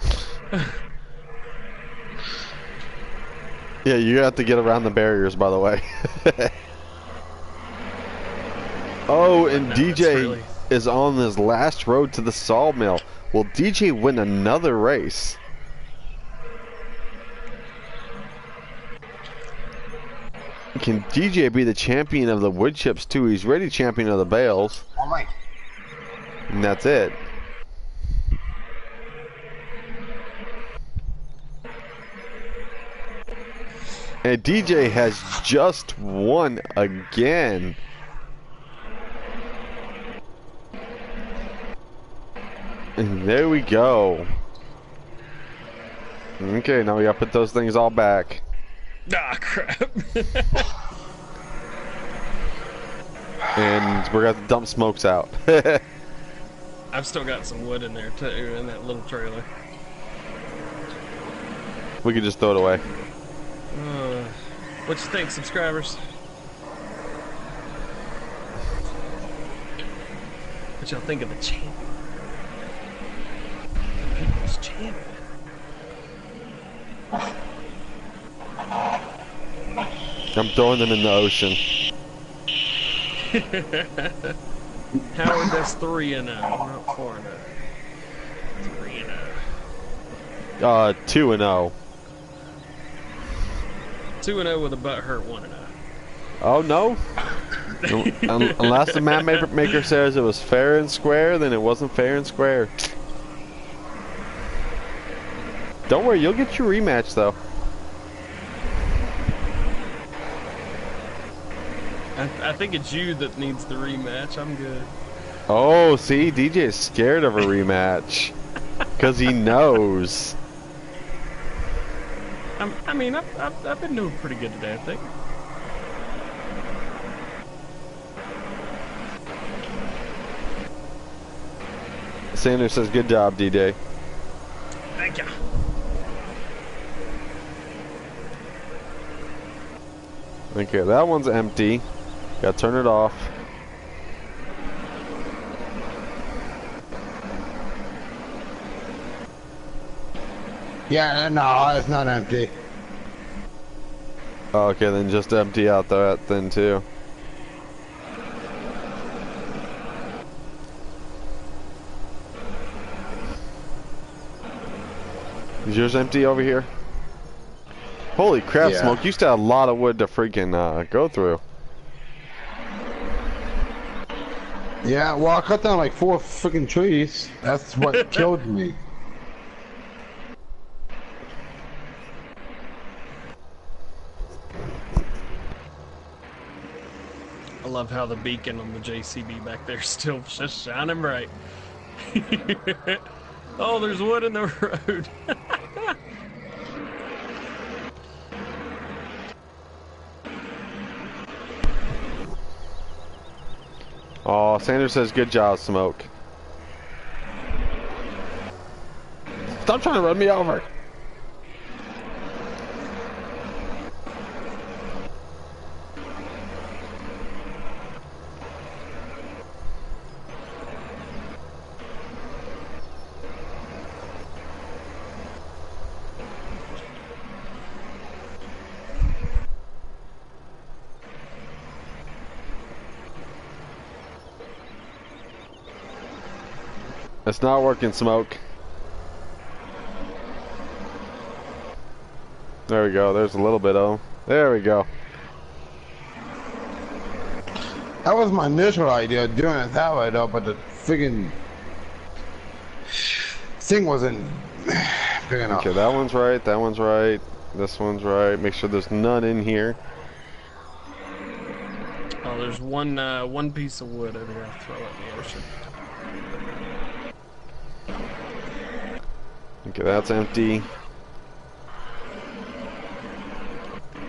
Yeah, you have to get around the barriers, by the way. oh, and No, DJ is on his last road to the sawmill. Will DJ win another race? Can DJ be the champion of the wood chips too? He's already champion of the bales, Oh my. and that's it. And DJ has just won again. And there we go. Okay, now we gotta put those things all back. Ah, crap. And we're gonna dump smokes out. I've still got some wood in there too, in that little trailer. we could just throw it away. Uh, what you think, subscribers? What y'all think of the champion? People's champion. I'm throwing them in the ocean. Howard, that's 3 and 0, not 4 and 0. 3 and 0. Uh, 2 and oh. 0. 2 and 0 with a butt hurt 1 and 0. Oh no. Unless the map maker says it was fair and square, then it wasn't fair and square. Don't worry, you'll get your rematch though. I, I think it's you that needs the rematch. I'm good. Oh, see, DJ is scared of a rematch. Because he knows. I'm, I mean, I've, I've, I've been doing pretty good today, I think. Sanders says, good job, DJ. Thank you. Okay, that one's empty. Gotta turn it off. Yeah, no, it's not empty. Oh, okay, then just empty out that then too. Is yours empty over here? Holy crap, Yeah. Smoke, you still have a lot of wood to freaking uh, go through. Yeah, well, I cut down like four freaking trees. That's what killed me. I love how the beacon on the JCB back there is still just shining bright. oh, there's wood in the road. Oh, Sanders says good job, Smoke. Stop trying to run me over. It's not working, Smoke. There we go. There's a little bit of. them. There we go. That was my initial idea, doing it that way though, but the friggin' thing wasn't big enough. Okay, that one's right. That one's right. This one's right. Make sure there's none in here. oh, there's one uh, one piece of wood over here. I'll throw it in the ocean. Okay, that's empty.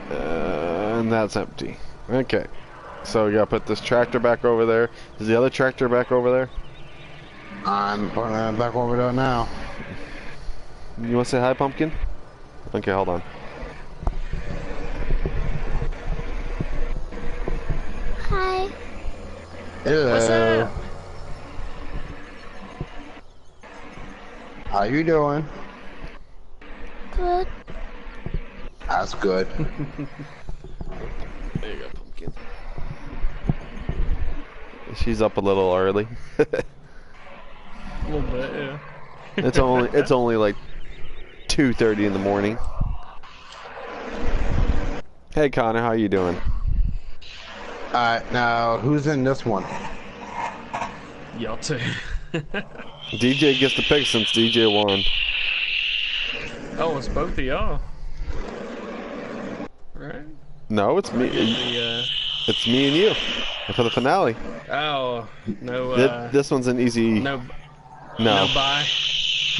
And that's empty. Okay. So we gotta put this tractor back over there. Is the other tractor back over there? I'm putting that back over there now. You wanna say hi, Pumpkin? Okay, hold on. Hi. Hello. What's up? How you doing? Good. That's good. There you go, Pumpkin. She's up a little early. A little bit, yeah. it's only it's only like 2:30 in the morning. Hey Connor, how you doing? Alright, now who's in this one? Y'all too. DJ gets the pick since DJ won. oh, it's both of y'all. Right? No, it's me. The, It's me and you for the finale. uh, oh, no, uh, this one's an easy. no, no, no buy.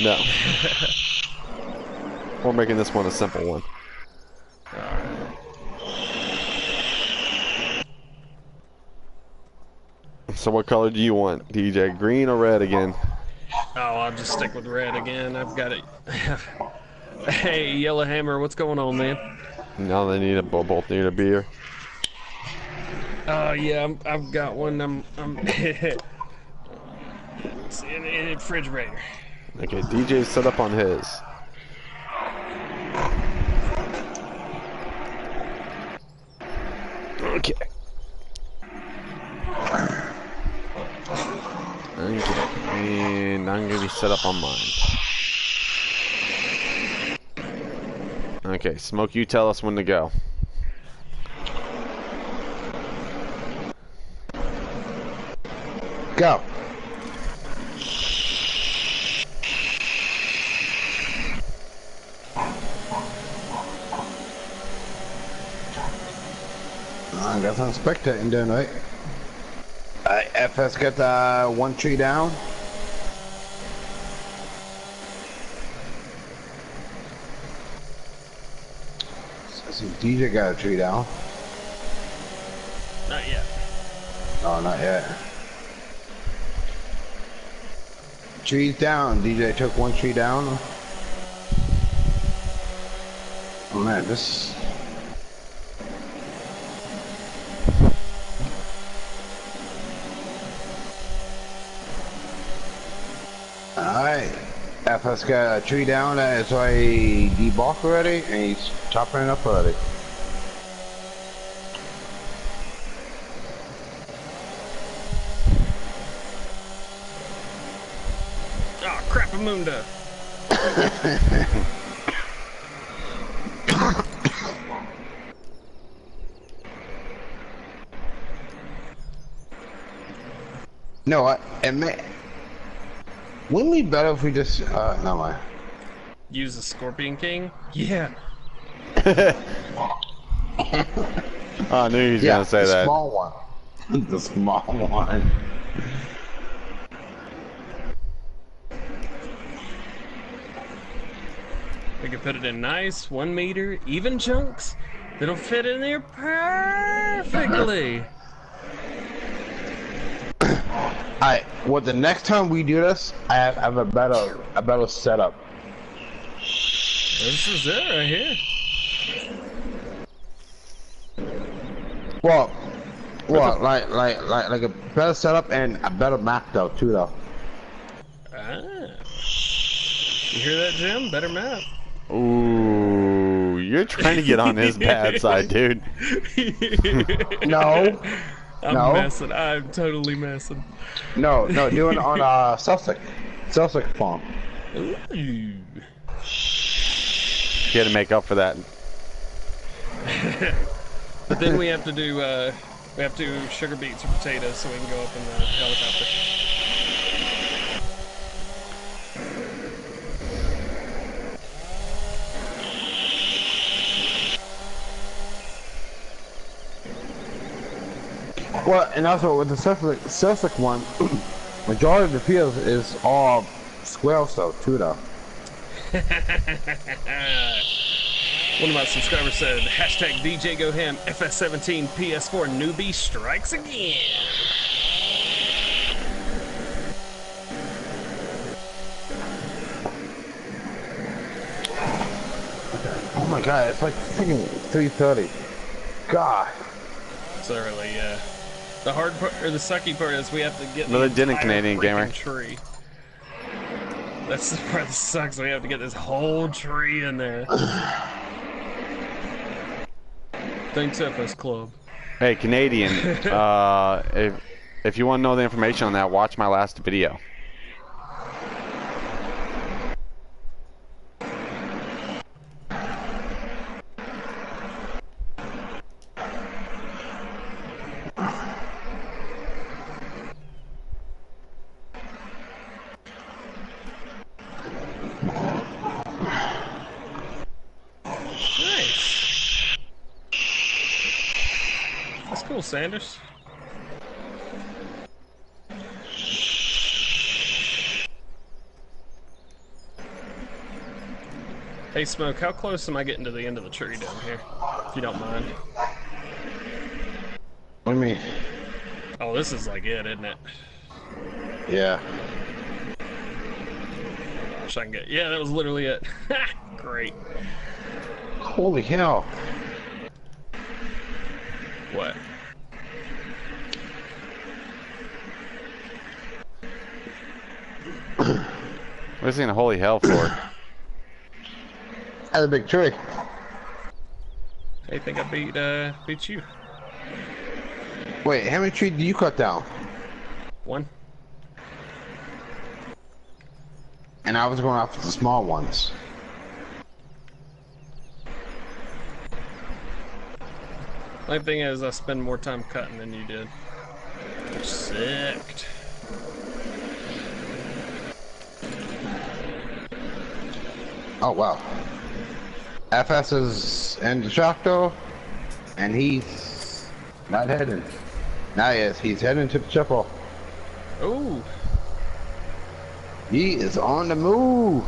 no. We're making this one a simple one. Alright. So what color do you want, DJ? Green or red again? Oh, I'll just stick with red again. I've got it. hey, Yellowhammer, what's going on, man? Now they need a bo- both need a beer. Uh, yeah, I'm, I've got one. I'm, I'm it's in, in the refrigerator. Okay, DJ's set up on his. Okay. Okay, and I'm gonna be set up on mine. Okay, Smoke, you tell us when to go. Go. I got some spectating doing right. FS got uh, one tree down. I see DJ got a tree down. Not yet. Oh, not yet. Trees down. DJ took one tree down. Oh man, this. Alright. FS got a tree down that is already debarked already, and he's chopping it up already. Oh, crapamunda. No, I, it may. Wouldn't it be better if we just, uh, no mind. Use the Scorpion King? Yeah. Oh, I knew he was Yeah, gonna say the that. small one. the small one. We can put it in nice, one meter, even chunks that'll fit in there perfectly. Alright, well the next time we do this, I have, I have a better a better setup. This is it right here. Well, well, like like like like a better setup and a better map though too though. Ah. You hear that, Jim? Better map. Ooh, you're trying to get on his bad side, dude. No, I'm No. messing. I'm totally messing. no, no, doing it on uh Celtic, Celtic farm. Ooh. You had to make up for that. But then we have to do uh, we have to do sugar beets or potatoes so we can go up in the helicopter. Well, and also with the Celtic Celtic one, majority of the field is all square stuff too though. One of my subscribers said, hashtag DJ Go Ham FS17 PS4 newbie strikes again. Oh my god, it's like freaking 3:30. God. So really, yeah. The hard part, or the sucky part is we have to get Another the dinner, entire Canadian gamer. tree. That's the part that sucks. We have to get this whole tree in there. Thanks, FS Club. Hey, Canadian. uh, if if you want to know the information on that, watch my last video. Nice. That's cool, Sanders. Hey, Smoke, how close am I getting to the end of the tree down here? If you don't mind. What do you mean? Oh, this is like it, isn't it? Yeah. Wish I can get. Yeah, that was literally it. Great. Holy hell. What? What is he in holy hell for? That's a big tree. I think I beat uh beat you. Wait, how many trees did you cut down? One. And I was going after the small ones. My thing is, I spend more time cutting than you did. Sick. Oh wow. FS is in the Choctaw, and he's not heading. Now yes, he's heading to the chapel. Oh, He is on the move.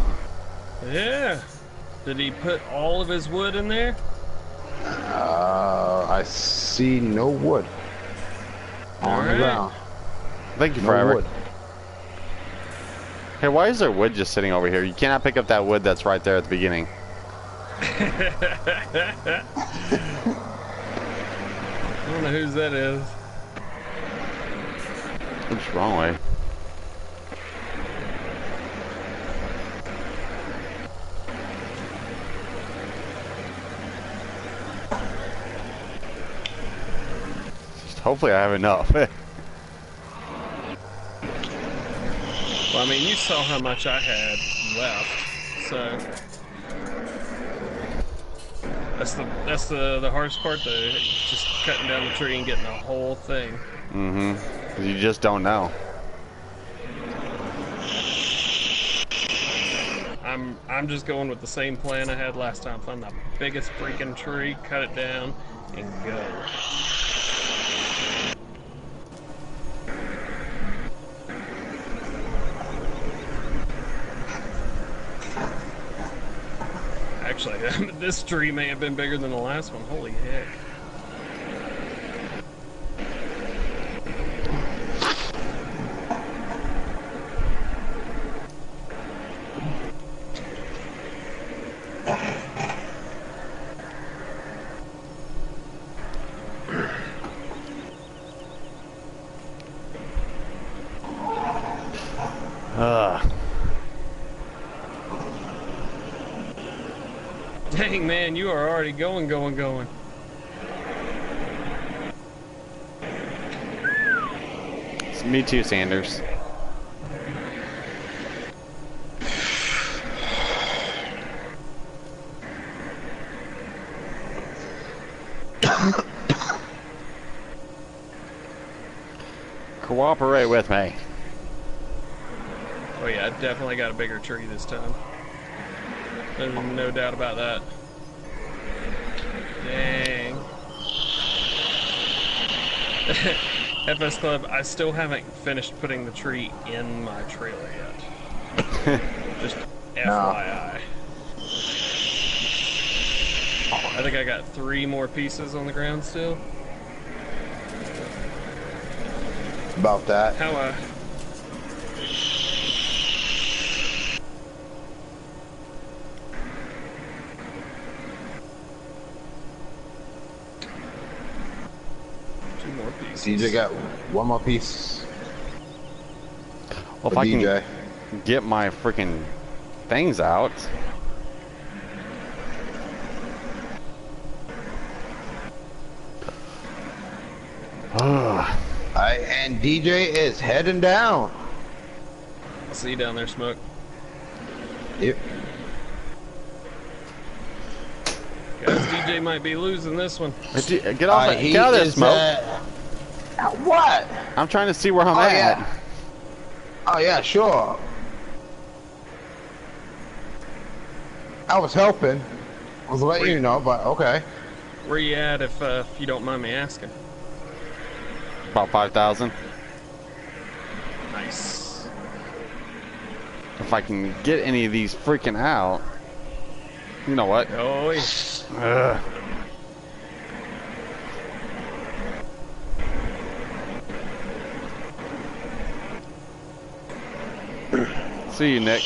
yeah. Did he put all of his wood in there? Uh, I see no wood on Alright. the ground. Thank you, No forever. wood. Hey, why is there wood just sitting over here? You cannot pick up that wood that's right there at the beginning. I don't know whose that is. What's wrong way? Just hopefully I have enough. Well, I mean, you saw how much I had left, so that's the that's the the hardest part, though. Just cutting down the tree and getting the whole thing. mm-hmm. You just don't know. I'm I'm just going with the same plan I had last time. Find the biggest freaking tree, cut it down, and go. Actually, this tree may have been bigger than the last one. Holy heck. Ugh. Dang, man, you are already going, going, going. It's me too, Sanders. Cooperate with me. Oh yeah, I definitely got a bigger tree this time. There's no doubt about that. Dang. FS Club, I still haven't finished putting the tree in my trailer yet. Just FYI. I think I got three more pieces on the ground still. About that. How uh two more pieces. DJ got one more piece. Well, if for I DJ. can get my freaking things out. Ugh. I, and DJ is heading down. I'll see you down there, Smoke. Yep. Guys, DJ might be losing this one. Get off! Uh, it- he get out of there, is, smoke! What? I'm trying to see where I'm Oh, at. yeah. Oh yeah, sure. I was helping. I was letting you know, but okay. Where you at if, uh, if you don't mind me asking? About five thousand. Nice. If I can get any of these freaking out. You know what? Oh, yeah. Ugh. See you, Nick.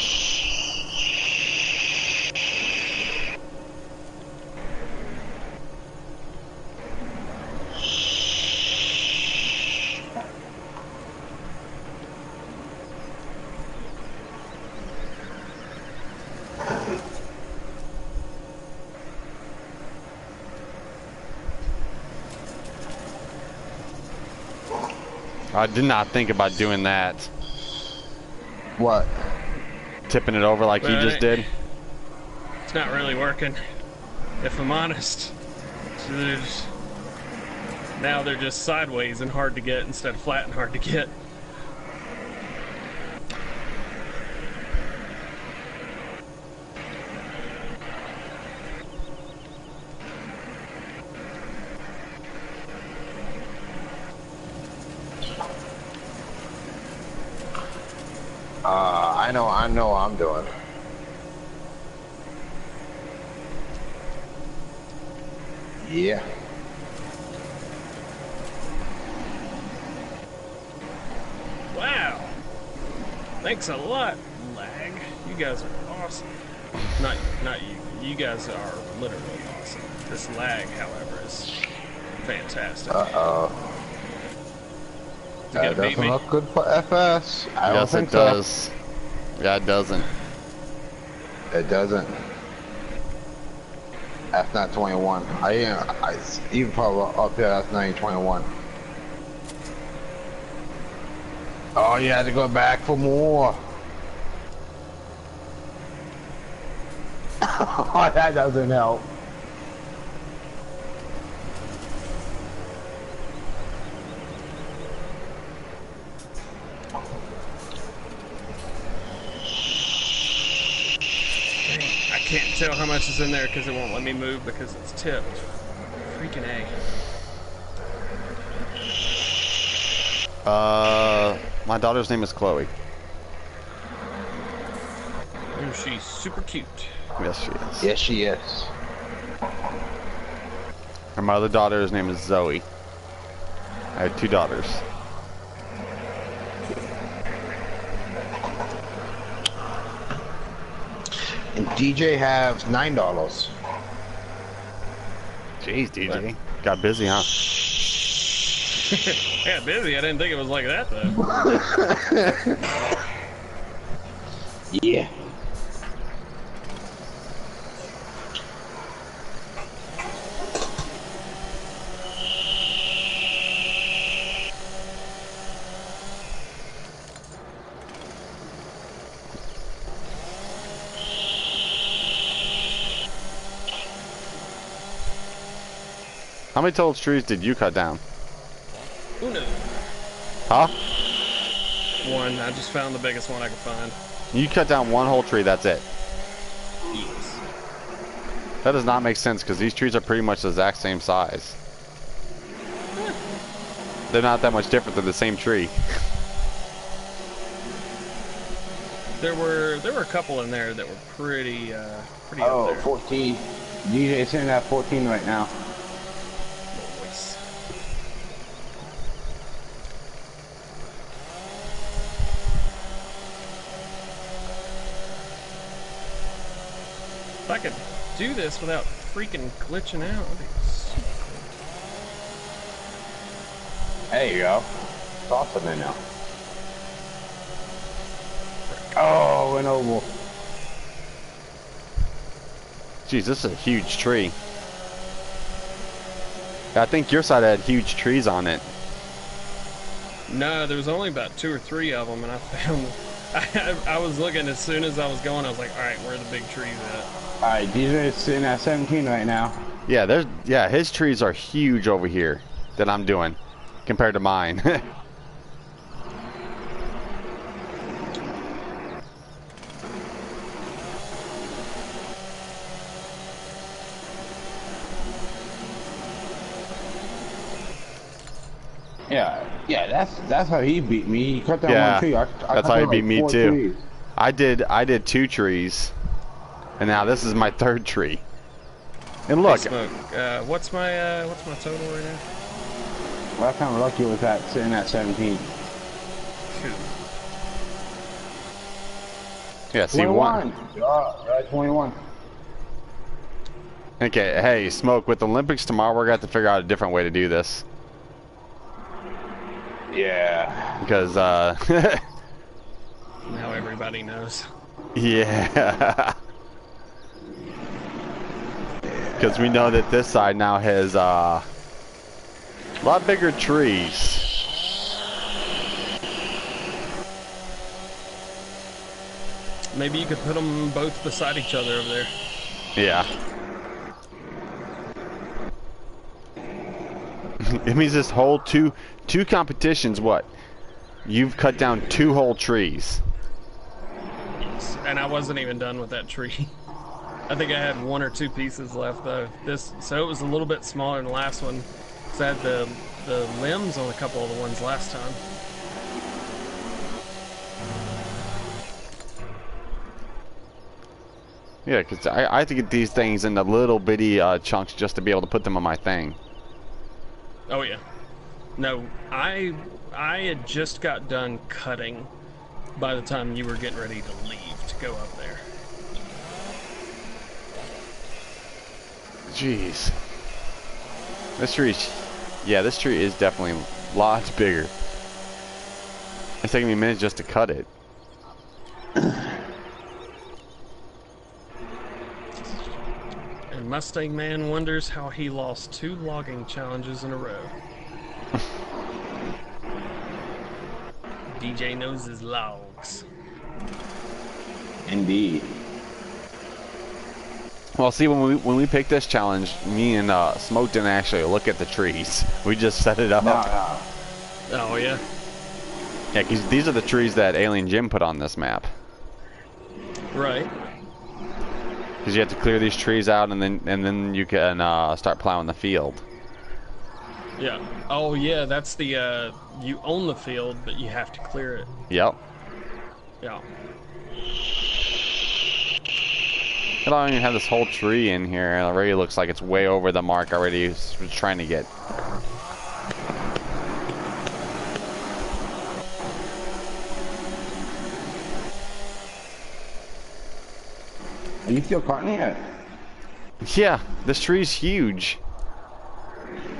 I did not think about doing that. What? Tipping it over like he just did. It's not really working. If I'm honest. There's- Now they're just sideways and hard to get instead of flat and hard to get. Uh, I know, I know what I'm doing. Yeah. Wow. Thanks a lot, lag. You guys are awesome. Not not you. You guys are literally awesome. This lag, however, is fantastic. Uh oh. Gonna doesn't look good for FS. I don't yes, think it so. does. Yeah, it doesn't. It doesn't. That's not 21. I, uh, I even probably up here. That's not 21. Oh, you had to go back for more. oh, that doesn't help. Tell how much is in there because it won't let me move because it's tipped. Freaking A. Uh, my daughter's name is Chloe. Oh, she's super cute. Yes, she is. Yes, she is. Her mother daughter's name is Zoe. I have two daughters. DJ has nine dollars. Jeez, DJ. Got busy, huh? yeah, busy. I didn't think it was like that though. Yeah. How many total trees did you cut down? Uno. Huh? One. I just found the biggest one I could find. You cut down one whole tree, that's it. Yes. That does not make sense because these trees are pretty much the exact same size. They're not that much different than the same tree. There were there were a couple in there that were pretty uh, pretty Oh, up there. 14. DJ sitting at 14 right now. If I could do this without freaking glitching out, that'd be super cool. There you go. It's awesome in now. Oh, an oval. Jeez, this is a huge tree. I think your side had huge trees on it. No, there was only about two or three of them, and I found. I, I was looking as soon as I was going. I was like, "All right, where are the big trees at?" All right, DJ is sitting at 17 right now. Yeah, there's yeah, his trees are huge over here that I'm doing compared to mine. Yeah, yeah, that's that's how he beat me. He cut down Yeah, one tree. I, I that's how he down beat like me too. trees. I did I did two trees, and now this is my third tree. And look, Hey, Smoke, uh, what's my uh, what's my total right now? Last time Lucky with that sitting at 17. Two. yeah, see one. 21. Yeah, right, 21. Okay, hey, smoke. With the Olympics tomorrow, we're gonna have to figure out a different way to do this Yeah. because uh, Now everybody knows. yeah. Because we know that this side now has uh, a lot bigger trees. Maybe you could put them both beside each other over there. Yeah. it means this whole two two competitions. What? You've cut down two whole trees. And I wasn't even done with that tree. I think I had one or two pieces left though. This so it was a little bit smaller than the last one. Cause I had the the limbs on a couple of the ones last time. Yeah, because I, I have to get these things into little bitty uh, chunks just to be able to put them on my thing. Oh yeah. No, I I had just got done cutting by the time you were getting ready to leave to go up there. Jeez. This tree yeah, this tree is definitely lots bigger. It's taking me a minute just to cut it. And Mustang Man wonders how he lost two logging challenges in a row. DJ knows his logs. Indeed. Well, see, when we when we picked this challenge, me and uh, Smoke didn't actually look at the trees. We just set it up. No, no. Oh yeah. Yeah, 'cause these are the trees that Alien Jim put on this map. Right. Because you have to clear these trees out, and then and then you can uh, start plowing the field. Yeah. Oh yeah, that's the uh you own the field, but you have to clear it. Yep. Yeah. I don't even have this whole tree in here. It already looks like it's way over the mark already. was trying to get. Are you still cutting it? Yeah, this tree's huge.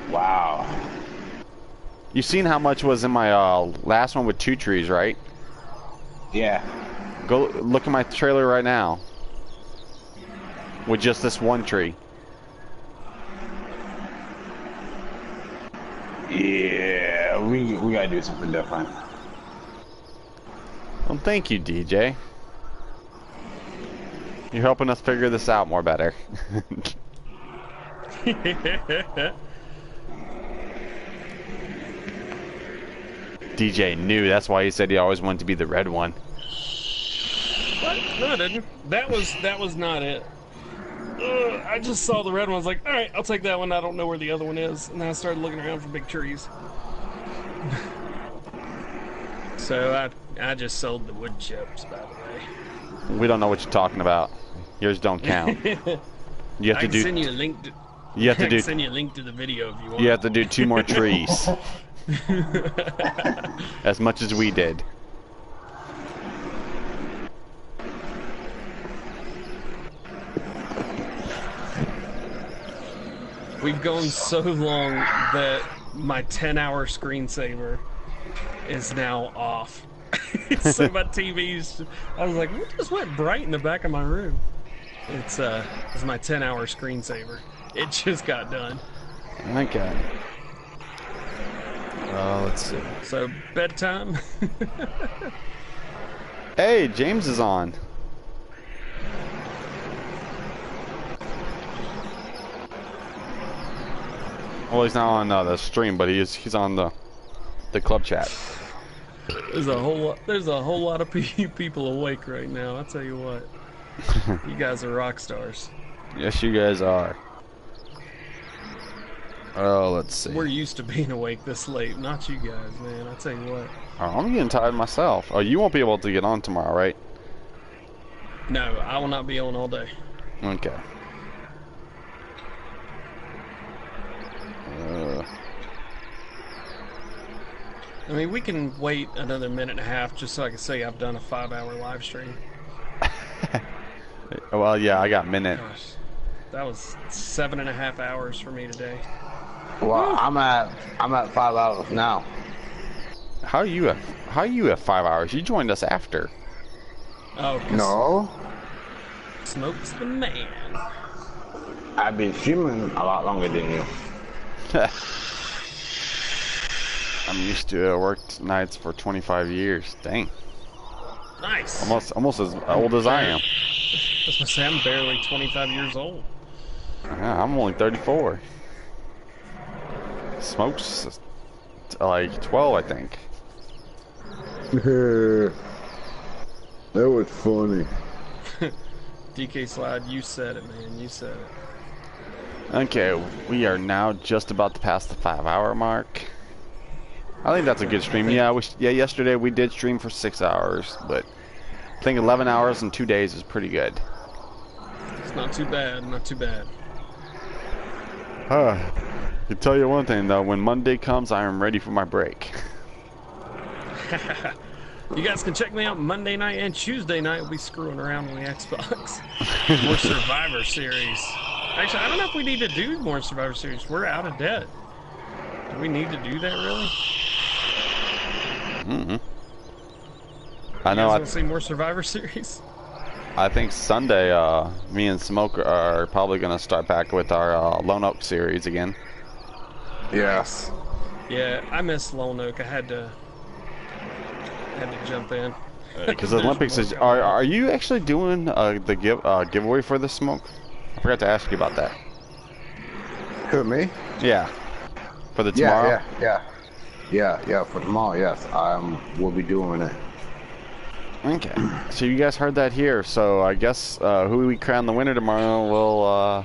Wow. You've seen how much was in my uh, last one with two trees, right? Yeah. Go look at my trailer right now. With just this one tree. Yeah, we we gotta do something different. Well, thank you, DJ. You're helping us figure this out more better. DJ knew. That's why he said he always wanted to be the red one. What? No, I didn't. That was that was not it. Ugh, I just saw the red one. I was like, all right, I'll take that one. I don't know where the other one is, and then I started looking around for big trees. so I I just sold the wood chips, by the way. We don't know what you're talking about. Yours don't count. You have I to can do. send you a link. To, You have to I can do. send you a link to the video if you want. You have to do two more trees. as much as we did. We've gone so long that my 10 hour screensaver is now off. so my TV's. I was like, what just went bright in the back of my room? It's uh, it's my 10 hour screensaver. It just got done. Okay. Uh, let's see. So bedtime. Hey, James is on. Well, he's not on uh, the stream, but he is. He's on the the club chat. there's a whole lot. There's a whole lot of pe- people awake right now. I tell you what. you guys are rock stars. Yes, you guys are. Oh, let's see. We're used to being awake this late. Not you guys, man. I tell you what. Oh, I'm getting tired myself. Oh, you won't be able to get on tomorrow, right? No, I will not be on all day. Okay. Uh, I mean, we can wait another minute and a half just so I can say I've done a five-hour live stream. well, yeah, I got minute. Gosh, that was seven and a half hours for me today. Well, I'm at I'm at five hours now. How you have how you at five hours? You joined us after. Oh, 'cause No, Smoke's the man. I've been streaming a lot longer than you. I'm used to uh, worked nights for 25 years. Dang, Nice. almost almost as old as I am. I was I'm barely 25 years old. Yeah, I'm only 34. Smokes like 12, I think. that was funny. DK Slide, you said it, man. You said it. Okay, we are now just about to pass the five-hour mark. I think that's a good stream. Yeah, we, yeah. Yesterday we did stream for six hours, but I think 11 hours in two days is pretty good. It's not too bad. Not too bad. Uh, I can tell you one thing though, when Monday comes, I am ready for my break. You guys can check me out Monday night and Tuesday night. We'll be screwing around on the Xbox. more Survivor Series. Actually, I don't know if we need to do more Survivor Series. We're out of debt. Do we need to do that really? hmm I You know. guys I, want to see more Survivor Series? I think Sunday, uh, me and Smoke are probably gonna start back with our uh, Lone Oak series again. Yes. Yeah, I missed Lone Oak. I had to had to jump in. Because the Olympics is. Are are you actually doing uh, the give uh, giveaway for the Smoke? I forgot to ask you about that. Who me? Yeah. For the tomorrow. yeah, yeah, yeah, yeah. For tomorrow, yes, um, we'll be doing it. Okay. So you guys heard that here. So I guess uh, who we crown the winner tomorrow will. Uh,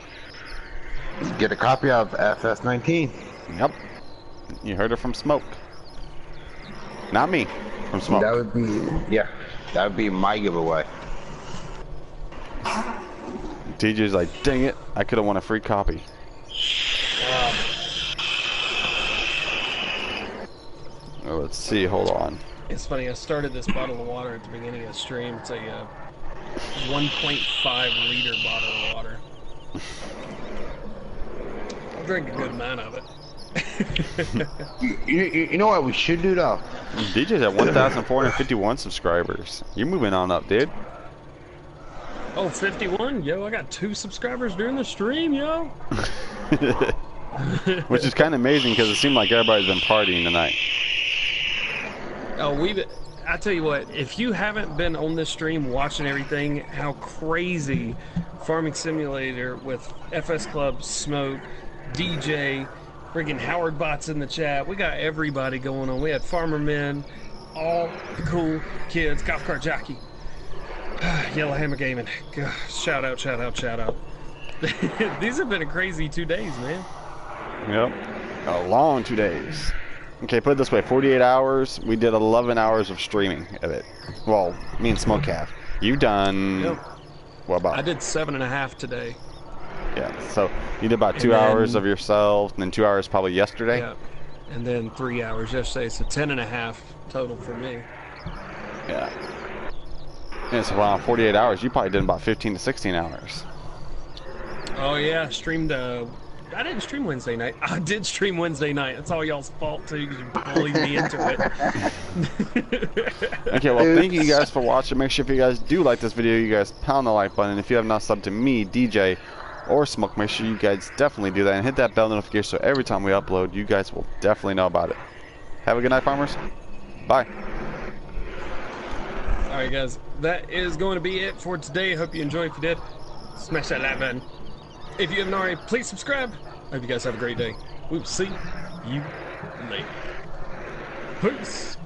Get a copy of FS19. yep. You heard it from Smoke. Not me. From Smoke. That would be, yeah, that would be my giveaway. DJ's like, dang it, I could have won a free copy. Oh, let's see, hold on. It's funny. I started this bottle of water at the beginning of the stream. It's a uh, 1.5 liter bottle of water. I'll drink a good amount of it. You, you, you know what we should do though? DJ's at 1,451 subscribers. You're moving on up, dude. Oh, 51? Yo, I got two subscribers during the stream, yo. Which is kind of amazing because it seemed like everybody's been partying tonight. Oh, we've. I tell you what, if you haven't been on this stream watching everything, how crazy Farming Simulator with FS Club, Smoke, DJ, friggin' Howard Bots in the chat. We got everybody going on. We had Farmer Man, all the cool kids, Golf Cart Jockey, Yellowhammer Gaming. God, shout out, shout out, shout out. These have been a crazy two days, man. Yep. A long two days. Okay, put it this way 48 hours, we did 11 hours of streaming of it. Well, me and Smoke have. You done. Yep. What about? I did seven and a half today. Yeah, so you did about two then- hours of yourself, and then two hours probably yesterday. Yeah. And then three hours yesterday, so ten and a half total for me. Yeah. Yeah, so wow, 48 hours. You probably did about 15 to 16 hours. Oh yeah, streamed. Uh, I didn't stream Wednesday night. I did stream Wednesday night. That's all y'all's fault too, because you bullied me into it. Okay, well, thank you guys for watching. Make sure if you guys do like this video, you guys pound the like button. And if you have not subbed to me, DJ, or Smoke, make sure you guys definitely do that and hit that bell notification so every time we upload, you guys will definitely know about it. Have a good night, farmers. Bye. all right, guys, that is going to be it for today. Hope you enjoyed. If you did, smash that like button. If you haven't already, please subscribe. I Hope you guys have a great day. We will see you later. Peace.